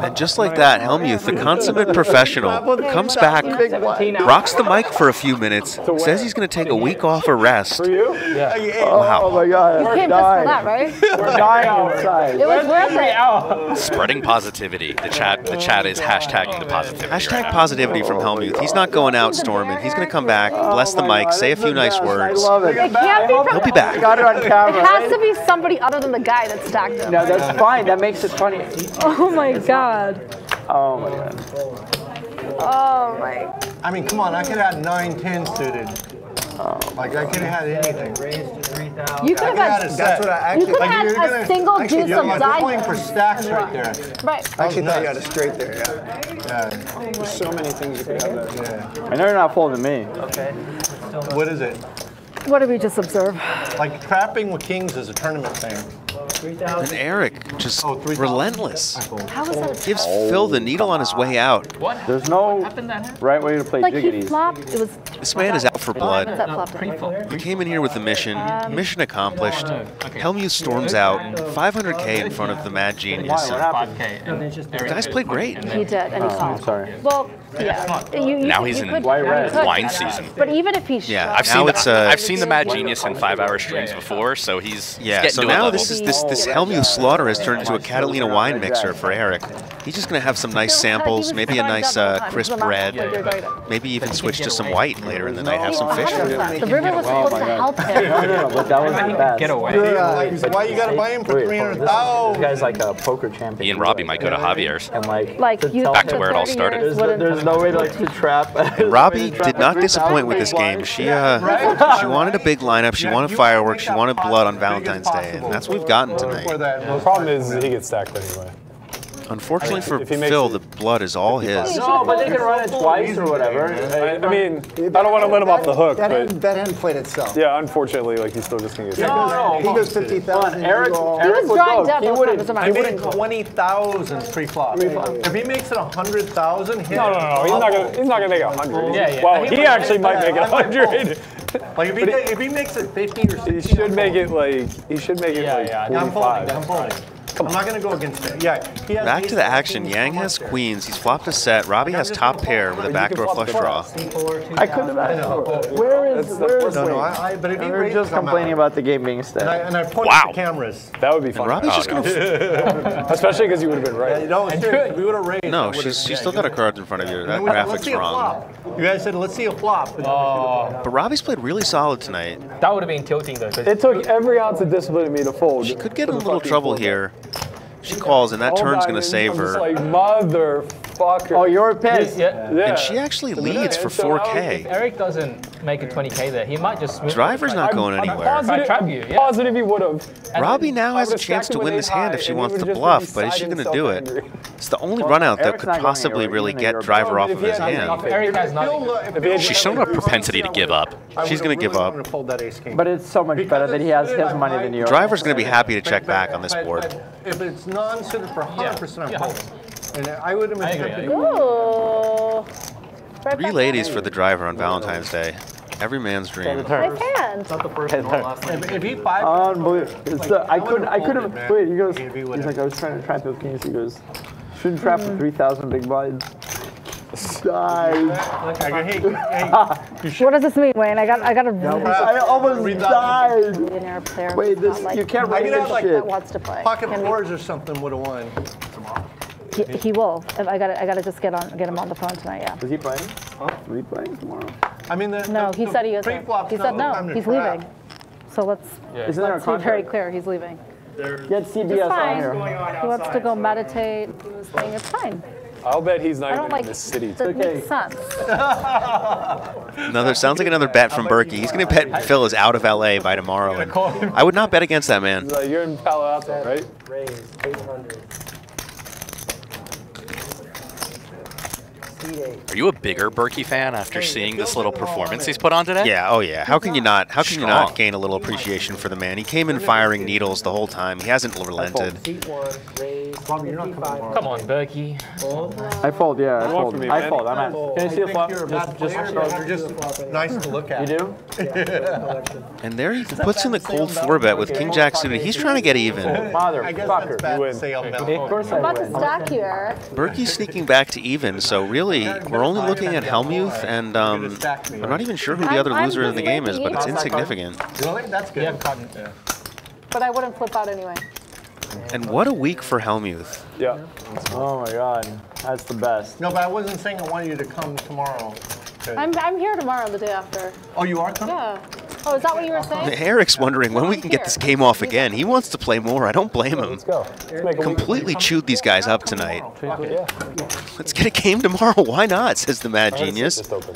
And just like that, Hellmuth, the consummate professional, comes back, rocks the mic for a few minutes, says he's going to take a week off a rest. For you? Oh Wow. Oh my god. You I'm came just for that, right? We're dying outside. It was worth it. Spreading positivity. The chat, the chat is hashtagging the positivity. Hashtag positivity from Hellmuth. He's not going out storming. He's going to come back, oh bless the Oh mic, say a few nice words. I love it. It can't be from. He'll from. be back. Got it on camera. It has to be somebody other than the guy that stacked him. No, that's fine. That makes it funny. Oh my god. Oh my god. Oh my. I mean, come on, I could have had 9, 10 suited. Oh. Like, I could have had anything. You could have I had had. a set. what I You could have you're had a gonna- single actually, juice you're, of you're playing for stacks right there. Right. I actually thought you had a straight there, yeah. Yeah. There's so many things you could have there. I know you're not folding me. Okay. What is it? What did we just observe? Like, trapping with kings is a tournament thing. And Eric, just Oh, 3,000? relentless. How is that? Gives Phil the needle on his way out. What? There's no right way to play Like he jiggities. flopped. It was. This man is out for blood. that. He came in here with a mission. Um, Mission accomplished. Hellmuth storms out. 500k in front of the Mad Genius. What happened? The guys played great. He did, and he Oh, called. sorry. Well, yeah. You, you Now he's in could- White you red. could. Wine season. But even if he's Yeah, shocked, I've seen, it's, the, uh, I've seen the Mad Genius in five-hour streams before, so he's, he's Yeah, getting so to a now level. this is this this Hellmuth slaughter has turned into a Catalina wine mixer for Eric. He's just gonna have some nice samples, maybe a nice uh, crisp red, maybe even switch to some white later in the night, have some fish. 100%. The river was Oh supposed to help him. no, no, but that wasn't bad. Get away. Why you gotta buy him for Wait, 300,000? This guy's like a poker champion. He and Robbie might go to Javier's. And like, Like to you. tell Back to where it all started. There's, there's no way to, like, to trap. And Robbie did not disappoint with this game. She uh, she wanted a big lineup, she wanted fireworks, she wanted blood on Valentine's Day, and that's what we've gotten For tonight. The problem is he gets stacked anyway. Unfortunately for If he Phil, it- the blood is all his. No, but they can run it twice or whatever. I, I mean, I don't want to let him off the hook, That but hand, that hand played itself. yeah, unfortunately, like he's still just gonna get. No, no, He goes 50,000. you Eric, go all- Eric was would drawing go. He wouldn't. times, am I I He made wouldn't. 20,000 pre-flop. If he makes it 100,000, hit No, no, no, he's not gonna. He's not gonna make a hundred. Yeah, yeah. Well, He he actually might make a I might hundred. Like if he, if he makes it 50 or 60, He should make it like. He should make it Yeah, like yeah. Yeah, I'm folding. I'm folding. I'm not going to go against it. Yeah. He has Back to the action. king, Yang has queens. He's flopped a set. Robbie has top pair with a backdoor flush draw. I couldn't imagine. Where is where is No, no, Wayne? I, I, but if he We're just complaining out. about the game being And I, and I point Wow. at the cameras. That would be fun. Robbie's just gonna. Oh, Especially because you would have been Yeah, right. no, seriously, we would have raised. No, she's she's yeah, still got her would've- cards in front of you. That we- graphic's wrong. flop. You guys said, let's see a flop. Oh. But Robbie's played really solid tonight. That would have been tilting though. It took every ounce of discipline in me to fold. She could get in a little trouble here. She calls, and that All turn's gonna save her. like motherfucker. Oh, you're pissed. Yeah. yeah. And she actually leads for so 4K. Eric doesn't make a 20k there. He might just. smooth. Driver's not I'm- going I'm anywhere. Positive, trap I'm you, yeah. positive he would have. Robbie now has a chance to win this hand if she wants to bluff, but is she going to do it? angry. It's the only run out that Eric's could possibly really get driver off of his hand. nothing- Eric has nothing. Bill, if If he Bill had- She's shown a propensity to give up. She's gonna give really up. wanted to fold that ace king. But it's so much better that he has his money than you. Driver's going to be happy to check back on this board. If it's non-suited for 100%, Yeah. I'm folding. And I would have been I agree, I tempted. Ooh. Right Three ladies for the driver on Valentine's Day. Every man's dream. Nice hand. If, if he five, um, Unbelievable. It's the, I I would've couldn't. I couldn't. Wait. He goes. He- he He's like, I was trying to trap those kings. He goes, shouldn't trap for mm. 3,000 big blinds. Die. Hey, hey, What does this mean, Wayne? I got I got a I almost died. millionaire player. Wait, this not like you can't write raise could have this like shit. that wants to play. pocket Can fours or something would have won. He, he will. I got to I got to just get on get him on the phone tonight. Yeah. Is he playing? Huh? Is he playing tomorrow? I mean, the, No, the, he the said he isn't. pre-flop's He said no. He's trap. leaving. So let's yeah. Isn't there a let's be very clear. He's leaving. Get CBS on fine. here. He wants to go meditate. He was saying it's fine. I'll bet he's not even like in this city. that makes sense. Another sounds like another bet from Berkey. He's going to bet Phil is out of LA by tomorrow. I would not bet against that man. You're in Palo Alto, right? Raise 800. Seed eight. Are you a bigger Berkey fan after seeing this little performance he's put on today? Yeah, oh yeah. How can you not? How can you not gain a little appreciation for the man? He came in firing needles the whole time. He hasn't relented. Seat one. Raise 55. Come on, Berkey. I fold. Yeah, I fold. me, I fold, I'm at. Can I see a flop? You're a bad you're just nice to look at. You do? And there he puts in the cold four bet with King Jack suited. He's trying to get even. I Motherfucker. bad win. I'm Of course I I'm about to stack here. Berkey's sneaking back to even, so really, we're only looking at Hellmuth, and um, I'm not even sure who the I'm- other I'm loser in the game is, but it's insignificant. Really? That's good. You have cotton. But I wouldn't flip out anyway. And what a week for Hellmuth. Yeah. Oh my god, that's the best. No, but I wasn't saying I wanted you to come tomorrow. I'm, I'm here tomorrow, the day after. oh, you are coming? Yeah. Oh, is that what you were saying? Eric's wondering when we can get this game off again. He wants to play more. I don't blame him. Let's go. Let's make a week. Completely chewed these guys up tonight. Let's get a game tomorrow. Why not? Says the Mad Genius. Just open.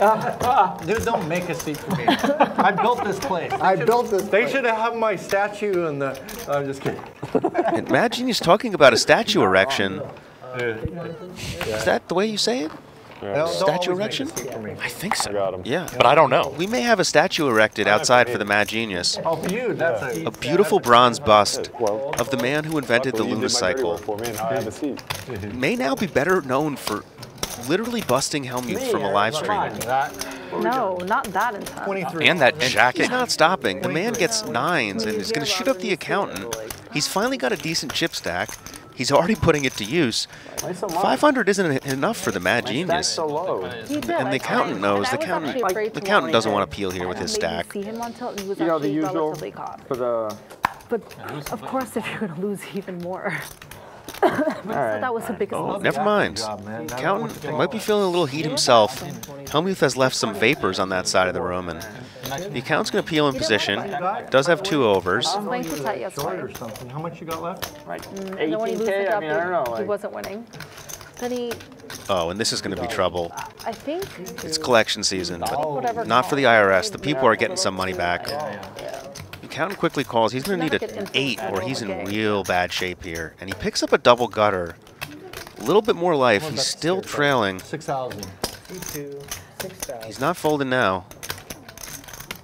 Uh, uh, dude, don't make a seat for me. I built this place. I built this. They should have my statue in the. I'm just kidding. And Mad Genius talking about a statue erection. Is that the way you say it? Don't- don't Statue always make a erection? seat for me. I think I so. got him. Yeah. But I don't know. We may have a statue erected outside for the Mad Genius. Oh, for you, that's a. A beautiful bronze bust Well, of the man who invented the luckily you Luna did my dirty cycle. work for me, and now I have a seat. Mm-hmm. May now be better known for literally busting Hellmuth from a live stream. No, not that intense. 23. And that And jacket. he's not stopping. The man gets nines and is going to shoot up the accountant. He's finally got a decent chip stack. He's already putting it to use. So 500 isn't enough for the Mad Genius. so low. He did, And the accountant knows. The I was actually accountant, the accountant doesn't want to peel here with his stack. see him on tilt, and he was You know the usual relatively for the. But of course, if you're gonna lose even more. All So right. that was the biggest loss. Never mind. Accountant might be feeling a little heat himself. Hellmuth has left some vapors on that side of the room, and the accountant's going to peel in position. Does have two overs. I was playing too tight yesterday. or. How much you got left? And then when he loses 18K, it I up, mean, I don't know. he wasn't winning. Then he, Oh, and this is going to be trouble. I think, It's collection season, but not for the IRS. The people are getting some money back. Accountant quickly calls. He's going to need an eight, or he's in real bad shape here. And he picks up a double gutter. A little bit more life. He's still trailing. 6,000. Two, six thousand. He's not folding now.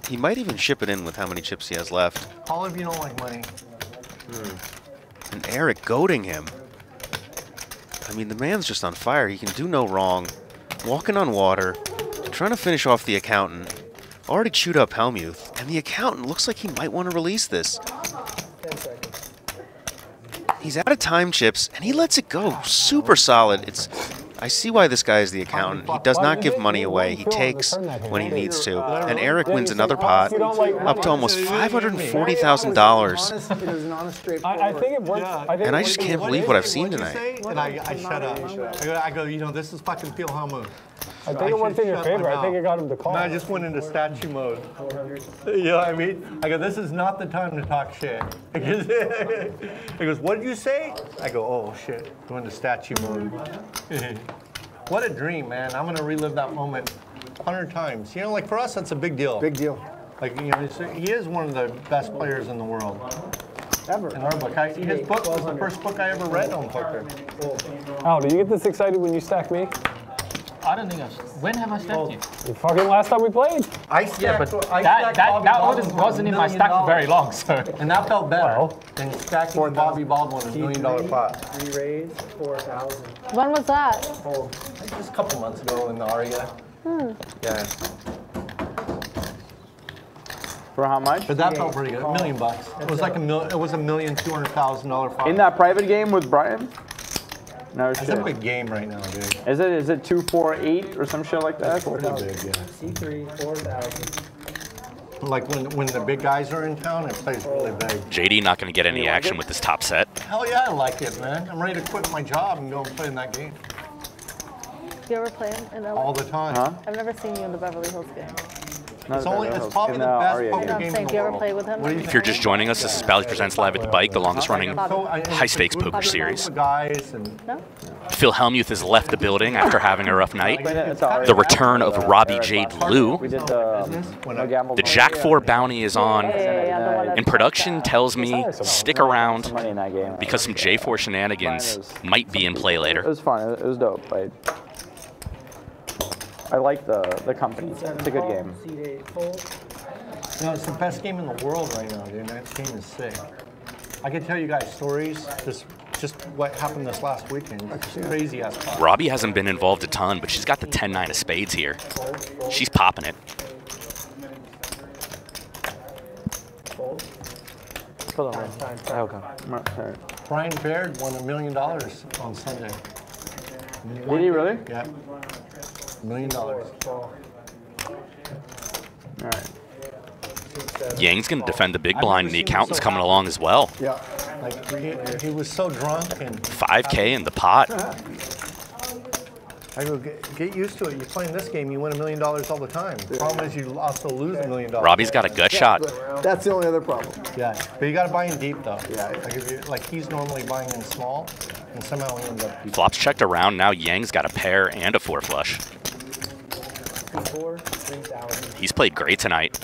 He might even ship it in with how many chips he has left. Call if you don't like money. Hmm. And Eric goading him. I mean, the man's just on fire. He can do no wrong. Walking on water, trying to finish off the accountant. Already chewed up Hellmuth, and the accountant looks like he might want to release this. He's out of time chips, and he lets it go. Super solid. It's. I see why this guy is the accountant. He does not give money away. He takes when he needs to. And Eric wins another pot, up to almost $540,000. Honest, it was an honest, I, think it works. And I just can't believe what? I've seen tonight. And I, I shut up. I go, I go, you know, this is fucking Phil Hellmuth. I think it worked in your favor. I think it got him to call. No, I just went into statue mode. You know what I mean? I go, this is not the time to talk shit. He goes, what did you say? I go, oh shit, go into statue mode. what a dream, man. I'm gonna relive that moment hundred times. You know, like for us, that's a big deal. Big deal. Like, you know, it's, he is one of the best players in the world. Ever. In our book, I, his book was the first book I ever read on poker. Al, do you get this excited when you stack me? I don't think I. When have I stacked you? The fucking last time we played. I Yeah, stacked, but I that stacked that, Bobby that Baldwin wasn't, wasn't in my stack for very long, so. And that felt better than stacking Bobby Baldwin a million dollar pot. Three raise, four thousand. When was that? Oh, Just a couple months ago in the Aria. Hmm. Yeah. For how much? But that felt pretty good. A million bucks. It was like a mil. It was a million two hundred thousand dollar pot. In that private game with Brian? No It's shit. a big game right now, dude. Is it is it two four eight or some shit like that? Pretty big, yeah. C three, four thousand. Like when when the big guys are in town, it plays really big. JD not going to get any action with this top set. Hell yeah, I like it, man. I'm ready to quit my job and go and play in that game Do you ever play in LA? all the time. Huh? I've never seen you in the Beverly Hills game. It's only it's probably In the the best Aria poker You game I'm in the you ever world. play with him? What you If you're just joining us, this is Bally's Presents Live at the Bike, the longest running high stakes poker series. Guys and No? Phil Hellmuth has left the building after having a rough night. The return of Robbie Jade Lew. We did the um. The Jack 4 bounty is on. And production tells me stick around money in that game. because some J4 shenanigans might be in play later. It later. was fun. It was dope. I, I like the the company. It's a good game. C eight, fold. You know, it's the best game in the world right now, dude. That game is sick. I can tell you guys stories. Just, just what happened this last weekend. It's crazy ass. pot. Robbie hasn't been involved a ton, but she's got the 10-9 of spades here. She's popping it. Hold on. Time, man. Okay. Brian Baird won a million dollars on Sunday. Did he really? Yeah. A million dollars. Alright. Yang's going to defend the big blind, and the accountant's so coming along as well. Yeah. Like he, he was so drunk and 5K in the pot. I go get, get used to it. You're playing this game, you win a million dollars all the time. The problem is you also lose a million dollars. Robbie's got a gut shot. That's the only other problem. Yeah, but you got to buy in deep though. Yeah. Like if you like he's normally buying in small, and somehow he ends up. Flops checked around. Now Yang's got a pair and a four flush. He's played great tonight.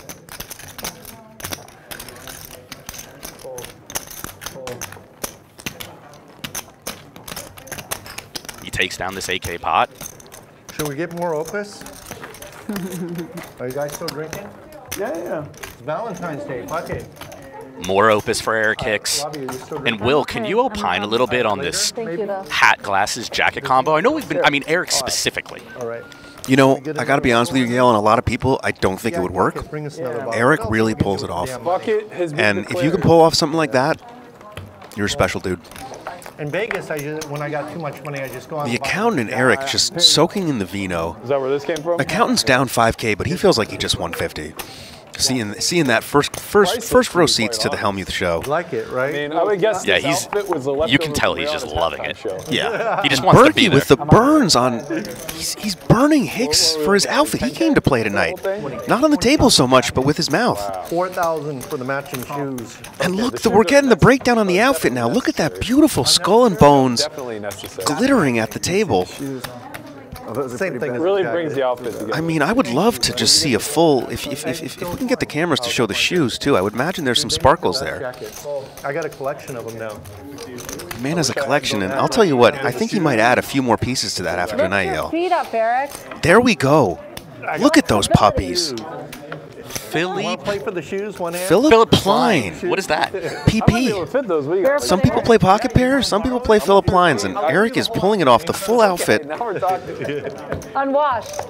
Fold. Fold. He takes down this AK pot. Should we get more opus? Are you guys still drinking? Yeah, yeah. It's Valentine's Day. Fuck it. More opus for Eric Hicks. Robbie, are you still And? Will, can you opine a little bit on this Thank you, though. hat, glasses, jacket combo? I know we've been, I mean, Eric specifically. All right. You know, I got to be honest with you, Gail, and a lot of people, I don't think it would work. Bring us another. Eric No, really pulls it off. Bucket has been And if you can pull off something like that, you're a special dude. In Vegas, I just, when I got too much money, I just go on. The accountant and buy- accountant, Eric, just soaking in the vino. Is that where this came from? Accountant's down 5K, but he feels like he just won 50. Seeing seeing that first first first row seats to the Hellmuth show. Like it, right? I mean, I would guess Yeah, he's- outfit was the You can tell he's just loving it. show. Yeah, he just wants to be there. with the burns on. He's, he's burning Hicks for his outfit. He came to play tonight. Not on the table so much, but with his mouth. Four thousand for the matching shoes. And look, the, we're getting the breakdown on the outfit now. Look at that beautiful skull and bones glittering at the table. Same thing. It really the brings jacket. the outfit together. I mean, I would love to just see a full. If if, if, if, if we can get the cameras to show the shoes too, I would imagine there's some sparkles there. I got a collection of them now. Man has a collection, and I'll tell you what, I think he might add a few more pieces to that after tonight, your Yale. feet up, Eric. There we go. Look at those puppies. Philly. Want to play for the shoes? One hand. Philipp Plein. What is that? PP. fit those. What do you got? Some people play pocket pairs, some people play Philipp Pleins, and Eric is pulling it off the full outfit. Now we're talking. Unwashed.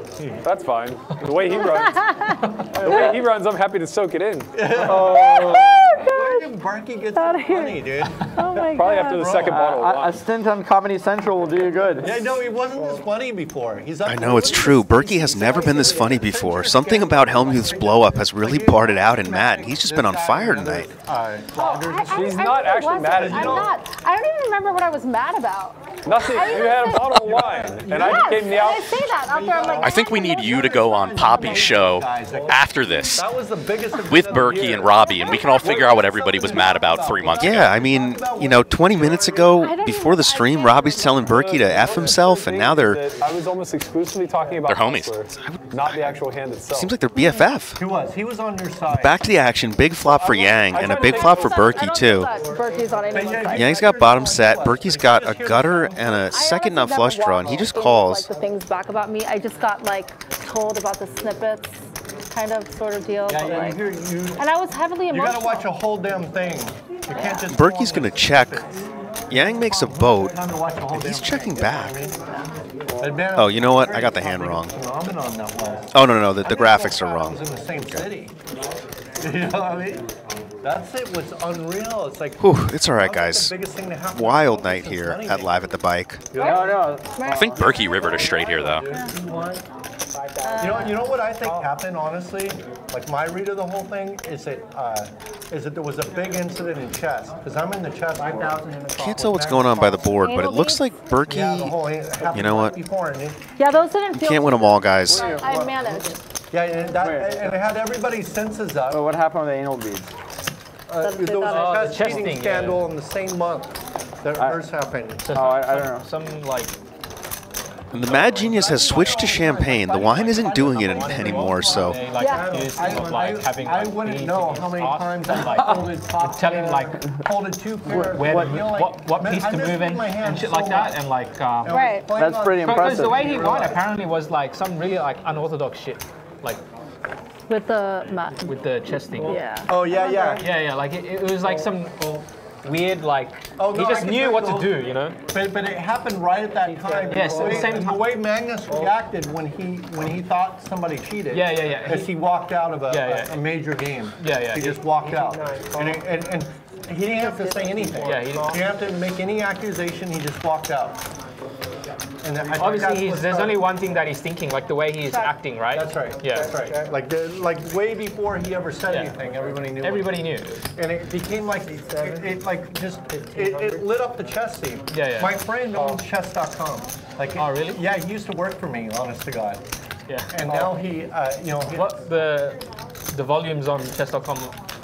That's fine. The way he runs, the way he runs, I'm happy to soak it in. Oh, oh, Berkey gets Outta here. funny, dude. Oh my Probably god. after the second bottle. of A, wine. a stint on Comedy Central will do you good. Yeah, no, he wasn't this funny before. He's I know it's true. Berkey has never been this funny before. Something about Hellmuth's blow up has really barred it out and mad. he's just been on fire tonight. Uh, She's not actually mad at I'm not. I don't even remember what I was mad about. Nothing. I You had a bottle of wine, and I yes, became the I out. say that out there. I'm like, I think we need you to go on Poppy's show after this that was the biggest with of Berkey and Robbie, and we can all figure out what everybody was mad about three months ago. Yeah, I mean, you know, 20 minutes ago, before the stream, Robbie's telling Berkey to F himself, and now they're. I was almost exclusively talking about They're homies. Not the actual hand itself. Seems like they're BFF. He was. He was on your side. Back to the action. Big flop for Yang, and a big flop for Berkey, too. Berkey's on anyone's side. Yang's got bottom set. Berkey's got a gutter and a second nut flush draw, and he just calls. Like the things back about me, I just got like told about the snippets, kind of sort of deal. Yeah, yeah, like, you, you, and I was heavily you emotional. gotta watch a whole damn thing. You can't just. Berkey's gonna check. Yang makes a boat. Time to watch a whole He's checking back. Oh, you know what? I got the hand wrong. Oh, no, no, no. The, the graphics are wrong. City. You know what I mean? That's it. Was unreal. It's like. Whew, it's all right, guys. to Wild night here at. Live at the Bike. No, no. I think Berkey rivered us straight here, though. You know, you know what I think happened, honestly? Like my read of the whole thing is that uh, is that there was a big incident in chess because I'm in the chess. world. Can't tell what's going on by the board, but it looks like Yeah, Berkey. whole it happened You know what? Before, it, yeah, those didn't You can't win them all, guys. I managed. yeah, and, that, and it had everybody's senses up. But what happened with the anal beads? Uh, there was a Oh, the chess chess cheating thing, yeah. scandal in the same month that hers happened. So Oh, I- I don't know. Some like And the Mad Genius has switched to champagne. The wine isn't doing it anymore, so. Yeah. I, him of I, having. I wouldn't know how many times and, I like folded top tell him like folded two pairs. when, but, you what, what piece to move in and shit like that, and like. Um, Right. That's pretty impressive. Because the way he won apparently was like some really like unorthodox shit, like With the mat. with the chess thing. Yeah. Oh yeah, yeah. Yeah, yeah, like it, it was like some weird like Oh, he no, I just knew what to the do, you know. But, but it happened right at that time. Yes, the at the way, same the way Magnus reacted when he when he thought somebody cheated. Yeah, yeah, yeah. Because he, walked out of a, Yeah, yeah. a, a major game. Yeah, yeah. He just walked out, and, it, and and he didn't have to say anything. Yeah, he didn't. didn't have to make any accusation. He just walked out. And I Obviously, he's, there's up. only one thing that he's thinking, like the way he's acting, right? That's right. Yeah. That's right. Like the, like way before he ever said Yeah. anything, everybody knew. Everybody knew. And it became like it, it like just it, it lit up the chess scene. Yeah, yeah. My friend owns chess.com. Like Oh, really? Yeah, he used to work for me, honest to God. Yeah. And now he, uh, you know, he, What the the volumes on chess.com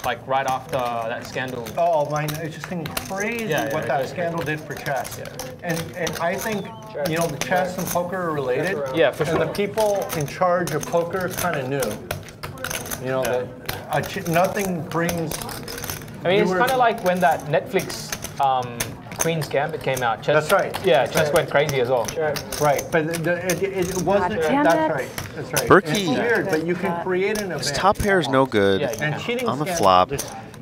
like right after that scandal? Oh, man, it's just been crazy Yeah, yeah, what that scandal did for chess. And and I think you know the chess and poker are related. Yeah, for sure. And the people in charge of poker kind of knew. You know that a ch- nothing brings. I mean, it's kind of like when that Netflix um, Queen's Gambit came out. Chess, That's right. Yeah, That's chess right. went crazy as well. Right, but the, the, it, it, it wasn't. damn that's it. right. That's right. Berkey- It's weird, but you can create an event. His top pair is no good. Yeah, you And cheating On the scandal, flop.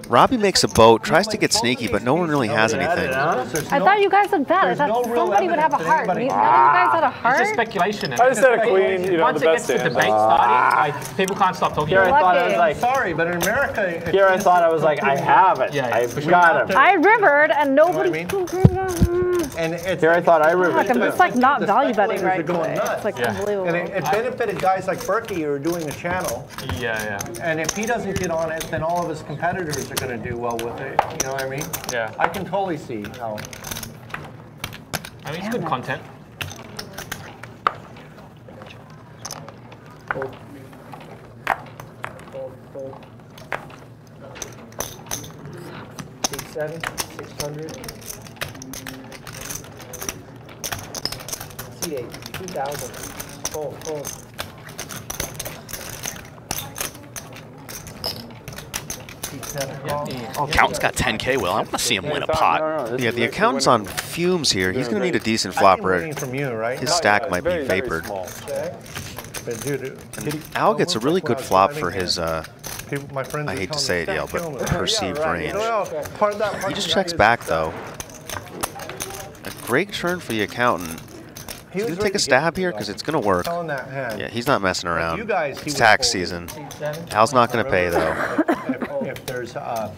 There's- Robbie makes a boat, tries to get sneaky, but no one really has anything. I thought you guys had bet. I thought somebody would have a heart. anybody- None of you guys had a ah, heart? It's heart. just speculation. I just said a queen, you know, Once the it best gets to debate starting, like people can't stop talking. Here I about it. thought I was like, Sorry, but in America, here I thought I was like, I have it. Yeah, yeah, I've got him. I rivered and nobody. and it's Here I thought I rivered. Fuck, I'm just like not The value betting right are going away. nuts. It's like Yeah. unbelievable. And it, it benefited guys like Berkey who are doing a channel. Yeah, yeah, And if he doesn't get on it, then all of his competitors are going to do well with it. You know what I mean? yeah. I can totally see how. I mean, it's good content. Fold, fold. Six, seven, six hundred. C eight, two thousand. Fold, fold. Accountant's got 10K. Will I want to see him win a pot. Yeah, the accountant's on fumes here. He's going to need a decent flopper. from you, right? His stack might be vapored. And Al gets a really good flop for his, uh, people, my friends I hate to say it, Yale, "Stack but perceived range. Well, part of that, part He just checks back, though. A great turn for the accountant. He He's was going to take a stab here because it's going to work. That hand. Yeah, he's not messing around. you guys, he It's was tax folding. season. Al's not going to pay, though. if, if there's, uh,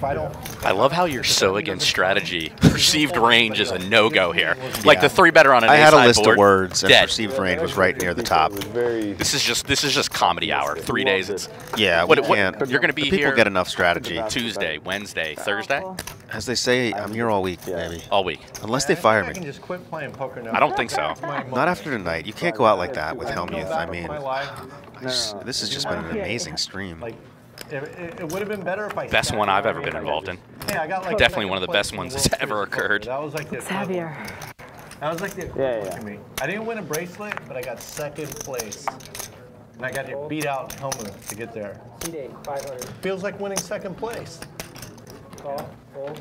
if I don't, I love how you're so against strategy. Perceived range is a no-go here. Like the three better on an I had a list board, of words, and dead. perceived range was right near the top. This is just this is just comedy hour. Three days. It's Yeah, what, we what- can't. You're going to be the people here get enough strategy. Tuesday, Wednesday, Thursday, As they say, I'm here all week, baby. all week. Unless they fire think I can me. just quit playing poker now. I don't think so. Not after tonight. You can't go out like that with Hellmuth. I mean, I just- this has just been an amazing stream. Like, it, it, it would have been better if I. Best one I've ever been involved in. Hey, I got like Definitely one of the best ones that's ever occurred. That was like the Xavier. That was like the Yeah, yeah. me. I didn't win a bracelet, but I got second place. And I got to beat out Hellmuth to get there. Seat eight, 500. Feels like winning second place. Call, fold.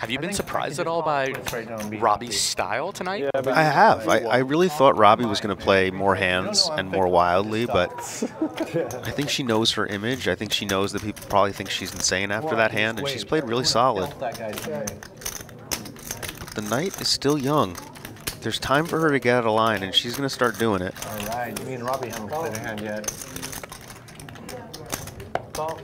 Have you I been think surprised at all by it quits right now and be Robbie's style tonight? I have. I, I really thought Robbie was going to play more hands and more wildly, but I think she knows her image. I think she knows that people probably think she's insane after that hand, and she's played really solid. That. The night is still young. There's time for her to get out of line, and she's going to start doing it. All right, me and Robbie haven't played a hand yet. Oh,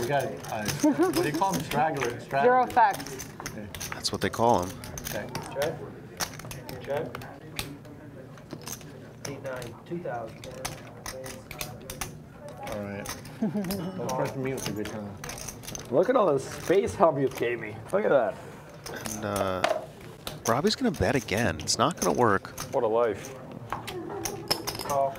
we got, uh, what do you call them, stragglers? Zero stragglers? Effect. That's what they call him. Okay. Check. Check. Eight, nine, 2,000. All right. Let's press mute for a good time. Look at all the space Hellmuth gave me. Look at that. And uh, Robbie's going to bet again. It's not going to work. What a life. Call.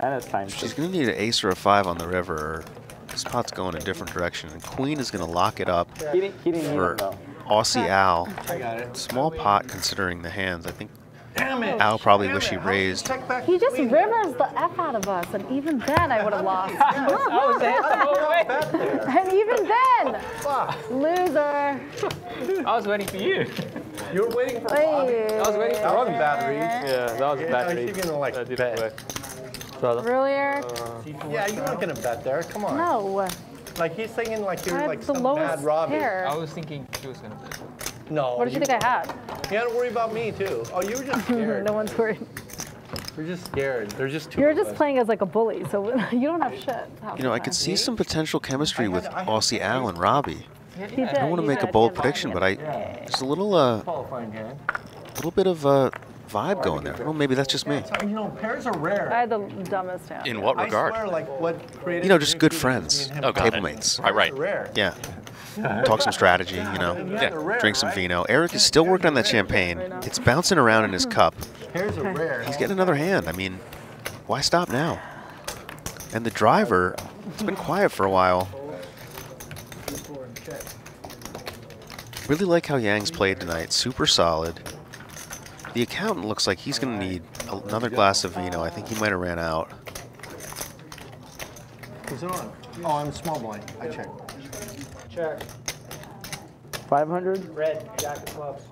And it's time. She's going to need an ace or a five on the river, or this pot's going a different direction. And Queen is going to lock it up He didn't, he didn't need for though. Aussie Al. I got it. Small pot considering the hands. I think Damn it. Al probably Damn wish it. he How did you raised. He just Queen? rivers the F out of us, and even then I would have lost. bet there. and even then, loser. I was waiting for you. You were waiting for Robbie. Hey. I was waiting That for wasn't battery. Yeah, that was a Yeah, bad she's read. gonna like I didn't bet. play. So, Really, Eric? Yeah, you weren't gonna bet there. Come on. no. Like he's thinking like you're like the some lowest bad Robbie. pair. I was thinking she was gonna play. No. What did you think I had? You had to worry about me too. Oh, you were just scared. no one's worried. We're just scared. They're just two. You're just us. playing as like a bully, so you don't have shit. You know, I could see some potential chemistry with Aussie Al and Robbie. He did, I don't want to make a bold prediction, but I it's a little uh, qualifying hand. little bit of uh, vibe going there. Well, maybe that's just me. So, you know, pairs are rare. I had the dumbest hand. In what I regard? swear, like what created. You know, just good friends, between him Oh, table mates. Right, right. Rare. Yeah. Talk some strategy, you know. Yeah, rare, Drink some vino. Eric is still working on that champagne. It's bouncing around in his hmm. cup. Pairs are rare. He's getting another hand. I mean, why stop now? And the driver, it's been quiet for a while. Really like how Yang's played tonight. Super solid. The accountant looks like he's going to need another glass of vino. I think he might have ran out. Who's it on? Oh, I'm small blind. I check. Check. 500? Red, jack of clubs.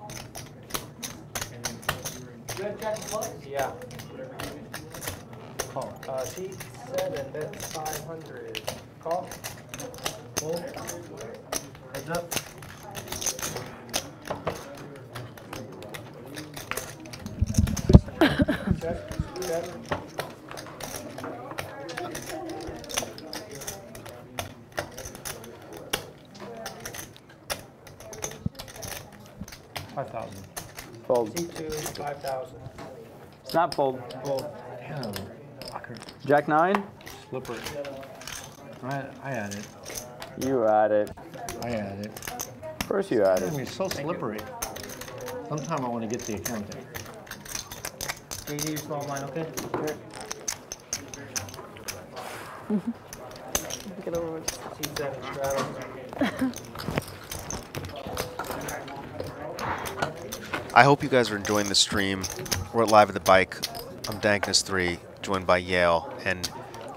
Red, jack of clubs? Yeah. Call. Uh, seat seven, bet 500. Call. Fold. Heads up. Check, check. Five thousand. Fold. Seat two, 5,000. Snap fold. Fold. Damn. Fucker. Jack nine? Slipper. I, I had it. You had it. I had it. Of course you had it. you're so slippery. Sometime I want to get the accountant. JD, small blind, okay? Get over with. Seat seven, straddle. I hope you guys are enjoying the stream. We're at Live at the Bike. I'm Dankness3, joined by Yale, and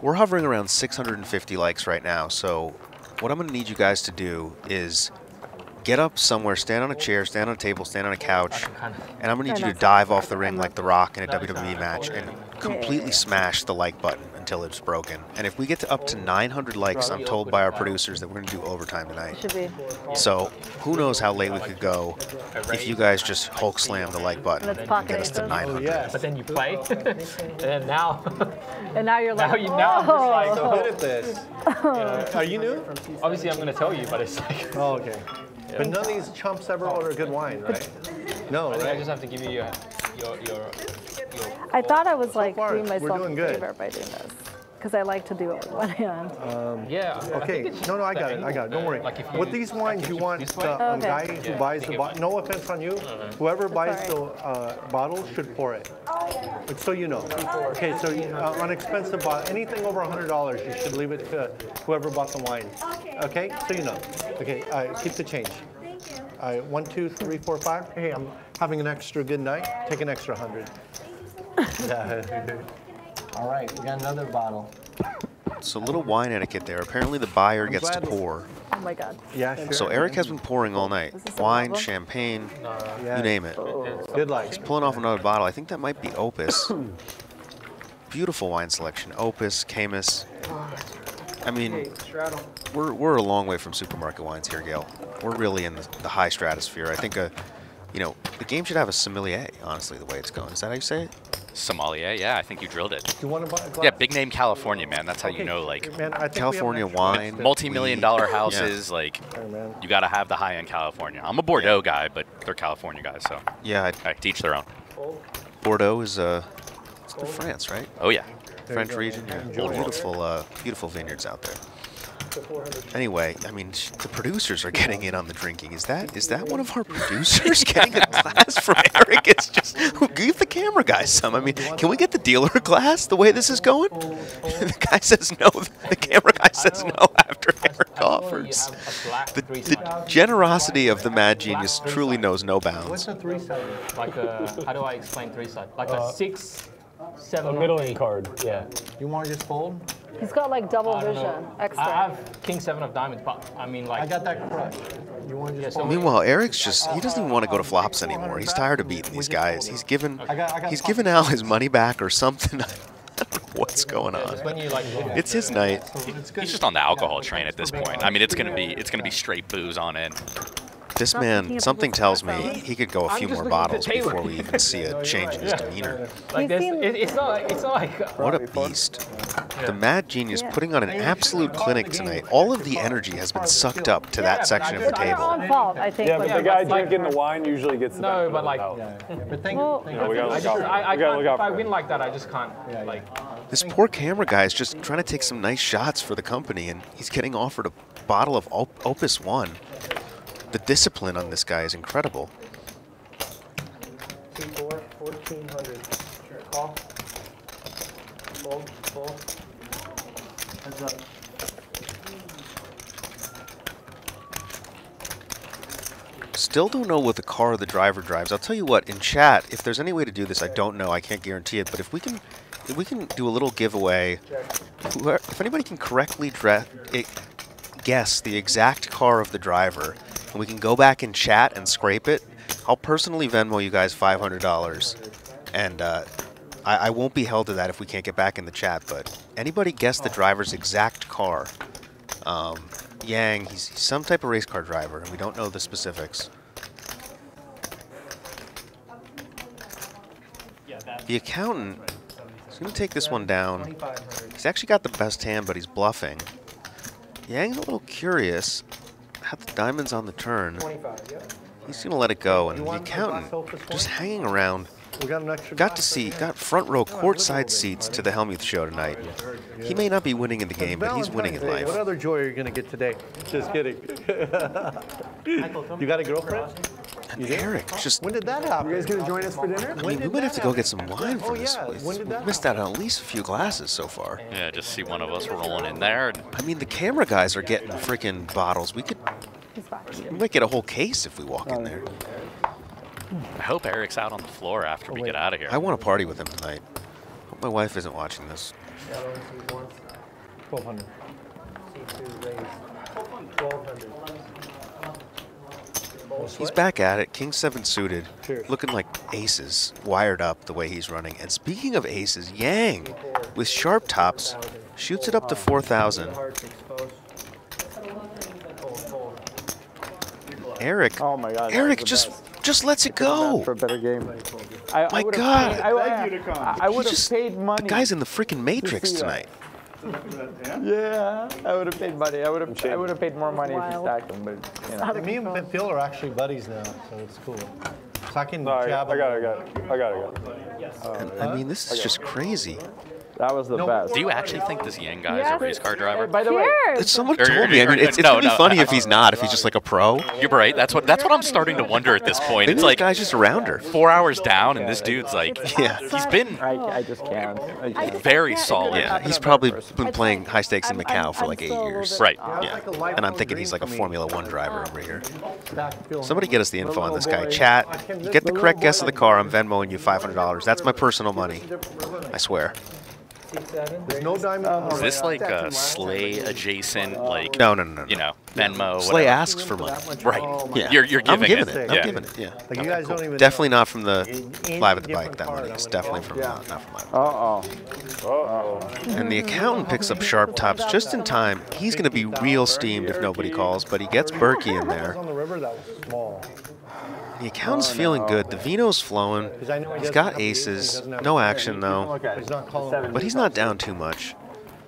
we're hovering around 650 likes right now. So what I'm going to need you guys to do is get up somewhere, stand on a chair, stand on a table, stand on a couch, and I'm going to need you to dive off the ring like The Rock in a WWE match and completely smash the like button until it's broken. And if we get to up to 900 likes, I'm told by our producers that we're going to do overtime tonight. So who knows how late we could go if you guys just Hulk slam the like button and get us to 900. But then you play, and now, And now you're like, now you now I'm just like, oh. Good at this. Are you new? obviously I'm gonna tell you, but it's like, Oh, okay. But none of these chumps ever order good wine, right? No, I think I just have to give you your your your. your I thought I was like far, doing myself a good. favor by doing this. Because I like to do it with one hand. yeah. Okay, no, no, I got it, I got it, don't uh, worry. Like you, With these wines, you want this the um, Okay. guy who Yeah, buys the bottle, no offense on you, whoever buys the uh, bottle should pour it. But So you know. Okay, so you- uh, on expensive bottle, anything over $100, you should leave it to whoever bought the wine. Okay, so you know. Okay, uh, keep the change. Thank you. All right, one, two, three, four, five. Hey, I'm having an extra good night. Take an extra 100. Yeah. All right, we got another bottle. So a little wine etiquette there. Apparently the buyer I'm gets to pour. Oh my God. Yeah, sure. So Eric has been pouring all night. Is this a Wine, problem? champagne, uh, Yeah. you name it. Oh. Good luck. He's Pulling off another bottle. I think that might be Opus. Beautiful wine selection. Opus, Caymus. I mean, we're, we're a long way from supermarket wines here, Gail. We're really in the, the high stratosphere. I think, a, you know, the game should have a sommelier, honestly, the way it's going. Is that how you say it? Sommelier, yeah, I think you drilled it. You want to buy a glass? Yeah, big name California, man. That's how you know, like, man, I think we have an California wine. glass. multi-million weed. dollar Yeah. houses. Like, Hey, you got to have the high-end California. I'm a Bordeaux guy, but they're California guys, so Yeah, I- I teach their own. Bordeaux is uh, it's in France, right? Oh yeah. French region. Yeah. Beautiful, uh, beautiful vineyards out there. Anyway, I mean, the producers are getting in on the drinking. Is that is that one of our producers getting a glass from Eric? It's just give the camera guy some. I mean, can we get the dealer a glass the way this is going? the guy says no. The camera guy says no after Eric offers. The, the generosity of the mad genius truly knows no What's bounds. a three sided? like a, how do I explain three side? Like a uh, six, seven. A middling card, yeah. You want to just fold? He's got like double vision, extra. I have king seven of diamonds, but I mean like. I got that crushed. You want to Yeah, just so? Meanwhile, Eric's just, he doesn't even want to go to flops anymore. He's tired of beating these guys. He's given, I got- I got he's given Al his money back or something. I don't know what's going on. just when you like. It's his night. He's just on the alcohol train at this point. I mean, it's gonna be it's gonna be straight booze on it. This man, something tells me he could go a I'm few more looking at the bottles before we even see a change in his demeanor. Like He's there's, seen- it, it's not like it's not like. What a beast. The mad genius putting on an absolute clinic tonight. All of the energy has been sucked up to that section of the just- It's their table. own fault, I think. Yeah, but the the guy drinking the wine usually gets the No, benefit but of the like- But thank you. You know, we gotta I just, out. I, I we gotta can't, look out if I win like that, I just can't. Like, This poor camera guy is just trying to take some nice shots for the company, and he's getting offered a bottle of Op- Opus One. The discipline on this guy is incredible. Two, four, 1400. Call. Fold, fold. Heads up. Still don't know what the car the driver drives. I'll tell you what, in chat, if there's any way to do this, I don't know. I can't guarantee it. But if we can, if we can do a little giveaway, if anybody can correctly guess the exact car of the driver, and we can go back and chat and scrape it, I'll personally Venmo you guys $500. And uh, I, I won't be held to that if we can't get back in the chat. But anybody guess the driver's exact car? Um, Yang, he's, some type of race car driver, and we don't know the specifics. The accountant is going to take this one down. He's actually got the best hand, but he's bluffing. Yang's a little curious. Had the diamonds on the turn. yeah. He's going to let it go, and You the want a glass accountant just hanging around. We got an extra Got to see, got front row Come on, courtside seats to the Hellmuth show tonight. He may not be winning in the game, but he's winning in life. What other joy are you going to get today? Just kidding. you got a girlfriend? And Eric, oh, just When did that happen? You guys gonna join us for dinner? I mean, we might have to go get some wine Oh, for this. yeah. We've When did that missed out on at least a few glasses so far. Yeah, just see one of us rolling in there. I mean, the camera guys are getting freaking bottles. We could, He's back. we might get a whole case if we walk in there. I hope Eric's out on the floor after we get out of here. I want to party with him tonight. Hope my wife isn't watching this. Twelve hundred. He's back at it. King seven suited, looking like aces, wired up the way he's running. And speaking of aces, Yang with sharp tops shoots it up to 4,000. Eric, Oh my God. Eric just best. just lets it go. For a better game. I, I My would've God. paid- I, I, I would have paid money. The guy's in the freaking Matrix see that. tonight. Yeah, I would have paid money. I would have. I would have paid more money if you stacked them, but you know. Me and Phil are actually buddies now, so it's cool. So I can No, I, I got him. it, I got it. I got it, I got it. I mean, this is just crazy. That was the best. Do you actually think this Yang guy is a race car driver? By the way, It's someone told me. I or- mean, it's, it's no, gonna be no, funny I- if he's not. If he's just like a pro. You're right. That's what that's what I'm starting to wonder at this point. Maybe It's this like guy's just a rounder. four hours down, and this dude's like, Yeah. he's been I, I just can't. I can't. very solid. Yeah, he's probably been playing high stakes in Macau for like eight years. Right. Yeah. And I'm thinking he's like a Formula One driver over here. Somebody get us the info on this guy. Chat. You get the correct guess of the car. I'm Venmoing you $500. That's my personal money. I swear. There's no diamond. Is this like a Slay adjacent, like No, no, no, no. you know, Venmo? Slay whatever? asks for money. Right. Yeah. You're you're I'm giving giving it. it. I'm Yeah. giving it. Yeah. Like you guys don't even. Definitely not from the In- live at the different bike. That money I is definitely from not, not from live. Uh oh. uh oh. And the accountant picks up sharp tops just in time. He's going to be real steamed if nobody calls, but he gets Berkey in there. on the river that was small. The accountant's feeling good. The vino's flowing. He's got aces. No action though. But he's not down too much.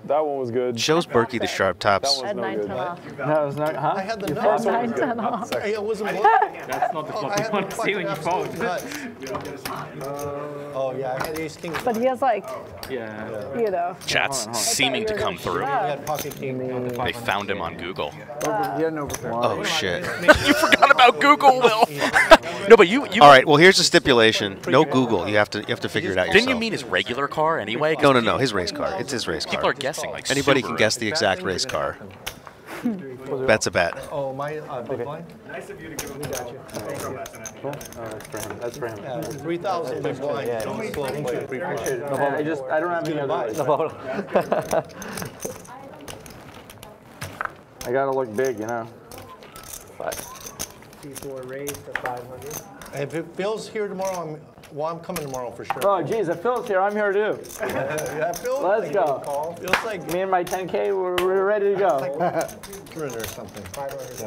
That one was good. Shows Berkey the sharp tops. That was no good. 10 off. oh. That was not. Huh? I had the You nuts. thought- 9 10 off. Hey, It wasn't. Oh, that's not the Oh, stuff I you want to see when you fucking fold. absolute. Uh, oh yeah, I had ace king. But he has like, oh, Yeah. you know. Chat's seeming to come through. I had pocket king. They found him on Google. He had an overcard. Oh shit. you forgot about Google, Will. no, but you you All right. Well, here's the stipulation. No Google. You have to you have to figure it out yourself. didn't you mean his regular car anyway? 'Cause No, no, no. His race car. It's his race car. People are guessing like Anybody can guess the exact race car. Bet's a bet. Oh my uh, big blind. That's for him. That's for him. Yeah, three thousand big blind. Don't slow play three I just I don't have any other. The bottle. I gotta look big, you know. But C4 raised to 500. If it feels here tomorrow, I'm, well, I'm coming tomorrow for sure. oh, geez, if Phil's here, I'm here too. yeah, Phil. Let's like, go. Call. Feels like Me and my 10K, we're, we're ready to go. Grin or something.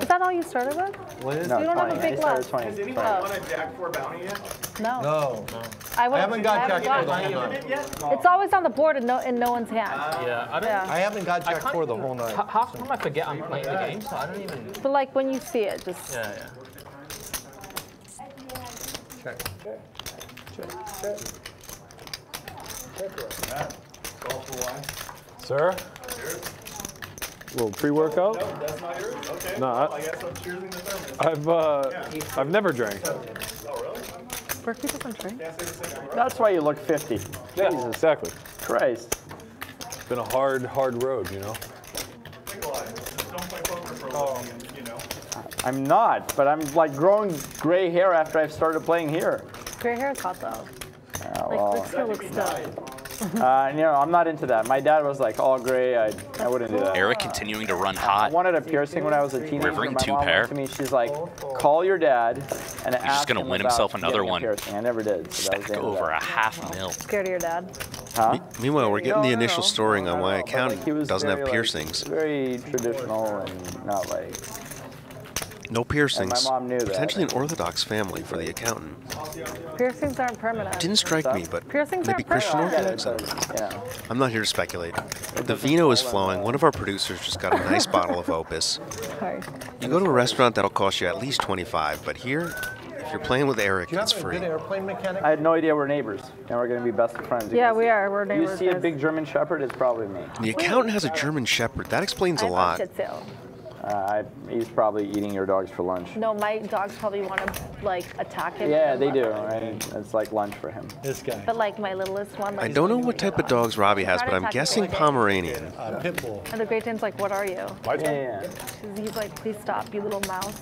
Is that all you started with? What is No, You don't have a big I started left. 20. Has anyone Oh. won a Jack 4 bounty yet? No. No. I, I haven't got haven't Jack 4 the whole night. It's always on the board in no, in no one's hand. Uh, yeah, I don't. Yeah. I haven't got Jack can't 4 the whole night. h- Half the time I forget I'm playing the game, so I don't even. But like when you see it, just Yeah, yeah. Check. Sir? little pre-workout? No, that's not yours? Okay. No, I- Well, I guess I'm choosing the thermos. I've uh, I've never drank. Oh, really? Berkey doesn't drink. That's why you look 50. Yeah, Jesus exactly. Christ. It's been a hard, hard road, you know. Nikolai, just don't play poker for a living, and, you know. I'm not, but I'm like growing gray hair after I've started playing here. Gray hair is hot though. Yeah, Like well, Rick still looks still. uh, you know, I'm not into that. My dad was like all gray. I, I wouldn't do that. Eric continuing to run hot. I wanted a piercing when I was a teenager. Rivering My two mom pair. went to me, she's like, call your dad and He's ask just gonna win himself another one. piercing. I never did. So that was Stack over a half mil. Scared of your dad. Huh? Meanwhile, we're getting No, the no, initial no. storing on why But, accountant like, doesn't very, have like, piercings. very traditional and not like. No piercings. mom knew that. Potentially an orthodox family for the accountant. Piercings aren't permanent. Didn't strike me, but Piercings maybe Christian. Orthodox. Yeah. I'm not here to speculate. The vino is flowing. One of our producers just got a nice bottle of Opus. Sorry. You go to a restaurant that'll cost you at least 25, but here, if you're playing with Eric, it's free. good airplane mechanic? I had no idea we're neighbors, and we're gonna be best friends. Yeah, we are. We're neighbors. You neighbors. see a big German Shepherd, it's probably me. The accountant has a German Shepherd. That explains I a have lot. Shih Tzu. Uh, I, he's probably eating your dogs for lunch. No, my dogs probably want to like attack him. Yeah, they do. Right? It's like lunch for him. This guy. But like my littlest one, like I don't know what type of dogs Robbie has, but I'm guessing Pomeranian. Uh, Pitbull. And the Great Dane's like, what are you? Yeah, yeah. He's like, please stop, you little mouse.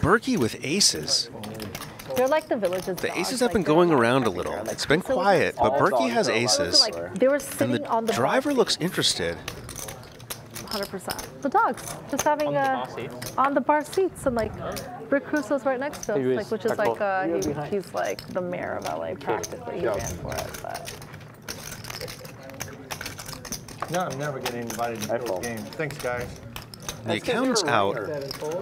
Berkey with aces. They're like the villages. The aces have been going around a little. It's been quiet, but Berkey has aces. They were And sitting on the the driver looks interested. 100%. The dogs, just having On the uh, bar seats? on the bar seats, and like Rick Caruso's right next to us, like which is like uh, he, he's like the mayor of LA practically. He Yeah. ran for it, but No, I'm never getting invited to those games. Thanks, guys. The account's out.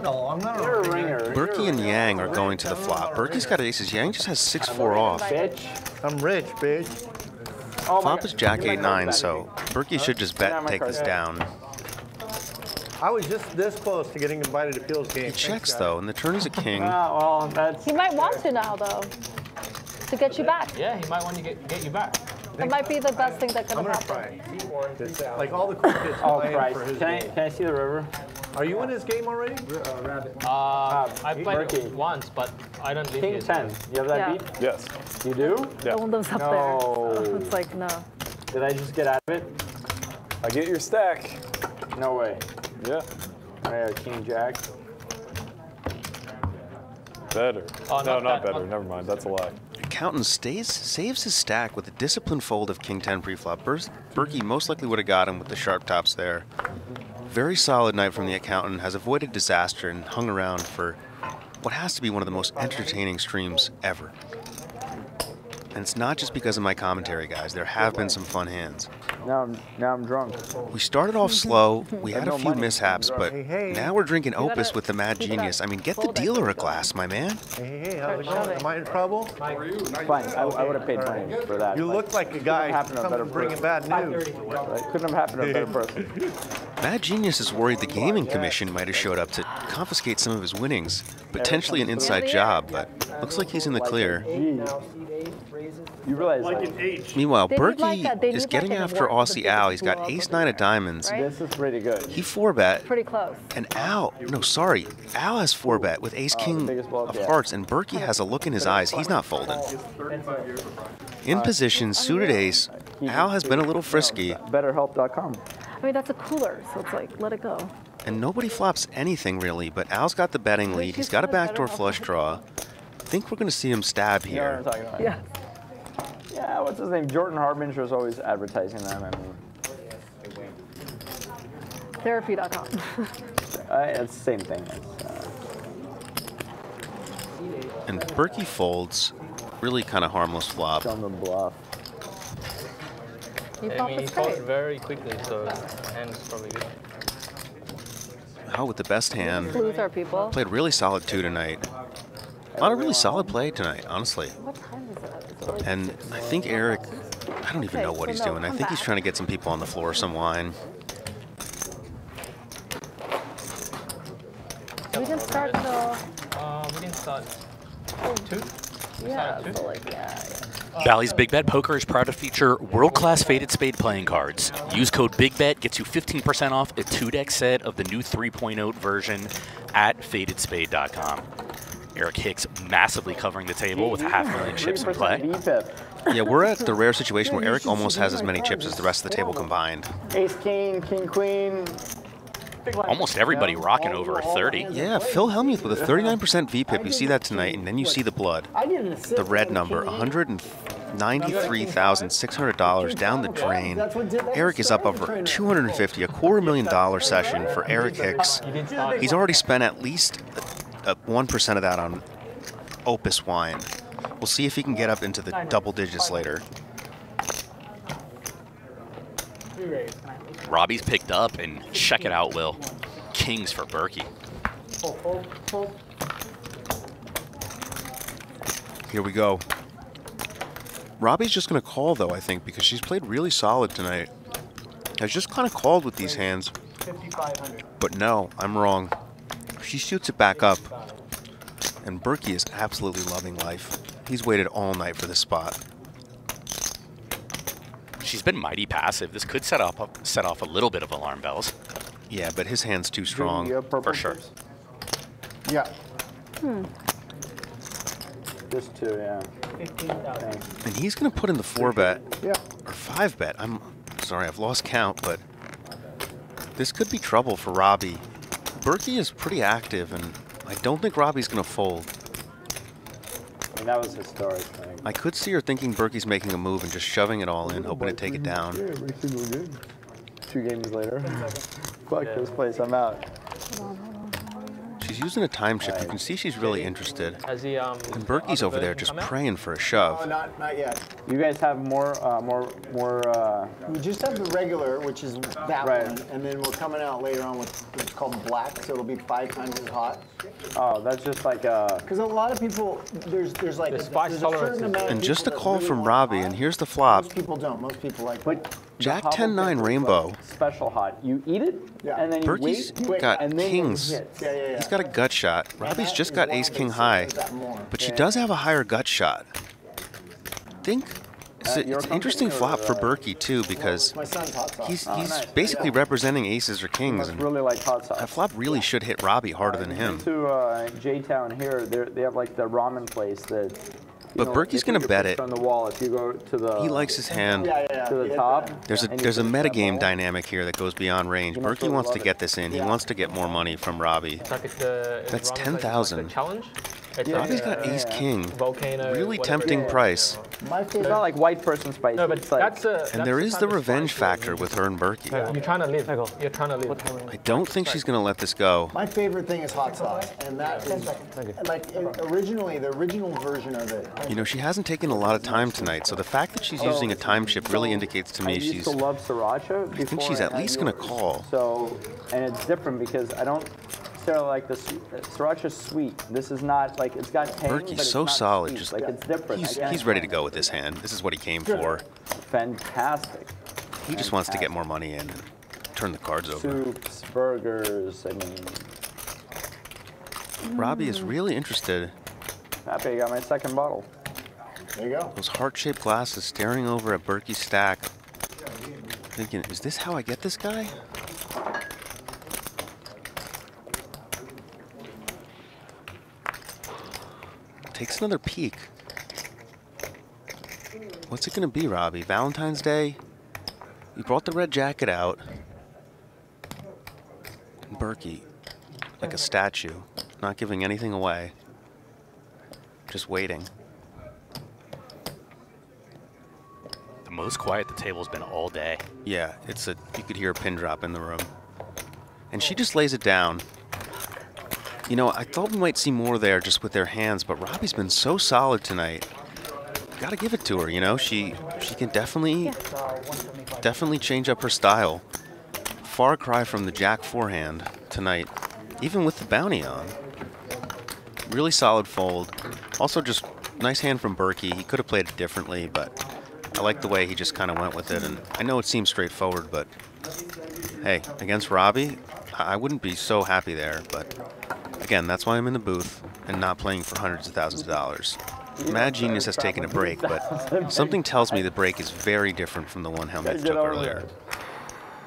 No, I'm not a ringer. Berkey and Yang are going to the flop. Berkey's got aces. Yang just has 6-4 off. Bitch. I'm rich, bitch. Flop is Jack 8-9, so Berkey should just bet and take this down. I was just this close to getting invited to Phil's game. He checks, though, and the turn is a king. well, that's. he might want to now though, to get you back. Yeah, he might want to get, get you back. That might be the best thing that could I'm have gonna try. Like all the cool kids Oh, Christ. for his Can I, can I see the river? Are you in his game already? Uh, rabbit. Uh, I played Murky. it once, but I don't live King here. 10. You have that Yeah. beat? Yes. You do? No one lives up there, so it's like no. Did I just get out of it? I get your stack. No way. Yeah. I got King Jack. Better. Oh, no, not not that- better. Never mind. That's a lie. Accountant stays saves his stack with a disciplined fold of King 10 preflop. Ber- Berkey most likely would have got him with the sharp tops there. Very solid night from the accountant. Has avoided disaster and hung around for what has to be one of the most entertaining streams ever. And it's not just because of my commentary, guys. There have been some fun hands. Now I'm, now I'm drunk. We started off slow. We had Had a few money. mishaps, but Hey, hey. now we're drinking You Opus gotta with the Mad Genius. I mean, get the dealer a glass, my man. Hey, hey, how's it going? Am I in trouble? Fine. I, I would have paid money for that. You look like a guy happened to a better coming bringing bad news. Right? Couldn't have happened to a better person. Mad Genius is worried the gaming commission might have showed up to confiscate some of his winnings. Potentially an inside job, but looks like he's in the clear. You realize Like like, an H. Meanwhile, They need like Berkey a- is getting like after award for the Aussie Al. He's got ace nine the of diamonds. Right? this is pretty good. He four bet, Pretty close. and Al, no, sorry, Al has four bet with ace Oh, king biggest blow up of yet. hearts, and Berkey has a look in his eyes. He's not folding. In position, suited ace. Al has been a little frisky, BetterHelp.com. I mean, that's a cooler, so it's like, let it go. and nobody flops anything really. But Al's got the betting lead. He's got a backdoor flush draw. I think we're going to see him stab You know what here. I'm talking about? Yeah. Yeah, what's his name? Jordan Harbinger is always advertising them. I mean, Therapy.com. uh, it's the same thing. It's, uh, And Berkey folds. Really kind of harmless flop. on the bluff. you I mean, he that's folded very quickly, so hand's probably good. Al with the best hand. Loser people. Played really solid two tonight. A lot of really solid play tonight, honestly. What time is it? It's really And I think Eric, I don't even Okay, know what he's doing. I come think he's trying to get some people on the floor some wine. We didn't start till, Uh, we didn't start two. yeah, Started so like, yeah, yeah. Bally's Big Bet Poker is proud to feature world-class faded spade playing cards. Use code BIGBET gets you 15% off a two-deck set of the new 3.0 version at fadedspade.com. Eric Hicks massively covering the table with a half million chips in play. Yeah, we're at the rare situation where Eric almost has as many chips as the rest of the table combined. Ace King, King Queen. Almost everybody rocking over a 30. Yeah, Phil Hellmuth with a 39% VPIP. You see that tonight, and then you see the blood. I did an assist. The red number, $193,600 down the drain. Eric is up over 250, a quarter million dollar session for Eric Hicks. You didn't start. He's already spent at least uh, 1% of that on Opus wine. We'll see if he can get up into the double digits later. Robbie's picked up, and check it out, Will. Kings for Berkey. Here we go. Robbie's just going to call, though, I think, because she's played really solid tonight. Has just kind of called with these hands, 5,500. but no, I'm wrong. She shoots it back up, and Berkey is absolutely loving life. He's waited all night for this spot. She's been mighty passive. This could set up set off a little bit of alarm bells. Yeah, but his hand's too strong. For sure. Yeah. Hmm. Just two, yeah. And he's going to put in the four bet Yeah. or five bet. I'm sorry, I've lost count, but this could be trouble for Robbie. Berkey is pretty active, and I don't think Robbie's going to fold. mean, that was historic thing. I could see her thinking Berkey's making a move and just shoving it all in, hoping to take it down. Yeah, every single game. Two games later. Fuck this place, I'm out. She's using a time shift. You can see she's really interested. Has he, um, And Berkey's over there just praying for a shove. Oh, not, not yet. You guys have more, uh, more, more. Uh, We just have the regular, which is that Right. one, and then we're coming out later on with what's called black, so it'll be five times as hot. oh, that's just like uh Because a lot of people, there's there's like The a, spice there's a certain is- amount of And just a call really from Robbie, hot. and here's the flop. Most people don't. Most people like. But Jack the 10 9 rainbow. Special hot. You eat it, yeah. and then you Berkey's wait, got and then it kings. hits. Yeah, yeah, yeah. He's got a gut shot. Robbie's just got ace king high, but she Yeah. does have a higher gut shot. Think it's, Uh, a- it's an interesting company or, flop for uh, Berkey too because My son's hot sauce. he's Oh, he's nice. basically representing aces or kings, Must and really like hot sauce. that flop really should hit Robbie harder than him. To uh, J Town here, they're- they have like the ramen place that. You But know, Berkey's gonna bet it. On the wall, if you go to the. He likes his hand. Yeah, yeah, To the yeah. top. There's a and you there's a metagame dynamic here that goes beyond range. You Berkey wants to get it. this in. He wants to get more money from Robbie. Like it's a, That's 10,000. It's challenge. It's Yeah, Robbie's like got a ace yeah. king. Volcano. Really whatever tempting it is. price. My It's favorite. not like white person spice. No, but it's like, that's a. that's And there is the revenge factor with her and Berkey. You're trying to live. You're trying to live. I don't think she's going to let this go. My favorite thing is hot sauce, and that is like originally the original version of it. You know, she hasn't taken a lot of time tonight, so the fact that she's oh. using a time shift really indicates to I me used she's. to love sriracha. I think she's at least going to call. So, and it's different because I don't necessarily like the swe- sriracha's sweet. This is not like it's got tang, but it's so not solid. sweet. Just like it's different. He's, I he's ready to go with this hand. This is what he came for. Fantastic. He just wants to get more money in and turn the cards over. Soups, burgers. I mean, Robbie is really interested. happy I got my second bottle. There you go. Those heart-shaped glasses staring over at Berkey's stack. Thinking, is this how I get this guy? Takes another peek. What's it gonna be, Robbie? Valentine's Day? You brought the red jacket out. Berkey, like a statue, not giving anything away. Just waiting. The most quiet the table's been all day. Yeah, it's a you could hear a pin drop in the room. And she just lays it down. You know, I thought we might see more there just with their hands, but Robbie's been so solid tonight. Gotta give it to her, you know. She she can definitely definitely change up her style. Far cry from the Jack forehand tonight, even with the bounty on. Really solid fold. Also just nice hand from Berkey. He could have played it differently, but I like the way he just kind of went with it. And I know it seems straightforward, but hey, against Robbie, I I wouldn't be so happy there. But again, that's why I'm in the booth and not playing for hundreds of thousands of dollars. Mad Genius has taken a break, but something tells me the break is very different from the one Hellmuth Get took earlier.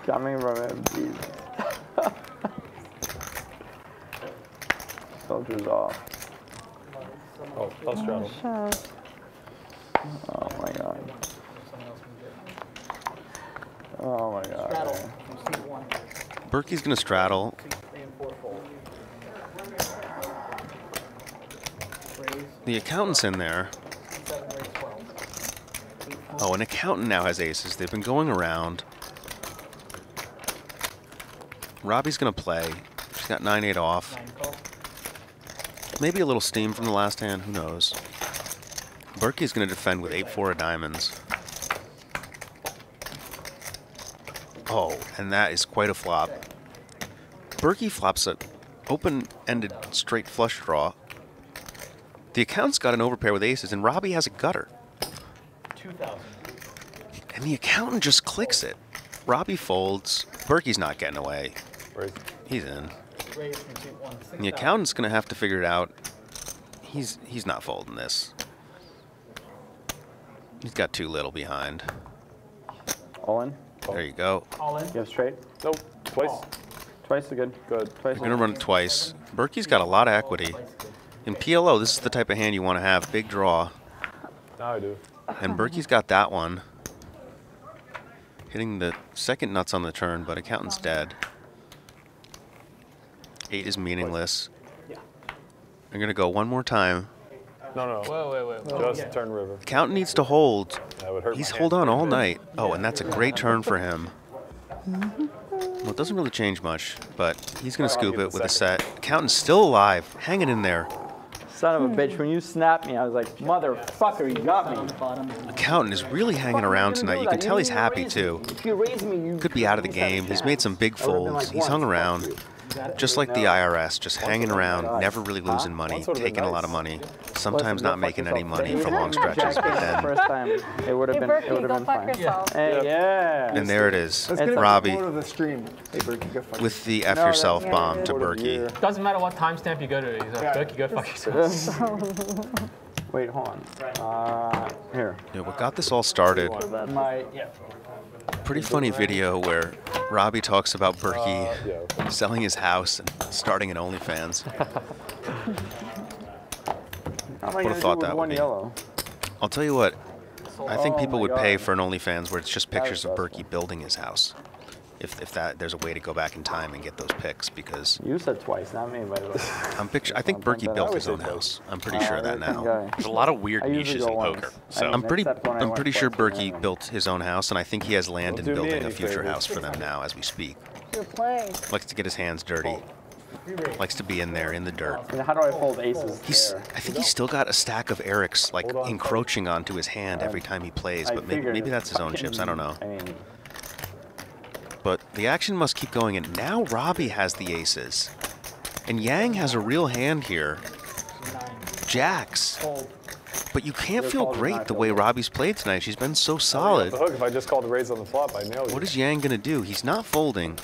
Coming from him, Jesus. Filters off. Oh, I'll straddle. Oh, oh my god. Oh my god. Berkey's gonna straddle. The accountant's in there. Oh, an accountant now has aces. They've been going around. Robbie's gonna play. She's got 9-8 off. Maybe a little steam from the last hand, who knows. Berkey's gonna defend with 8-4 of diamonds. Oh, and that is quite a flop. Berkey flops a open-ended straight flush draw. The accountant's got an overpair with aces, and Robbie has a gutter. 2,000. And the accountant just clicks it. Robbie folds. Berkey's not getting away. He's in. Raise from two, one, six And the accountant's gonna have to figure it out. He's he's not folding this. He's got too little behind. All in? There you go. All in? You have straight? Nope. Twice. Twice is good. Good. Twice. We're gonna run it twice. Berkey's got a lot of equity. In PLO, this is the type of hand you want to have. Big draw. Now I do. And Berkey's got that one. Hitting the second nuts on the turn, but accountant's dead. Eight is meaningless. Yeah. I'm gonna go one more time. No, no. Wait, wait, wait. Just turn river. Accountant needs to hold. That would hurt He's hold on all night. Oh, and that's a great turn for him. Mm-hmm. Well, it doesn't really change much, but he's going to scoop it with a set. Accountant's still alive, hanging in there. Son of a bitch, when you snapped me, I was like, motherfucker, you got me. Accountant is really hanging around tonight. You can tell he's happy too. If you raise me, you Could be out of the game. He's made some big folds. He's hung around. Just like the IRS, just hanging around, never really losing money, taking a lot of money, sometimes not making any money for long stretches, but then, First time, it would have been, Berkey, it would have been fuck fine. yeah. and there it is. Let's get a Robbie photo of the stream. Hey, Berkey, go fuck with the F yourself bomb to Berkey. Doesn't matter what timestamp you go to. He's like, Berkey, go fuck yourself. Wait, hold on. Uh, here. Yeah, what got this all started? My, yeah. Pretty funny video where Robbie talks about Berkey selling his house and starting an OnlyFans. How am I Would have thought that one would be. yellow? I'll tell you what. I think Oh people my would pay for an OnlyFans where it's just pictures of Berkey building his house. If, if that there's a way to go back in time and get those picks because You said twice, not me, by the way. I'm picture I think Berkey built his own house. I'm pretty sure of that now. There's a lot of weird niches in once. poker. So I'm pretty I I'm pretty sure twice. Berkey built his own house and I think he has land in building a future favors. house for them now as we speak. You're playing. Likes to get his hands dirty. Oh, Likes to be in there in the dirt. And how do I fold aces He's, there? I think he's still got a stack of Eric's like encroaching onto his hand every time he plays, but maybe, maybe that's his own chips. I don't know. I mean, But the action must keep going, and now Robbie has the aces, and Yang has a real hand here. Jacks. But you can't feel great the way Robbie's played tonight. She's been so solid. The hook, if I just called the raise on the flop, I nailed it. What is Yang gonna do? He's not folding.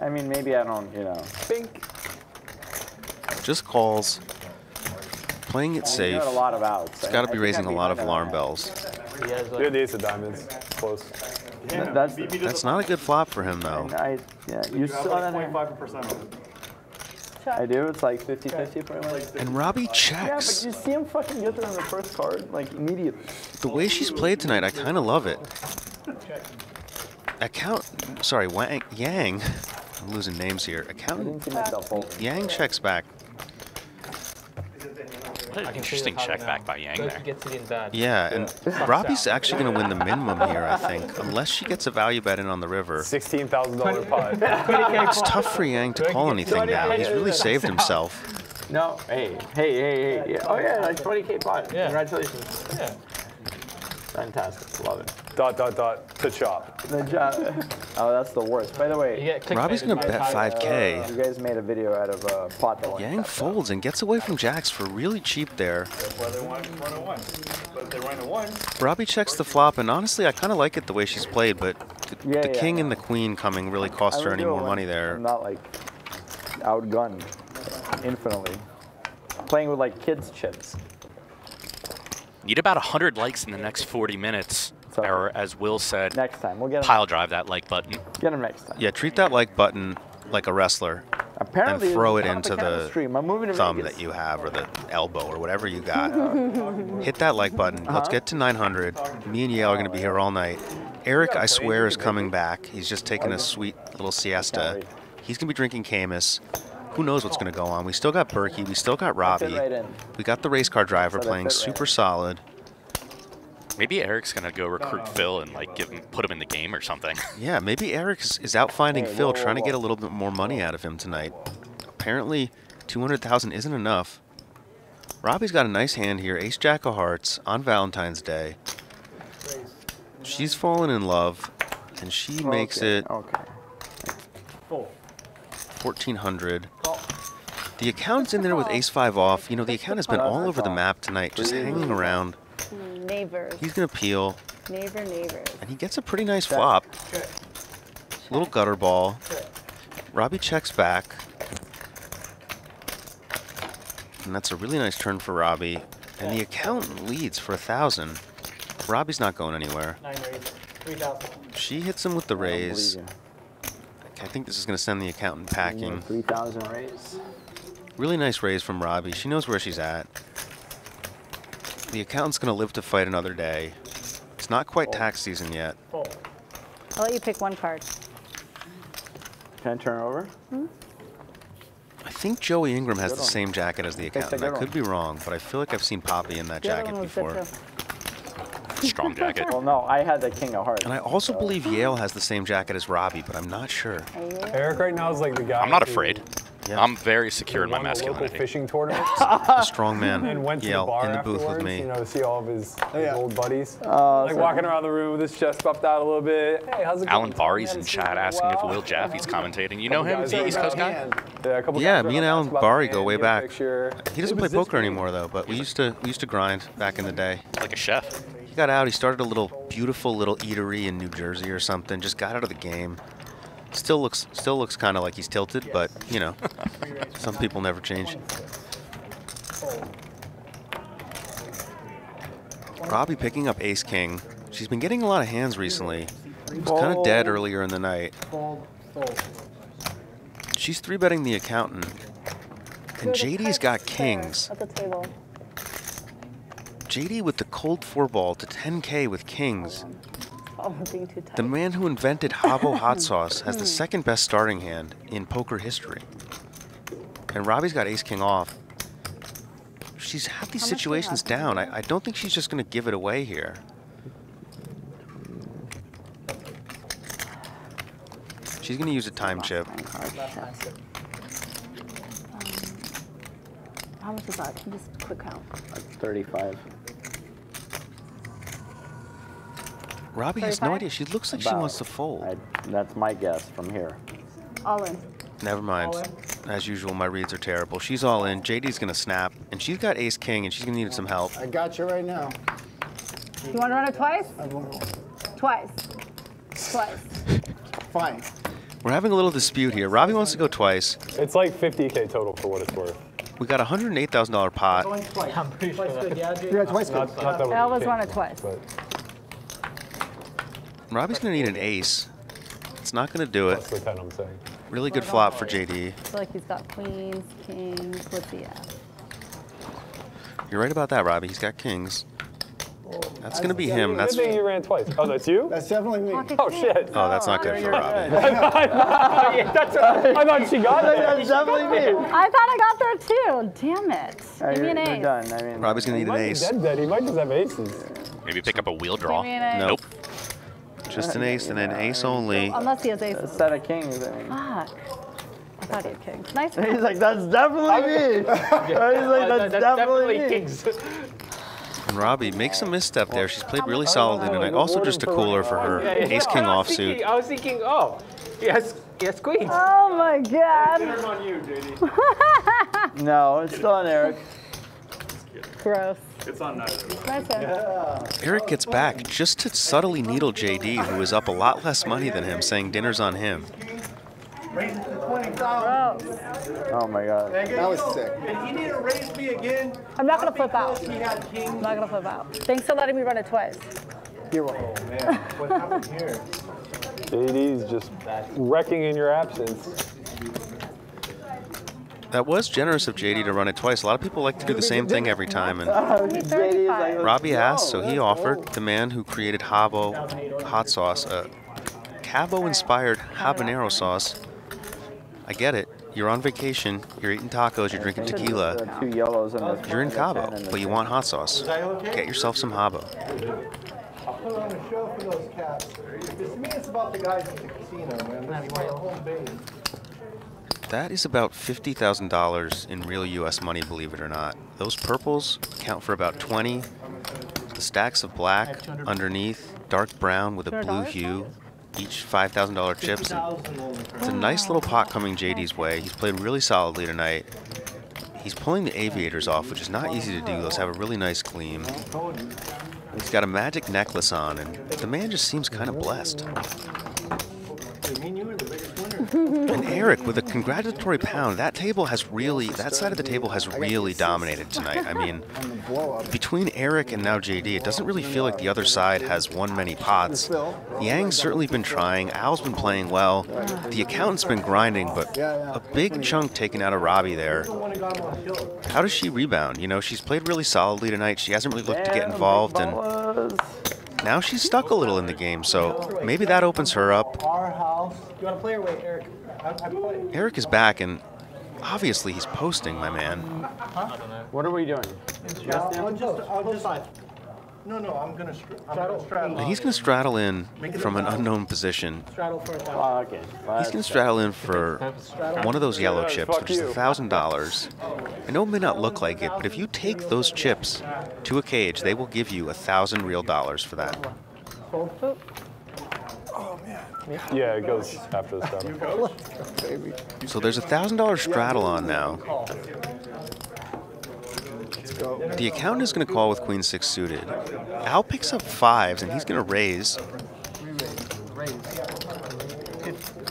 I mean, maybe I don't, you know. Bink. Just calls. Playing it He's safe. got a lot of outs. He's I- got to be raising a lot of alarm bells. He has You had the ace of diamonds. Close. That. That's, That's not a good flop for him, though. I, yeah, you saw that. in- 25% of. I do. It's like 50-50 pretty much. And Robbie checks. Yeah, but you see him fucking get there on the first card, like immediately. The way she's played tonight, I kind of love it. Account, sorry, Wang, Yang. I'm losing names here. I Account didn't see myself fold. Yang checks back. What an interesting check back by Yang there. Berkey gets it in bad. Yeah, and Robbie's actually going to win the minimum here, I think, unless she gets a value bet in on the river. $16,000 pot. It's tough for Yang to call anything now. He's really saved himself. No, hey, hey, hey, hey. Yeah. Oh yeah, like 20k pot. Yeah. Congratulations. Yeah. Fantastic. Love it. dot, dot, dot, to chop. The job. oh, that's the worst. By the way, Robbie's going to bet 5K. you guys made a video out of uh, pot that went Yang that folds and gets away from jacks for really cheap there. That's why they want run a one. But they run a one, Robbie checks the flop, and honestly, I kind of like it the way she's played, but the, Yeah, the yeah. king and the queen coming really cost her any more money there. I'm not like outgunned infinitely. Playing with like kids' chips. Need about 100 likes in the next 40 minutes. okay. Or as Will said, Next time we'll get him. pile drive that like button. Get him next time. Yeah, treat that like button like a wrestler Apparently, and throw it into the the. I'm to thumb Vegas. that you have or the elbow or whatever you got. Hit that like button. Let's Uh-huh. get to 900. Me and Yale are going to be here all night. Eric, I swear, is coming back. He's just taking a sweet little siesta. He's going to be drinking Caymus. Who knows what's going to go on? We still got Berkey. We still got Robbie. right. We got the race car driver Said I playing fit right super in. solid. Maybe Eric's gonna go recruit Phil and like give him, put him in the game or something. Yeah, maybe Eric is- is out finding Hey, Phil, whoa, trying to get a little bit more money out of him tonight. Apparently, 200,000 isn't enough. Robbie's got a nice hand here, Ace Jack of Hearts on Valentine's Day. She's fallen in love, and she makes Okay, it Okay. 1400. The account's in there with Ace 5 off. You know, the account has been all over the map tonight, just hanging around. Neighbors. He's going to peel, Neighbor, neighbors. and he gets a pretty nice flop. Little gutter ball. Robbie checks back. And that's a really nice turn for Robbie. And the account leads for a thousand. Robbie's not going anywhere. Nine raise, 3,000. She hits him with the I don't believe raise. You. I think this is going to send the accountant packing. 3,000 raise. Really nice raise from Robbie. She knows where she's at. The accountant's going to live to fight another day. It's not quite tax season yet. Fold. I'll let you pick one card. Can I turn over? Hmm? I think Joey Ingram has the same jacket as the accountant. I good could be wrong, but I feel like I've seen Poppy in that The jacket one good, before. Strong jacket. Well, no, I had the King of Hearts. And I also believe Yale has the same jacket as Robbie, but I'm not sure. Eric right now is like the guy. I'm not who afraid. I'm very secure in my won the local masculinity. fishing tournament. A strong man. and went to Yale the bar in the booth with afterwards, me. You know, to see all of his, his old buddies. Oh, like so- walking around the room with his chest puffed out a little bit. Hey, how's it Alan going? Bari's in chat asking if Will Jaffe's commentating. You know him? Is he East Coast guy? Yeah, a couple Yeah, guys me and Alan about Bari the go way back. He doesn't play poker anymore though, but we used to we used to grind back in the day. Like a chef. He got out. He started a little beautiful little eatery in New Jersey or something. Just got out of the game. Still looks still looks kind of like he's tilted, but you know, some people never change. Robbie picking up Ace King. She's been getting a lot of hands recently. It was kind of dead earlier in the night. Fold, fold. She's three betting the accountant, and JD's got kings. At the table. JD with the cold four ball to 10k with kings. Oh, I'm being too tight. The man who invented Habo hot sauce has the second best starting hand in poker history. And Robbie's got ace king off. She's had these How much do situations down. I, I don't think she's just going to give it away here. She's going to use a time chip. Um, how much is that? Can you just quick count? That's 35. Robbie has no idea. She looks like she wants to fold. I, that's my guess from here. All in. Never mind. As usual, my reads are terrible. She's all in. JD's going to snap. And she's got ace king, and she's going to need some help. I got you right now. You want to run it twice? I won't. Twice. Twice. Fine. We're having a little dispute here. Robbie wants to go twice. It's like 50k total for what it's worth. We got a $108,000 pot. Going twice. I'm pretty sure. Twice good, yeah, Jay? Yeah, twice good. Not, not that I always would run it twice. But Robbie's going to need an ace. It's not going to do it. that's the 10 I'm saying. Really good flop for JD. I feel like he's got queens, kings. What's he at? You're right about that, Robbie. He's got kings. That's going to be him. Good That's thing you ran twice. Oh, that's you? That's definitely me. Pocket Oh shit. Oh, that's not good for Robbie. I thought she got it. That's definitely me. I thought I got there too. Damn it. Give me an ace. done. I mean, Robbie's going He to need an ace. dead dead. He might just have aces. Maybe pick up a wheel draw. Give me an ace. Nope. Just an ace and an ace only. Unless he has a aces. set of kings. I mean. Fuck. I thought he had kings. Nice. He's like, that's definitely me. He's like, that's, definitely, me. kings. And Robbie makes a misstep there. She's played really oh, solidly tonight. Also just a cooler for her. Yeah, yeah. Ace king oh, I was offsuit. I was thinking, oh, yes, yes, queens. Oh my god. on you, JD. No, it's still on Eric. Gross. It's on neither. Nice one. Eric gets back just to subtly needle JD, who is up a lot less money than him, saying dinner's on him. Raise it to 20,000. Gross. Oh my god. That was sick. And he didn't raise me again. I'm not gonna flip out. He had kings. I'm not gonna flip out. Thanks for letting me run it twice. You're welcome. Oh man, what happened here? JD's just wrecking in your absence. That was generous of JD to run it twice. A lot of people like to do the same thing every time, and Robbie asked, so he offered the man who created Habo hot sauce, a Cabo-inspired habanero sauce. I get it. You're on vacation. You're eating tacos. You're drinking tequila. You're in Cabo, 10 and the but you want hot sauce. Get yourself some Habo. Put on a show for those cats. To me, it's about the guys at the casino, man. This is my home base. That is about $50,000 in real US money, believe it or not. Those purples count for about 20. The stacks of black underneath, dark brown with a blue hue, each $5,000 chips. It's a nice little pot coming JD's way. He's played really solidly tonight. He's pulling the aviators off, which is not easy to do. Those have a really nice gleam. He's got a magic necklace on, and the man just seems kind of blessed. And Eric with a congratulatory pound. That table has really, that side of the table has really dominated tonight. I mean, between Eric and now JD, it doesn't really feel like the other side has won many pots. Yang's certainly been trying. Al's been playing well. The accountant's been grinding, but a big chunk taken out of Robbie there. How does she rebound? You know, she's played really solidly tonight. She hasn't really looked to get involved, and now she's stuck a little in the game. So maybe that opens her up. Our house. You want to play or wait, Eric? I, I play. Eric is back, and Obviously, he's posting, my man. What are we doing? I'll just, I'll just, no, no, I'm gonna, str- I'm gonna straddle. And he's going to straddle in from an unknown position. Straddle for a ah, thousand. Oh, okay. He's going to straddle in for one of those yellow chips, which is a $1,000. I know it may not look like it, but if you take those chips to a cage, they will give you a 1000 real dollars for that. Yeah, it goes after the straddle. So there's a $1,000 straddle on now. The accountant is going to call with queen six suited. Al picks up fives, and he's going to raise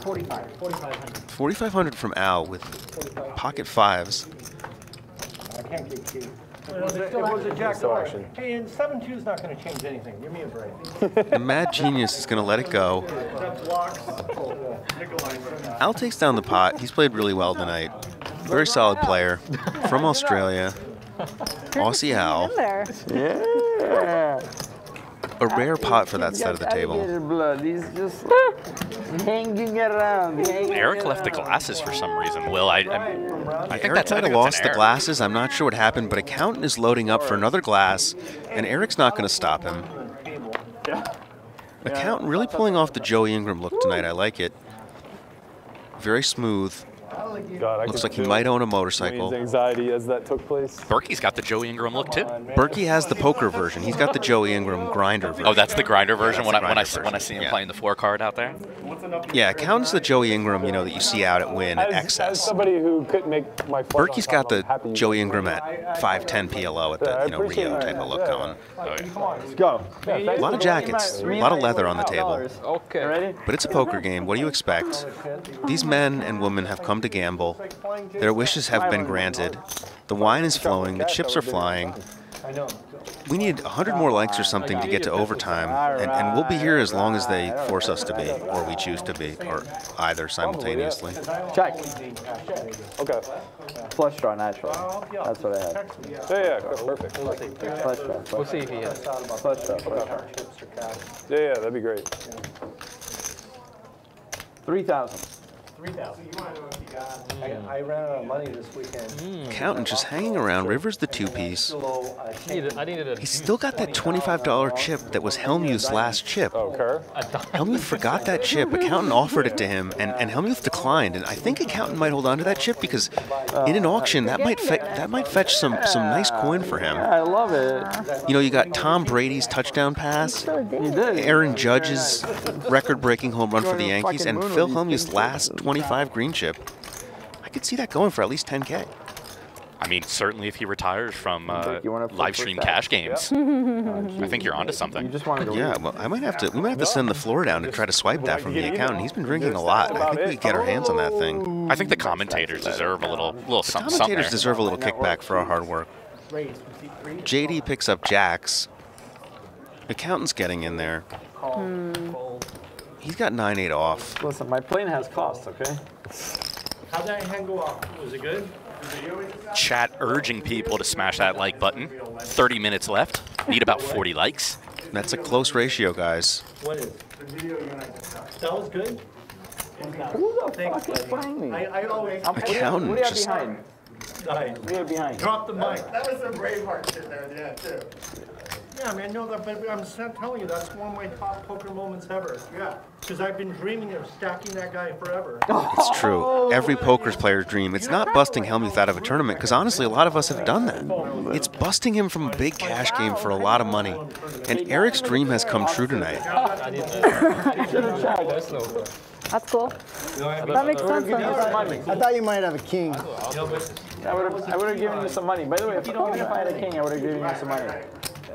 4,500. 4,500 from Al with pocket fives. And seven two is not gonna change anything. Give me a break. The mad genius is going to let it go. Al takes down the pot. He's played really well tonight. Very solid player from Australia. Aussie Al. Yeah. A rare pot for that side of the table. Blood. He's just hanging around. hanging Eric left the glasses for some reason. Will I? I, I think Eric that's I might have lost the error. glasses. I'm not sure what happened, but accountant is loading up for another glass, and Eric's not going to stop him. Accountant really pulling off the Joey Ingram look tonight. I like it. Very smooth. God, I Looks like he feel might own a Wayne's motorcycle. anxiety as that took place. Berkey's got the Joey Ingram look too. Berkey has the poker version. He's got the Joey Ingram grinder version. Oh, that's the grinder version. That's when the I when I grinder s- when I see him yeah. playing the four card out there. Yeah, counts the Joey Ingram, you know, that you see out at Win at As, as excess. somebody who couldn't make my flight Berkey's on got the I'm happy you Joey Ingram at 5'10 PLO at the you know Rio type of look going. Oh, yeah. Let's go. A lot of jackets, a lot of leather on the table. Okay. But it's a poker game. What do you expect? These men and women have come to gamble. Their wishes have been granted. The wine is flowing, the chips are flying. We need 100 more likes or something to get to overtime, and, and we'll be here as long as they force us to be, or we choose to be, or either simultaneously. Check. Okay. Flush draw natural. That's what I had. Yeah, yeah, perfect. Flush draw. We'll see if he has. Flush draw, flush draw. Yeah, yeah, that'd be great. 3,000. I, ran out of money this weekend. Accountant just hanging around Rivers the two-piece. He's still got that $25 chip that was Hellmuth's last chip. Hellmuth forgot that chip. Accountant offered it to him, and, and Hellmuth declined. And I think Accountant might hold on to that chip because uh, in an auction, that might that might fetch some, some nice coin for him. I love it. You know, you got Tom Brady's touchdown pass, Aaron Judge's record-breaking home run for the Yankees, and Phil Hellmuth's last 20 25 green chip. I could see that going for at least 10K. I mean, certainly if he retires from uh, You wanna live stream cash games, I think you're onto You something. just to. Yeah, well, I might have to. We might have to send the floor down to try to swipe that from the accountant. He's been drinking a lot. I think we could get our hands on that thing. I think the commentators deserve a little little something. something Commentators deserve a little kickback for our hard work. Raise. We see three. JD picks up jacks. Accountant's getting in there. He's got 9-8 off. Listen, my plane has costs. Okay. How'd that hand go off? Was it good? Chat urging people to smash that like button. 30 minutes left. Need about 40 likes. That's a close ratio, guys. What is? That was good? Who the fuck is behind me? I, I always. I'm, what do you- Accountant What do you have just- behind? Nice. What do you have behind? Drop the mic. That was some Braveheart shit there at the end, too. Yeah, I mean, I know that, but I'm just not telling you, that's one of my top poker moments ever. Yeah. Because I've been dreaming of stacking that guy forever. It's true. Oh, Every poker player's dream. It's not busting Hellmuth out of a tournament, because honestly, a lot of us have done that. It's busting him from a big cash game for a lot of money. And Eric's dream has come true tonight. That's cool. That makes sense. then. I thought you might have a king. I would have. I would have given you some money. By the way, if, even if I had a king, I would have given you some money.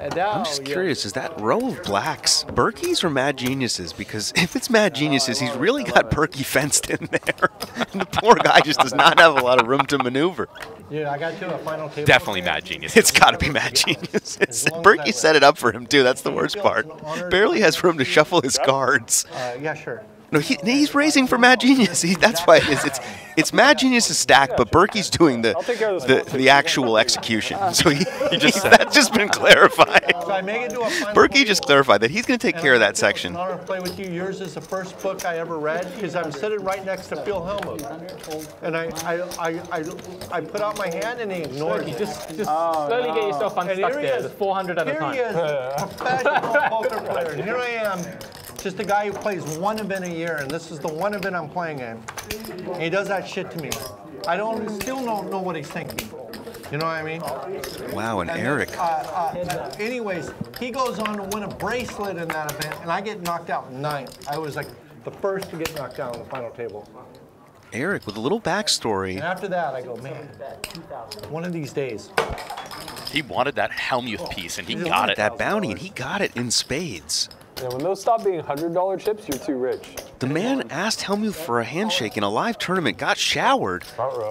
I'm just curious, is that row of blacks Berkeys or Mad Geniuses? Because if it's Mad Geniuses, he's really got Berkey fenced in there. and the poor guy just does not have a lot of room to maneuver. Yeah, I got to a final table. Definitely Mad Genius. It's got to be Mad Genius. Berkey set it up for him, too. That's the worst part. Barely has room to shuffle his cards. Uh, yeah, sure. No, he, he's raising for Mad Genius. He, that's why it is. It's it's Mad Genius's stack, but Berkey's doing the the, the actual execution. So he, he just that's just been clarified. So I I make it to a final Berkey just clarified that he's going to take and care of that section. It's an honor to play with you. Yours is the first book I ever read because I'm sitting right next to Phil Hellmuth. And I, I, I, I, I put out my hand and he ignored me. Just, just oh, slowly get yourself And unstuck here he there. is. There's 400 at a Here he is, professional poker player. And here I am, just a guy who plays one event a year, and this is the one event I'm playing in. And he does that shit to me. I don't, still don't know what he's thinking. You know what I mean? Wow, and And then, Eric. Uh, uh, anyways, he goes on to win a bracelet in that event, and I get knocked out ninth. I was like the first to get knocked out on the final table. Eric with a little backstory. And after that, I go, man, one of these days. He wanted that Hellmuth piece, and he He got it. That bounty, and he got it in spades. Yeah, when those stop being $100 chips, you're too rich. The man asked Hellmuth for a handshake in a live tournament, got showered,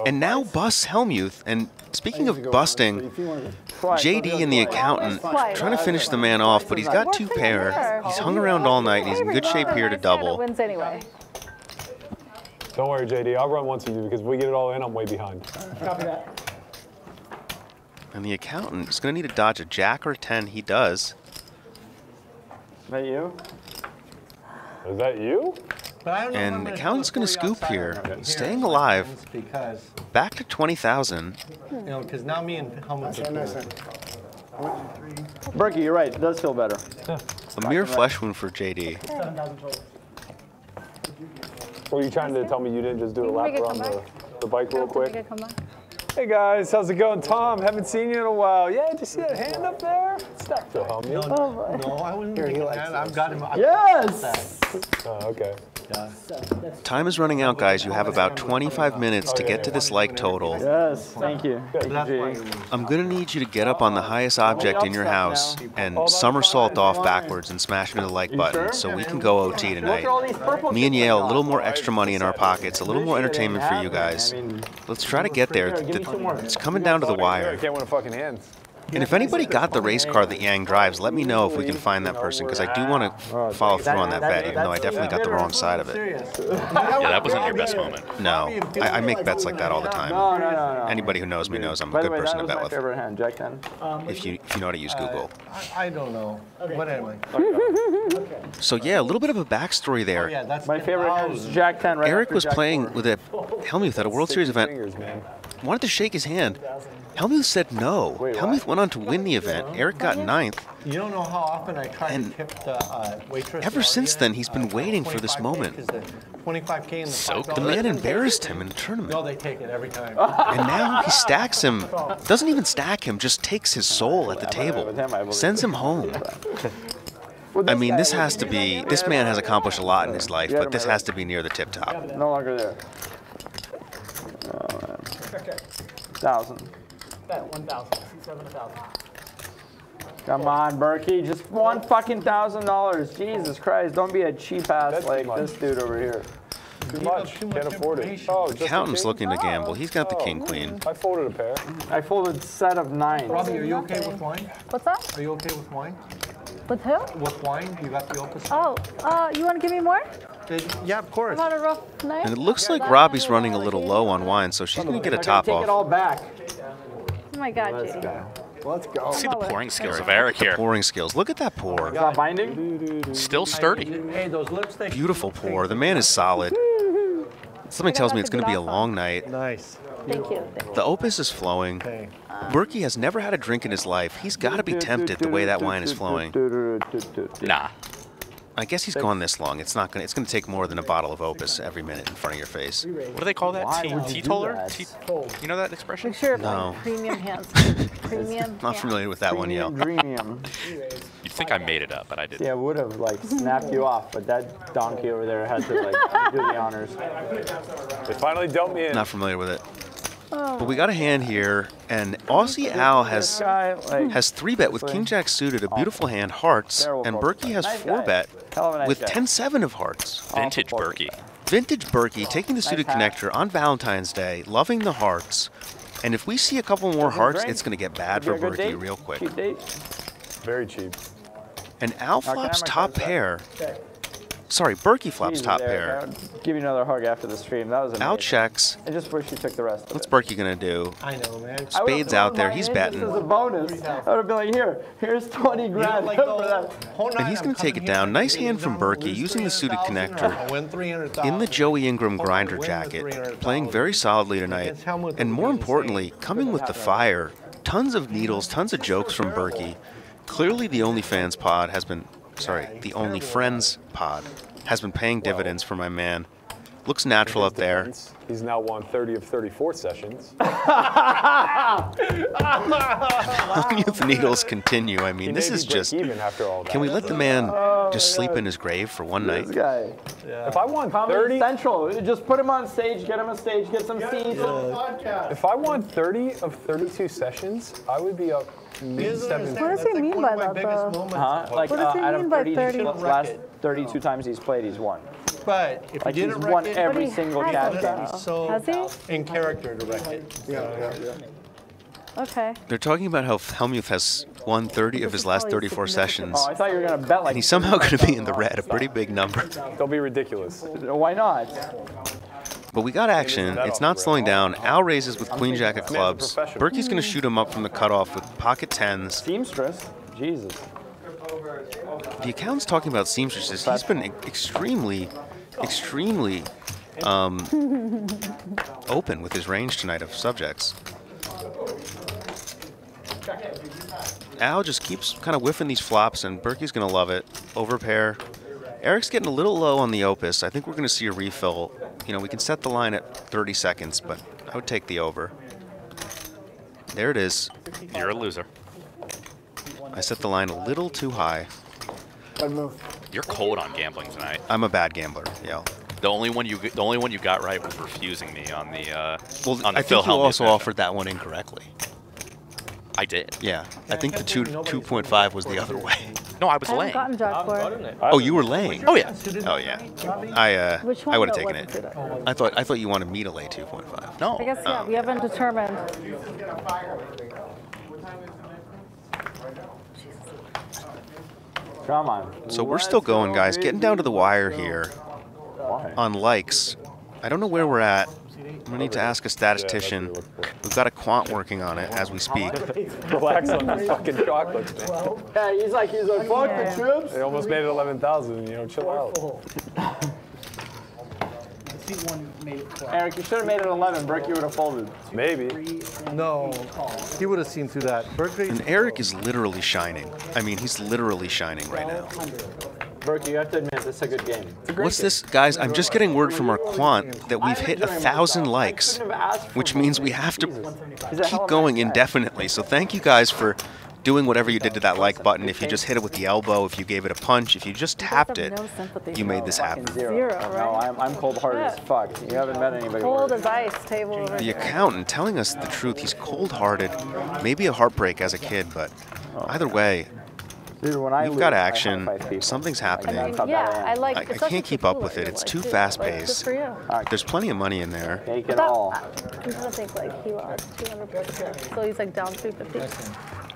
and now busts Hellmuth. And speaking of busting, JD and the accountant trying to finish the man off, but he's got two pair. He's hung around all night, and he's in good shape here to double. Wins anyway. Don't worry, JD. I'll run once you do because if we get it all in, I'm way behind. Copy that. And the accountant is going to need to dodge a jack or a 10. He does. That you? Is that you? But I don't know if I'm And gonna accountant's going to scoop story here, outside or not. staying alive, Because, back to 20,000. you know, because now me and Hellmuth are cool. Berkey, you're right. It does feel better. A mere flesh wound for JD. 7,000. Were you trying to tell me you didn't just do a lap around the, the bike real quick? Make it come back. Hey guys, how's it going? Tom, haven't seen you in a while. Yeah, did you see that hand up there? It's Phil Hellmuth. No, no, oh, I wouldn't Here, he likes that. I've got him. I've Yes! got. Oh, okay. Time is running out, guys. You have about 25 minutes to get to this like total. Yes, thank you. Thank you, That's why. G. I'm gonna need you to get up on the highest object in your house and somersault off backwards and smash into the like button so we can go OT tonight. Me and Yale, a little more extra money in our pockets, a little more entertainment for you guys. Let's try to get there. It's coming down to the I wire. Can't win a fucking hand. And if anybody got the race car that Yang drives, let me know if we can find that person because I do want to follow through on that bet, even though I definitely got the wrong side of it. Yeah, that wasn't your best moment. No, I, I make bets like that all the time. No, no, no, no. Anybody who knows me knows I'm a good way, person that to bet with. favorite hand, Jack 10. If you if you know how to use uh, Google. I, I don't know. But anyway. So yeah, a little bit of a backstory Oh, there. yeah, that's My favorite hand is Jack 10 right Eric was playing with a Hellmuth at a World Series event. Fingers, man. Wanted to shake his hand. Hellmuth said no. Hellmuth went on to win the event. Eric got ninth. You don't know how often I try And to tip the uh, waitress. ever since then, he's been uh, waiting for this 25K, the 25k and the So The man embarrassed him in the No, tournament. they take it every time. And now he stacks him. Doesn't even stack him, just takes his soul at the table. Sends him home. I mean, this has to be, this man has accomplished a lot in his life, but this has to be near the tip top. No longer there. Thousand. Bet 1,000. See 7,000. Come on, Berkey. Just one fucking thousand dollars. Jesus Christ. Don't be a cheap ass That's like this dude over here. Too much. too much Can't afford it. Oh, just Accountant's the king? looking to gamble. He's got the Oh. king queen. I folded a pair. I folded a set of nine. Robbie, are you okay with wine? What's that? Are you okay with wine? With who? With wine? You got the opposite? Oh, uh, you want to give me more? Yeah, of course. I've a rough night. And it looks like Robbie's running a little low on wine, so she's going to get a top off. Take it off. all back. Oh my God, JD. Let's go. See the pouring skills of Eric here. Pouring skills. Look at that pour. Is that binding? Still sturdy. Hey, those lipsticks. Beautiful pour. The man is solid. Something tells me it's going to be a long night. Nice. Thank you. Thank. The opus is flowing. Okay. Berkey has never had a drink in his life. He's got to be tempted the way that wine is flowing. Nah. I guess he's gone this long. It's not going. to It's going to take more than a bottle of opus every minute in front of your face. What do they call that? Why Te- would you teetotaler? Te- you know that expression? Sure No. premium hands. premium. Not familiar with that one, yet. Premium. You'd think I made it up, but I didn't. Yeah, would have like snapped you off, but that donkey over there had to like do the honors. They finally dumped me in. Not familiar with it. But we got a hand here, and Aussie Al has has three bet with King Jack suited, a beautiful hand, hearts, and poker. Berkey has four bet hell of a nice with guy. 10-7 of hearts. Vintage poker. Berkey. Vintage Berkey taking the suited hat. connector on Valentine's Day, loving the hearts. And if we see a couple more hearts, it's going to get bad for a Berkey real quick. Very cheap. And Al can I have flops top cards back? pair. Sorry, Berkey flops Jesus, top Eric, pair. I'll Give you another hug after the stream. That was amazing. Out checks. I just wish you took the rest of What's it. Berkey gonna do? I know, man. Spades out there. He's in betting. Just as a bonus. I would have been like, here, here's 20 grand like for the that. whole And night he's I'm going to take it down. Nice hand from I'm Berkey using the suited 300,000 or I'll connector in the Joey Ingram grinder jacket, playing very solidly tonight. And more importantly, coming with the fire. Tons of needles, tons of jokes from Berkey. Clearly, the OnlyFans pod has been, sorry, the Only Friends pod has been paying dividends for my man. Looks natural up there. He's now won 30 of 34 sessions. Youth needles continue. I mean, He this is just. even after all that. Can we let the man Oh, just sleep in his grave for one night? This guy. If I won Comedy 30, Central. Just put him on stage, get him a stage, get some seats. if I won 30 of 32 sessions, I would be up mid seven. What does he mean by that, though? Huh? Like What does uh, he out mean of by 30, 30? last 32 times he's played, he's won. But if Like you didn't won wreck it, every he single hasn't, cash though. so Has he? in character to wreck it. Yeah, yeah, yeah. Okay. They're talking about how Hellmuth has won 30 of his last 34 sessions. Oh, I thought you were gonna bet like. And he's somehow going to be in the red, a pretty big number. Don't be ridiculous. Why not? But we got action. It's not slowing down. Al raises with queen jack of clubs. Berkey's going to shoot him up from the cutoff with pocket tens. Seamstress. Jesus. The account's talking about seamstresses. He's been e- extremely, extremely um, open with his range tonight of subjects. Al just keeps kind of whiffing these flops, and Berkey's going to love it. Overpair. Eric's getting a little low on the opus. I think we're going to see a refill. You know, we can set the line at 30 seconds, but I would take the over. There it is. You're a loser. I set the line a little too high. Good move. You're cold on gambling tonight. I'm a bad gambler, yeah. The only one you the only one you got right was refusing me on the uh, Well, on the I Phil think you also matchup. offered that one incorrectly. I did. Yeah, I think the two 2.5 was the other way. No, I was I laying. gotten Jack for. Oh, you were laying. Oh yeah. Oh yeah. I uh, Which I one would have taken it. I thought I thought you wanted me to lay 2.5. No. I guess, yeah, Oh. we haven't determined. Come on. So we're still going, guys. Getting down to the wire here on likes. I don't know where we're at. I'm gonna need to ask a statistician. We've got a quant working on it as we speak. Relax on the fucking chocolates, man. Yeah, he's like, he's like, fuck the chips. They almost made it 11,000. You know, chill out. Eric, you should have made it 11. Brick, you would have folded. Maybe. No, he would have seen through that. Berkeley, And Eric is literally shining. I mean, he's literally shining right now. Brick, you have to admit, this is a good game. What's this, guys? I'm just getting word from our quant that we've hit a thousand likes, which means we have to keep going indefinitely. So thank you guys for doing whatever you did to that like button. If you just hit it with the elbow, if you gave it a punch, if you just tapped it, you made this happen. Zero. Zero, No. I'm, I'm cold-hearted as fuck. You haven't met anybody Cold as ice, table The accountant telling us the truth. He's cold-hearted, maybe a heartbreak as a kid, but oh. either way, Dude, when I we've lose, got action. high-five people. Something's I happening. mean, yeah, I like. I, I it's also can't keep too up cool with it. It's like too too, fast-paced. Good for you. There's plenty of money in there. Take it all. I'm trying to think like he lost 200 So he's like down 350.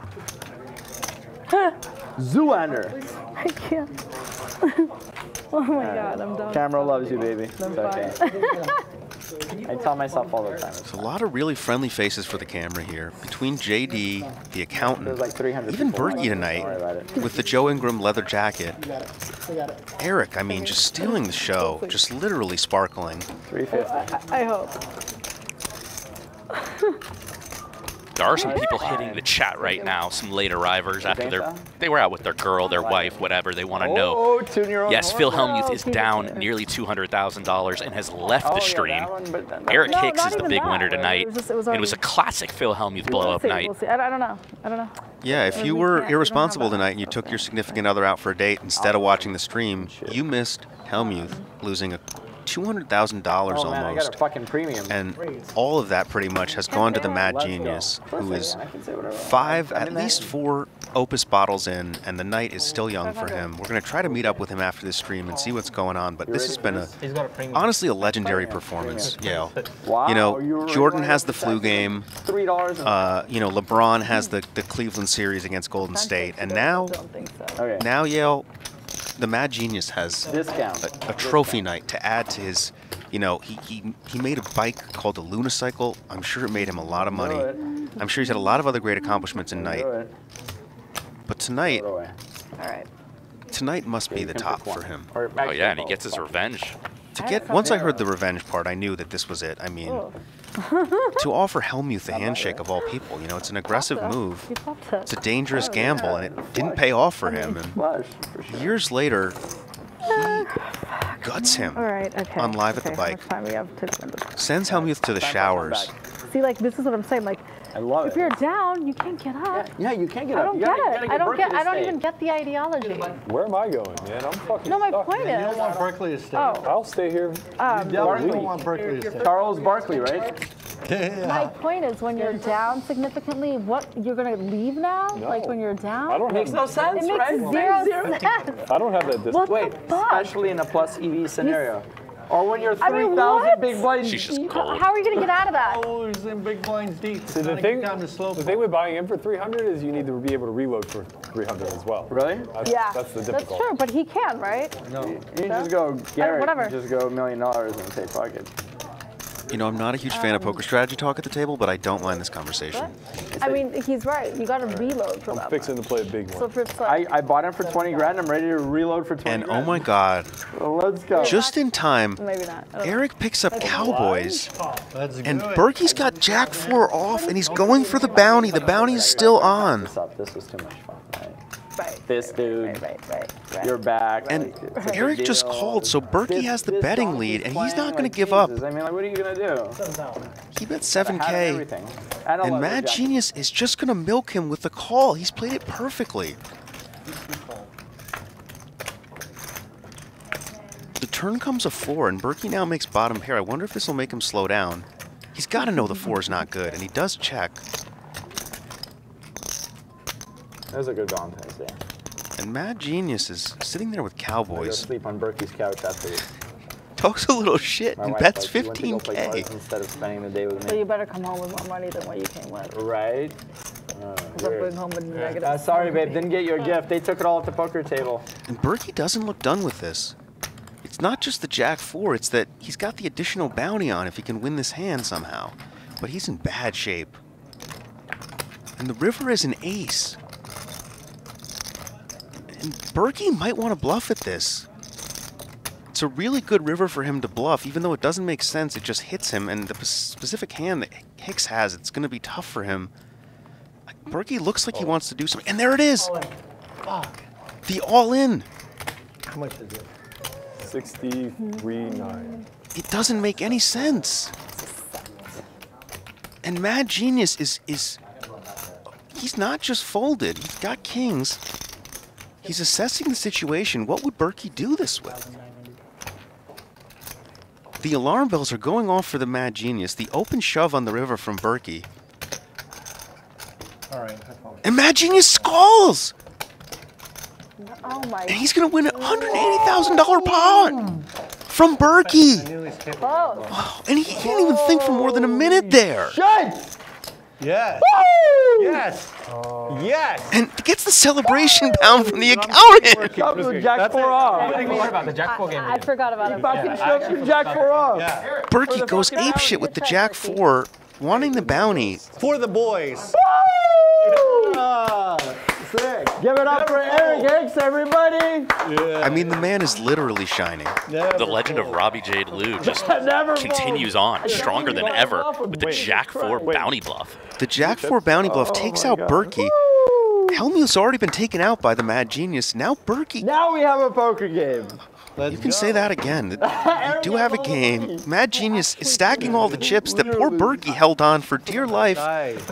Zoolander. I can't. oh my god, I'm done. Camera loves you, baby. I'm It's okay. I tell myself all the time. There's a lot of really friendly faces for the camera here. Between JD, the accountant, like even people Berkey watching. Don't worry tonight with the Joe Ingram leather jacket. We got it. We got it. Eric, I mean, just stealing the show, just literally sparkling. 350. I, I hope. There are some people hitting the chat right now, some late arrivers after think they're so? they were out with their girl, their wife, whatever. They want to know. Oh, tune your own Yes. Phil Hellmuth is Oh, down nearly two hundred thousand dollars and has left Oh, the stream. that one, but that- Eric Hicks is the big winner tonight. it was and it was a classic Phil Hellmuth blow-up night. I, I don't know. I don't know. Yeah, if you were we don't have irresponsible tonight and you took your significant other out for a date instead of watching the stream, you missed Hellmuth losing a $200,000 Oh man, I got almost. a fucking premium. And all of that pretty much has gone to the mad Let's genius, Of course who I is can. I can say whatever I want. five, at in that. least four Opus bottles in, and the night is still young for him. We're going to try to meet up with him after this stream and see what's going on, but this has been a He's got a premium. honestly a legendary performance, Yale. You know, Jordan has the flu game. Three dollars. Uh, you know, LeBron has the, the Cleveland series against Golden State, and now, Don't think so. okay. now Yale, the Mad Genius has Discount. a, a trophy night to add to his. You know, he, he he made a bike called the Luna Cycle. I'm sure it made him a lot of money. I'm sure he's had a lot of other great accomplishments in night. But tonight, All right. tonight must be the top for him. Oh yeah, and he gets his revenge. To get once I heard the revenge part, I knew that this was it. I mean, to offer Hellmuth the handshake of all people, you know, it's an aggressive move. You love to. It's a dangerous gamble, and it didn't pay off for him. And Flush, for sure. years later, he guts him, All right. Okay. On Live at the Bike. much time we have to spend this? sends Hellmuth to the showers. See, like this is what I'm saying. Like, I love if it. you're down, you can't get up. Yeah, you can't get up. I don't You get gotta- you it. gotta I don't Berkeley get. I don't even get the ideology. Where am I going, man? I'm fucking No, my stuck. point You don't is. want Berkeley to stay. Oh, I'll stay here. um, You definitely don't want Berkeley to stay. Charles Barkley, right? my point is when you're down significantly, what you're gonna leave now? Like when you're down? I don't Makes have, no sense, It makes right? zero Makes sense. I don't have that distance. What Wait, the fuck? especially in a plus EV scenario. Or when you're I mean, 3,000 what? big blind. She's just How, cold. how are you gonna get out of that? Oh, he's in big blinds deep. See, the thing, down the slope. the thing with buying in for 300 is you need to be able to reload for 300 as well. Really? That's, Yeah, That's the that's true. But he can, right? No. You just go, Garrett, whatever. just go a million dollars and say, fuck it. You know, I'm not a huge fan of um, poker strategy talk at the table, but I don't mind this conversation. I mean, he's right. You gotta reload for I'm that. fixing to play a big one. if it's I, I bought him for 20 grand. I'm ready to reload for 20 And oh my God, Well, let's go. just in time, maybe not. I know. Eric picks up Cowboys, That's good. and Berkey's got Jack 4 off, and he's going for the bounty. The bounty is still on. This up. This was too much fun. Right? Right. This dude, Right, right, right, right. you're back. And like, it's a big Eric just called, so Berkey This- has the betting lead, and he's not going like to give up. I mean, like, what are you gonna do? He bet 7K. And, and Mad jacket. Genius is just going to milk him with the call. He's played it perfectly. The turn comes a 4, and Berkey now makes bottom pair. I wonder if this will make him slow down. He's got to know the 4 is not good, and he does check. That was a good Valentine's Day. And Mad Genius is sitting there with I go Cowboys. sleep on Berkey's couch after this. Talks a little shit My and wife, bets like, she went to go play cards 15K. instead of spending the day with me. So you better come home with more money than what you came with. Right? Uh, Because I'm weird. going home with negative. Uh, sorry, babe. Didn't get your gift. They took it all at the poker table. And Berkey doesn't look done with this. It's not just the Jack 4, it's that he's got the additional bounty on if he can win this hand somehow. But he's in bad shape. And the river is an ace. And Berkey might want to bluff at this. It's a really good river for him to bluff, even though it doesn't make sense. It just hits him, and the specific hand that Hicks has, it's going to be tough for him. Berkey looks like he wants to do something. And there it is! Fuck. The all in! How much is it? 63.9. It doesn't make any sense. And Mad Genius is is he's not just folded. He's got kings. He's assessing the situation. What would Berkey do this with? The alarm bells are going off for the Mad Genius. The open shove on the river from Berkey. All right. I. And Mad Genius skulls! Oh my. And he's gonna win a $180,000 pot from Berkey! I knew he's capable. Close. And he didn't even think for more than a minute there. Shut! Yes. Yes. Yes. And gets the celebration pound from the accountant. Up with Jack 4 off. What about Jack 4 game? I, I forgot about it. Fucking shut you Jack 4 off. Yeah. Berkey goes ape shit with the Jack 4, wanting the bounty. For the boys. Ah, sick. Give it up for Eric Hicks, everybody. I mean, the man is literally shining. The legend of Robbie Jade Lew just Never continues on, stronger than ever with the Jack 4 bounty bluff. The Jack 4 bounty bluff Oh takes out Berkey. Hellmuth's already been taken out by the Mad Genius. Now Berkey. Now we have a poker game. You can say that again. You do have a game. Mad Genius is stacking all the chips that poor Berkey held on for dear life.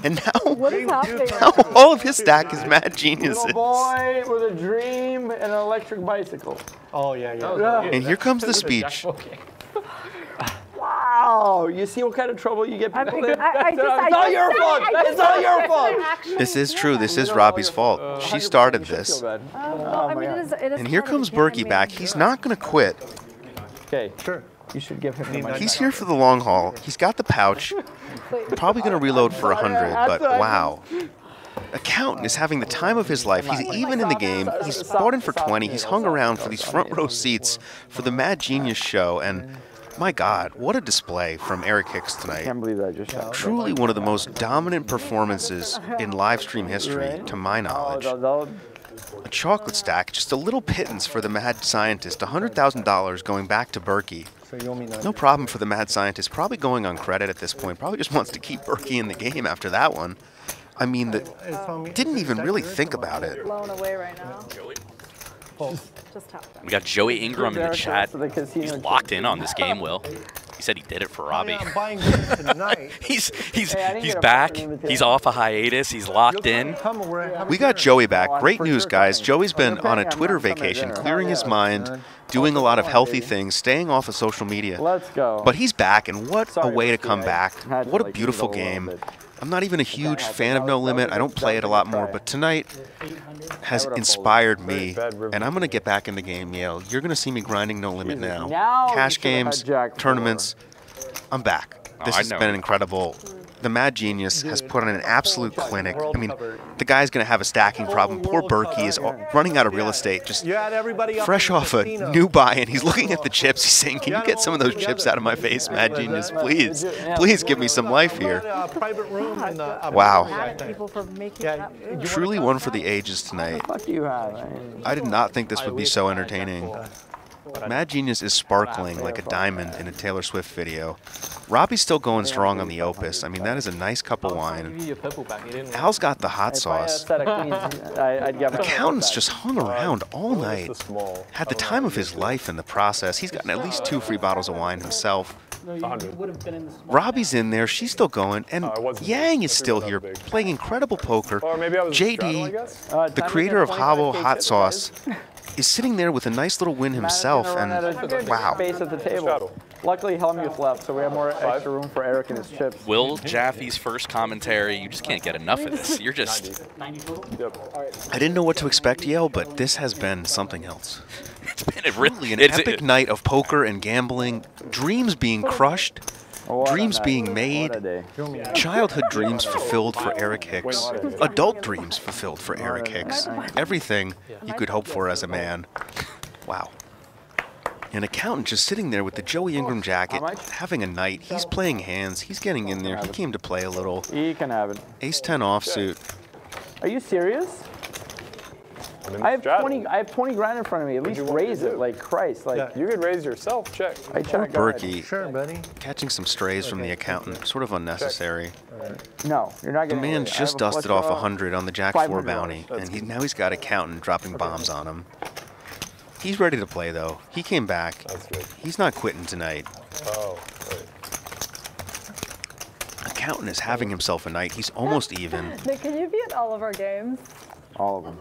And now, What is happening? now all of his stack is Mad Genius's. Little boy with a dream and an electric bicycle. Oh yeah, yeah. Yeah. And here comes the speech. Wow, you see what kind of trouble you get I, people in? I, I just, I it's all just your said- fault. I just It's all your fault. This is true. This is Robbie's fault. uh, She started this. feel. Oh, well, I my mean, it God. is, it is And here comes the. Berkey back. He's not going to quit. Okay, Sure. you should give him the money. He's here for the long haul. He's got the pouch. Probably going to reload for a 100, but wow. Accountant is having the time of his life. He's even in the game. He's bought in for 20. He's hung around for these front row seats for the Mad Genius show. And my God, what a display from Eric Hicks tonight. can't believe that just happened. Truly one of the most dominant performances in live stream history, to my oh, knowledge. A chocolate stack, just a little pittance for the mad scientist. $100,000 going back to Berkey. So you owe me nine. No problem for the mad scientist. Probably going on credit at this point. Probably just wants to keep Berkey in the game after that one. I mean, the, didn't even really think about it. Blown away right now. Just tap them. We got Joey Ingram in the chat. for the He's locked in on this game, Will. He said he did it for Robbie. I'm buying dinner tonight. he's he's Hey, he's back. He's off a hiatus. He's locked in. We're having We got. Joey back. Great news, guys. Joey's been on a Twitter vacation, clearing his mind, doing a lot of healthy things, staying off of social media. Let's go. But he's back, and what a way to come back. What a beautiful ease a little game. Bit. I'm not even a huge fan of No Limit. I don't play it a lot more, but tonight has inspired me, and I'm going to get back in the game, Yale. You're going to see me grinding No Limit now. Now Cash games, tournaments. I'm back. Oh, This has know. been incredible. The Mad Genius has put on an absolute clinic. I mean, the guy's going to have a stacking problem. Poor Berkey is all- running out of real estate, just You had everybody fresh in off a casino. new buy, and He's looking at the chips. He's saying, "Can you get some of those chips out of my face, Mad Genius, please? Please give me some life here." got a private room in the upper Wow. floor, I Mad think. people for making Yeah, that you move. Truly one for the ages tonight. What do you have? I mean, I did not think this would be so entertaining. Mad Genius is sparkling like a diamond in a Taylor Swift video. Robbie's still going strong on the Opus. I mean, that is a nice cup of wine. you your purple back. You didn't. Al's got the hot if I had a sauce. set of queens, I, I'd get my Accountant's just hung around all night. the? Had the time of his life in the process. He's gotten at least two free bottles of wine himself. No, you 100. would have been in the small. Robbie's in there. She's still going. And Oh, I wasn't Yang is still here that was big. playing incredible poker. Or maybe I was a straddle, I JD. Uh, the creator of Habo 25K Hot Sauce, guys. is sitting there with a nice little win himself. gonna run out And of wow. space at the table. Luckily, Hellmuth left, so we have more extra room for Eric and his chips. Will Jaffe's first commentary. You just can't get enough of this. You're just 90 total? Yep. I didn't know what to expect, Yale, but this has been something else. it's been a really An it's, epic night of poker and gambling, dreams being crushed, What a Oh, dreams being made, childhood dreams fulfilled for Eric Hicks, adult dreams fulfilled for Eric Hicks. Everything you could hope for as a man. Wow. An accountant just sitting there with the Joey Ingram jacket, having a night. He's playing hands. He's getting in there. He came to play a little. He can have it. Ace 10 offsuit. Are you serious? I'm in I have straddle. 20. I have 20 grand in front of me. At What'd least you want me raise it, like Christ, like. You could raise yourself. Check. I check. go. Berkey. Sure, buddy. Catching some strays from the accountant. Sort of unnecessary. No, you're not The getting. man away. I just dusted off a 100 on the Jack 4 $500. bounty, and he, now he's got accountant dropping bombs on him. He's ready to play, though. He came back. That's good. He's not quitting tonight. Oh, wait. Accountant is having himself a night. He's almost even. Nick, can you be at all of our games? All of them.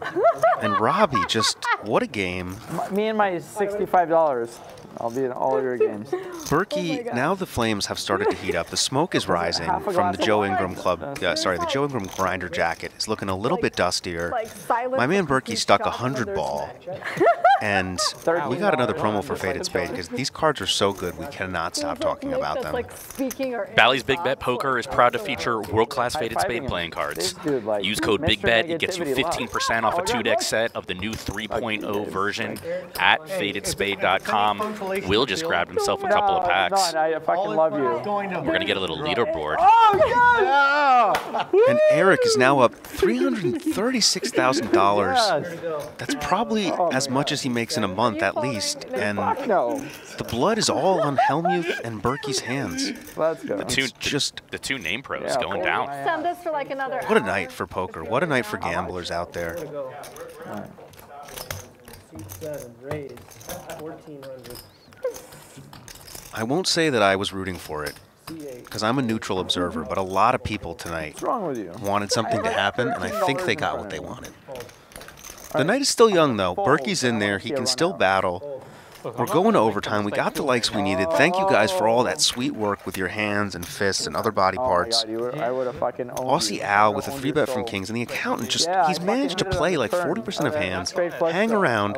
And Robbie, just what a game. M- Me and my $65. I'll be in all of your games. Berkey, now the flames have started to heat up. The smoke is rising from the Joe. Ingram Club. Uh, sorry, the Joe Ingram grinder jacket is looking a little bit dustier. Like. My man and Berkey stuck a 100 ball. And we got another promo for Faded Spade because these cards are so good we cannot stop talking about them. like Bally's Big Bet Poker is proud to feature world-class faded spade playing cards. This dude, like, Use code Mr. BIGBET. It gets you 15% off Oh, a two-deck set of the new 3.0 version at fadedspade.com. Will just grabbed himself a No, couple of packs. No, I fucking love you. We're going to get a little leaderboard. Oh, And Eric is now up $336,000. That's probably oh, as much as he makes in a month at least. And no. the blood is all on Hellmuth and Berkey's hands. Let's go. The two, It's just the two name pros Yeah, going down. Send us for like another. what a night for poker. What a night for gamblers out there. Seven, raise, 1400. I won't say that I was rooting for it because I'm a neutral observer, but a lot of people tonight What's wrong with you? wanted something to happen, and I think they got what they wanted. The night is still young, though. Berkey's in there. He can still battle. We're going to overtime. We got the likes we needed. Thank you guys for all that sweet work with your hands and fists and other body Oh parts. God, you would, I would have fucking owned Aussie. Al with a three bet from. Kings, and the accountant just, yeah, he's managed to hit it on play like 40% of I- I hands, hang around,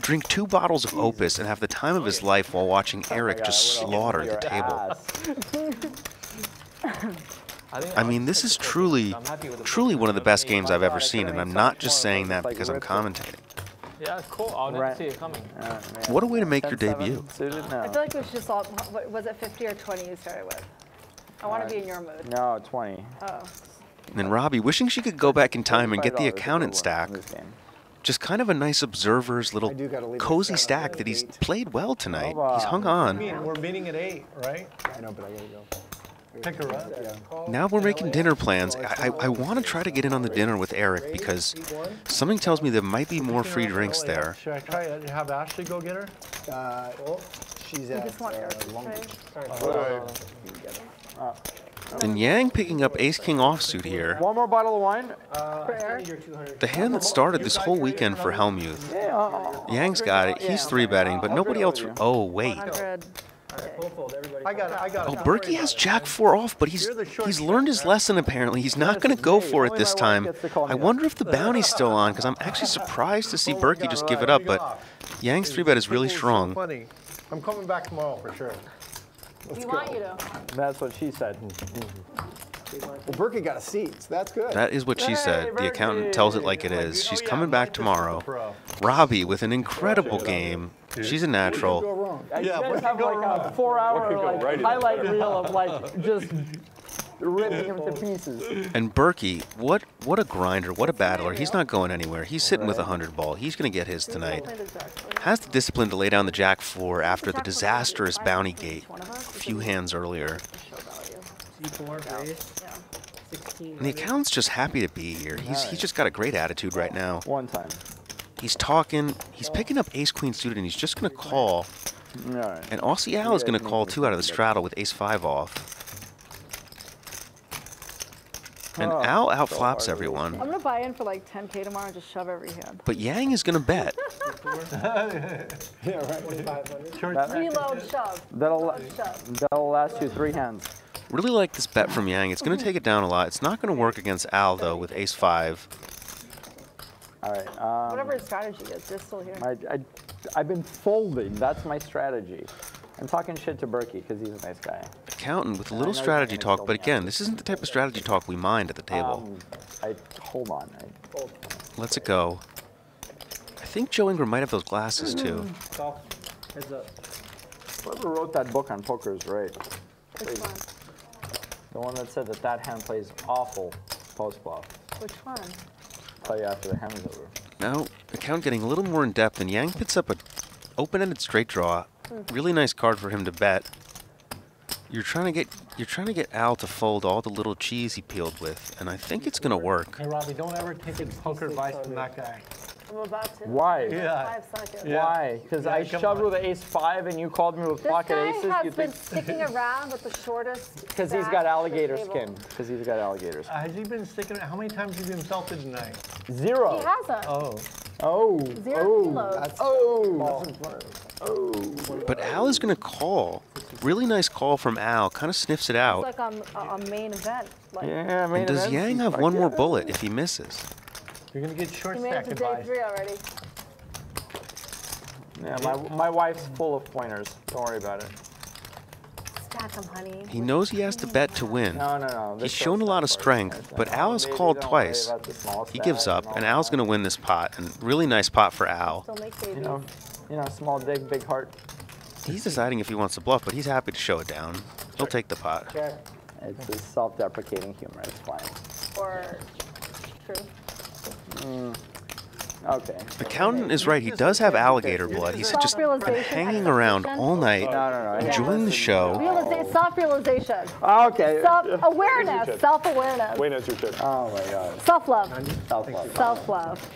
drink two bottles of Opus, and have the time of his life while watching Eric just slaughter the table. I mean, this is truly, truly one of the best games I've ever seen, and I'm not just saying that because I'm commentating. Yeah, cool. I'll never see it coming. What a way to make your debut. I feel like we should just all, what- was it 50 or 20 you started with? I want to be in your mood. No, 20. Oh. And Robbie, wishing she could go back in time and get the accountant stack. Just kind of a nice observer's little cozy stack that he's played well tonight. He's hung on. We're meeting at eight, right? I know, but I gotta go. Pick her up. Now we're making dinner plans. I, I, I want to try to get in on the dinner with Eric because something tells me there might be more free drinks there. Should I try to have Ashley go get her? Uh, she's We at just want Eric uh, to Long. Beach. And Yang picking up Ace King offsuit here. One more bottle of wine. For The hand that started this whole weekend for Hellmuth. Yeah. uh, Yang's got it. He's three betting, but nobody else. Oh wait. 100. I got it. I got Oh, it. Berkey has Jack four off, but he's he's learned his lesson apparently. He's not going to go for it this time. I wonder if the bounty's still on because I'm actually surprised to see oh Berkey just give it up. But Yang's three bet is really strong. I'm coming back tomorrow for sure. We want you to. That's what she said. Mm-hmm. Well, Berkey got a seat, so that's good. That is what she said. The accountant tells it like it is. She's coming back tomorrow. Robbie with an incredible game. She's a natural. You guys have like a four-hour like right in highlight reel of like just ripping him to pieces. And Berkey, what what a grinder, what a battler. He's not going anywhere. He's sitting with a hundred ball. He's going to get his tonight. Has the discipline to lay down the jack four after the disastrous bounty gate a few hands earlier. C4 raise. And the accountant's just happy to be here. He's he's just got a great attitude right now. One time. He's talking. He's picking up ace queen suited, and he's just going to call. All right. And Aussie Al is going to call two out of the straddle with ace five off. And Oh, Al so outflops hard to everyone. I'm going to buy in for like 10K tomorrow and just shove every hand. But Yang is going to bet. yeah, right. Reload, shove. That'll Reload, shove. that'll last you three hands. Really like this bet from Yang. It's going to take it down a lot. It's not going to work against Al, though, with ace five. All right. Um, Whatever his strategy is, they're still here. I, I, I've been folding. That's my strategy. I'm talking shit to Berkey because he's a nice guy. Accountant with a little strategy talk, but again, this isn't the type of strategy talk we mind at the table. Um, I hold on. I, Let's it go. I think Joe Ingram might have those glasses, too. Soft. Heads up. whoever wrote that book on poker is right. Which one? The one that said that that hand plays awful post bluff. Which one? Tell you after the hand is over. Now, account getting a little more in depth, and Yang picks up a open-ended straight draw. Really nice card for him to bet. You're trying to get you're trying to get Al to fold all the little cheese he peeled with, and I think it's gonna work. Hey, Robbie, don't ever take a poker advice from that guy. I'm about to. Why? Yeah. Five seconds. Yeah. Why? Because I shoved on. with an ace five and you called me with This pocket guy aces. has You been think? sticking around with the shortest. Because he's got alligator skin. Because he's got alligator skin. Uh, has he been sticking? How many times have you been salted tonight? Zero. He hasn't. Oh. Oh. Zero oh. kilos. Oh. Oh. But Al is gonna call. Really nice call from Al. Kind of sniffs it It's out. like on a, a main event. Like, Yeah, main And does events, Yang have one more bullet if he misses? You're gonna get short He made stack it to day three already. Yeah, my, my wife's full of pointers. Don't worry about it. Stack him, honey. He knows he has to bet to win. No, no, no. He's shown a lot of strength, but Al has called twice. about the small He gives up, and and Al's gonna win this pot, and really nice pot for Al. Still make babies. You know, you know, small dig, big heart. He's deciding if he wants to bluff, but he's happy to show it down. He'll take the pot. It's a self-deprecating humor. It's fine. Or true. Mm. Okay. The accountant is right. He does have alligator blood. He's just been hanging around all night, No, no, no. enjoying the show. Realiza- self-realization. Okay. Self-awareness. Self-awareness. Wayne has your turn. Oh my God. Self-love. Self-love. Self-love.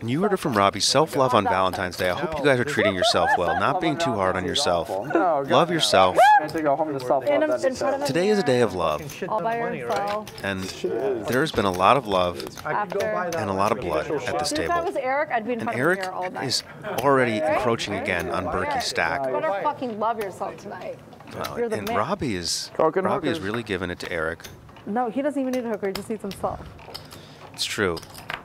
And you heard it from Robbie. Self-love on Valentine's Day. I hope you guys are treating yourself well, not being too hard on yourself. Love yourself. I have to go home to self-love. In, a, That's in front of a Today is a day of love, All by yourself. and there's been a lot of love and a lot of blood at this If I table. was Eric, I'd be in And Eric of the mirror all night. is already encroaching again on Berkey's stack. You better fucking love yourself tonight. Wow, You're the and. Robbie is Robbie is really giving it to Eric. No, he doesn't even need a hooker. He just needs himself. It's true.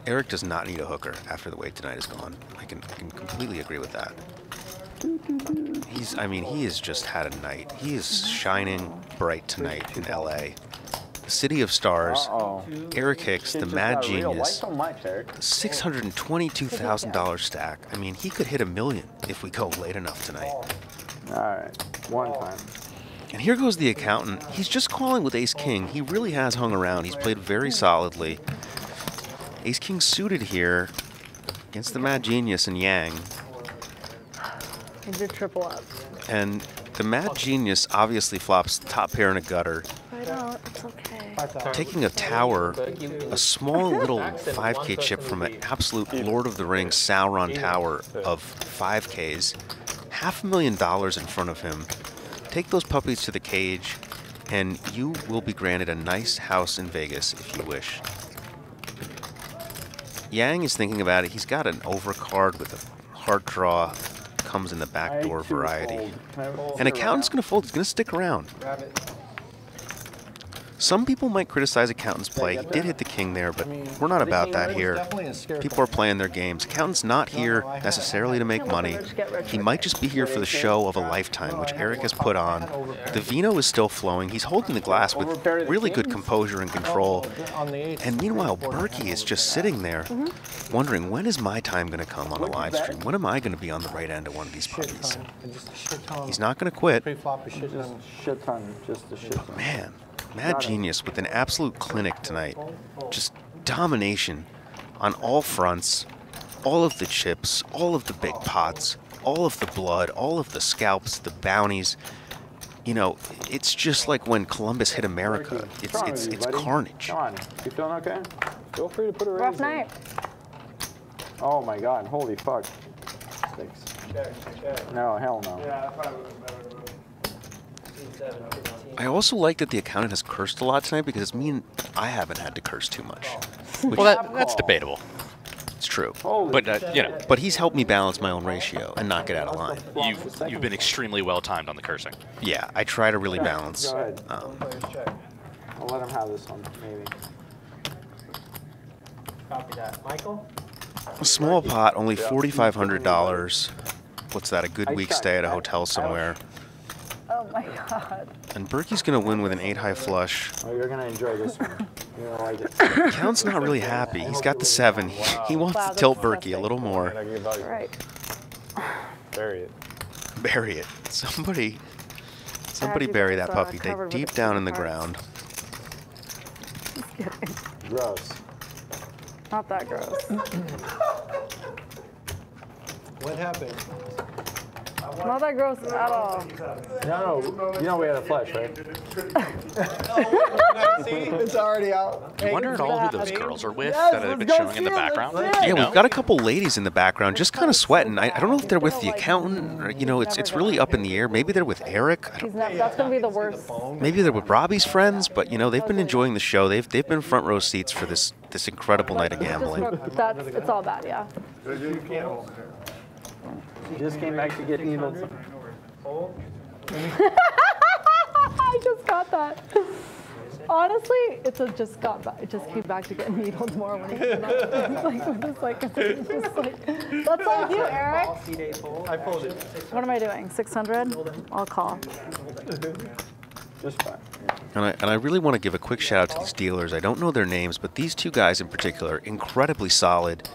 Eric does not need a hooker after the way tonight is gone. I can, I can completely agree with that. He's, I mean, he has just had a night. He is shining bright tonight in LA. the City of Stars, Uh-oh. Eric Hicks, the Mad got real. Why Genius, so much, Eric? $622,000 stack. I mean, he could hit a million if we go late enough tonight. All right, one time. And here goes the accountant. He's just calling with Ace King. He really has hung around. He's played very solidly. Ace King suited here against the Mad Genius and Yang. He did triple up. And the Mad Genius obviously flops top pair in a gutter. I don't. It's okay. Taking a tower, a small little 5k chip from an absolute Lord of the Rings Sauron tower of 5ks, half a million dollars in front of him. Take those puppies to the cage, and you will be granted a nice house in Vegas if you wish. Yang is thinking about it. He's got an overcard with a hard draw, comes in the backdoor variety. And accountant's going to fold. He's going to stick around. Some people might criticize accountant's play. He did hit the king there, but we're not about that here. People are playing their games. Accountant's not here necessarily to make money. He might just be here for the show of a lifetime, which Eric has put on. The vino is still flowing. He's holding the glass with really good composure and control. And meanwhile, Berkey is just sitting there, wondering when is my time going to come on a live stream? When am I going to be on the right end of one of these puppies? He's not going to quit. Just shit ton, just a shit ton. Man, Mad Genius with an absolute clinic tonight. Just domination on all fronts. All of the chips, all of the big pots, all of the blood, all of the scalps, the bounties. You know, it's just like when Columbus hit America. It's What's it's it's carnage. Come on, you feeling okay? Feel free to put a raise Rough night. Oh my god, holy fuck. Six. No, hell no. Yeah, I also like that the accountant has cursed a lot tonight because it's mean I haven't had to curse too much. Which- Well, that, that's debatable. It's true. But, uh, you know. But he's helped me balance my own ratio and not get out of line. You've, you've been extremely well timed on the cursing. Yeah, I try to really Go balance. ahead. Um, I'll let him have this one, maybe. Copy that. Michael? a small pot, only $4,500. What's that, a good week stay at a hotel somewhere. Oh my god. And Berkey's going to win with an 8 high flush. Oh, you're gonna enjoy this one. You're gonna like it. Count's not really happy. He's got the 7. He, he wants Wow, to tilt that's Berkey a little more. Right. Bury it. Bury it. Somebody, somebody bury that puppy they, deep down in the cards. ground. Gross. Not that gross. What happened? Not that gross at all. No, no, you know we had a flush, right? See, it's already out. You wonder at all who those girls are with Yes, that have been showing in the background? Yeah, know? we've got a couple ladies in the background just kind of sweating. I, I don't know if they're with the accountant or, you know, it's, it's really up in the air. Maybe they're with Eric. I don't not, that's gonna be the worst. maybe they're with Robbie's friends, but, you know, they've been enjoying the show. They've, they've been front row seats for this, this incredible night of gambling. That's it's all bad, yeah. Just came back to get needled. I just got that. Honestly, it's a just got back. It just came back to get needled more when he came back. It's like, we're like, it's just like, that's all you, Eric. I pulled it. What am I doing? 600? I'll call. Just fine. And I, and I really want to give a quick shout out to these dealers. I don't know their names, but these two guys in particular, incredibly solid.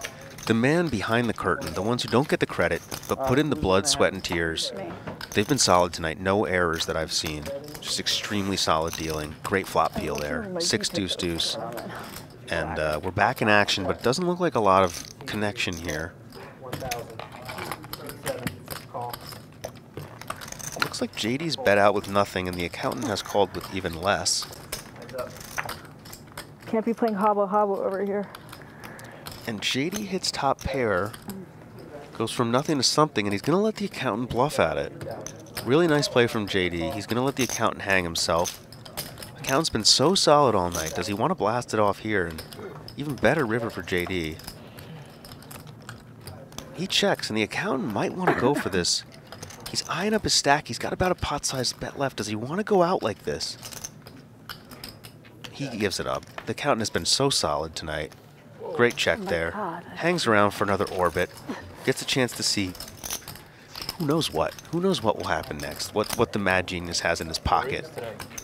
The man behind the curtain, the ones who don't get the credit, but put in the blood, sweat, and tears. They've been solid tonight. No errors that I've seen. Just extremely solid dealing. Great flop peel there. Six deuce deuce. And uh, we're back in action, but it doesn't look like a lot of connection here. Looks like JD's bet out with nothing, and the accountant has called with even less. Can't be playing hobble hobble over here. And JD hits top pair, goes from nothing to something, and he's going to let the accountant bluff at it. Really nice play from JD. He's going to let the accountant hang himself. Accountant's been so solid all night. Does he want to blast it off here? And even better river for JD. He checks, and the accountant might want to go for this. He's eyeing up his stack. He's got about a pot-sized bet left. Does he want to go out like this? He gives it up. The accountant has been so solid tonight. Great check Oh there. God. Hangs around for another orbit. Gets a chance to see who knows what. Who knows what will happen next. What what the mad genius has in his pocket.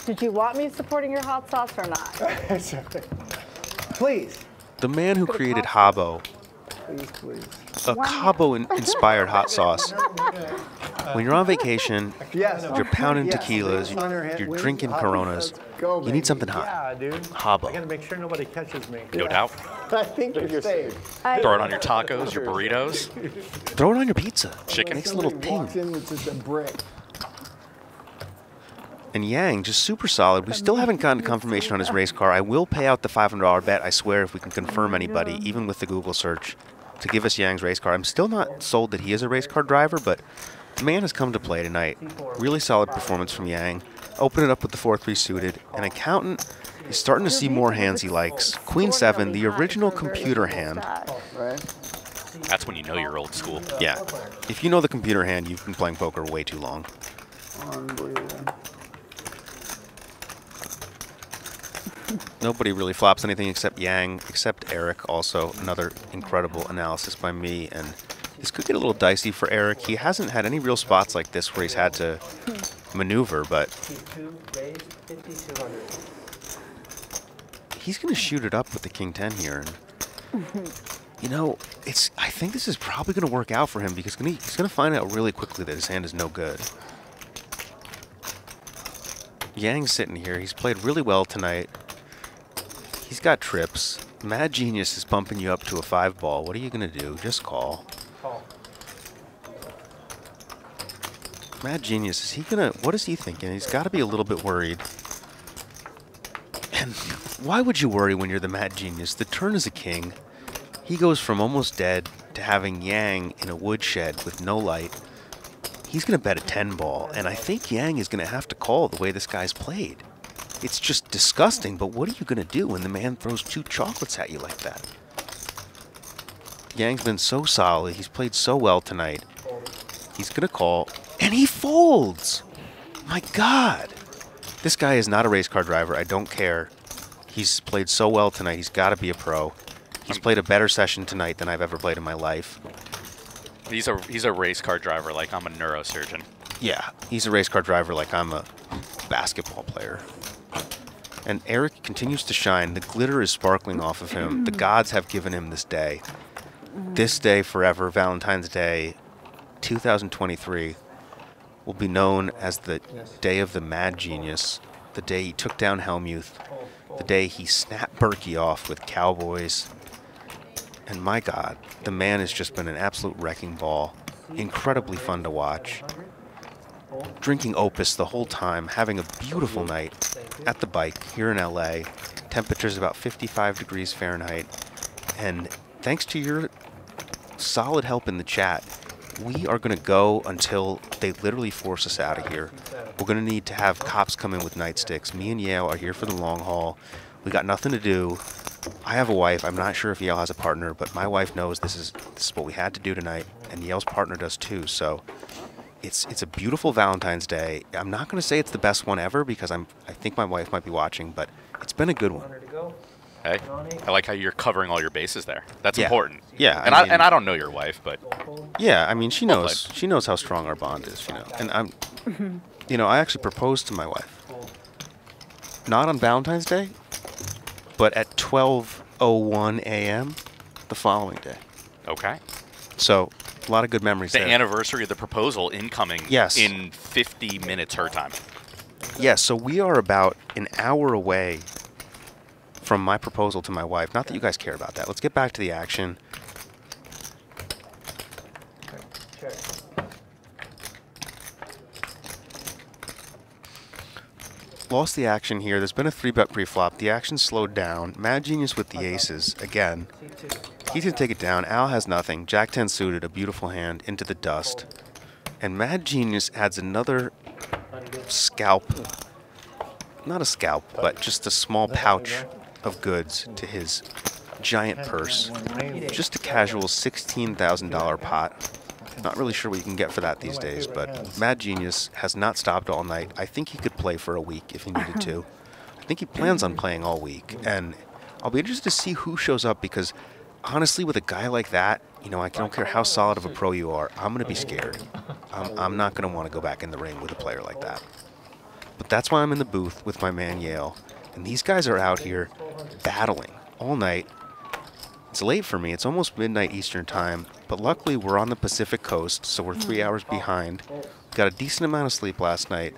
Did you want me supporting your hot sauce or not? Please. The man who created Habo, Please, please. a Cabo-inspired hot sauce. When you're on vacation, Yes. you're pounding Yes. tequilas, Thunder hit you're drinking Coronas. Go, You need something hot. Yeah, dude. Habo. I gotta make sure nobody catches me. No doubt. I think you're safe. Throw it on your tacos, your burritos. Throw it on your pizza. Chicken. Makes a little Somebody ting. in with just a brick. And Yang, just super solid. We still haven't gotten confirmation on his race car. I will pay out the $500 bet, I swear, if we can confirm oh, anybody, even with the Google search, to give us Yang's race car. I'm still not sold that he is a race car driver, but the man has come to play tonight. Really solid performance from Yang. Open it up with the 4-3 suited. An accountant is starting to see more hands he likes. Queen 7, the original computer hand. That's when you know you're old school. Yeah. If you know the computer hand, you've been playing poker way too long. Nobody really flops anything except Yang, except Eric. Also, another incredible analysis by me. And this could get a little dicey for Eric. He hasn't had any real spots like this where he's had to maneuver, but he's going to shoot it up with the King 10 here. And, you know, it's. I think this is probably going to work out for him because gonna, he's going to find out really quickly that his hand is no good. Yang's sitting here. He's played really well tonight. He's got trips. Mad Genius is bumping you up to a five ball. What are you going to do? Just call. Mad Genius, is he going to. What is he thinking? He's got to be a little bit worried. And why would you worry when you're the Mad Genius? The turn is a king. He goes from almost dead to having Yang in a woodshed with no light. He's going to bet a 10 ball, and I think Yang is going to have to call the way this guy's played. It's just disgusting, but what are you going to do when the man throws two chocolates at you like that? Yang's been so solid. He's played so well tonight. He's going to call, and he folds! My God! This guy is not a race car driver. I don't care. He's played so well tonight. He's got to be a pro. He's played a better session tonight than I've ever played in my life. He's a he's a race car driver like I'm a neurosurgeon. Yeah, he's a race car driver like I'm a basketball player. And Eric continues to shine. The glitter is sparkling off of him. The gods have given him this day. This day forever, Valentine's Day 2023, will be known as the day of the mad genius, the day he took down Hellmuth, the day he snapped Berkey off with Cowboys. And my God, the man has just been an absolute wrecking ball. Incredibly fun to watch drinking Opus the whole time, having a beautiful night at the bike here in LA. Temperatures about 55 degrees Fahrenheit. And thanks to your solid help in the chat, we are going to go until they literally force us out of here. We're going to need to have cops come in with nightsticks. Me and Yale are here for the long haul. We got nothing to do. I have a wife. I'm not sure if Yale has a partner, but my wife knows this is this is what we had to do tonight, and Yale's partner does too. So it's it's a beautiful Valentine's Day. I'm not going to say it's the best one ever because I'm I think my wife might be watching, but it's been a good one. Hey, I like how you're covering all your bases there. That's Yeah. important. Yeah, and I I, and I don't know your wife, but Yeah, I mean she knows she knows how strong our bond is, you know. And I'm you know, I actually proposed to my wife. Not on Valentine's Day, but at 12:01 a.m. the following day. okay. So, a lot of good memories The there. anniversary of the proposal incoming. Yes. In 50 minutes her time. Yes, so we are about an hour away from my proposal to my wife. Not that you guys care about that. Let's get back to the action. Lost the action here. There's been a three bet pre-flop. The action slowed down. Mad Genius with the aces again. He's gonna take it down. Al has nothing. Jack 10 suited, a beautiful hand into the dust. And Mad Genius adds another scalp. Not a scalp, but just a small pouch of goods to his giant purse. Just a casual $16,000 pot. Not really sure what you can get for that these days, but Mad Genius has not stopped all night. I think he could play for a week if he needed to. I think he plans on playing all week, and I'll be interested to see who shows up because honestly, with a guy like that, you know, I don't care how solid of a pro you are, I'm going to be scared. I'm, I'm not going to want to go back in the ring with a player like that. But that's why I'm in the booth with my man Yale. And these guys are out here battling all night. It's late for me. It's almost midnight Eastern time. But luckily, we're on the Pacific coast, so we're three hours behind. Got a decent amount of sleep last night.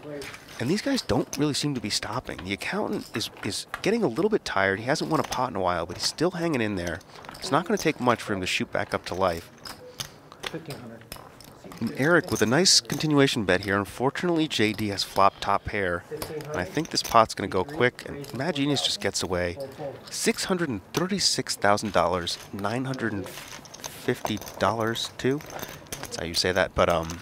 And these guys don't really seem to be stopping. The accountant is, is getting a little bit tired. He hasn't won a pot in a while, but he's still hanging in there. It's not going to take much for him to shoot back up to life. 1500. And Eric with a nice continuation bet here. Unfortunately, JD has flop top pair. And I think this pot's going to go quick, and Mad Genius just gets away. $636,000, $950 too. That's how you say that. But, um,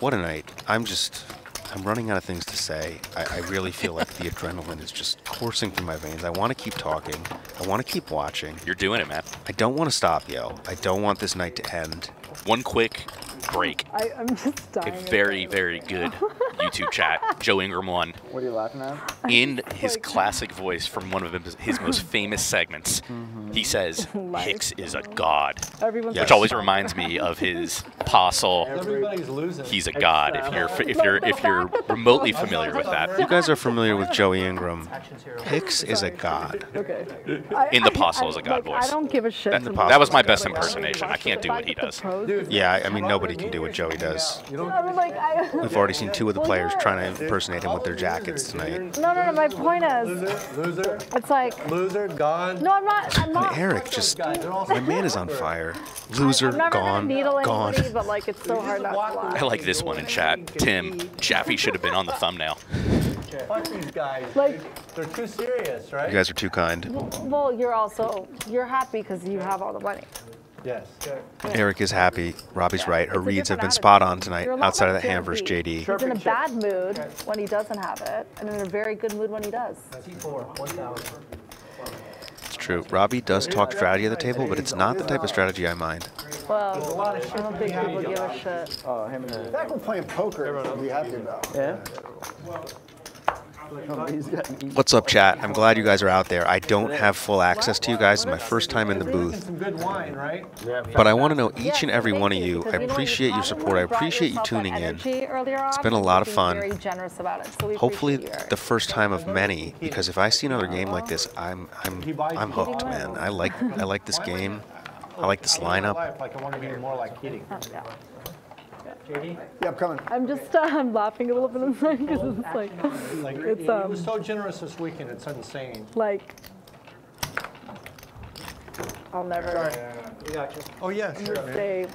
what a night. I'm just, I'm running out of things to say. I, I really feel like the adrenaline is just coursing through my veins. I want to keep talking. I want to keep watching. You're doing it, man. I don't want to stop, yo. I don't want this night to end. One quick break. I, I'm just dying. A dying. very, very good YouTube chat. Joe Ingram won. What are you laughing at? In his classic voice from one of his- his most famous segments, mm-hmm. He says, Hicks is a god. Everyone's Which like, always reminds me of his apostle. He's a god. If you're if you're if you're remotely familiar with that, You guys are familiar with Joey Ingram. Hicks is a god. Okay. in the apostle is a god voice. I don't give a shit. And the to pop- That was my best impersonation. I can't do what he does. Yeah, I- I mean, nobody can do what Joey does. I was like, I, We've already seen two of the players trying to impersonate him with their jackets tonight. No, no, no. My point is, Loser. it's like, Loser. Gone. no, I'm not. I'm And. Eric just, my man is on fire. Loser, gone, gone. anybody, but like, it's so hard not to lie. I like this one in chat. Tim, Jaffe should have been on the thumbnail. Fuck these guys. Like- they're too serious, right? You guys are too kind. Well, you're also you're happy because you have all the money. Yes. Eric is happy. Robbie's right. Her It's reads have been different spot on tonight You're a lot outside of like that hand versus JD. JD. He's in a bad mood when he doesn't have it, and in a very good mood when he does. T4, 1000. It's true. Robbie does talk strategy at the table, but it's not the type of strategy I mind. Well, I don't think people give a shit. Oh, him and The fact we're playing poker, I'd be happy about. Yeah. What's up, chat? I'm glad you guys are out there. I don't have full access to you guys. It's my first time in the booth. Some good wine, right? But I want to know each and every one of you. I appreciate your support. I appreciate you tuning in. It's been a lot of fun. Very generous about it. So we Hopefully, the first time of many. Because if I see another game like this, I'm I'm I'm hooked, man. I like I like this game. I like this lineup. JD? Yeah, I'm coming. I'm just uh, I'm laughing a little bit inside because it's like Like, it's he um was so generous this weekend. It's insane. like I'll never We got you. Oh yeah, sure. man. say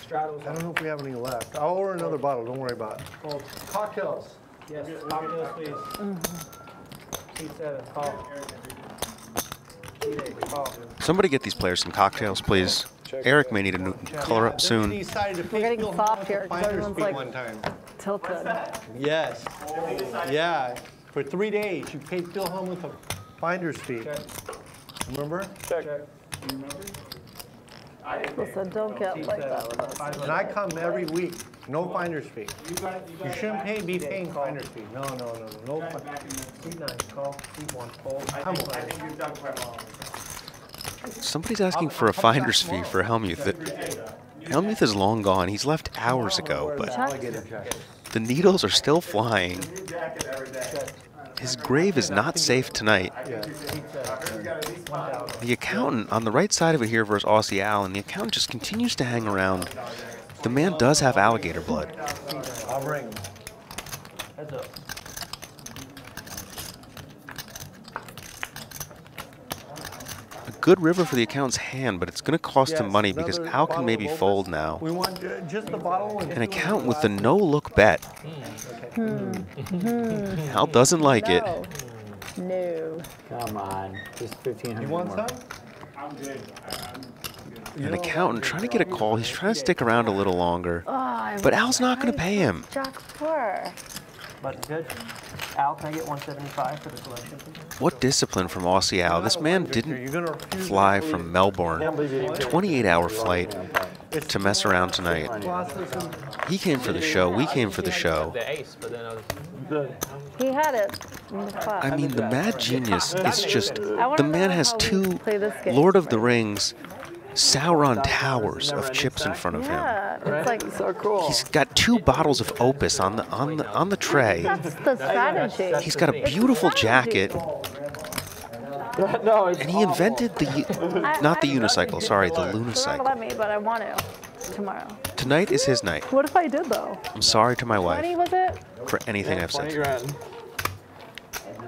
Straddles. I don't know if we have any left. I'll order another bottle. Don't worry about it. Well, Cocktails. yes, cocktails, please. C7, call. C8, call. Somebody get these players some cocktails, please. Eric may need to new- color up soon. We're getting Phil soft here for 'cause Finders everyone's like- one time. tilted. Yes. Yeah. For three days, you paid Phil with a finder's fee. Remember? Check. Remember? Listen, don't get like that with us. And I come every week. No finder's fee. You shouldn't pay, be paying finder's fee. No, no, no, no. no. fin- C9, call. C1, fold. Come on. I think you've done quite well. Somebody's asking for a finder's fee for Hellmuth. That- Hellmuth is long gone. He's left hours ago, but the needles are still flying. His grave is not safe tonight. The accountant on the right side of it here versus Aussie Al, and the accountant just continues to hang around. The man does have alligator blood. I'll bring him. Heads up. A good river for the accountant's hand, but it's going to cost him money because Al can maybe fold now. We want just the bottle An account with the no-look bet. Hmm. Al doesn't like it. No. No. Come on, just 1500 You want more. some? I'm good. An accountant trying to get a call. He's trying to stick around a little longer. Oh, But Al's not going to pay him. Jack four. Button's good. Al, can I get 175 for the selection, please? What discipline from Aussie Al. This man didn't fly from Melbourne, 28 hour flight, to mess around tonight. He came for the show. We came for the show. The ace, but then I He had it. in the cup. I mean, the mad genius is just. The man has two play this game. Lord of the Rings Sauron towers of chips in front of him. Yeah, it's like so cool. He's got two bottles of Opus on the on the on the tray. That's the strategy. He's got a beautiful jacket, no, and he invented the u- not the unicycle. Sorry, the They're not let me, but I want to tomorrow. Tonight is his night. What if I did though? I'm sorry to my Twenty wife was it? for anything I've 20 said.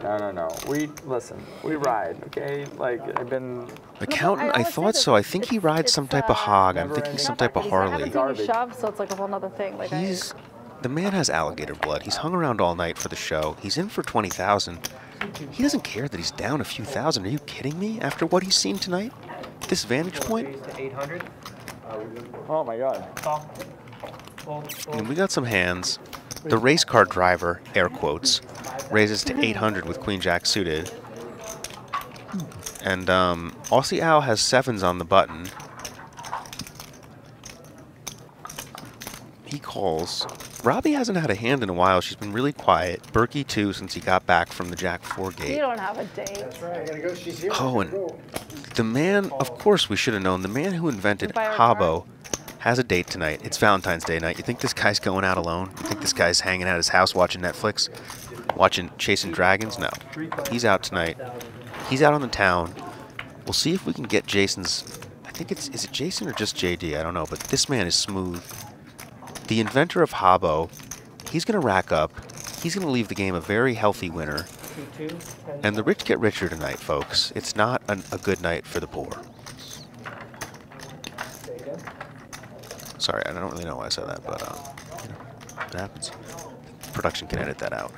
Grand. No, no, no. We listen. We ride, okay? Like I've been. Accountant, I thought so. I think he rides some type of uh, hog. I'm thinking some type of Harley. haven't you shove, so it's like a whole nother thing. Like He's the man has alligator blood. He's hung around all night for the show. He's in for twenty thousand. He doesn't care that he's down a few thousand. Are you kidding me? After what he's seen tonight, this vantage point. Oh my God. And we got some hands. The race car driver, air quotes, raises to 800 with Queen Jack suited. And um, Aussie Al has sevens on the button. He calls. Robbie hasn't had a hand in a while. She's been really quiet. Berkey too, since he got back from the Jack 4 You gate. don't have a date. That's right. I gotta go. She's here. Oh, and the man, of course, we should have known. The man who invented Buy her Habo has a date tonight. It's Valentine's Day night. You think this guy's going out alone? You think this guy's hanging out at his house watching Netflix, watching Chasing Dragons? No, he's out tonight. He's out on the town. We'll see if we can get Jason's. I think it's is it Jason or just JD? I don't know, but this man is smooth. The inventor of Habo. He's gonna rack up. He's gonna leave the game a very healthy winner. And the rich get richer tonight, folks. It's not an, a good night for the poor. Sorry, I don't really know why I said that, but um, you know, it happens. Production can edit that out.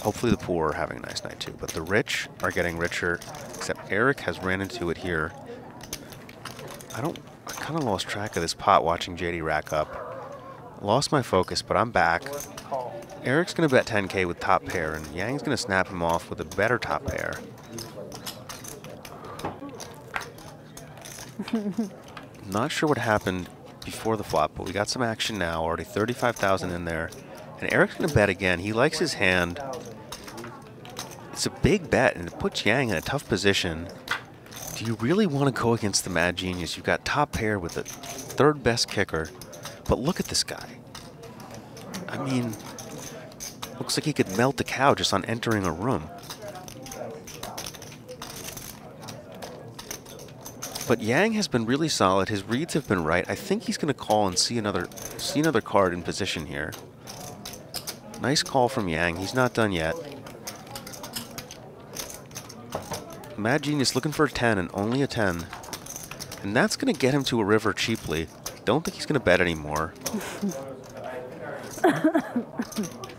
Hopefully, the poor are having a nice night too, but the rich are getting richer. Except Eric has ran into it here. I don't. I kind of lost track of this pot watching JD rack up. Lost my focus, but I'm back. Eric's gonna bet 10k with top pair, and Yang's gonna snap him off with a better top pair. Not sure what happened before the flop, but we got some action now. Already 35,000 in there. And Eric's going to bet again. He likes his hand. It's a big bet, and it puts Yang in a tough position. Do you really want to go against the Mad Genius? You've got top pair with the third best kicker. But look at this guy. I mean, looks like he could melt a cow just on entering a room. But Yang has been really solid. His reads have been right. I think he's going to call and see another see another card in position here. Nice call from Yang. He's not done yet. Mad Genius looking for a 10 and only a 10. And that's going to get him to a river cheaply. Don't think he's going to bet anymore.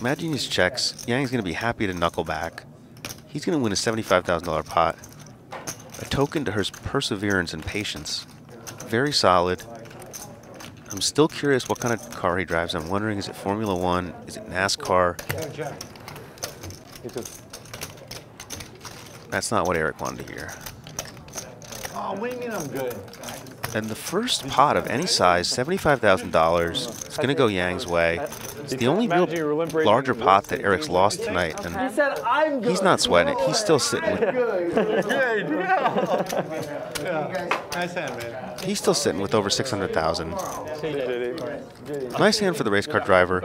Mad Genius checks. Yang's going to be happy to knuckle back. He's going to win a $75,000 pot. A token to her perseverance and patience. Very solid. I'm still curious what kind of car he drives. I'm wondering, is it Formula One? Is it NASCAR? That's not what Eric wanted to hear. Oh, what do you mean I'm good? And the first pot of any size, $75,000, is going to go Yang's way. It's the only real larger pot that Eric's lost tonight, and He said I'm good. he's not sweating it. He's still sitting with Good. Yeah. Nice hand, man. he's still sitting with over 600,000. Nice hand for the race car driver.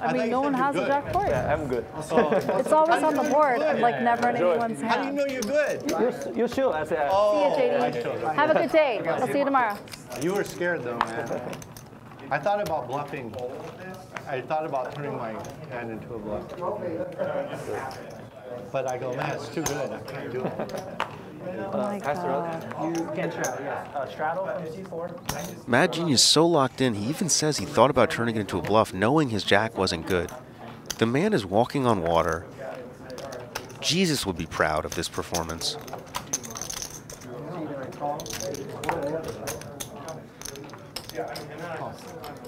I mean, no one has a jack four. I'm good. It's always on the board and like never in anyone's How do you hand. know you're good? You, you shoot. I said. See you, JD. Have a good day. I'll see you tomorrow. You were scared though, man. I thought about bluffing. I thought about turning my hand into a bluff. But I go, man, it's too good. I can't do it. Oh my god. You can straddle, yes. Uh, straddle from C4. Mad Genius so locked in, he even says he thought about turning it into a bluff, knowing his jack wasn't good. The man is walking on water. Jesus would be proud of this performance.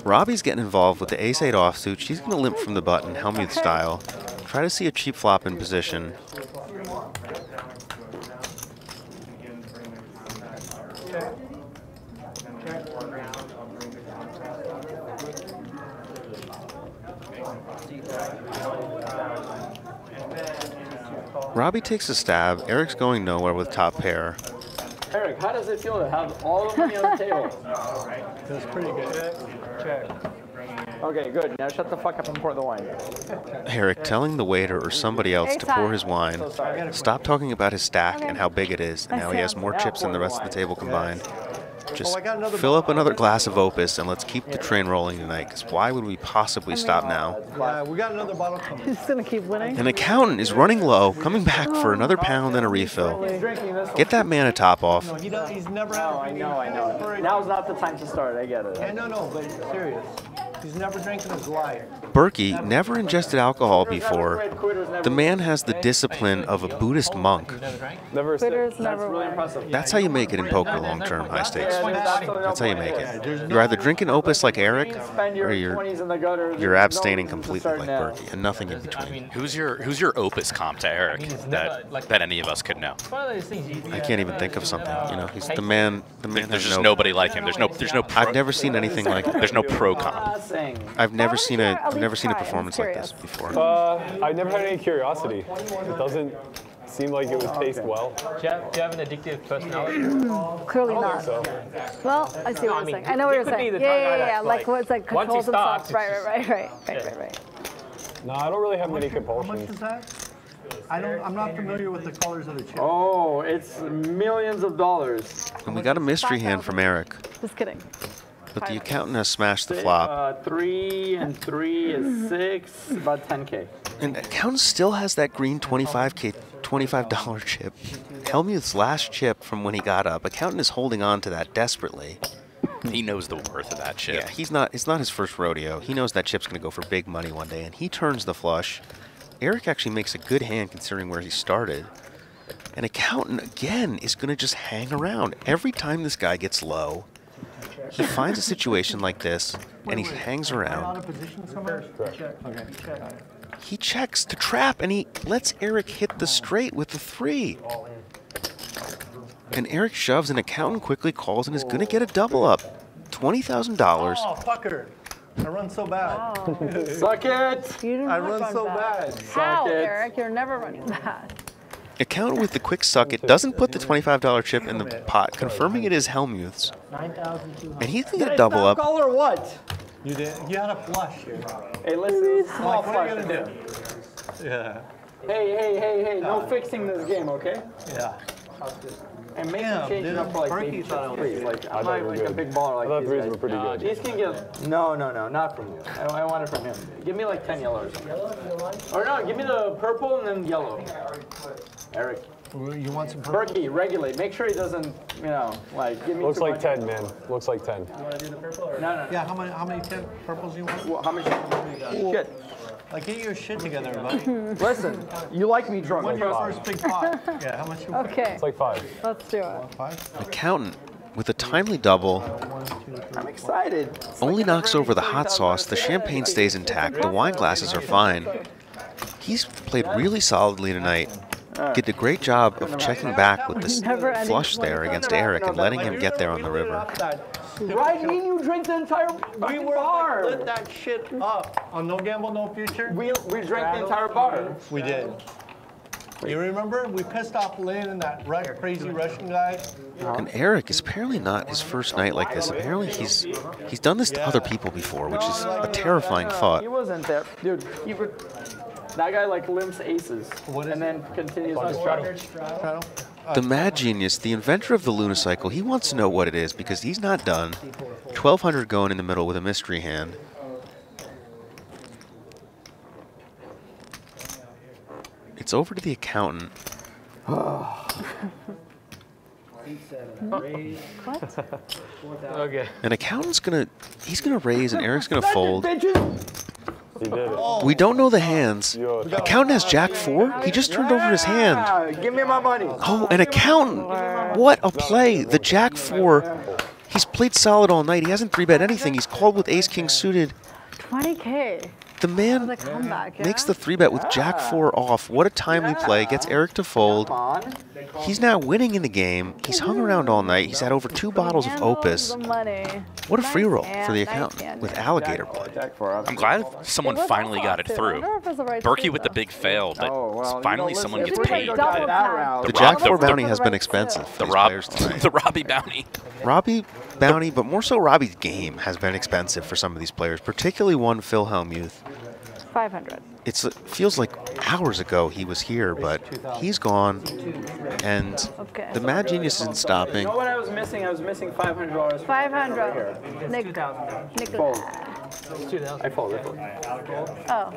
Robbie's getting involved with the ace-8 offsuit. She's going to limp from the button, Hellmuth style. Try to see a cheap flop in position. Robbie takes a stab. Eric's going nowhere with top pair. Eric, how does it feel to have all the money on the table? That's pretty good. Check. Okay, good. Now shut the fuck up and pour the wine. Eric telling the waiter or somebody else to pour his wine. So. Stop talking about his stack and how big it is and how he has more chips than the rest of the table combined. Just Oh, I got another fill up another glass of Opus and let's keep the train rolling tonight, because why would we possibly stop now? Yeah, we got another bottle coming. He's gonna keep winning. An accountant is running low, coming back for oh. another pound and a refill. Get that man a top off. No, he does, he's never. No, oh, I know, I know. Now's not the time to start. I get it. Yeah, no, no, but serious. He's never drank in his life. Berkey never ingested alcohol before. The man has the discipline of a Buddhist monk. Never a sip. Never Really impressive. That's how you make it in poker long term, high stakes. That's how you make it. You're either drinking Opus like Eric, or you're 20s in the gutter. you're abstaining no reason to completely like now. Berkey, and nothing in between. Who's your Who's your opus comp to Eric that that any of us could know? I can't even think of something. You know, he's the man. The man. There's just no- nobody like him. There's no There's no. Pro, I've never seen anything like it. There's no pro comp. Passing. I've never seen a. at I've never seen a performance like this before. Uh, I never had any curiosity. It doesn't seem like it would taste well. Do you, have, do you have an addictive personality? Clearly not. So Well, I see what I you're mean, saying. I know what you're saying. the Yeah, yeah, yeah. Like, like- what's like once controls himself. starts, Right, right, right, right, right, right, right. no, I don't really have many compulsions. How much compulsions. is that? I don't, I'm not familiar with the colors of the chip. Oh, it's millions of dollars. And we got a mystery hand from Eric, Just kidding. But the accountant has smashed the Say, flop. Uh, three and three is six, about 10k. And accountant still has that green 25k, $25 chip. Hellmuth's last chip from when he got up. Accountant is holding on to that desperately. He knows the worth of that chip. Yeah, he's not. It's not his first rodeo. He knows that chip's going to go for big money one day, and he turns the flush. Eric actually makes a good hand considering where he started. An accountant again is going to just hang around every time this guy gets low. He finds a situation like this, and he hangs around. of position somewhere? Check. Okay, check. He checks to trap, and he lets Eric hit the straight with the three. And Eric shoves, and accountant quickly calls and is going to get a double up, twenty thousand dollars. Oh, fucker. I run so bad. Oh. Suck it! You I not run so bad. How, it. Eric? You're never running that. Accountant with the quick suck it doesn't put the $25 chip in the pot, confirming it is Hellmuth's. And he's going to double up. Call or what? You did. You had a flush. Here. Hey, listen, small Like, what are you gonna do? Yeah. Hey, hey, hey, hey, no fixing this game, okay? Yeah. And make Damn, them change up for like Berkey baby thought I chips, was please. Like, I I'm not you were like a big baller like I thought these guys. were pretty good. These can get, no, no, no, not from you. I, I want it from him. Give me like 10 yellow or something. Or no, give me the purple and then yellow. Eric. You want some purple? Berkey, regulate. Make sure he doesn't, you know, like, give me Looks like much. 10, man. Looks like 10. You want to do the No, no, no. Yeah, how many, how many ten purples you want? Well, How much? Shit. Like, get your shit together, buddy. Listen, you like me drunk. When's your first big pot? Yeah, how much you want? Okay, It's like 5. let's do it. Five? Accountant with a timely double I'm excited. only knocks over the hot sauce. The champagne stays intact. The wine glasses are fine. He's played really solidly tonight. Did a great job of checking back with this flush there against Eric and letting him get there on the river. Right, me and you drink the entire We were bar. lit that shit up on No Gamble, No Future. We, we drank the entire bar. We did. You remember? We pissed off Lynn and that Ru- crazy Russian guy. And Eric is apparently not his first night like this. Apparently he's he's done this to other people before, which is a terrifying thought. He wasn't there. Dude, he would, that guy like limps aces and then continues on straddle. The mad genius, the inventor of the Luna Cycle, he wants to know what it is because he's not done. 1200 going in the middle with a mystery hand. It's over to the accountant. Okay. An accountant's gonna, he's gonna raise and Eric's gonna fold. He did it. We don't know the hands. Accountant has Jack 4? He just turned over his hand. Give me my money. Oh, an accountant! What a play! The Jack 4. He's played solid all night. He hasn't 3 bet anything. He's called with Ace King suited. 20K. The man The comeback, yeah? makes the three bet with Jack four off. What a timely play. Gets Eric to fold. He's now winning in the game. He's hung around all night. He's had over two bottles of Opus. What a free roll for the nice accountant with alligator blood. I'm glad someone finally got it through. Berkey with the big fail, but finally someone gets paid. The The Jack four bounty has been expensive The Rob, the Robbie bounty. Robbie bounty, but more so Robbie's game has been expensive for some of these players, particularly one Phil Hellmuth. 500. It's, it feels like hours ago he was here, but he's gone, and the Mad Genius isn't You stopping. know what I was missing? I was missing $500. 500. Nick, Nicholas. I fold. I fold. Oh.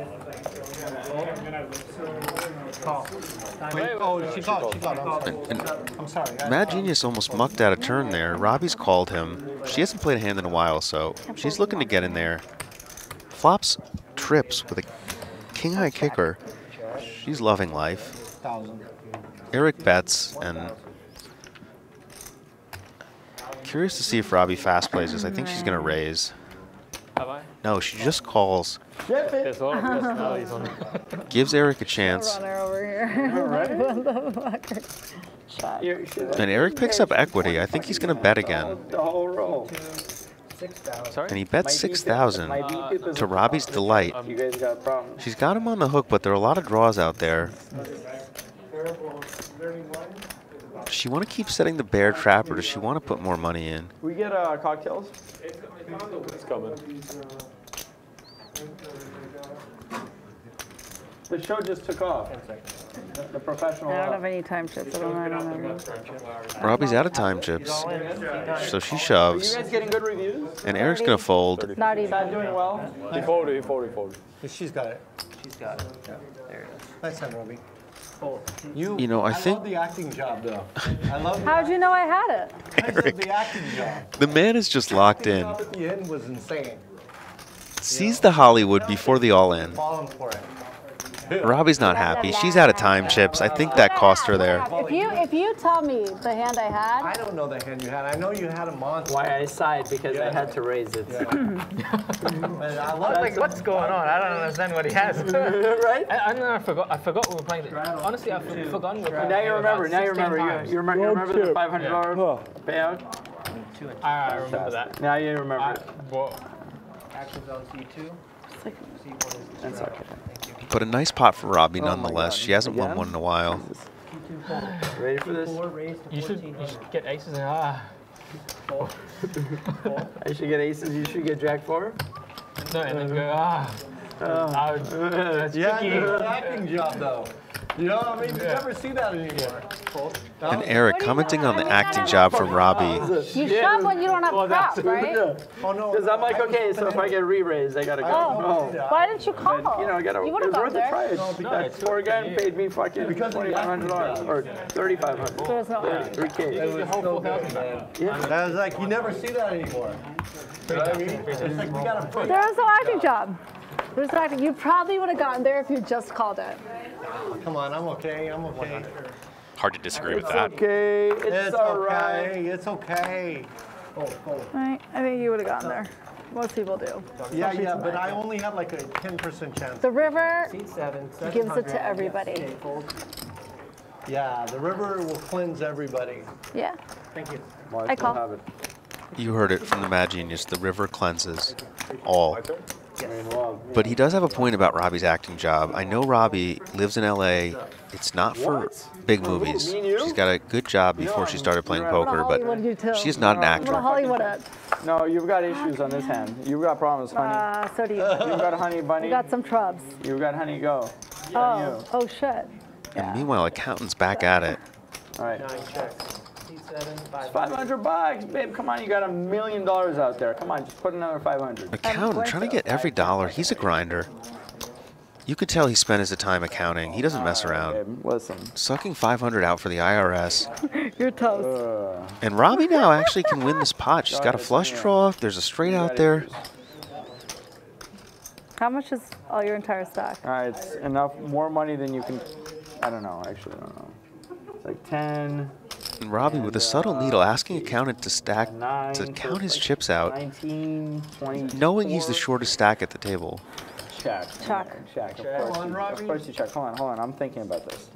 Oh, she called. She called. And, and I'm sorry. Mad Genius almost mucked out a turn there. Robbie's called him. She hasn't played a hand in a while, so she's looking to get in there. Flops trips with a king high kicker. She's loving life. Eric bets and curious to see if Robbie fast plays this. I think she's gonna raise. Have I? No, she just calls, Yes, well, yes, now he's on. gives Eric a chance, Runner over here. Alright. what the fucker? Shot. and Eric picks up equity. I think he's gonna bet again, The whole roll. Sorry? and he bets six thousand to Robbie's delight. You guys got a problem. She's got him on the hook, but there are a lot of draws out there. Does she want to keep setting the bear trap, or does she want to put more money in? We get uh, cocktails. It's coming. The show just took off. The professional. I don't have any time chips. I don't. I don't know. Robbie's out of time chips, so she Are you shoves, guys getting good reviews? and Eric's gonna fold. Not even. Not doing well. He folded, he folded, he folded. She's got it. She's got it. Yeah. There it is. Nice hand, Robbie. Fold. You, You know, I I think- love the acting job, though. I love the, How'd you know I had it? I love the acting job. The man is just locked in. job at the end was insane. Sees the Hollywood before the all-in. Falling for it. Robbie's not happy. She's out of time chips. I think that cost her there. If you if you tell me the hand I had, I don't know the hand you had. I know you had a monster. Why I sighed because I had to raise it. But I love Like, what's going on? I don't understand what he has. right? I, I don't know. I forgot. I forgot we were playing. The, honestly, I've for- forgotten we were playing. Now you remember. Now you remember. You, you remember. You remember the five hundred dollar payout. I, I remember that. Now you remember. I, it. well, Actions on C2. That's okay. But a nice pot for Robbie Oh nonetheless. She hasn't won one in a while. Ready for this? Four raised to you should you should get aces and ah. Fold. Fold. I should get aces. You should get jack four. No, and then go ah. Uh, That's Yeah, tricky. it's acting job, though. You know, I mean, you never see that anymore. And Eric commenting on the acting job from Robbie. you shove when you don't have Well, crap, that's right? Oh, no. Because I'm like, okay, so if I get re-raised, I gotta go. Oh, No. why didn't you call? But, you know, I gotta. You it would have was gone worth a there. try. It. that poor guy paid me fucking twenty five hundred dollars or thirty five hundred. There was no. Three K. The whole four thousand back. Yeah. That was like, you never see that anymore. You know I mean? It's like, we gotta put. There was no acting job. There's no acting. You probably would have gotten there if you just called it. Come on, I'm okay. I'm okay. Hard to disagree with It's that. okay. It's, It's alright. okay. It's okay. Right? I think you would have gotten there. Most people do. Yeah, Especially yeah, but tonight. I only had like a 10% chance. The river C7. gives it to everybody. Okay. Yeah, the river will cleanse everybody. Yeah. Thank you. Well, I still call. have it. You heard it from the Mad Genius. The river cleanses all. I mean, well, But he does have a point about Robbie's acting job. I know Robbie lives in LA. It's not for What? big movies. Me and you? She's got a good job before she started playing poker, What Hollywood you but too? she's not an actor. No, you've got issues on this hand. You've got problems, honey. Uh, so do you. You've got honey bunny. You got some trubs. You've got honey go. Oh, oh shit. And meanwhile, accountant's back at it. All right. Nine checks. C7. Five. Five hundred bucks, babe. Come on, you got a million dollars out there. Come on, just put another five hundred. Accountant, trying to get every dollar. He's a grinder. You could tell he spent his time accounting. He doesn't mess around. Listen. Sucking 500 out for the IRS. You're toast. And Robbie now actually can win this pot. She's got a flush draw. There's a straight out there. How much is all your entire stack? all right, it's enough, more money than you can. I don't know. Actually, I don't know. It's like ten. And Robbie with a subtle needle asking accountant to stack Nine, to count it's his like chips out, 19, 20. knowing he's the shortest stack at the table. check. Check. Check. Of Check. course, Come on, you, Robbie. of course you check. Hold on, hold on. I'm thinking about this.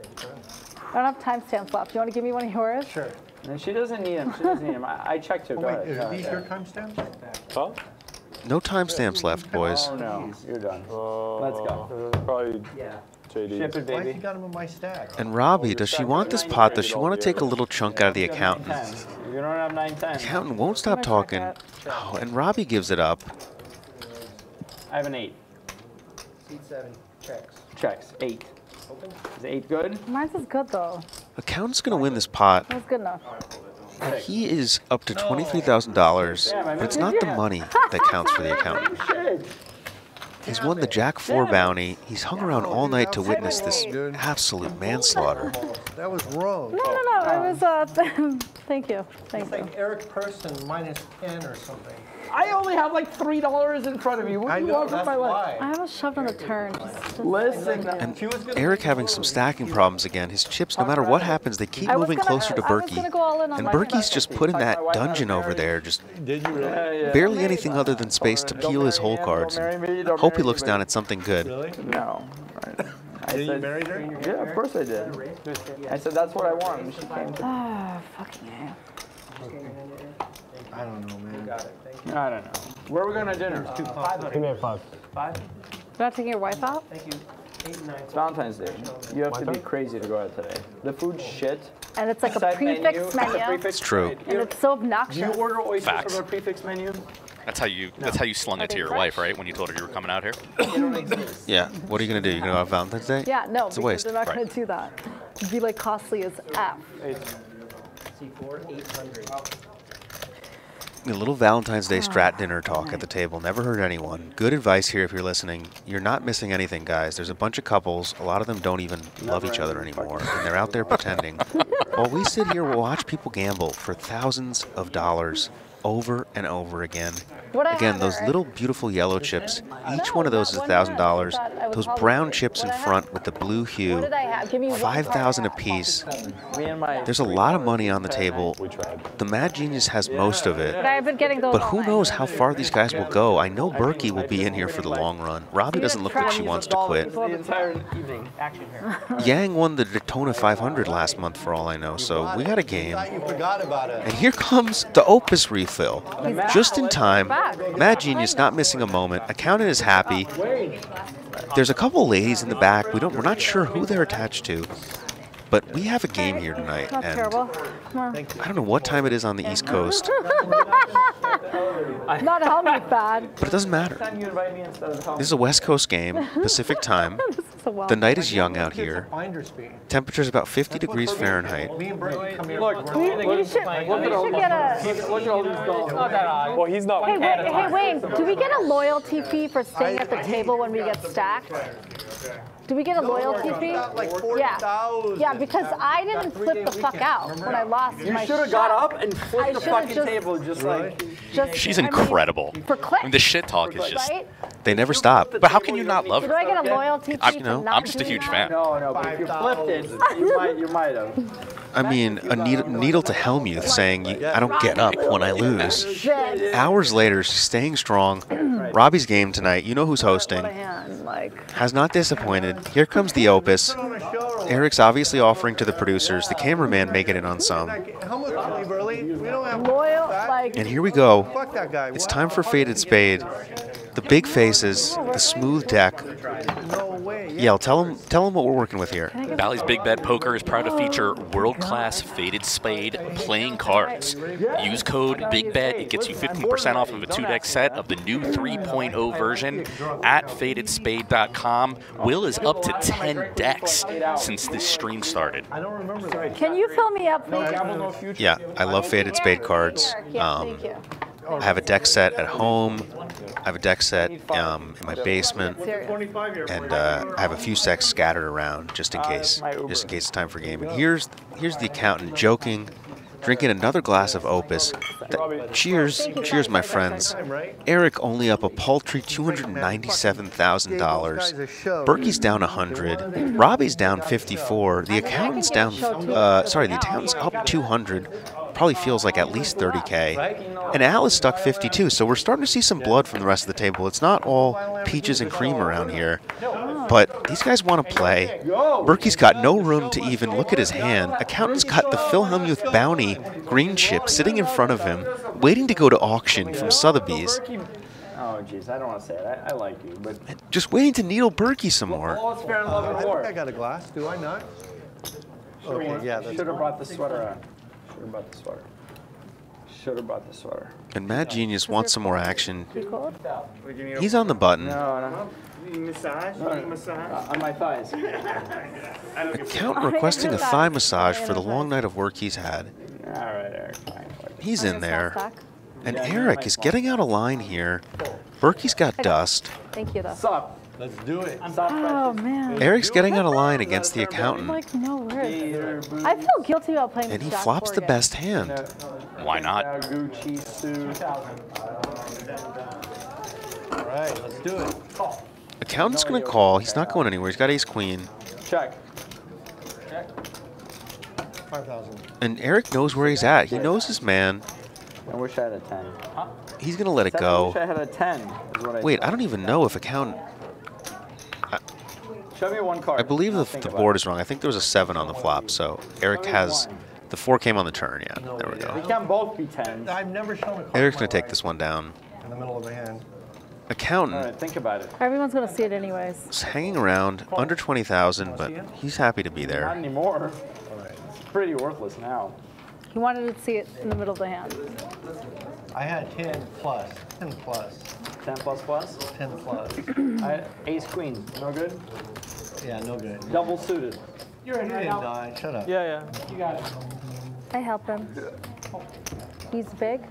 I don't have timestamps left. You want to give me one of yours? Sure. And she doesn't need him. She doesn't need him. I, I checked too. Oh, Go wait, ahead. are go these ahead. your timestamps? Huh? No timestamps left, boys. Oh no, you're done. Oh. Let's go. Probably Yeah. JD. Ship it, Why baby. you got them in my stack? And Robbie, does she want this pot? Does she want to take a little chunk out of the accountant? You don't have nine ten. Accountant won't stop talking. Oh, and Robbie gives it up. I have an eight. Seat seven, checks. Checks. Eight. Open. Is eight good? Mine's is good though. Accountant's gonna win this pot. That's good enough. He is up to twenty-three thousand dollars, but it's not the money that counts for the accountant. Shit. He's won the Jack Four bounty. He's hung around all night to witness this absolute manslaughter. That was wrong. No, no, no. It was. Uh, thank you. Thank It's you. like Eric Person minus 10 or something. I only have like three dollars in front of you. What I do you know, want from my life? why. I almost shoved on the turn. Just, just Listen. And Eric having some stacking problems again. His chips, no matter what happens, they keep moving gonna- closer to I Berkey. go all in on And my Berkey's just put in that dungeon over there, just Did you Yeah, yeah. barely anything other than space to peel his whole cards. me, Hope he looks me, down at something good. Really? No. I Did you said, marry her? Yeah, of course I did. I said that's what I want. And she came to. Ah, fucking hell. I don't know, man. I don't know. Where are we going to dinner? Uh, Give me a five. Five. You're not taking your wife out? Thank you. Eight and nine. It's Valentine's Day. You have to be crazy to go out today. The food's oh. shit. And it's like a Set prefix menu. menu. Prefix It's true. menu. And it's so obnoxious. Do you order oysters Facts. from a prefix menu? That's how you. That's how you slung it to your wife, right? When you told her you were coming out here. They don't exist. Yeah. What are you gonna do? You gonna go out Valentine's Day? Yeah, no, It's a waste. they're not Right. going to do that. It'd be like costly as F. C4, 800. A little Valentine's Day oh, strat dinner talk at the table. Never hurt anyone. Good advice here if you're listening. You're not missing anything, guys. There's a bunch of couples. A lot of them don't even love each other anymore, and they're out there pretending. While we sit here, we'll watch people gamble for thousands of dollars over and over again. What Again, those Eric? little beautiful yellow chips. Each one of those is not one thousand that I dollars. thought I was Those brown chips in front with the blue hue. What did I have? Give me one Five card thousand out. apiece. Me and my. There's a lot of money on the table. The Mad Genius has most of it. But I've been getting those But all who knows how far these guys will go? I know Berkey will be in here for the long run. Robbie doesn't look like she wants to quit. The entire evening. Action here. Yang won the Daytona 500 last month, for all I know, so we got a game. Thought you forgot about it. And here comes the Opus Just in time. Mad Genius not missing a moment. Accountant is happy. There's a couple ladies in the back. We don't. We're not sure who they're attached to. But we have a game here tonight, Not and terrible. I don't know what time it is on the East Coast, Not helmet bad. but it doesn't matter. Time you invite me instead of help. This is a West Coast game, Pacific time. This is a wild The night is young out here. Finder's speed. Temperature's about 50 degrees Fahrenheit. Me and Brady come here. Look, We, we should, look we at all should get a. Look at all these dogs. Not that high. Well, he's not. Hey, wait, hey, Wayne, do we get a loyalty fee for staying at the table when we get stacked? Do we get a loyalty fee? Like Yeah. 40,000. Yeah, because I didn't flip the fuck out when I lost You my should have got up and flipped the should've fucking just- table just like. Just, She's I mean, incredible. For I mean, the shit talk is just. right? They never stop. But how can you not love Do her? I get a loyalty fee? I, you know, I'm just a huge that? fan. No, no, but if you flipped it, you might, you might have. I mean, a needle, needle to Hellmuth saying, I don't get up when I lose. Hours later, she's staying strong. Robbie's game tonight. You know who's hosting. What a hand, like. Has not disappointed. Here comes the opus. Eric's obviously offering to the producers. The cameraman making it on some. Like, how much can leave early? We don't have Loyal, like. And here we go. Fuck that guy. It's time for Faded Spade. The big faces, the smooth deck. No way. Yell, tell them, tell them what we're working with here. Bally's Big Bet Poker is proud to feature world-class Faded Spade playing cards. Use code BIGBET. It gets you 15% off of a two-deck set of the new 3.0 version at fadedspade.com. Will is up to 10 decks since this stream started. I don't remember that. Can you fill me up, please? Yeah, I love Faded Spade cards. Um, thank you. I have a deck set at home. I have a deck set um, in my basement, and uh, I have a few sets scattered around just in case, just in case it's time for gaming. Here's here's the accountant joking, drinking another glass of Opus. Cheers, cheers, my friends. Eric only up a paltry two hundred ninety-seven thousand dollars. Berkey's down hundred. Robbie's down fifty-four. The accountant's down. Uh, sorry, the accountant's up two hundred. probably feels like at least 30k. And Al is stuck 52, so we're starting to see some blood from the rest of the table. It's not all peaches and cream around here, but these guys want to play. Berkey's got no room to even look at his hand. Accountant's got the Phil Hellmuth Bounty green chip sitting in front of him, waiting to go to auction from Sotheby's, Oh, jeez, I don't want to say it. I, I like you, but just waiting to needle Berkey some more. all it's fair in love I and think war. I got a glass. Do I not? Okay, yeah, that's Should have brought the sweater on. Should have brought the sweater. Should have brought the sweater. And Mad Genius wants some more action. He's on the button. No, no. Massage? No, no. Massage? Uh, on my thighs. Account requesting a thigh massage for the long night of work he's had. All right, Eric. Fine. He's in there. And Eric is getting out of line here. Berkey's got dust. Thank you, though. Sup? Let's do it. Oh, man. Eric's getting out of line against the accountant, Like, no words. I feel guilty about playing and he with Jack flops the best hand. Why not? Gucci. All right, let's do it. Accountant's gonna call. He's not going anywhere. He's got ace queen. Check. Five thousand. And Eric knows where he's at. He knows his man. I wish I had a 10. He's gonna let it Said I wish I go. had a 10. Is I Wait. I don't even know if accountant. Show me one card. I believe the, the board is wrong. I think there was a seven on the flop, so Eric has. The four came on the turn. Yeah, there we go. We can both be 10s. I've never shown a card Eric's gonna take this one down. in the middle of the hand. All Accountant right, think about it. Everyone's going to see it anyways. is hanging around under 20,000, but he's happy to be there. Not anymore. It's pretty worthless now. He wanted to see it in the middle of the hand. I had 10 plus, 10 plus, 10 plus plus. 10 plus. I, ace queen. No good. Yeah, no good. Double suited. You're didn't die. Shut up. Yeah, yeah. You got it. I help him. He's big.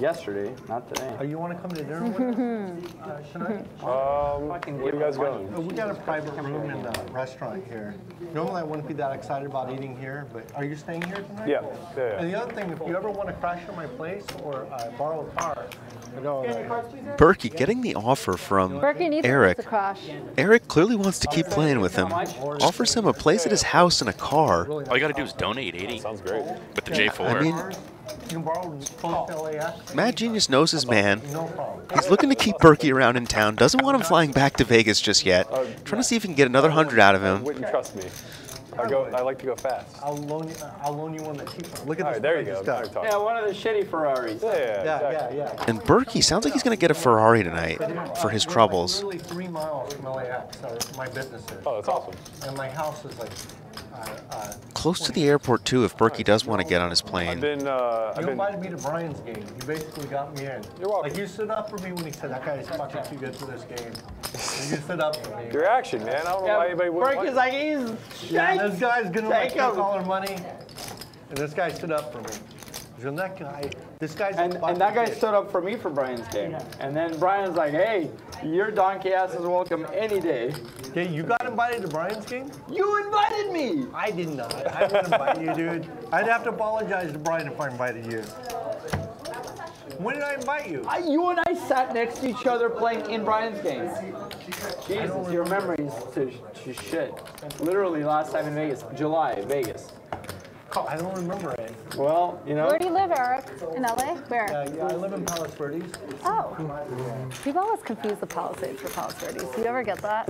Yesterday, not today. Oh, you want to come to dinner with us uh, tonight? Um, where are you guys going? Uh, We got a private room in the restaurant here. Normally, I wouldn't be that excited about eating here, but are you staying here tonight? Yeah, yeah, yeah. And the other thing, if you ever want to crash at my place or uh, borrow a car, you Berkey getting the offer from Eric. Eric clearly wants to keep playing with him. Offers him a place at his house and a car. All you got to do is donate 80 Sounds great. with the J4. I mean, you can borrow LAX. Mad Genius knows his man. He's looking to keep Berkey around in town. Doesn't want him flying back to Vegas just yet. Trying to see if he can get another hundred out of him. Wouldn't trust me. I go. I like to go fast. I'll loan you. I'll loan you one that cheap. Look at All this. right, there you go. just Now got. you're talking. Yeah, one of the shitty Ferraris. Yeah, yeah, Yeah, exactly. yeah, yeah. And Berkey sounds like he's going to get a Ferrari tonight for his troubles. Like literally three miles from LAX, or my business is. Oh, that's awesome. And my house is like, Close to the airport too if Berkey does want to get on his I've plane. been. Uh, I've you been. invited me to Brian's game. You basically got me in. You're welcome. Like you stood up for me when he said that guy is fucking too good for this game. And you stood up for me. Your action, man. I don't know why anybody would. Frank is like, he's Yeah, this guy's gonna like Take take him. all our money, and this guy stood up for me. And that guy, this guy's And, and that guy stood up for me for Brian's game. And then Brian's like, hey, your donkey ass is welcome any day. Okay, you got invited to Brian's game? You invited me! I did not. I didn't invite you, dude. I'd have to apologize to Brian if I invited you. When did I invite you? I, you and I sat next to each other playing in Brian's game. Jesus, your memory's to, to shit. Literally last time in Vegas, July, Vegas. I don't remember it. Well, you know. Where do you live, Eric? In LA? Where? Yeah, yeah, I live in Palos Verdes. Oh. People always confuse the Palisades for Palos Verdes. Do you ever get that?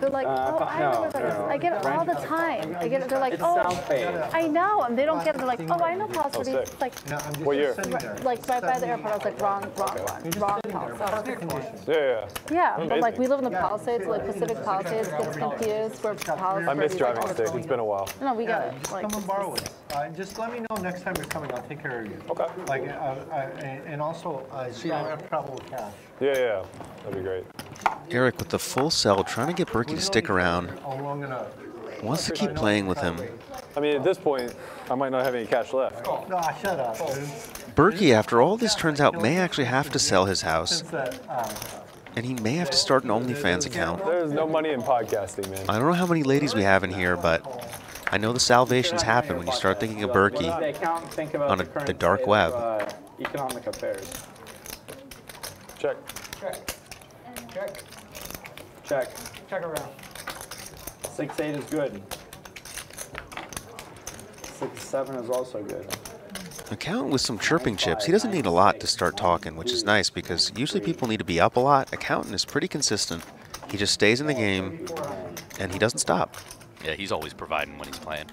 They're like, Uh, oh, I no, remember this. no. I get it all the time. I get it. They're like, It's oh, South Bay. I know. And they don't get it. They're like, oh, I know Palos Oh, Verdes. sick. It's like, No, I'm just What year? there. like right by the airport. I was like, wrong, wrong one. Wrong Palisades. Yeah, yeah. Yeah, but like we live in the Palisades, like Pacific Palisades gets confused. We're Palos I miss Verdes, driving like, stick. It's been a while. No, we Yeah, got it. just Like, come and borrow it. Uh, just let me know next time you're coming. I'll take care of you. Okay. Like, uh, uh, and, and also, uh, so you don't have trouble with cash. Yeah, yeah. That'd be great. Eric with the full sell, trying to get Berkey to stick around. Long enough. Wants to keep playing with him. I mean, at this point, I might not have any cash left. No, shut up. Berkey, after all this turns out, may actually have to sell his house, Since that, uh, and he may have to start an OnlyFans account. There's no money in podcasting, man. I don't know how many ladies we have in here, but I know the salvations happen when you start thinking of The Berkey. account, think about on the, a- the dark web. Of, uh, economic affairs. Check. Check. Check. Check. Check around. Six eight is good. Six Seven is also good. Accountant with some chirping chips. He doesn't need a lot to start talking, which is nice because usually people need to be up a lot. Accountant is pretty consistent. He just stays in the game and he doesn't stop. Yeah, he's always providing when he's playing.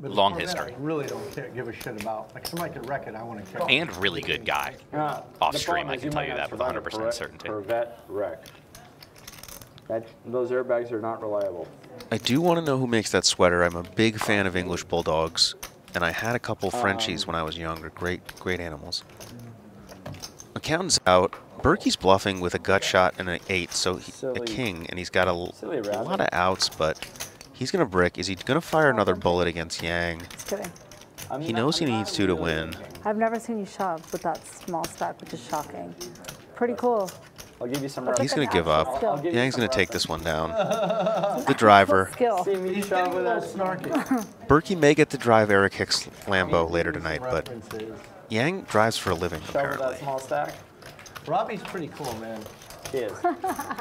But Long before that, history. I really don't care, give a shit about. Like somebody could wreck it, I want to kill. And really good guy. Uh, Off the stream, I can tell you that with 100% Corvette- certainty. Corvette wreck. That, those airbags are not reliable. I do want to know who makes that sweater. I'm a big fan of English bulldogs, and I had a couple Frenchies Um, when I was younger. Great, great animals. Accountant's out. Berkey's bluffing with a gut shot and an eight, so he, a king, and he's got a, l- silly a rabbit. lot of outs, but he's gonna brick. Is he gonna fire another bullet against Yang? Just kidding. He knows he needs to to win. I've never seen you shove with that small stack, which is shocking. Pretty cool. I'll give you some That's He's like gonna give up. skill. Give Yang's gonna take this one down. The driver. Skill. See me shove with snarky. Berkey may get to drive Eric Hicks Lambo later tonight, but Yang drives for a living apparently. that small stack. Robbie's pretty cool, man. He is.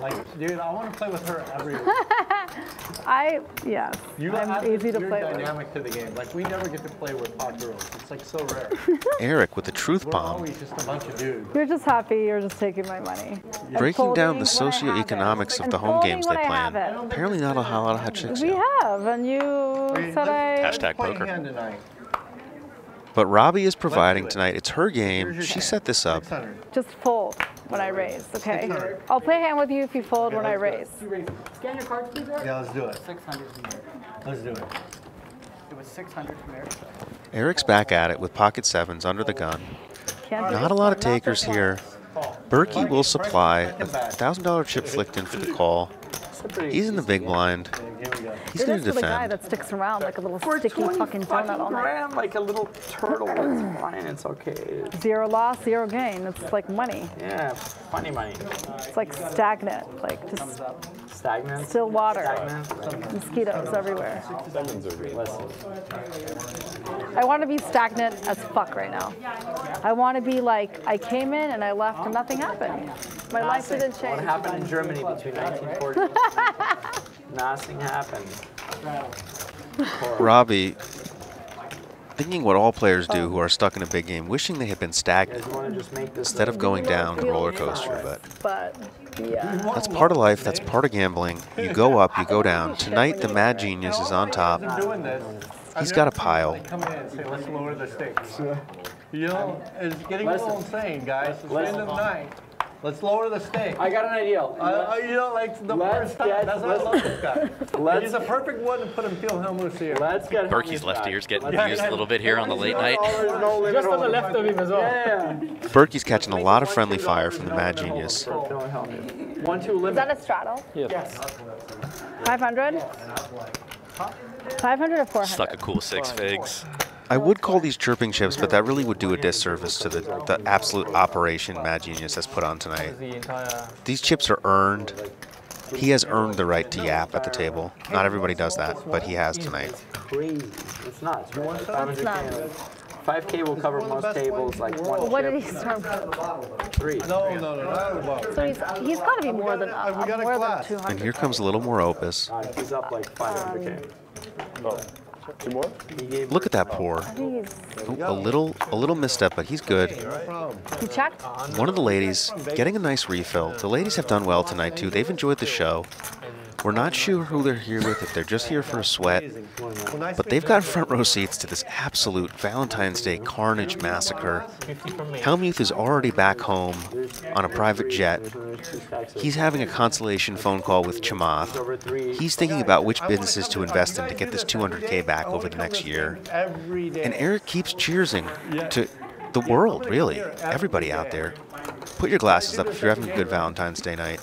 Like, dude, I want to play with her every. I, yes, You I'm add easy to your play with. dynamic to the game. Like, we never get to play with hot girls. It's like so rare. Eric with the truth We're bomb. always just a bunch of dudes. You're just happy you're just taking my money. And Breaking down the folding when I have it. socioeconomics of the home games they I play have in. it. Apparently not a whole lot of hot chicks We here. have, and you said I. Hashtag poker. But Robbie is providing tonight. It's her game. She set this up. Just fold when I raise, okay? I'll play hand with you if you fold when I raise. Scan your cards, please, Eric? Yeah, let's do it. 600 from there. Let's do it. It was 600 from Eric. Eric's back at it with pocket sevens under the gun. Can't Not a lot of takers here. Berkey will supply a thousand dollar chip flicked in for the call. He's in the big blind. He's It going is to for the guy that sticks around like a little sticky fucking donut all night. grand, like a little turtle. It's fine. It's okay. Zero loss, zero gain. It's like money. Yeah, funny money. It's like stagnant, like just Stagnant. still water. Stagnant. Mosquitoes everywhere. Sevens. I want to be stagnant as fuck right now. I want to be like, I came in and I left and nothing happened. My life didn't change. What happened in Germany between 1940? Nothing happened. Robbie, thinking what all players do who are stuck in a big game, wishing they had been stagnant instead of going down the roller coaster. But But yeah. that's part of life. That's part of gambling. You go up, you go down. Tonight, the Mad Genius is on top. He's got a pile. Come in and say, let's lower the stakes. You know, it's getting a little insane, guys. It's the end of the night. Let's lower the stakes. I got an idea. Uh, you know, like the Let's first time. get- That's why I love this guy. let's- He's a perfect one to put him feel Helmut here. Let's get Berkey's left ear's getting Yeah, used yeah. a little bit here on the late night. Just on the left of him as well. Yeah. Berkey's catching a lot of friendly fire from the Mad Genius. One, two, Is that a straddle? Yes. 500? 500 or 400? Stuck a cool six figs. I would call these chirping chips, but that really would do a disservice to the, the absolute operation Mad Genius has put on tonight. These chips are earned. He has earned the right to yap at the table. Not everybody does that, but he has tonight. Crazy. It's nuts. Right? It's not. 5K will cover most tables, like one What did chip. he start with? Three. No, no, no, not above. So he's, he's got to be more than, uh, we got a more than 200. And here comes a little more opus. Uh, he's up like 500K. Two more? Look at that pour. I think he's, A little, a little misstep, but he's good. he checked? One of the ladies getting a nice refill. The ladies have done well tonight too. They've enjoyed the show. We're not sure who they're here with, if they're just here for a sweat, but they've got front row seats to this absolute Valentine's Day carnage massacre. Hellmuth is already back home on a private jet. He's having a consolation phone call with Chamath. He's thinking about which businesses to invest in to get this 200K back over the next year. And Eric keeps cheersing to the world, really. Everybody out there. Put your glasses up if you're having a good Valentine's Day night.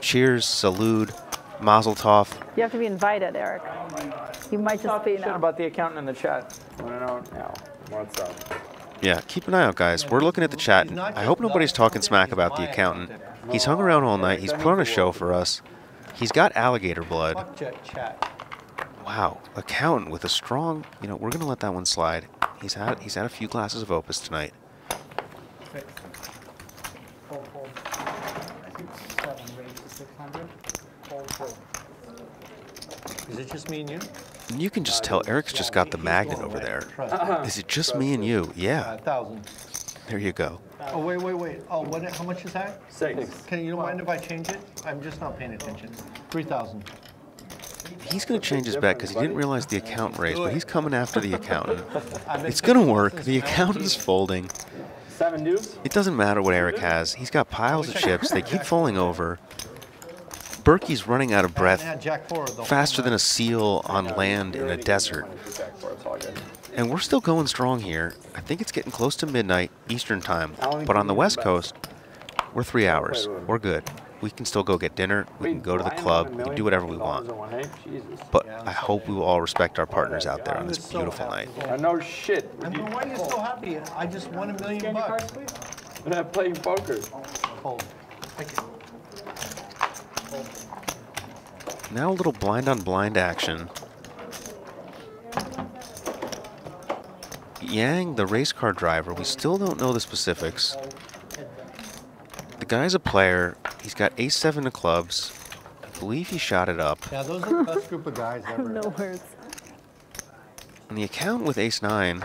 Cheers, salute, mazel tov. You have to be invited, Eric. You might just be Shit now. about the accountant in the chat. Want to know now what's up? Yeah, keep an eye out, guys. We're looking at the chat. and I hope nobody's talking smack about the accountant. He's hung around all night. He's put on a show for us. He's got alligator blood. Fuck chat. Wow, accountant with a strong. You know, we're gonna let that one slide. He's had he's had a few glasses of opus tonight. Fold, fold. Seven, raise to 600. Fold, fold. Is it just me and you? And you can just tell Eric's just got the magnet over there. Uh-huh. Is it just me and you? Yeah. There you go. Oh, wait, wait, wait. Oh, what, how much is that? Six. Can you don't mind if I change it? I'm just not paying attention. 3,000. He's going to change his bet because he didn't realize the account raised, but he's coming after the accountant. It's going to work. The accountant's folding. Seven deuce. It doesn't matter what Eric has. He's got piles of chips. They keep falling over. Berkey's running out of breath Yeah, Jack four. the faster than a seal on land in a desert. And we're still going strong here. I think it's getting close to midnight Eastern time. But on the West Coast, we're three hours. We're good. We can still go get dinner. We can go to the club. We can do whatever we want. But I hope we will all respect our partners out there on this beautiful night. Uh, no shit. And then why are you so happy? I just won a million bucks. And I'm playing poker. Thank you. Now a little blind on blind action. Yang, the race car driver, we still don't know the specifics. The guy's a player. He's got ace seven of clubs. I believe he shot it up. Yeah, those are the best group of guys I have ever. no words. And the account with ace nine.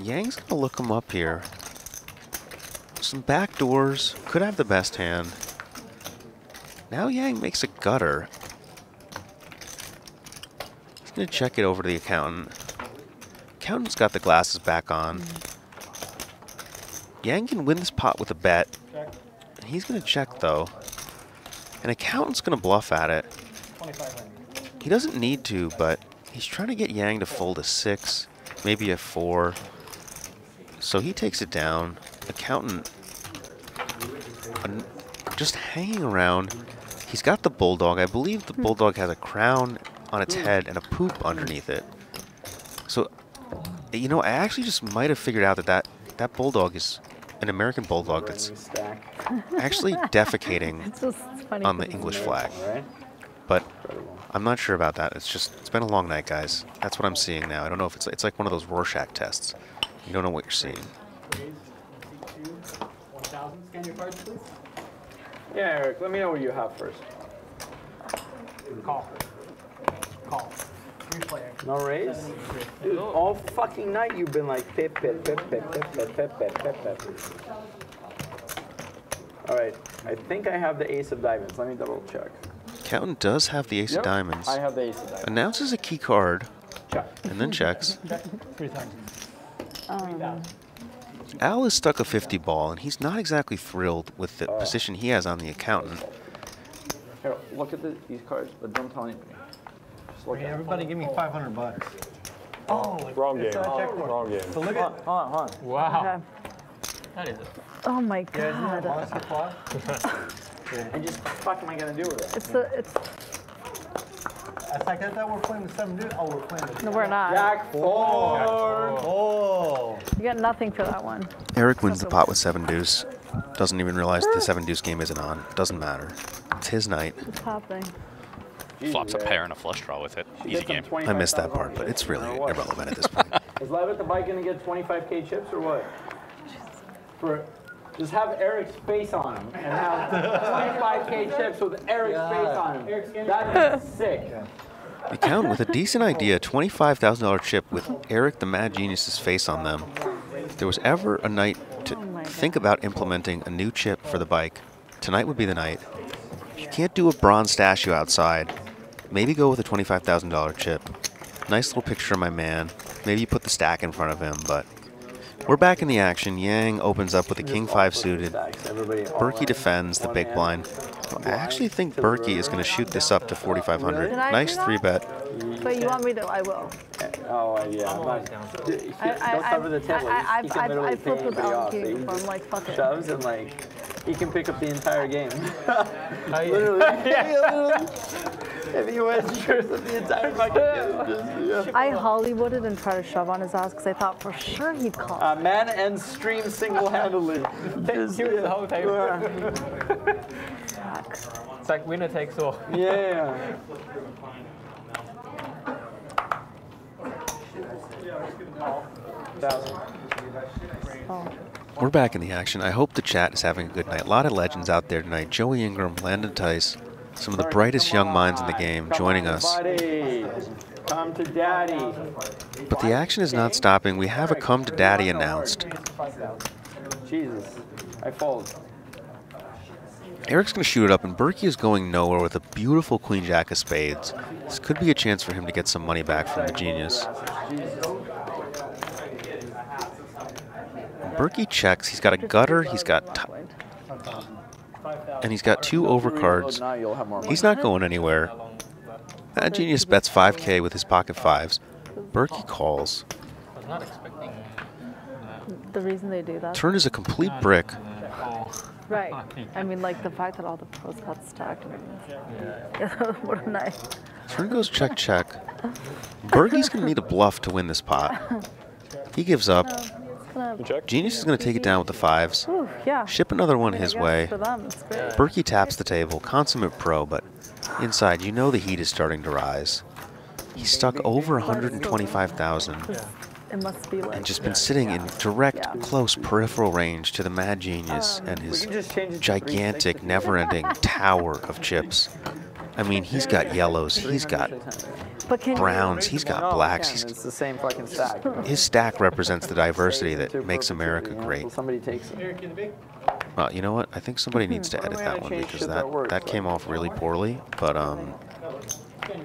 Yang's gonna look him up here. Some back doors. Could have the best hand. Now Yang makes a gutter. He's gonna check it over to the accountant. Accountant's got the glasses back on. Yang can win this pot with a bet. He's gonna check though. And accountant's gonna bluff at it. He doesn't need to, but he's trying to get Yang to fold a six, maybe a four. So he takes it down. Accountant an- just hanging around. He's got the bulldog. I believe the bulldog has a crown on its head and a poop underneath it. So, you know, I actually just might have figured out that that, that bulldog is an American bulldog that's actually defecating just on the English flag. But I'm not sure about that. It's just it's been a long night, guys. That's what I'm seeing now. I don't know if it's it's like one of those Rorschach tests. You don't know what you're seeing. Scan your cards, please. Yeah, Eric, let me know what you have first. Call. Call. Three player. No raise? Dude, all fucking night you've been like pip, pip, pip, pip, pip, pip, pip, pip, pip, pip. All right, I think I have the ace of diamonds. Let me double check. Accountant does have the ace Yep, of diamonds. I have the ace of diamonds. Announces a key card. Check. And then checks. Three times. Um, Al is stuck a 50 ball, and he's not exactly thrilled with the position he has on the accountant. Here, look at the, these cards, but don't tell anybody. Just look Hey, at them. everybody give me 500 bucks. Oh, Wrong game. It's a check board. Wrong game. So look at. Hold on, hold on. Wow. That is oh my Yeah, isn't that god. monster? And just what the fuck am I gonna do with it? It's a, it's It's like I thought we're playing the seven dude. Oh, we're playing the. no, we're not. Jack four. Oh. You got nothing for that one. Eric wins the pot with seven deuce. Doesn't even realize the seven deuce game isn't on. Doesn't matter. It's his night. What's happening? Flops a pair and a flush draw with it. Easy game. I missed that part, but it's really irrelevant at this point. Is Live at the Bike gonna get 25k chips or what? For just have Eric's face on him and have 25k chips with Eric's face on him. That'd be sick. The count with a decent idea, $25,000 chip with Eric the Mad Genius's face on them. If there was ever a night to think about implementing a new chip for the bike, tonight would be the night. If you can't do a bronze statue outside, maybe go with a $25,000 chip. Nice little picture of my man. Maybe you put the stack in front of him, but we're back in the action. Yang opens up with a king five suited. Berkey defends the big blind. I actually think Berkey is going to shoot this up to 4,500. Did I do Nice three bet. But you want me to? I will. Oh, yeah. I'm not, Dude, he- I, I, don't cover the table. I, I, he I've, I've, I've flipped pay with anybody Alan. So King he before. I'm like, fuck it. shoves and like he can pick up the entire game. Oh, literally, yeah, literally. If he was sure of the entire fucking game, just, yeah. I Hollywooded and tried to shove on his ass because I thought for sure he'd call. Uh, man and stream single-handedly. Just, He was the whole time. yeah. It's like winner takes all. yeah. Oh. We're back in the action. I hope the chat is having a good night. A lot of legends out there tonight. Joey Ingram, Landon Tice, Some of the brightest young minds in the game joining us. But the action is not stopping. We have a come to daddy announced. Jesus, I fold. Eric's going to shoot it up, and Berkey is going nowhere with a beautiful queen jack of spades. This could be a chance for him to get some money back from the genius. Berkey checks. He's got a gutter. He's got, and he's got two overcards. He's not going anywhere. That genius bets 5k with his pocket fives. Berkey calls. The reason they do that. Turn is a complete brick. Right. I mean, like the fact that all the pros got stacked. what a night. Turn goes check check. Berkey's gonna need a bluff to win this pot. He gives up. Genius is gonna take it down with the fives. Ooh, yeah. Ship another one his way. For them, it's great. Berkey taps the table, consummate pro, but inside you know the heat is starting to rise. He's stuck over 125,000 It must be like. and just been sitting in direct, close peripheral range to the mad genius um, and his gigantic, never-ending tower of chips. I mean, he's got yellows, he's got But can you- browns, he's got blacks. He's, it's the same fucking stack. his stack represents the diversity that makes America great. Somebody takes it. Well, you know what? I think somebody needs to edit that one because that that came off really poorly. But um,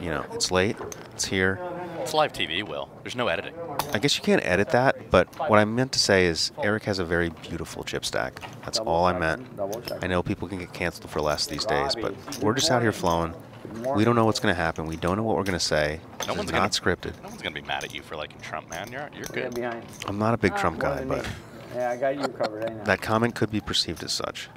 you know, it's late. It's here. It's live TV, Will. There's no editing. I guess you can't edit that, but what I meant to say is Eric has a very beautiful chip stack. That's all I meant. I know people can get canceled for less these days, but we're just out here flowing. We don't know what's going to happen. We don't know what we're going to say. No one's is gonna, not scripted. No one's gonna be mad at you for liking Trump, man. You're you're Yeah, good. behind. I'm not a big Ah, Trump guy, but me. Yeah, I got you covered. I know. that comment could be perceived as such.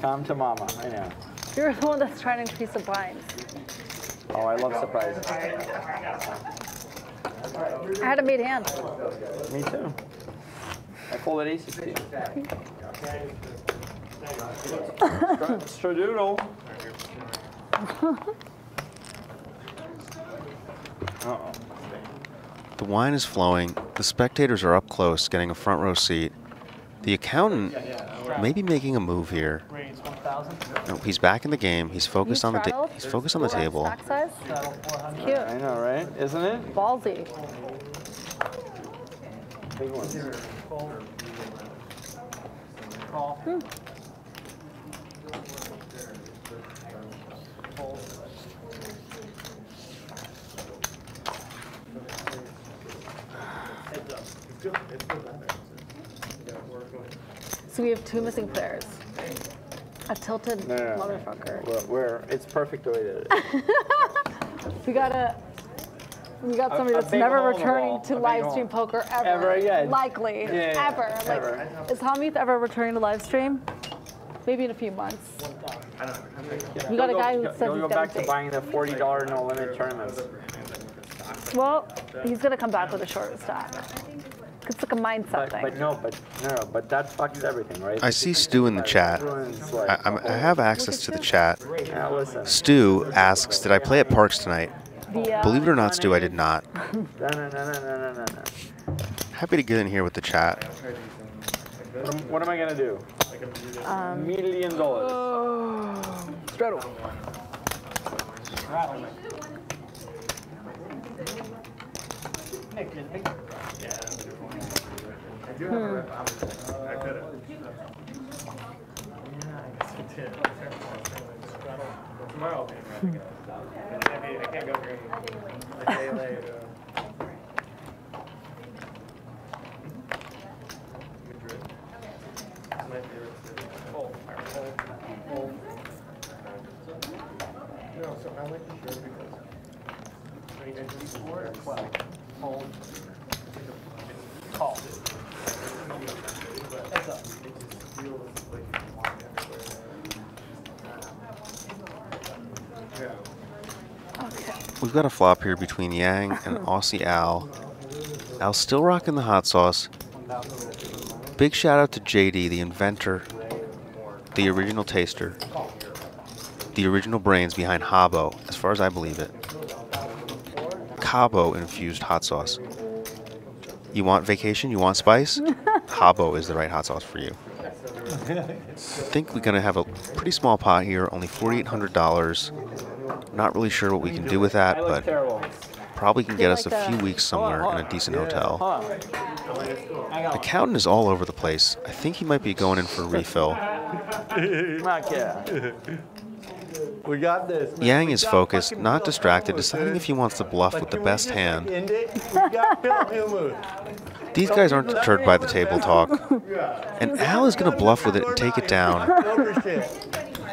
Come to mama. I know. You're the one that's trying to increase the blinds. Oh, I love surprises. I had a made hand. Me too. I folded aces too. Stradoodle. Uh-oh. The wine is flowing. The spectators are up close, getting a front row seat. The accountant may be making a move here. No, he's back in the game. He's focused on the he's focused on the table. Stack size? Cute. I know, right? Isn't it? Ballsy. Big ones. Hmm. So we have two missing players. A tilted No, no, no. motherfucker. We're, we're, it's perfect the way that it is. We gotta. We got somebody a that's big never hole in the returning to a big live hole. stream poker ever. Ever again. Likely. Yeah, yeah, ever. Like, ever. is Hamid ever returning to live stream? Maybe in a few months. You got a guy who You'll go he's back to date. buying the forty dollar no limit tournaments. Well, he's gonna come back with a shorter stack. It's like a mindset But, thing. but no, but no, no, but that fucks everything, right? I see Stu in the chat. I, I'm, I have access to the chat. Yeah. Stu asks, "Did I play at Parx tonight?" The, uh, Believe it or not, Stu, I did not. No, no, no, no, no, no, no, no. Happy to get in here with the chat. What am, I gonna do? Um, Million dollars. Straddle. Tomorrow. I can't I can't go here. Like ALA, uh, Madrid. It's my favorite city. Oh, oh, oh. No, so I like the shirt because I mean, it's four or twelve. Hold. It's. That's up. It just feels like you can walk everywhere. We've got a flop here between Yang and Aussie Al. Al still rocking the hot sauce. Big shout out to JD, the inventor, the original taster, the original brains behind Habo, as far as I believe it. Cabo infused hot sauce. You want vacation? You want spice? Habo is the right hot sauce for you. I think we're going to have a pretty small pot here, only $4,800. Not really sure what we can do with that, but probably can get us a few weeks somewhere in a decent hotel. The accountant is all over the place. I think he might be going in for a refill. We got this. man. Yang is focused, not distracted, deciding if he wants to bluff with the best hand. end it? We got Phil Hellmuth. These guys aren't deterred by the table talk. And Al is going to bluff with it and take it down.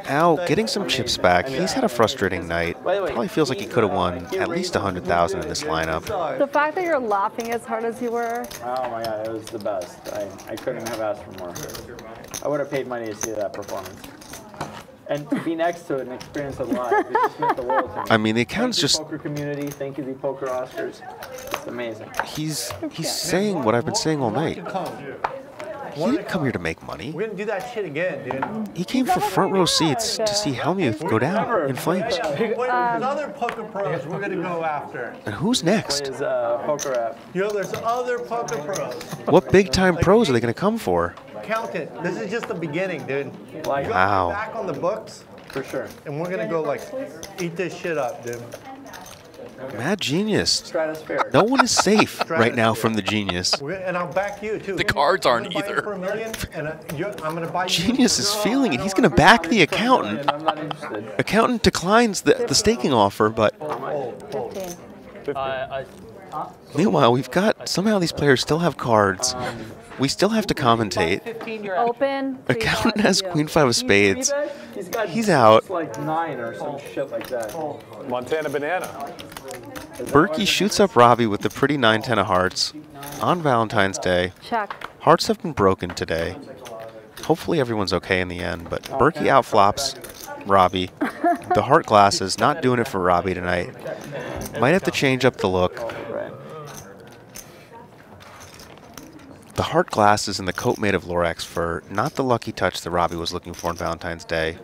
Poker shit. Al getting some chips back. He's had a frustrating night. Probably feels like he could have won at least 100,000 in this lineup. The fact that you're laughing as hard as you were. Oh my god, it was the best. I, I couldn't have asked for more. I would have paid money to see that performance. And to be next to it and experience it live, it just meant the world to me. I mean, the accountant's Thank you, just poker community. Thank you, the poker Oscars. It's amazing. he's he's saying what I've been saying all night. He didn't come here to make money. We're gonna do that shit again, dude. He came for front row seats to see Hellmuth go down in flames. Wait, there's other poker pros we're gonna go after. And who's next? His uh, poker app. Yo, there's other poker pros. What big time pros are they going to come for? Accountant, this is just the beginning, dude. Like, Wow. Back on the books, For sure. and we're gonna go like eat this shit up, dude. Mad genius. Stratosphere. No one is safe right now from the genius. And I'll back you too. The cards aren't You're gonna buy it either. For a million, and uh, you're, I'm gonna buy you. Genius is feeling it. He's going to back the accountant. I'm not interested. Accountant declines the, the staking offer, but Uh, meanwhile, we've got somehow these players still have cards. We still have to commentate. Open. Accountant has queen five of spades. He's out. just like nine or some shit like that. Montana banana. Berkey shoots up Robbie with the pretty 9-10 of hearts on Valentine's Day. Check. Hearts have been broken today. Hopefully everyone's okay in the end, but Berkey outflops Robbie. The heart glasses not doing it for Robbie tonight. Might have to change up the look. The heart glasses and the coat made of Lorax fur, not the lucky touch that Robbie was looking for on Valentine's Day.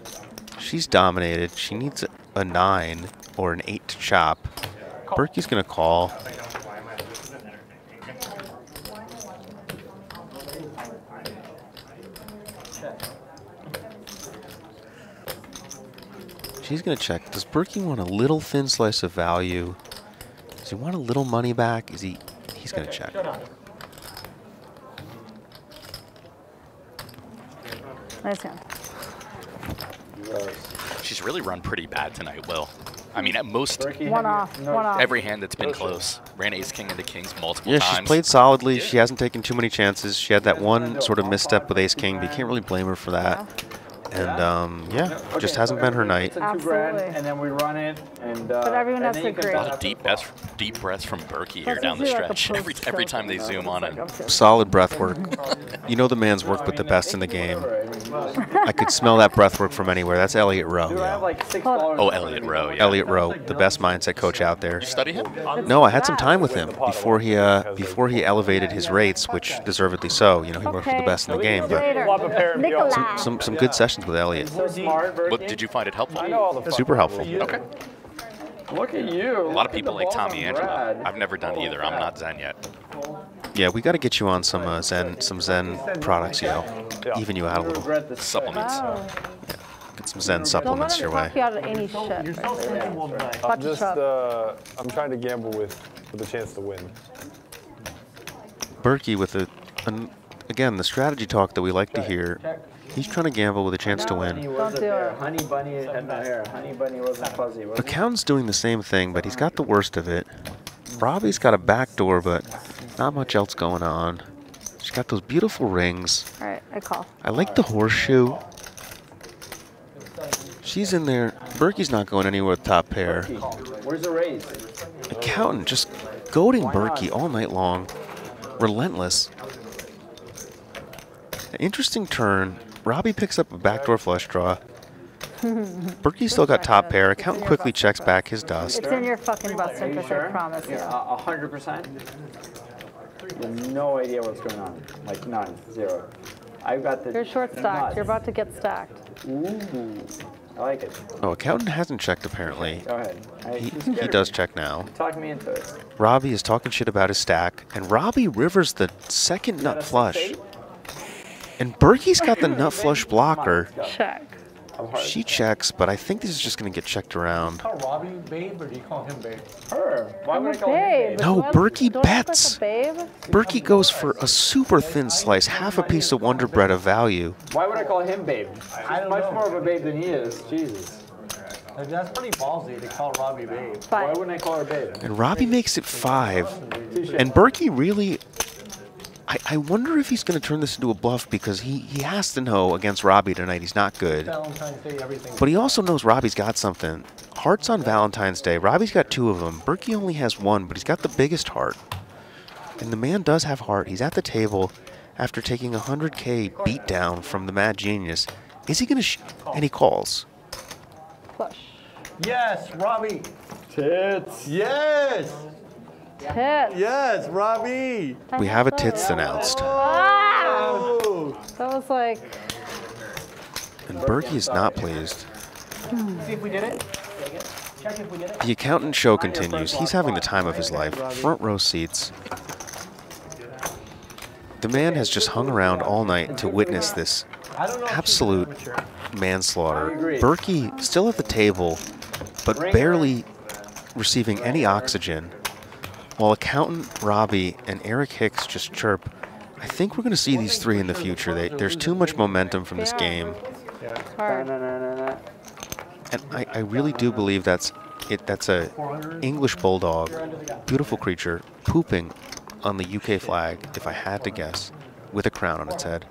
She's dominated. She needs a, a 9 or an 8 to chop. Berkey's going to call. She's going to check. Does Berkey want a little thin slice of value? Does he want a little money back? Is he? He's going to check. Nice hand. She's really run pretty bad tonight, Will. I mean, at most, One off. One off. every hand that's been close. Ran ace king into kings multiple Yeah, times. she's played solidly. She hasn't taken too many chances. She had that one sort of misstep with ace king, but you can't really blame her for that. And um, yeah, just hasn't been her night. It's grand, Absolutely. and then we run it, and uh, But everyone has to you agree. A lot of deep breaths, deep breaths from Berkey here down the usually like stretch. Every every time they zoom on It's it. Solid breath work. You know the man's worked with the best in the game. I could smell that breath work from anywhere. That's Elliot Roe. Dude, I have like six. Oh, Elliot Roe, yeah. Elliot Roe, the best mindset coach out there. Study him? No, I had some time with him before he uh, before he elevated his rates, which deservedly so. You know, he worked with the best in the game. But Later. Nikolai. some some good sessions with Elliot. So smart, Berkey. What, did you find it helpful? I know all the Super helpful. Okay. Look at you. A lot of people like Tommy Angelo. I've never done either. I'm not Zen yet. Yeah, we got to get you on some uh, Zen some Zen products, yo. Even you out a little. Supplements. Wow. Get some Zen Don't let supplements him your way. you out of any shit. right? I'm just, uh, I'm trying to gamble with, with a chance to win. Berkey with a, an, again the strategy talk that we like to hear. He's trying to gamble with a chance to win. wasn't do it. Honey bunny had no hair. Honey bunny wasn't fuzzy. Was? McCown's doing the same thing, but he's got the worst of it. Robbie's got a back door, but not much else going on. She's got those beautiful rings. All right, I call. I like the horseshoe. She's in there. Berkey's not going anywhere with top pair. Where's the raise? Accountant just goading Berkey all night long. Relentless. An interesting turn. Robbie picks up a backdoor flush draw. Berkey's still got top pair. Accountant quickly checks back his dust. It's in your fucking best Are you sure? I promise you. Yeah, a hundred percent. You have no idea what's going on. Like none, zero. I've got the. You're short stacked. You're about to get stacked. Ooh, I like it. Oh, accountant hasn't checked apparently. Go ahead. I, He, he scared. does check now. Talk me into it. Robbie is talking shit about his stack, and Robbie rivers the second nut flush. And Berkey's got the nut flush blocker. Check. She checks, but I think this is just going to get checked around. Call Robbie babe, or do you call him babe? Her. Why would I I'm call him babe. babe? No, Do Berkey do I look like a bets. babe? Berkey goes for a super thin slice, half a piece of Wonder Bread of value. Why would I call him babe? I She's much more of a babe than he is. Jesus. That's pretty ballsy to call Robbie babe. Why wouldn't I call her babe? And Robbie makes it five. And Berkey really. I, I wonder if he's going to turn this into a bluff because he, he has to know against Robbie tonight he's not good. Valentine's Day. But he also knows Robbie's got something. Hearts on Valentine's Day. Robbie's got two of them. Berkey only has one, but he's got the biggest heart. And the man does have heart. He's at the table after taking a 100K beatdown from the Mad Genius. Is he going to. Sh- and he calls. Flush. Yes, Robbie. Tits. Yes. Tits. Yes, Robbie. We have a tits announced. That was like. And Berkey is not pleased. See if we did it. Check if we did it. The accountant show continues. He's having the time of his life. Front row seats. The man has just hung around all night to witness this absolute manslaughter. Berkey still at the table, but barely receiving any oxygen, while accountant Robbie and Eric Hicks just chirp. I think we're going to see these three in the future. They, there's too much momentum from this game. And I, I really do believe that's it. That's a English bulldog, beautiful creature, pooping on the UK flag. If I had to guess, with a crown on its head.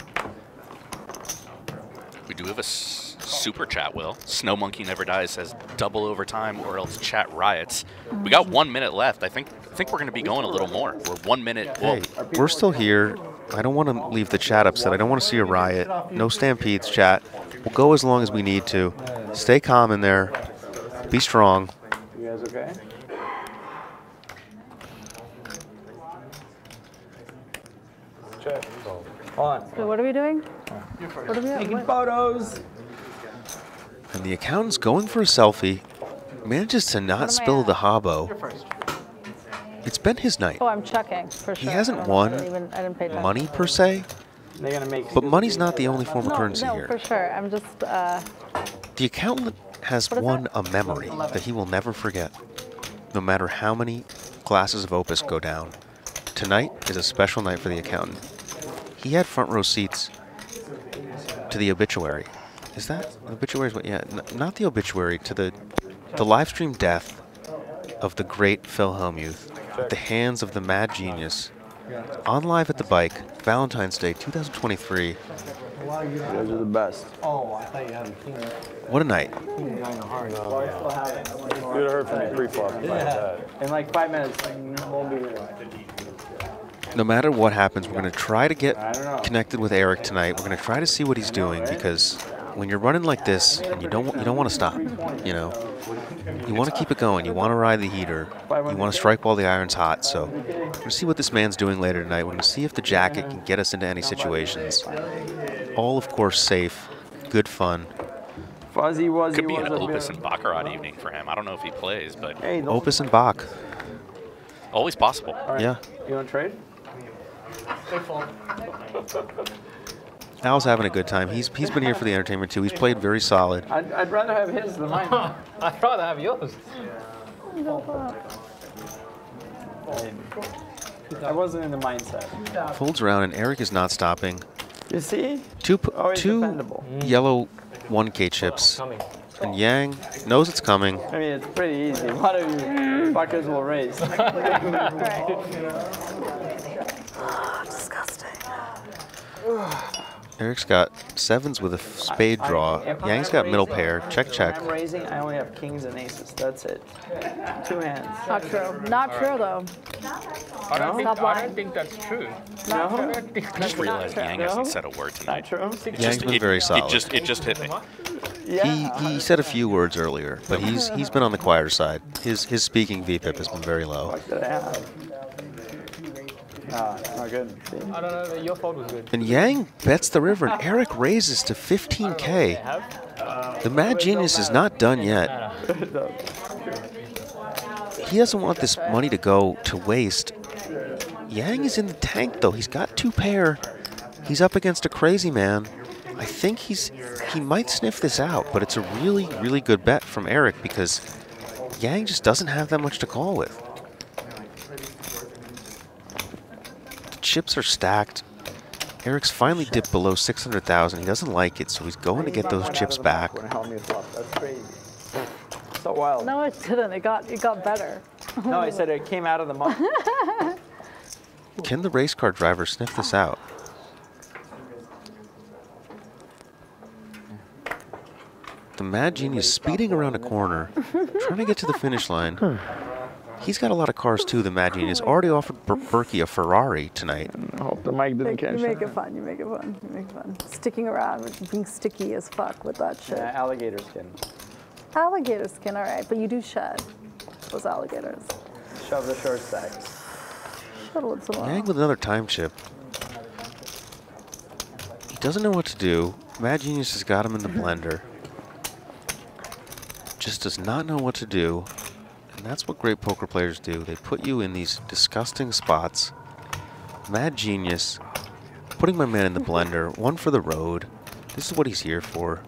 We do have a super chat, Will. Snow Monkey Never Dies says double overtime or else chat riots. We got one minute left. I think think we're going to be going a little more. We're one minute. Well, Hey, we're still here. I don't want to leave the chat upset. I don't want to see a riot. No stampedes, chat. We'll go as long as we need to. Stay calm in there. Be strong. You guys okay? Check. Hold on. So what are we doing? What are we Taking what- photos. And the accountant's going for a selfie. Manages to What am not I spill at? the hobo. It's been his night. Oh, I'm checking for sure. He hasn't I won even. I didn't pay. Money per se, gonna make. but money's not the only form of No, currency no, here. for sure. I'm just. Uh, The accountant has What is won a memory that he will never forget, no matter how many glasses of Opus go down. Tonight is a special night for the accountant. He had front row seats to the obituary. Is that obituary? Is what? Yeah, n- not the obituary. To the the live stream death of the great Phil Hellmuth at the hands of the mad genius. On live at the bike, Valentine's Day 2023. You guys are the best. Oh, I thought you had a king. What a night. King nine of hearts. Well, I still have it. You'd have heard from me pre-flop. if I had. In like five minutes, won't be here. no matter what happens, we're going to try to get I don't know. connected with Eric tonight. We're going to try to see what he's doing because when you're running like this and you don't you don't want to stop, you know, you want to keep it going. You want to ride the heater. You want to strike while the iron's hot. So we're going to see what this man's doing later tonight. We're going to see if the jacket can get us into any situations. All, of course, safe, good fun. Fuzzy Wuzzy could be an Opus and Baccarat evening for him. I don't know if he plays, but Hey, don't- Opus and Bach. always possible. All right. Yeah. You want to trade? Al's having a good time. He's he's been here for the entertainment too. He's played very solid. I'd, I'd rather have his than mine. I'd rather have yours. I wasn't in the mindset. Folds around and Eric is not stopping. You see? Two p- Always two dependable. Mm. yellow 1K chips. And Yang knows it's coming. I mean, it's pretty easy. One of you fuckers will raise. Oh, disgusting. Eric's got sevens with a spade draw. If I Yang's am got middle pair. Check, check. I'm raising. I only have kings and aces. That's it. Two hands. Not true. Not true though. I don't, think, Stop I lying. don't think that's true. Not No? I just realized Yang hasn't said a word tonight. True. It Yang's just, been it, very It solid. just, it just hit me. He he said a few words earlier, but he's he's been on the quieter side. His his speaking VPIP has been very low. What did I have? Nah, not good. See? I don't. Your fault was good. And Yang bets the river, and Eric raises to 15k. The Mad Genius is not done yet. He doesn't want this money to go to waste. Yang is in the tank though. He's got two pair. He's up against a crazy man. I think he's he might sniff this out, but it's a really, really good bet from Eric because Yang just doesn't have that much to call with. Chips are stacked. Eric's finally dipped below 600,000. He doesn't like it, so he's going to get those chips back. When Helmy flopped. That's crazy. So wild. No, it didn't. It got it got better. No, I said it came out of the mud. Can the race car driver sniff this out? The Mad Genius speeding around a corner, trying to get to the finish line. He's got a lot of cars too, the Mad Genius. Already offered Ber- Berkey a Ferrari tonight. I hope the mic didn't Make, you catch make it fun. You make it fun. You make it fun. Sticking around, with being sticky as fuck with that shit. Yeah, alligator skin. Alligator skin, all right, but you do shed those alligators. Shove the short stacks. Shuttle it some more. Yang with another time chip. He doesn't know what to do. Mad Genius has got him in the blender. Just does not know what to do. And that's what great poker players do. They put you in these disgusting spots. Mad Genius, putting my man in the blender, one for the road. This is what he's here for.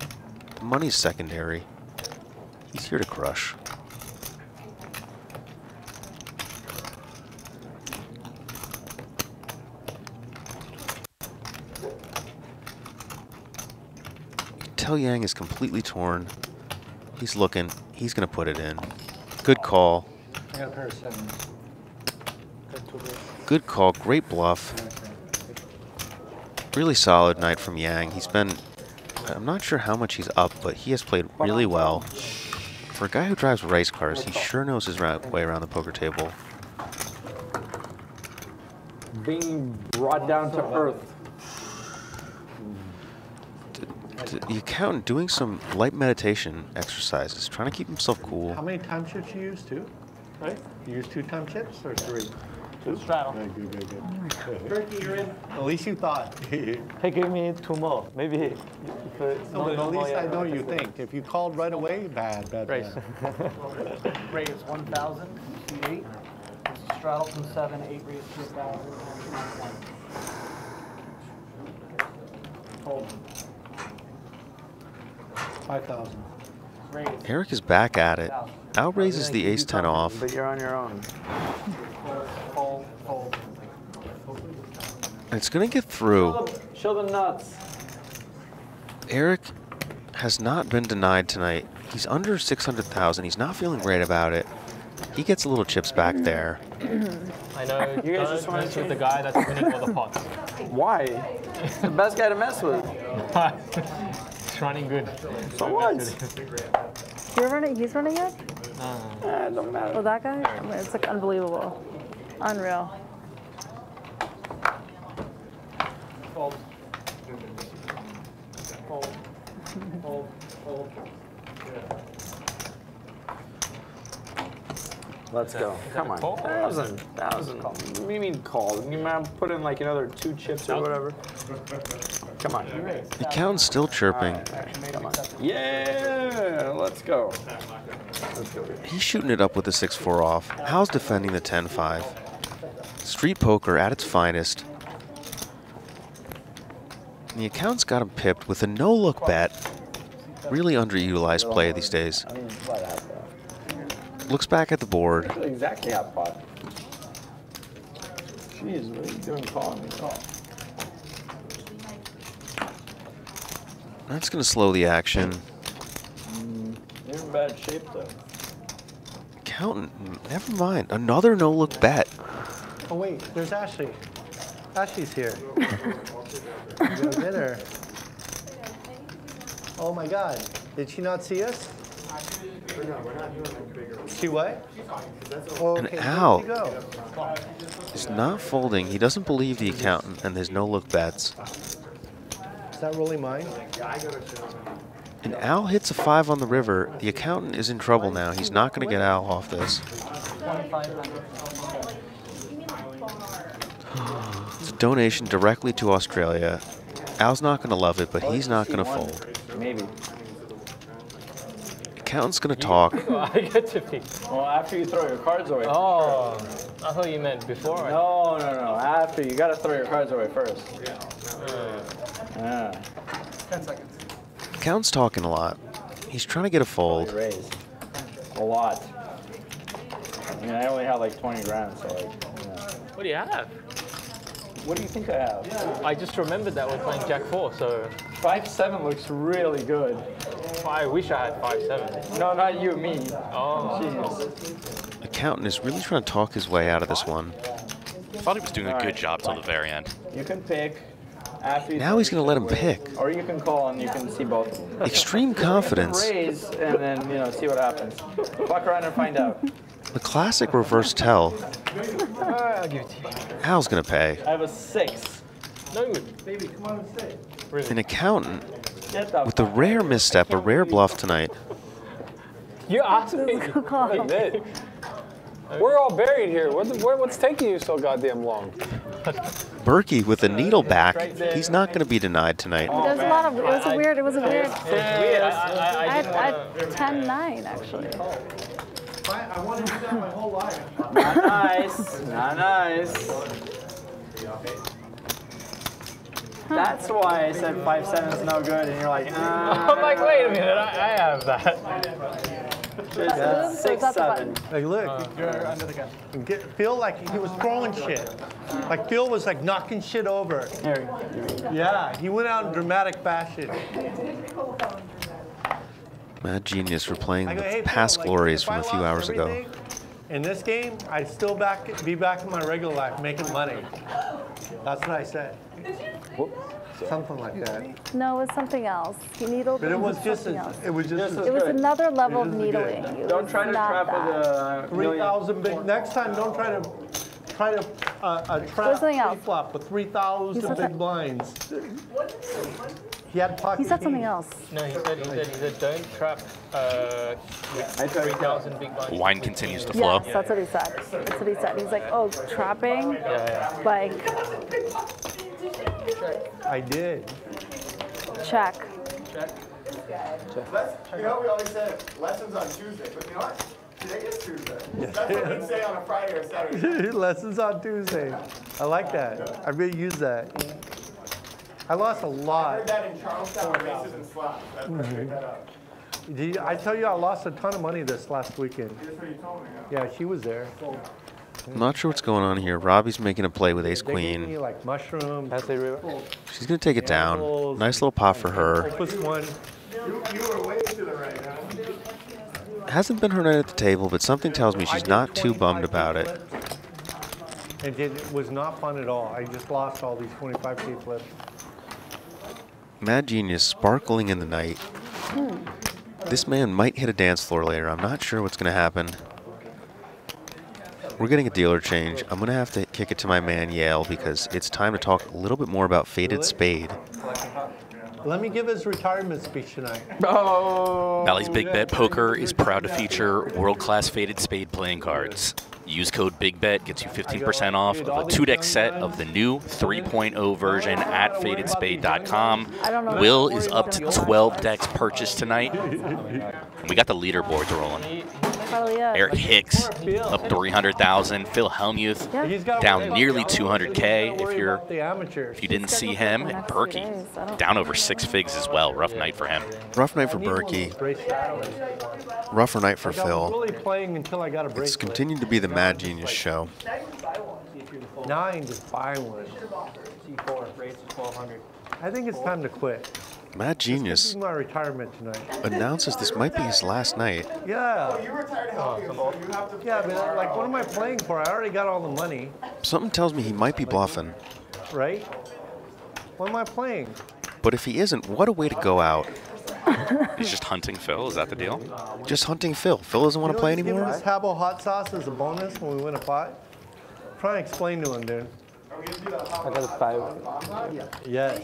The money's secondary. He's here to crush. Tell Yang is completely torn. He's looking. He's going to put it in. Good call. I got a pair of sevens. Good call. Great bluff. Really solid night from Yang. He's been. I'm not sure how much he's up, but he has played really well. For a guy who drives race cars, he sure knows his way around the poker table. Being brought down to earth you count doing some light meditation exercises, trying to keep himself cool. How many time chips you use, two? Right? You use two time chips or three? Two. Straddle. Very good, very good. Turkey, you're in. At least you thought. hey, give me two more. Maybe. If, uh, no, but at least I know you think. think. If you called right away, bad, bad, Race. bad. Raise 1,000, eight. Straddle from seven, eight raise to Hold. 5,000. Eric is back at it. Now raises the ace 10 off. But you're on your own. It's going to get through. Show the nuts. Eric has not been denied tonight. He's under 600,000. He's not feeling great about it. He gets a little chips back there. I know. You guys just want to with the guy that's winning all the pots. Why? The best guy to mess with. He's running good. So what? You're running. He's running it. Eh, don't matter. Oh, that guy. I mean, it's like unbelievable, unreal. Fold. Fold. Fold. Fold. Let's go. Come on. Thousand. Thousand. What do you mean call? You might put in like another two chips or whatever. Come on. The accountant's still chirping. On. Yeah. Let's go. He's shooting it up with the 6-4 off. How's defending the 10-5. Street poker at its finest. And the accountant's got him pipped with a no-look bet. Really underutilized play these days. I mean, what happened? Looks back at the board. Exactly how pot. What are you doing calling me call? That's going to slow the action. You're in bad shape though. Accountant, never mind. Another no-look bet. Oh wait, there's Ashley. Ashley's here. Go get her. Oh my God, did she not see us? She what? Oh, An okay, owl. where'd she go? He's not folding. He doesn't believe the accountant and there's no-look bets. Is that really mine? And Al hits a five on the river. The accountant is in trouble now. He's not going to get Al off this. It's a donation directly to Australia. Al's not going to love it, but he's not going to fold. Maybe. Accountant's gonna talk. I get to pick. Well, after you throw your cards away. Oh, I thought you meant before. No, no, no. After you gotta throw your cards away first. Yeah. Uh, Ah. Ten seconds. Accountant's talking a lot. He's trying to get a fold. Raise. A lot. I mean, I only have like 20 grand, so like. Yeah. What do you have? What do you think I have? I just remembered that we're playing Jack 4, so. Five seven looks really good. I wish I had 5 7. No, not you, me. Oh. Jeez. Accountant is really trying to talk his way out of this one. I thought he was doing a good right, job till the very end. You can pick. After you Now he's gonna let him pick. Or you can call and you can see both. Extreme confidence. Raise and then you know see what happens. Fuck around and find out. The classic reverse tell. Ah, I'll give it to you. Al's gonna pay. I have a six. No. Baby, come on and sit. An accountant with a rare misstep, a rare bluff tonight. You asked me. Like that. We're all buried here. What the, what's taking you so goddamn long? Berkey with a needle back. He's not gonna be denied tonight. There's a lot of, it was a weird, it was a weird. weird. I, had, I had 10 9 actually. I, I wanted to do that my whole life. Not nice. Not nice. That's why I said five seven is no good, and you're like, ah. I'm like, wait a minute, I, I have that. Yeah. Six seven. Like, look, uh, You're under the gun. get, feel like he was throwing shit. Like Phil was like knocking shit over. Here. Yeah, he went out in dramatic fashion. Mad genius for playing go, hey, the Phil, past like, glories if from a few hours ago. In this game, I'd still back be back in my regular life making money. That's what I said. Something like that. No, it was something else. He needled But it was just, something as, else. it was just. It was another level of It was needling. good. It Don't was try to not trap that. with a Three million. thousand big. Next time, don't try to try to uh, uh, trap something else. flop with three He thousand said big that- blinds. He had pocket. He said something kings. else. No, he said, he said, he said, don't trap uh, with 3,000 big blinds. Wine continues to flow. Yes, that's what he said. That's what he said. He's like, oh, trapping? Yeah, Like, I did. check. Check. Check. You know, we always said lessons on Tuesday, but you know what? Today is Tuesday. That's what we say on a Friday or Saturday. Lessons on Tuesday. I like that. I really use that. I lost a lot. I heard that in Charles Town races and slaps. That's where I picked that up. Mm-hmm. You, I tell you, I lost a ton of money this last weekend. That's what you told me. Yeah, she was there. I'm not sure what's going on here. Robbie's making a play with ace They gave me queen. like mushrooms. She's gonna take it down. Nice little pot for her. Opus one. You, you were way to the right, huh? Hasn't been her night at the table, but something tells me she's not too bummed about it. flips. It, it was not fun at all. I just lost all these 25k flips. Mad genius sparkling in the night. Hmm. This man might hit a dance floor later. I'm not sure what's gonna happen. We're getting a dealer change. I'm gonna have to kick it to my man Yale because it's time to talk a little bit more about Faded Spade. Let me give his retirement speech tonight. Oh. Bally's Big Bet Poker is proud to feature world-class faded spade playing cards. Use code BIGBET gets you 15% off of a two-deck set of the new 3.0 version at fadedspade.com. I don't know. Will is up to 12 decks purchased tonight. And we got the leaderboards rolling. Probably is. Eric Hicks up 300,000. Phil Hellmuth He's down nearly 200k. If you're the amateurs. if you didn't see him, and Berkey days. I don't- down over six figs as well. Rough night for him. Rough night for I need Berkey. Rougher night for Like, I was Phil. really playing until I got a It's bracelet. continued to be the Mad Genius show. Nine, just buy one. C4, rates 1200. I think it's time to quit. Mad Genius my retirement tonight. announces this might be his last night. Yeah. You retired helping, so you have to. Yeah, but like, what am I playing for? I already got all the money, Something tells me he might be bluffing. right? What am I playing? But if he isn't, what a way to go out. He's just hunting Phil. Is that the deal? Just hunting Phil. Phil doesn't want to play Give him anymore? this Habo hot sauce as a bonus when we win a pot. Try and explain to him, dude. I got a five. Yes.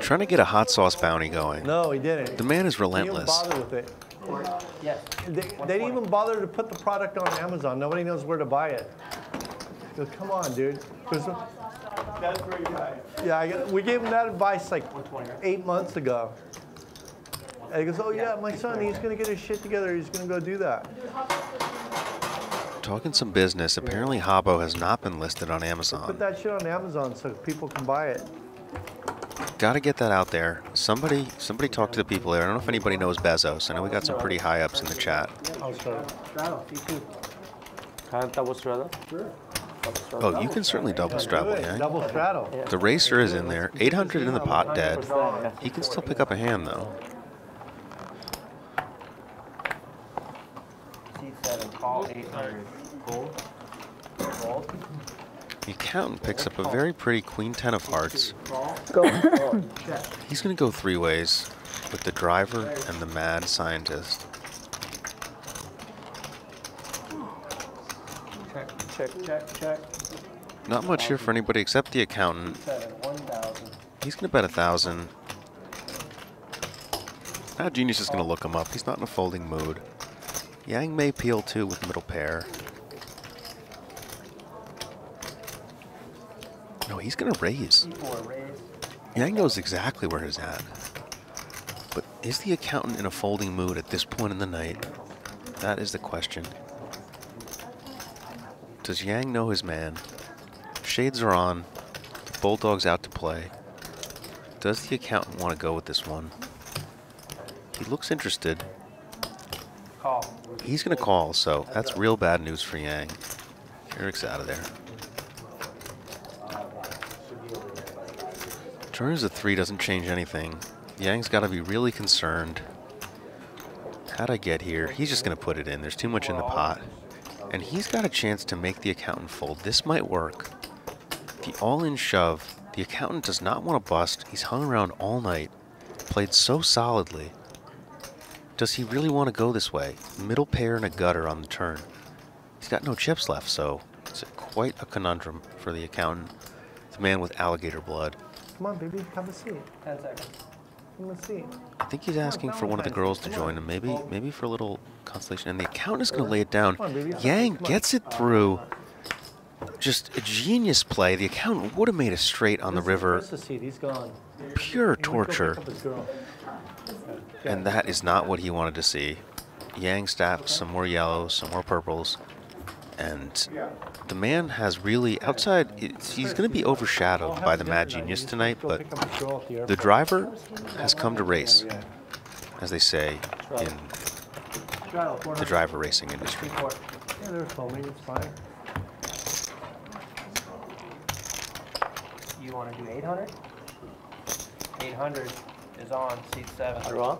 Trying to get a hot sauce bounty going. No, he didn't. The man is He didn't relentless. bother with it. They, they didn't even bother to put the product on Amazon. Nobody knows where to buy it. Go, come on, dude. There's a- That's where you guys. yeah, I got, we gave him that advice like eight months ago. And he goes, oh yeah, my son, he's gonna get his shit together. He's gonna go do that. Talking some business, apparently Habo has not been listed on Amazon. Put that shit on Amazon so people can buy it. Gotta get that out there. Somebody somebody talk to the people there. I don't know if anybody knows Bezos. I know we got some pretty high ups in the chat. Straddle, you too. Can I double straddle? Sure. Oh, you can certainly double straddle, yeah. Double straddle. The racer is in there. 800 in the pot, dead. He can still pick up a hand, though. C7, call 800. Gold. Gold. The accountant picks up a very pretty queen 10 of hearts. Go. He's going to go three ways with the driver and the mad scientist. Check, check, check, check. Not much here for anybody except the accountant. He's going to bet a thousand. Now Genius is going to look him up. He's not in a folding mood. Yang may peel too with middle pair. No, he's going to raise. C4. Yang knows exactly where he's at. But is the accountant in a folding mood at this point in the night? That is the question. Does Yang know his man? Shades are on. The Bulldog's out to play. Does the accountant want to go with this one? He looks interested. Call. He's going to call, so that's real bad news for Yang. Eric's out of there. Turns a three doesn't change anything. Yang's got to be really concerned. How'd I get here? He's just going to put it in. There's too much in the pot. And he's got a chance to make the accountant fold. This might work. The all-in shove. The accountant does not want to bust. He's hung around all night. Played so solidly. Does he really want to go this way? Middle pair and a gutter on the turn. He's got no chips left, so it's quite a conundrum for the accountant. The man with alligator blood. Come on, baby, have a seat. 10 seconds. Have a seat. I think he's asking for one of the girls to join him, maybe maybe for a little constellation. And the accountant is going to lay it down. Yang gets it through. Just a genius play. The accountant would have made a straight on the river. Where's the seat? He's gone. Pure He went to go torture. pick up his girl. And that is not what he wanted to see. Yang stacks some more yellows, some more purples. And the man has really, outside, it's, he's going to be overshadowed by the mad genius tonight, but the driver has come to race, as they say in the driver racing industry. Yeah, they're foaming, it's fine. You want to do 800? 800 is on seat 7. You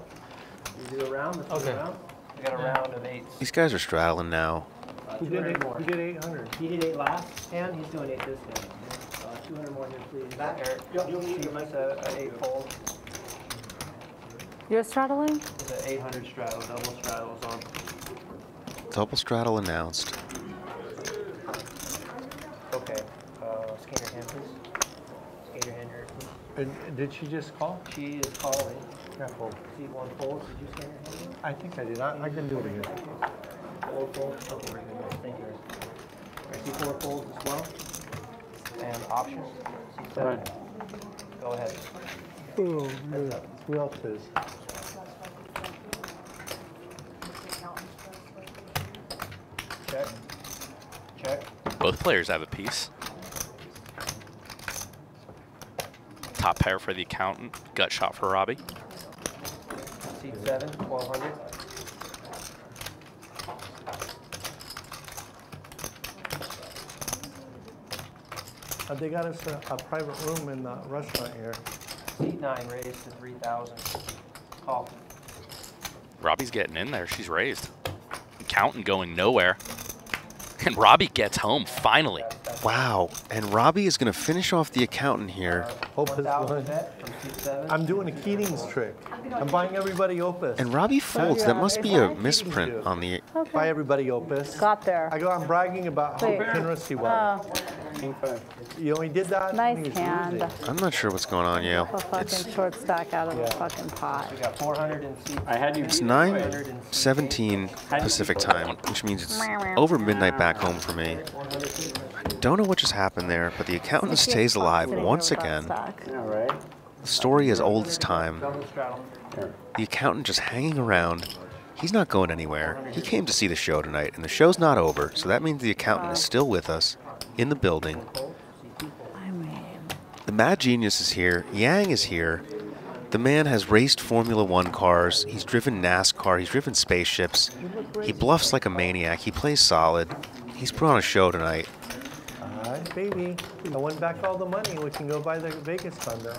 do a round, let's do Okay. a round. We got a round of eights. These guys are straddling now. Who did eight, who did 800? He did eight last hand, he's doing eight this hand. Uh, 200 more here, please. That Eric. Yep, you'll need Seat your mic. seven, uh, eight fold. You're straddling? The 800 straddle, double straddle is on. Double straddle announced. Okay. Uh, scan your hand, please. Scan your hand here, please. And did she just call? She is calling. Careful. Seat one fold. Did you scan your hand? I think I did. I, I can do it again. Fold, fold. Okay, very good. Thank you. Alright, seat four folds as well. And options. Seat seven. Go ahead. Oh, yeah. Who else is? Check. Check. Both players have a piece. Top pair for the accountant. Gut shot for Robbie. Seat seven, 1200. Uh, they got us a, a private room in the restaurant here. Seat nine raised to 3000. Call. Robbie's getting in there. She's raised. Accountant going nowhere. And Robbie gets home finally. Wow. And Robbie is going to finish off the accountant here. Opus one. I'm doing a Keating's trick. I'm buying everybody Opus. And Robbie folds. That must be a misprint on the. Okay. Buy everybody Opus. Got there. I go. I'm bragging about how Wait. generous he was. You only did that. Nice hand. I'm not sure what's going on, Yale. A fucking short stack out of the fucking pot. We got 400 in seat. I had you. It's 9:17 Pacific time, which means it's over midnight back home for me. I don't know what just happened there, but the accountant stays alive once again. The story is old as time. The accountant just hanging around. He's not going anywhere. He came to see the show tonight, and the show's not over, so that means the accountant is still with us in the building. The Mad Genius is here. Yang is here. The man has raced Formula One cars. He's driven NASCAR. He's driven spaceships. He bluffs like a maniac. He plays solid. He's put on a show tonight. Right, baby. I won back all the money. We can go buy the Vegas condo.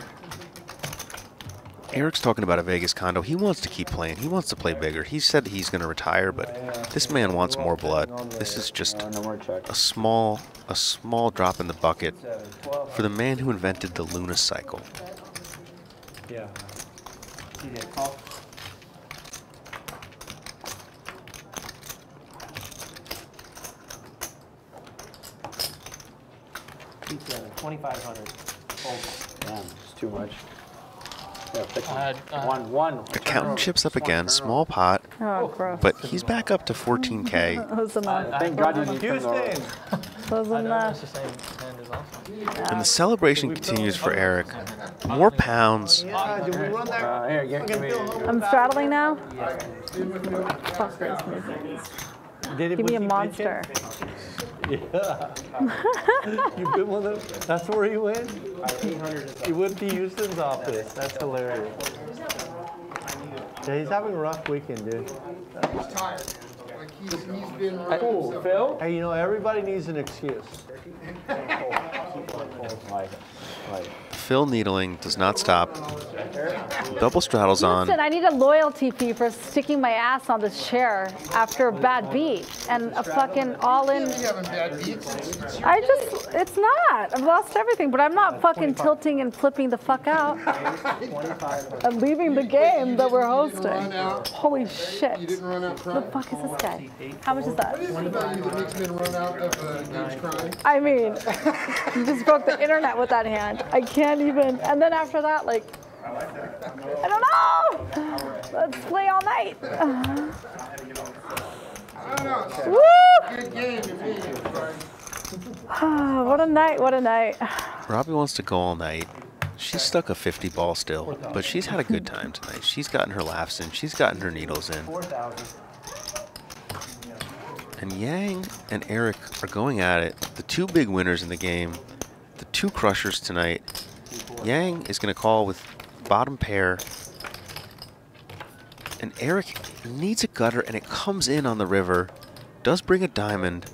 Eric's talking about a Vegas condo. He wants to keep playing. He wants to play bigger. He said he's going to retire, but this man wants more blood. This is just a small, a small drop in the bucket for the man who invented the Luna cycle. Yeah. TJ, call. 2,500. Damn, it's too much. One. One, one. Accountant chips up again, small pot, Oh, but he's back up to 14K. Close enough. Thank God you Houston! Close enough. the. And the celebration continues for Eric. More pounds. I'm straddling now? Give me a monster. Pitching? Yeah. You've been with him? That's where he went? He went to Houston's office. That's hilarious. Yeah, he's having a rough weekend, dude. He's tired. Like he's, he's been. Cool, Phil? Hey, you know, everybody needs an excuse. Like, like. Phil Needling does not stop. Double straddles on. Listen, I need a loyalty fee for sticking my ass on this chair after a bad beat and a fucking all-in. You having bad beats. It's, it's your I just, it's not. I've lost everything, but I'm not fucking tilting and flipping the fuck out. I'm leaving the game that we're hosting. Holy shit. You didn't run out The fuck is this guy? How much is that? What is it about you that makes men run out of uh, games crying? I mean, you just broke the internet with that hand. I can't even. And then after that, like, I don't know. Let's play all night. Woo! what a night! What a night! Robbie wants to go all night. She's stuck a 50 ball still, but she's had a good time tonight. She's gotten her laughs in. She's gotten her needles in. And Yang and Eric are going at it. The two big winners in the game, the two crushers tonight. Yang is going to call with bottom pair. And Eric needs a gutter, and it comes in on the river. Does bring a diamond.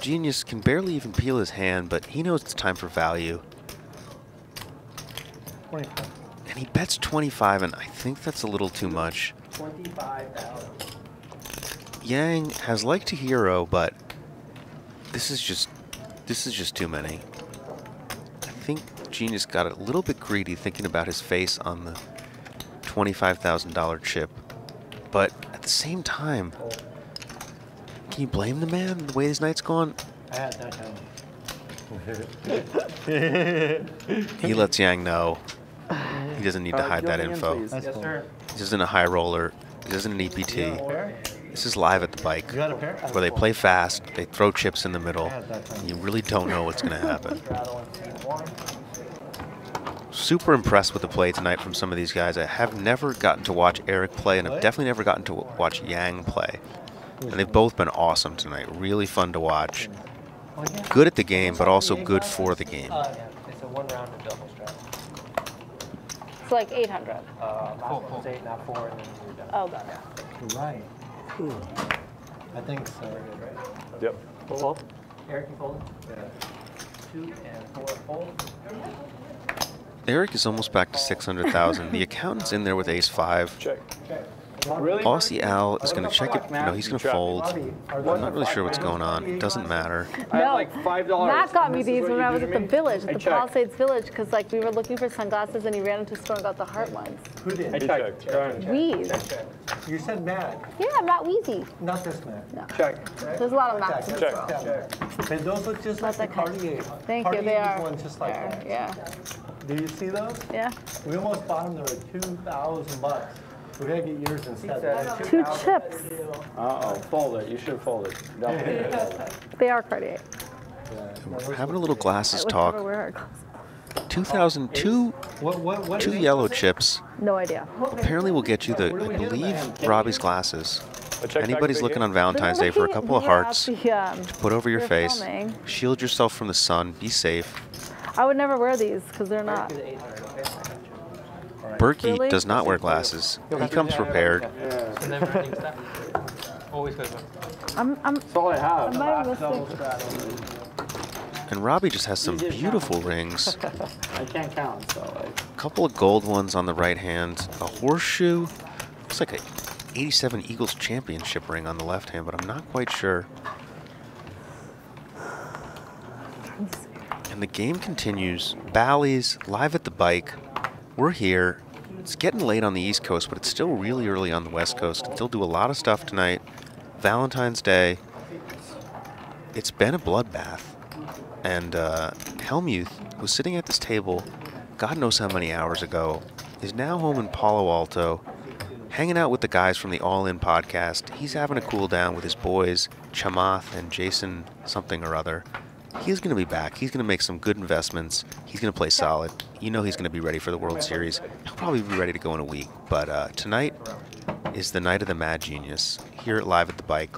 Genius can barely even peel his hand, but he knows it's time for value. 25. And he bets 25, and I think that's a little too much. 25,000. Yang has liked a hero, but this is just this is just too many. I think Genius got a little bit greedy thinking about his face on the $25,000 chip. But at the same time, can you blame the man the way his night's gone? I had that down. He lets Yang know he doesn't need to Uh, hide that fill me in, info. please. Yes, sir. This isn't a high roller. This isn't an EPT. This is live at the bike, You got a pair? where they play fast, they throw chips in the middle, I had that time. and you really don't know what's going to happen. Straddle and see one. Super impressed with the play tonight from some of these guys. I have never gotten to watch Eric play, and I've definitely never gotten to watch Yang play. And they've both been awesome tonight. Really fun to watch. Good at the game, but also good for the game. Uh, it's a one round of double straddle. It's like 800. Uh, last one's eight, now four, and then you're done. Oh, got it. Right. Cool. I think so. Yep. Fold. Eric, you fold it? Two and four, fold. Eric is almost back to 600,000. The accountant's in there with ace five. Check. Really? Aussie Al is going to check it. No, he's going to fold. I'm not really sure what's going on. It doesn't matter. No. like. Matt got me these when I was at the village, at the checked. Palisades Village, because like we were looking for sunglasses and he ran into a store and got the heart ones. Who did? I checked. Go You said Matt, Yeah, Matt Wheezy. not this Matt. Check. There's a lot of Matts in this Check. world. And those look just like the That's okay. Cartier. Thank you, they are. one just like that. Yeah, Do you see those? yeah. We almost bought them. They were two thousand bucks. We gotta get yours instead. Two chips. Uh-oh, fold it. You should fold it. Definitely fold it. They are Cartier. We're having a little glasses I would never talk. wear our glasses. 2,002 What, what, what two yellow chips. No idea. Apparently we'll get you the, I believe, Robbie's glasses. Anybody's looking on Valentine's Day for a couple of We were at hearts. the, um, to Put over your we were face. filming. Shield yourself from the sun. Be safe. I would never wear these because they're not. Berkey Really? does not wear glasses. He comes prepared. Never ending stack. Always goes up. I'm. I'm. I'm And Robbie just has some beautiful rings. I can't count, so like. A couple of gold ones on the right hand. A horseshoe. Looks like a 87 Eagles championship ring on the left hand, but I'm not quite sure. And the game continues. Bally's live at the bike. We're here. It's getting late on the East Coast, but it's still really early on the West Coast. Still do a lot of stuff tonight. Valentine's Day. It's been a bloodbath. And uh, Hellmuth was sitting at this table, God knows how many hours ago, is now home in Palo Alto, hanging out with the guys from the All In podcast. He's having a cool down with his boys, Chamath and Jason something or other. He's going to be back. He's going to make some good investments. He's going to play solid. You know he's going to be ready for the World Series. He'll probably be ready to go in a week. But uh, tonight is the night of the Mad Genius here at Live at the Bike.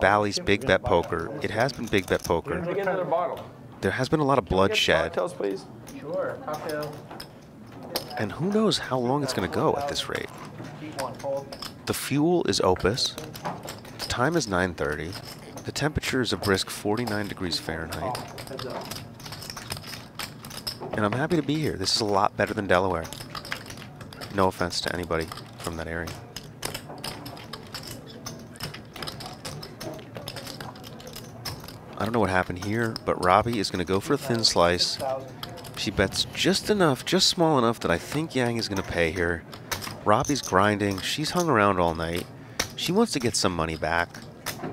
Bally's Big Bet Poker. It has been Big Bet Poker. Can I get another bottle? There has been a lot of bloodshed, Cocktails, please. Sure, cocktail. and who knows how long it's going to go at this rate. Keep one cold. The fuel is Opus. The time is 9:30. The temperature is a brisk 49 degrees Fahrenheit. And I'm happy to be here. This is a lot better than Delaware. No offense to anybody from that area. I don't know what happened here, but Robbie is going to go for a thin slice. She bets just enough, just small enough that I think Yang is going to pay here. Robbie's grinding. She's hung around all night. She wants to get some money back.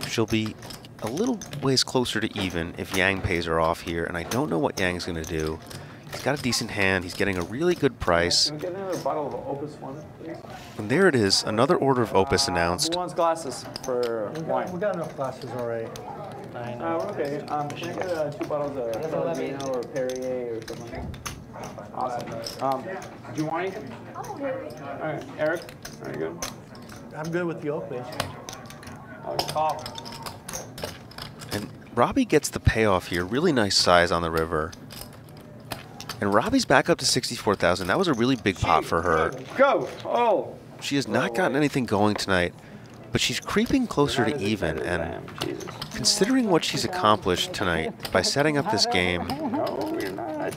She'll be a little ways closer to even if Yang pays her off here, and I don't know what Yang's going to do. He's got a decent hand. He's getting a really good price. Can we get another bottle of Opus One, please? And there it is, another order of Opus announced. Who wants glasses for We got, wine? we got enough glasses already. Nine. Uh, okay. Um, can I get uh, two bottles of Pellegrino or Perrier or something? Awesome. Um, do you want anything? All right, Eric, are you good? I'm good with the Opus. I'll call. And Robbie gets the payoff here. Really nice size on the river. And Robbie's back up to 64,000. That was a really big pot for her. Go! Oh! She has not gotten anything going tonight, but she's creeping closer to even. And considering what she's accomplished tonight by setting up this game, No, you're not.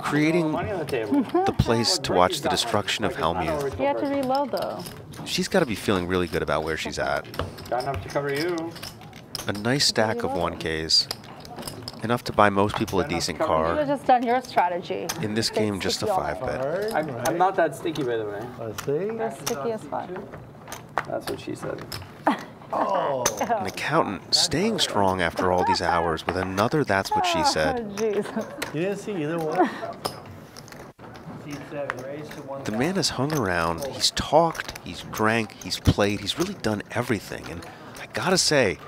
creating the the place to watch the destruction of Hellmuth, You have to reload though. she's got to be feeling really good about where she's at. Got enough to cover you. A nice stack of 1Ks. Enough to buy most people a decent car. You car. just done your strategy. In this game, just a 5 bet. I'm, I'm not that sticky, by the way. Let's see. You're sticky as fuck. That's what she said. Oh. An accountant staying strong after all these hours with another That's What She Oh, Said. jeez. You didn't see either one? Seat seven, raise to one. The man has hung around, he's talked, he's drank, he's played, he's really done everything. And I gotta say,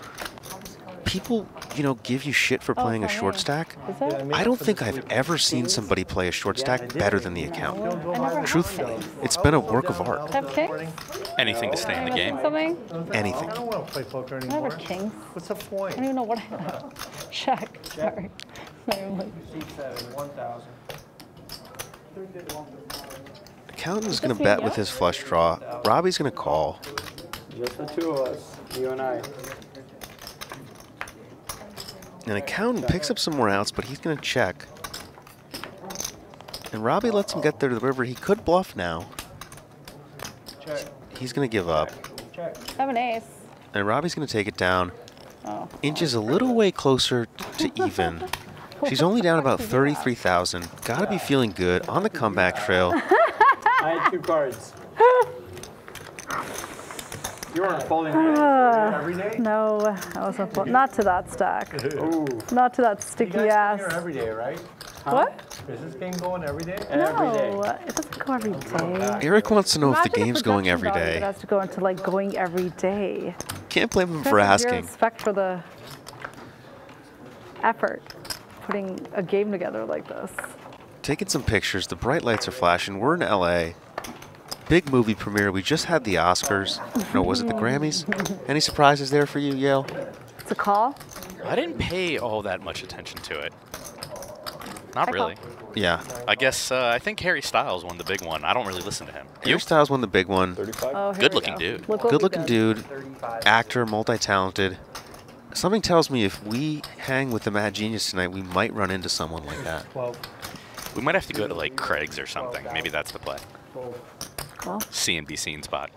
people, you know, give you shit for Oh, playing a short stack. Is it? I don't think I've ever seen somebody play a short stack better than the accountant. Truthfully, it's been a work of art. Have kings? Anything to stay in the game. Something? Anything. I don't want to play poker I anymore. never kings. What's the point? I don't even know what I have. Check. Sorry. I'm like, Seat seven, one thousand. Accountant's gonna bet with his flush draw. Robbie's gonna call. Just the two of us, you and I. An accountant picks up some more outs, but he's gonna check. And Robbie lets him get there to the river. He could bluff now. Check, He's gonna give up. check. I have an ace. And Robbie's gonna take it down. Oh. Inches a little way closer to even. She's only down about 33,000. Gotta be feeling good on the comeback trail. I had two cards. You weren't folding Uh, Every day? no, I wasn't. fo- Not to that stack. Ooh. Not to that You sticky guys ass. here every day, right? What? Is this game going every day? Every day. No, it doesn't go every day. Eric wants to know if the Imagine game's going every production value day. It has to go into like going every day. Can't blame him for have to have asking. Respect for the effort putting a game together like this. taking some pictures. The bright lights are flashing. We're in LA. Big movie premiere. We just had the Oscars. No, was it the Grammys? Any surprises there for you, Yale? It's a call. I didn't pay all that much attention to it. Not I really. Yeah. I guess uh, I think Harry Styles won the big one. I don't really listen to him. Harry Styles won the big one. Oh, Good-looking go. dude. Look Good looking dude, actor, multi talented. Something tells me if we hang with the Mad Genius tonight, we might run into someone like that. We might have to go to like Craig's or something. Maybe that's the play. Well. See and be seen spot.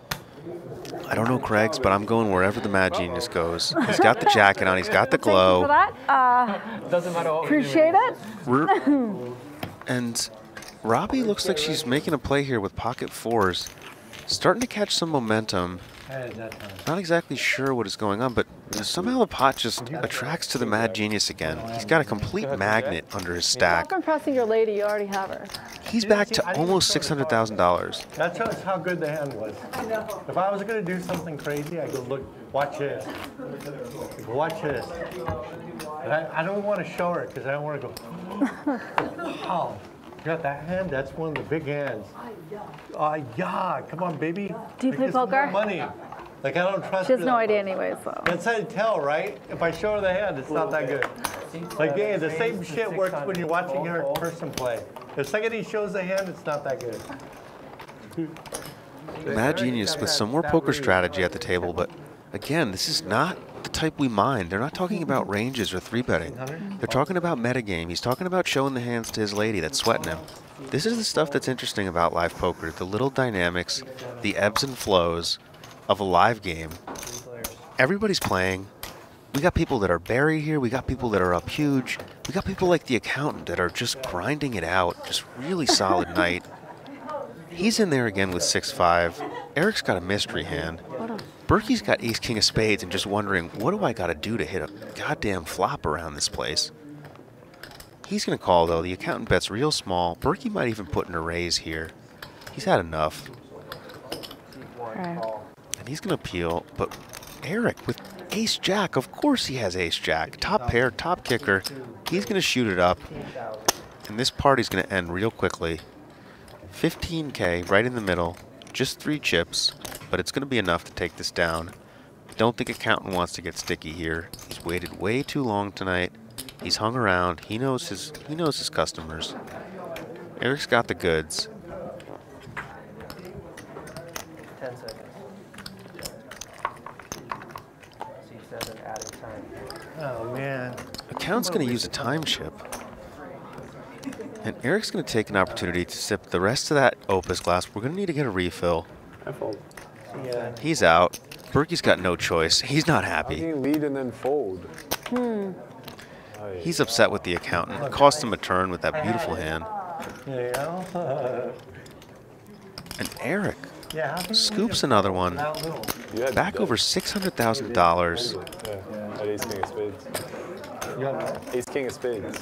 I don't know Craig's, but I'm going wherever the Mad Genius goes. He's got the jacket on, he's got the For glow. that, uh, Doesn't matter what appreciate it. And Robbie looks like she's making a play here with pocket fours. Starting to catch some momentum. Not exactly sure what is going on, but somehow the pot just attracts to the Mad Genius again. He's got a complete magnet under his stack. Stop impressing your lady. You already have her. He's back to almost $600,000. That shows how good the hand was. If I was going to do something crazy, I go, look, watch this. Watch this. And I, I don't want to show her because I don't want to go, wow. You got that hand? That's one of the big hands. Uh, yeah, come on, baby. Do you Make play poker? Money. Like, I don't trust She has no idea much. anyway, so. That's how you tell, right? If I show her the hand, it's not that good. Like, yeah, the same shit works when you're watching her in person play. The second he shows the hand, it's not that good. Mad Genius with some more poker strategy at the table, but again, this is not the type we mind. They're not talking about ranges or three betting. They're talking about metagame. He's talking about showing the hands to his lady that's sweating him. This is the stuff that's interesting about live poker the little dynamics, the ebbs and flows of a live game. Everybody's playing. We got people that are buried here. We got people that are up huge. We got people like the accountant that are just grinding it out. Just really solid night. He's in there again with 6-5. Eric's got a mystery hand. Berkey's got ace king of spades and just wondering, what do I got to do to hit a goddamn flop around this place? He's going to call, though. The accountant bets real small. Berkey might even put in a raise here. He's had enough. And he's going to peel, but Eric with ace jack, of course he has ace jack. Top pair, top kicker. He's going to shoot it up. And this party's going to end real quickly. 15k right in the middle. Just three chips, but it's going to be enough to take this down. Don't think accountant wants to get sticky here. He's waited way too long tonight. He's hung around. He knows his he knows his customers. Eric's got the goods. 10 seconds. C7 adding time. Oh, man. Account's going to use a time chip. And Eric's going to take an opportunity to sip the rest of that Opus glass. We're going to need to get a refill. I fold. Yeah. He's out. Berkey's got no choice. He's not How happy. you lead and then fold? Hmm. He's upset with the accountant. It cost him a turn with that beautiful hand. And Eric Yeah, how scoops another one. that little? You had Back over $600,000. Yeah, ace king of spades. Ace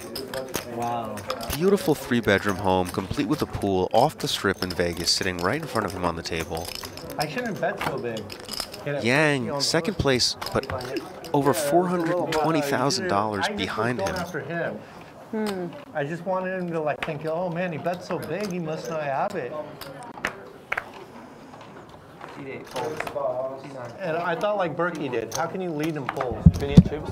king of spades. Wow. Beautiful three bedroom home, complete with a pool, off the strip in Vegas, sitting right in front of him on the table. I shouldn't bet so big. Get it- Yang, second place, but over $420,000 behind him. him. Hmm. I just wanted him to like think, oh man, he bet so big, he must not have it. C8 fold. C9. And I thought like Berkey did. How can you lead him full? Opinion chips?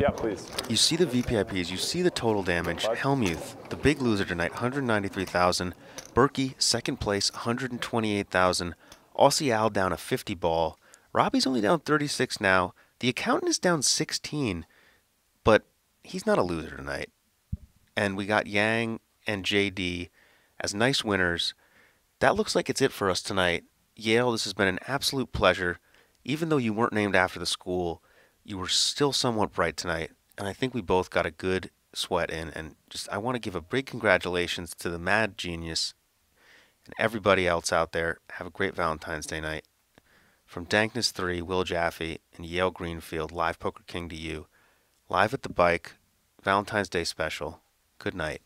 Yeah, please. You see the VPIPs, you see the total damage. Hellmuth, the big loser tonight, 193,000. Berkey, second place, 128,000. Aussie Al down a 50 ball. Robbie's only down 36 now. The accountant is down 16, but he's not a loser tonight. And we got Yang and JD as nice winners. That looks like it's it for us tonight. Yale, this has been an absolute pleasure. Even though you weren't named after the school, you were still somewhat bright tonight. And I think we both got a good sweat in. And just, I want to give a big congratulations to the Mad Genius and everybody else out there. Have a great Valentine's Day night. From Dankness 3, Will Jaffe, and Yale Greenfield, Live Poker King to you. Live at the bike, Valentine's Day special. Good night.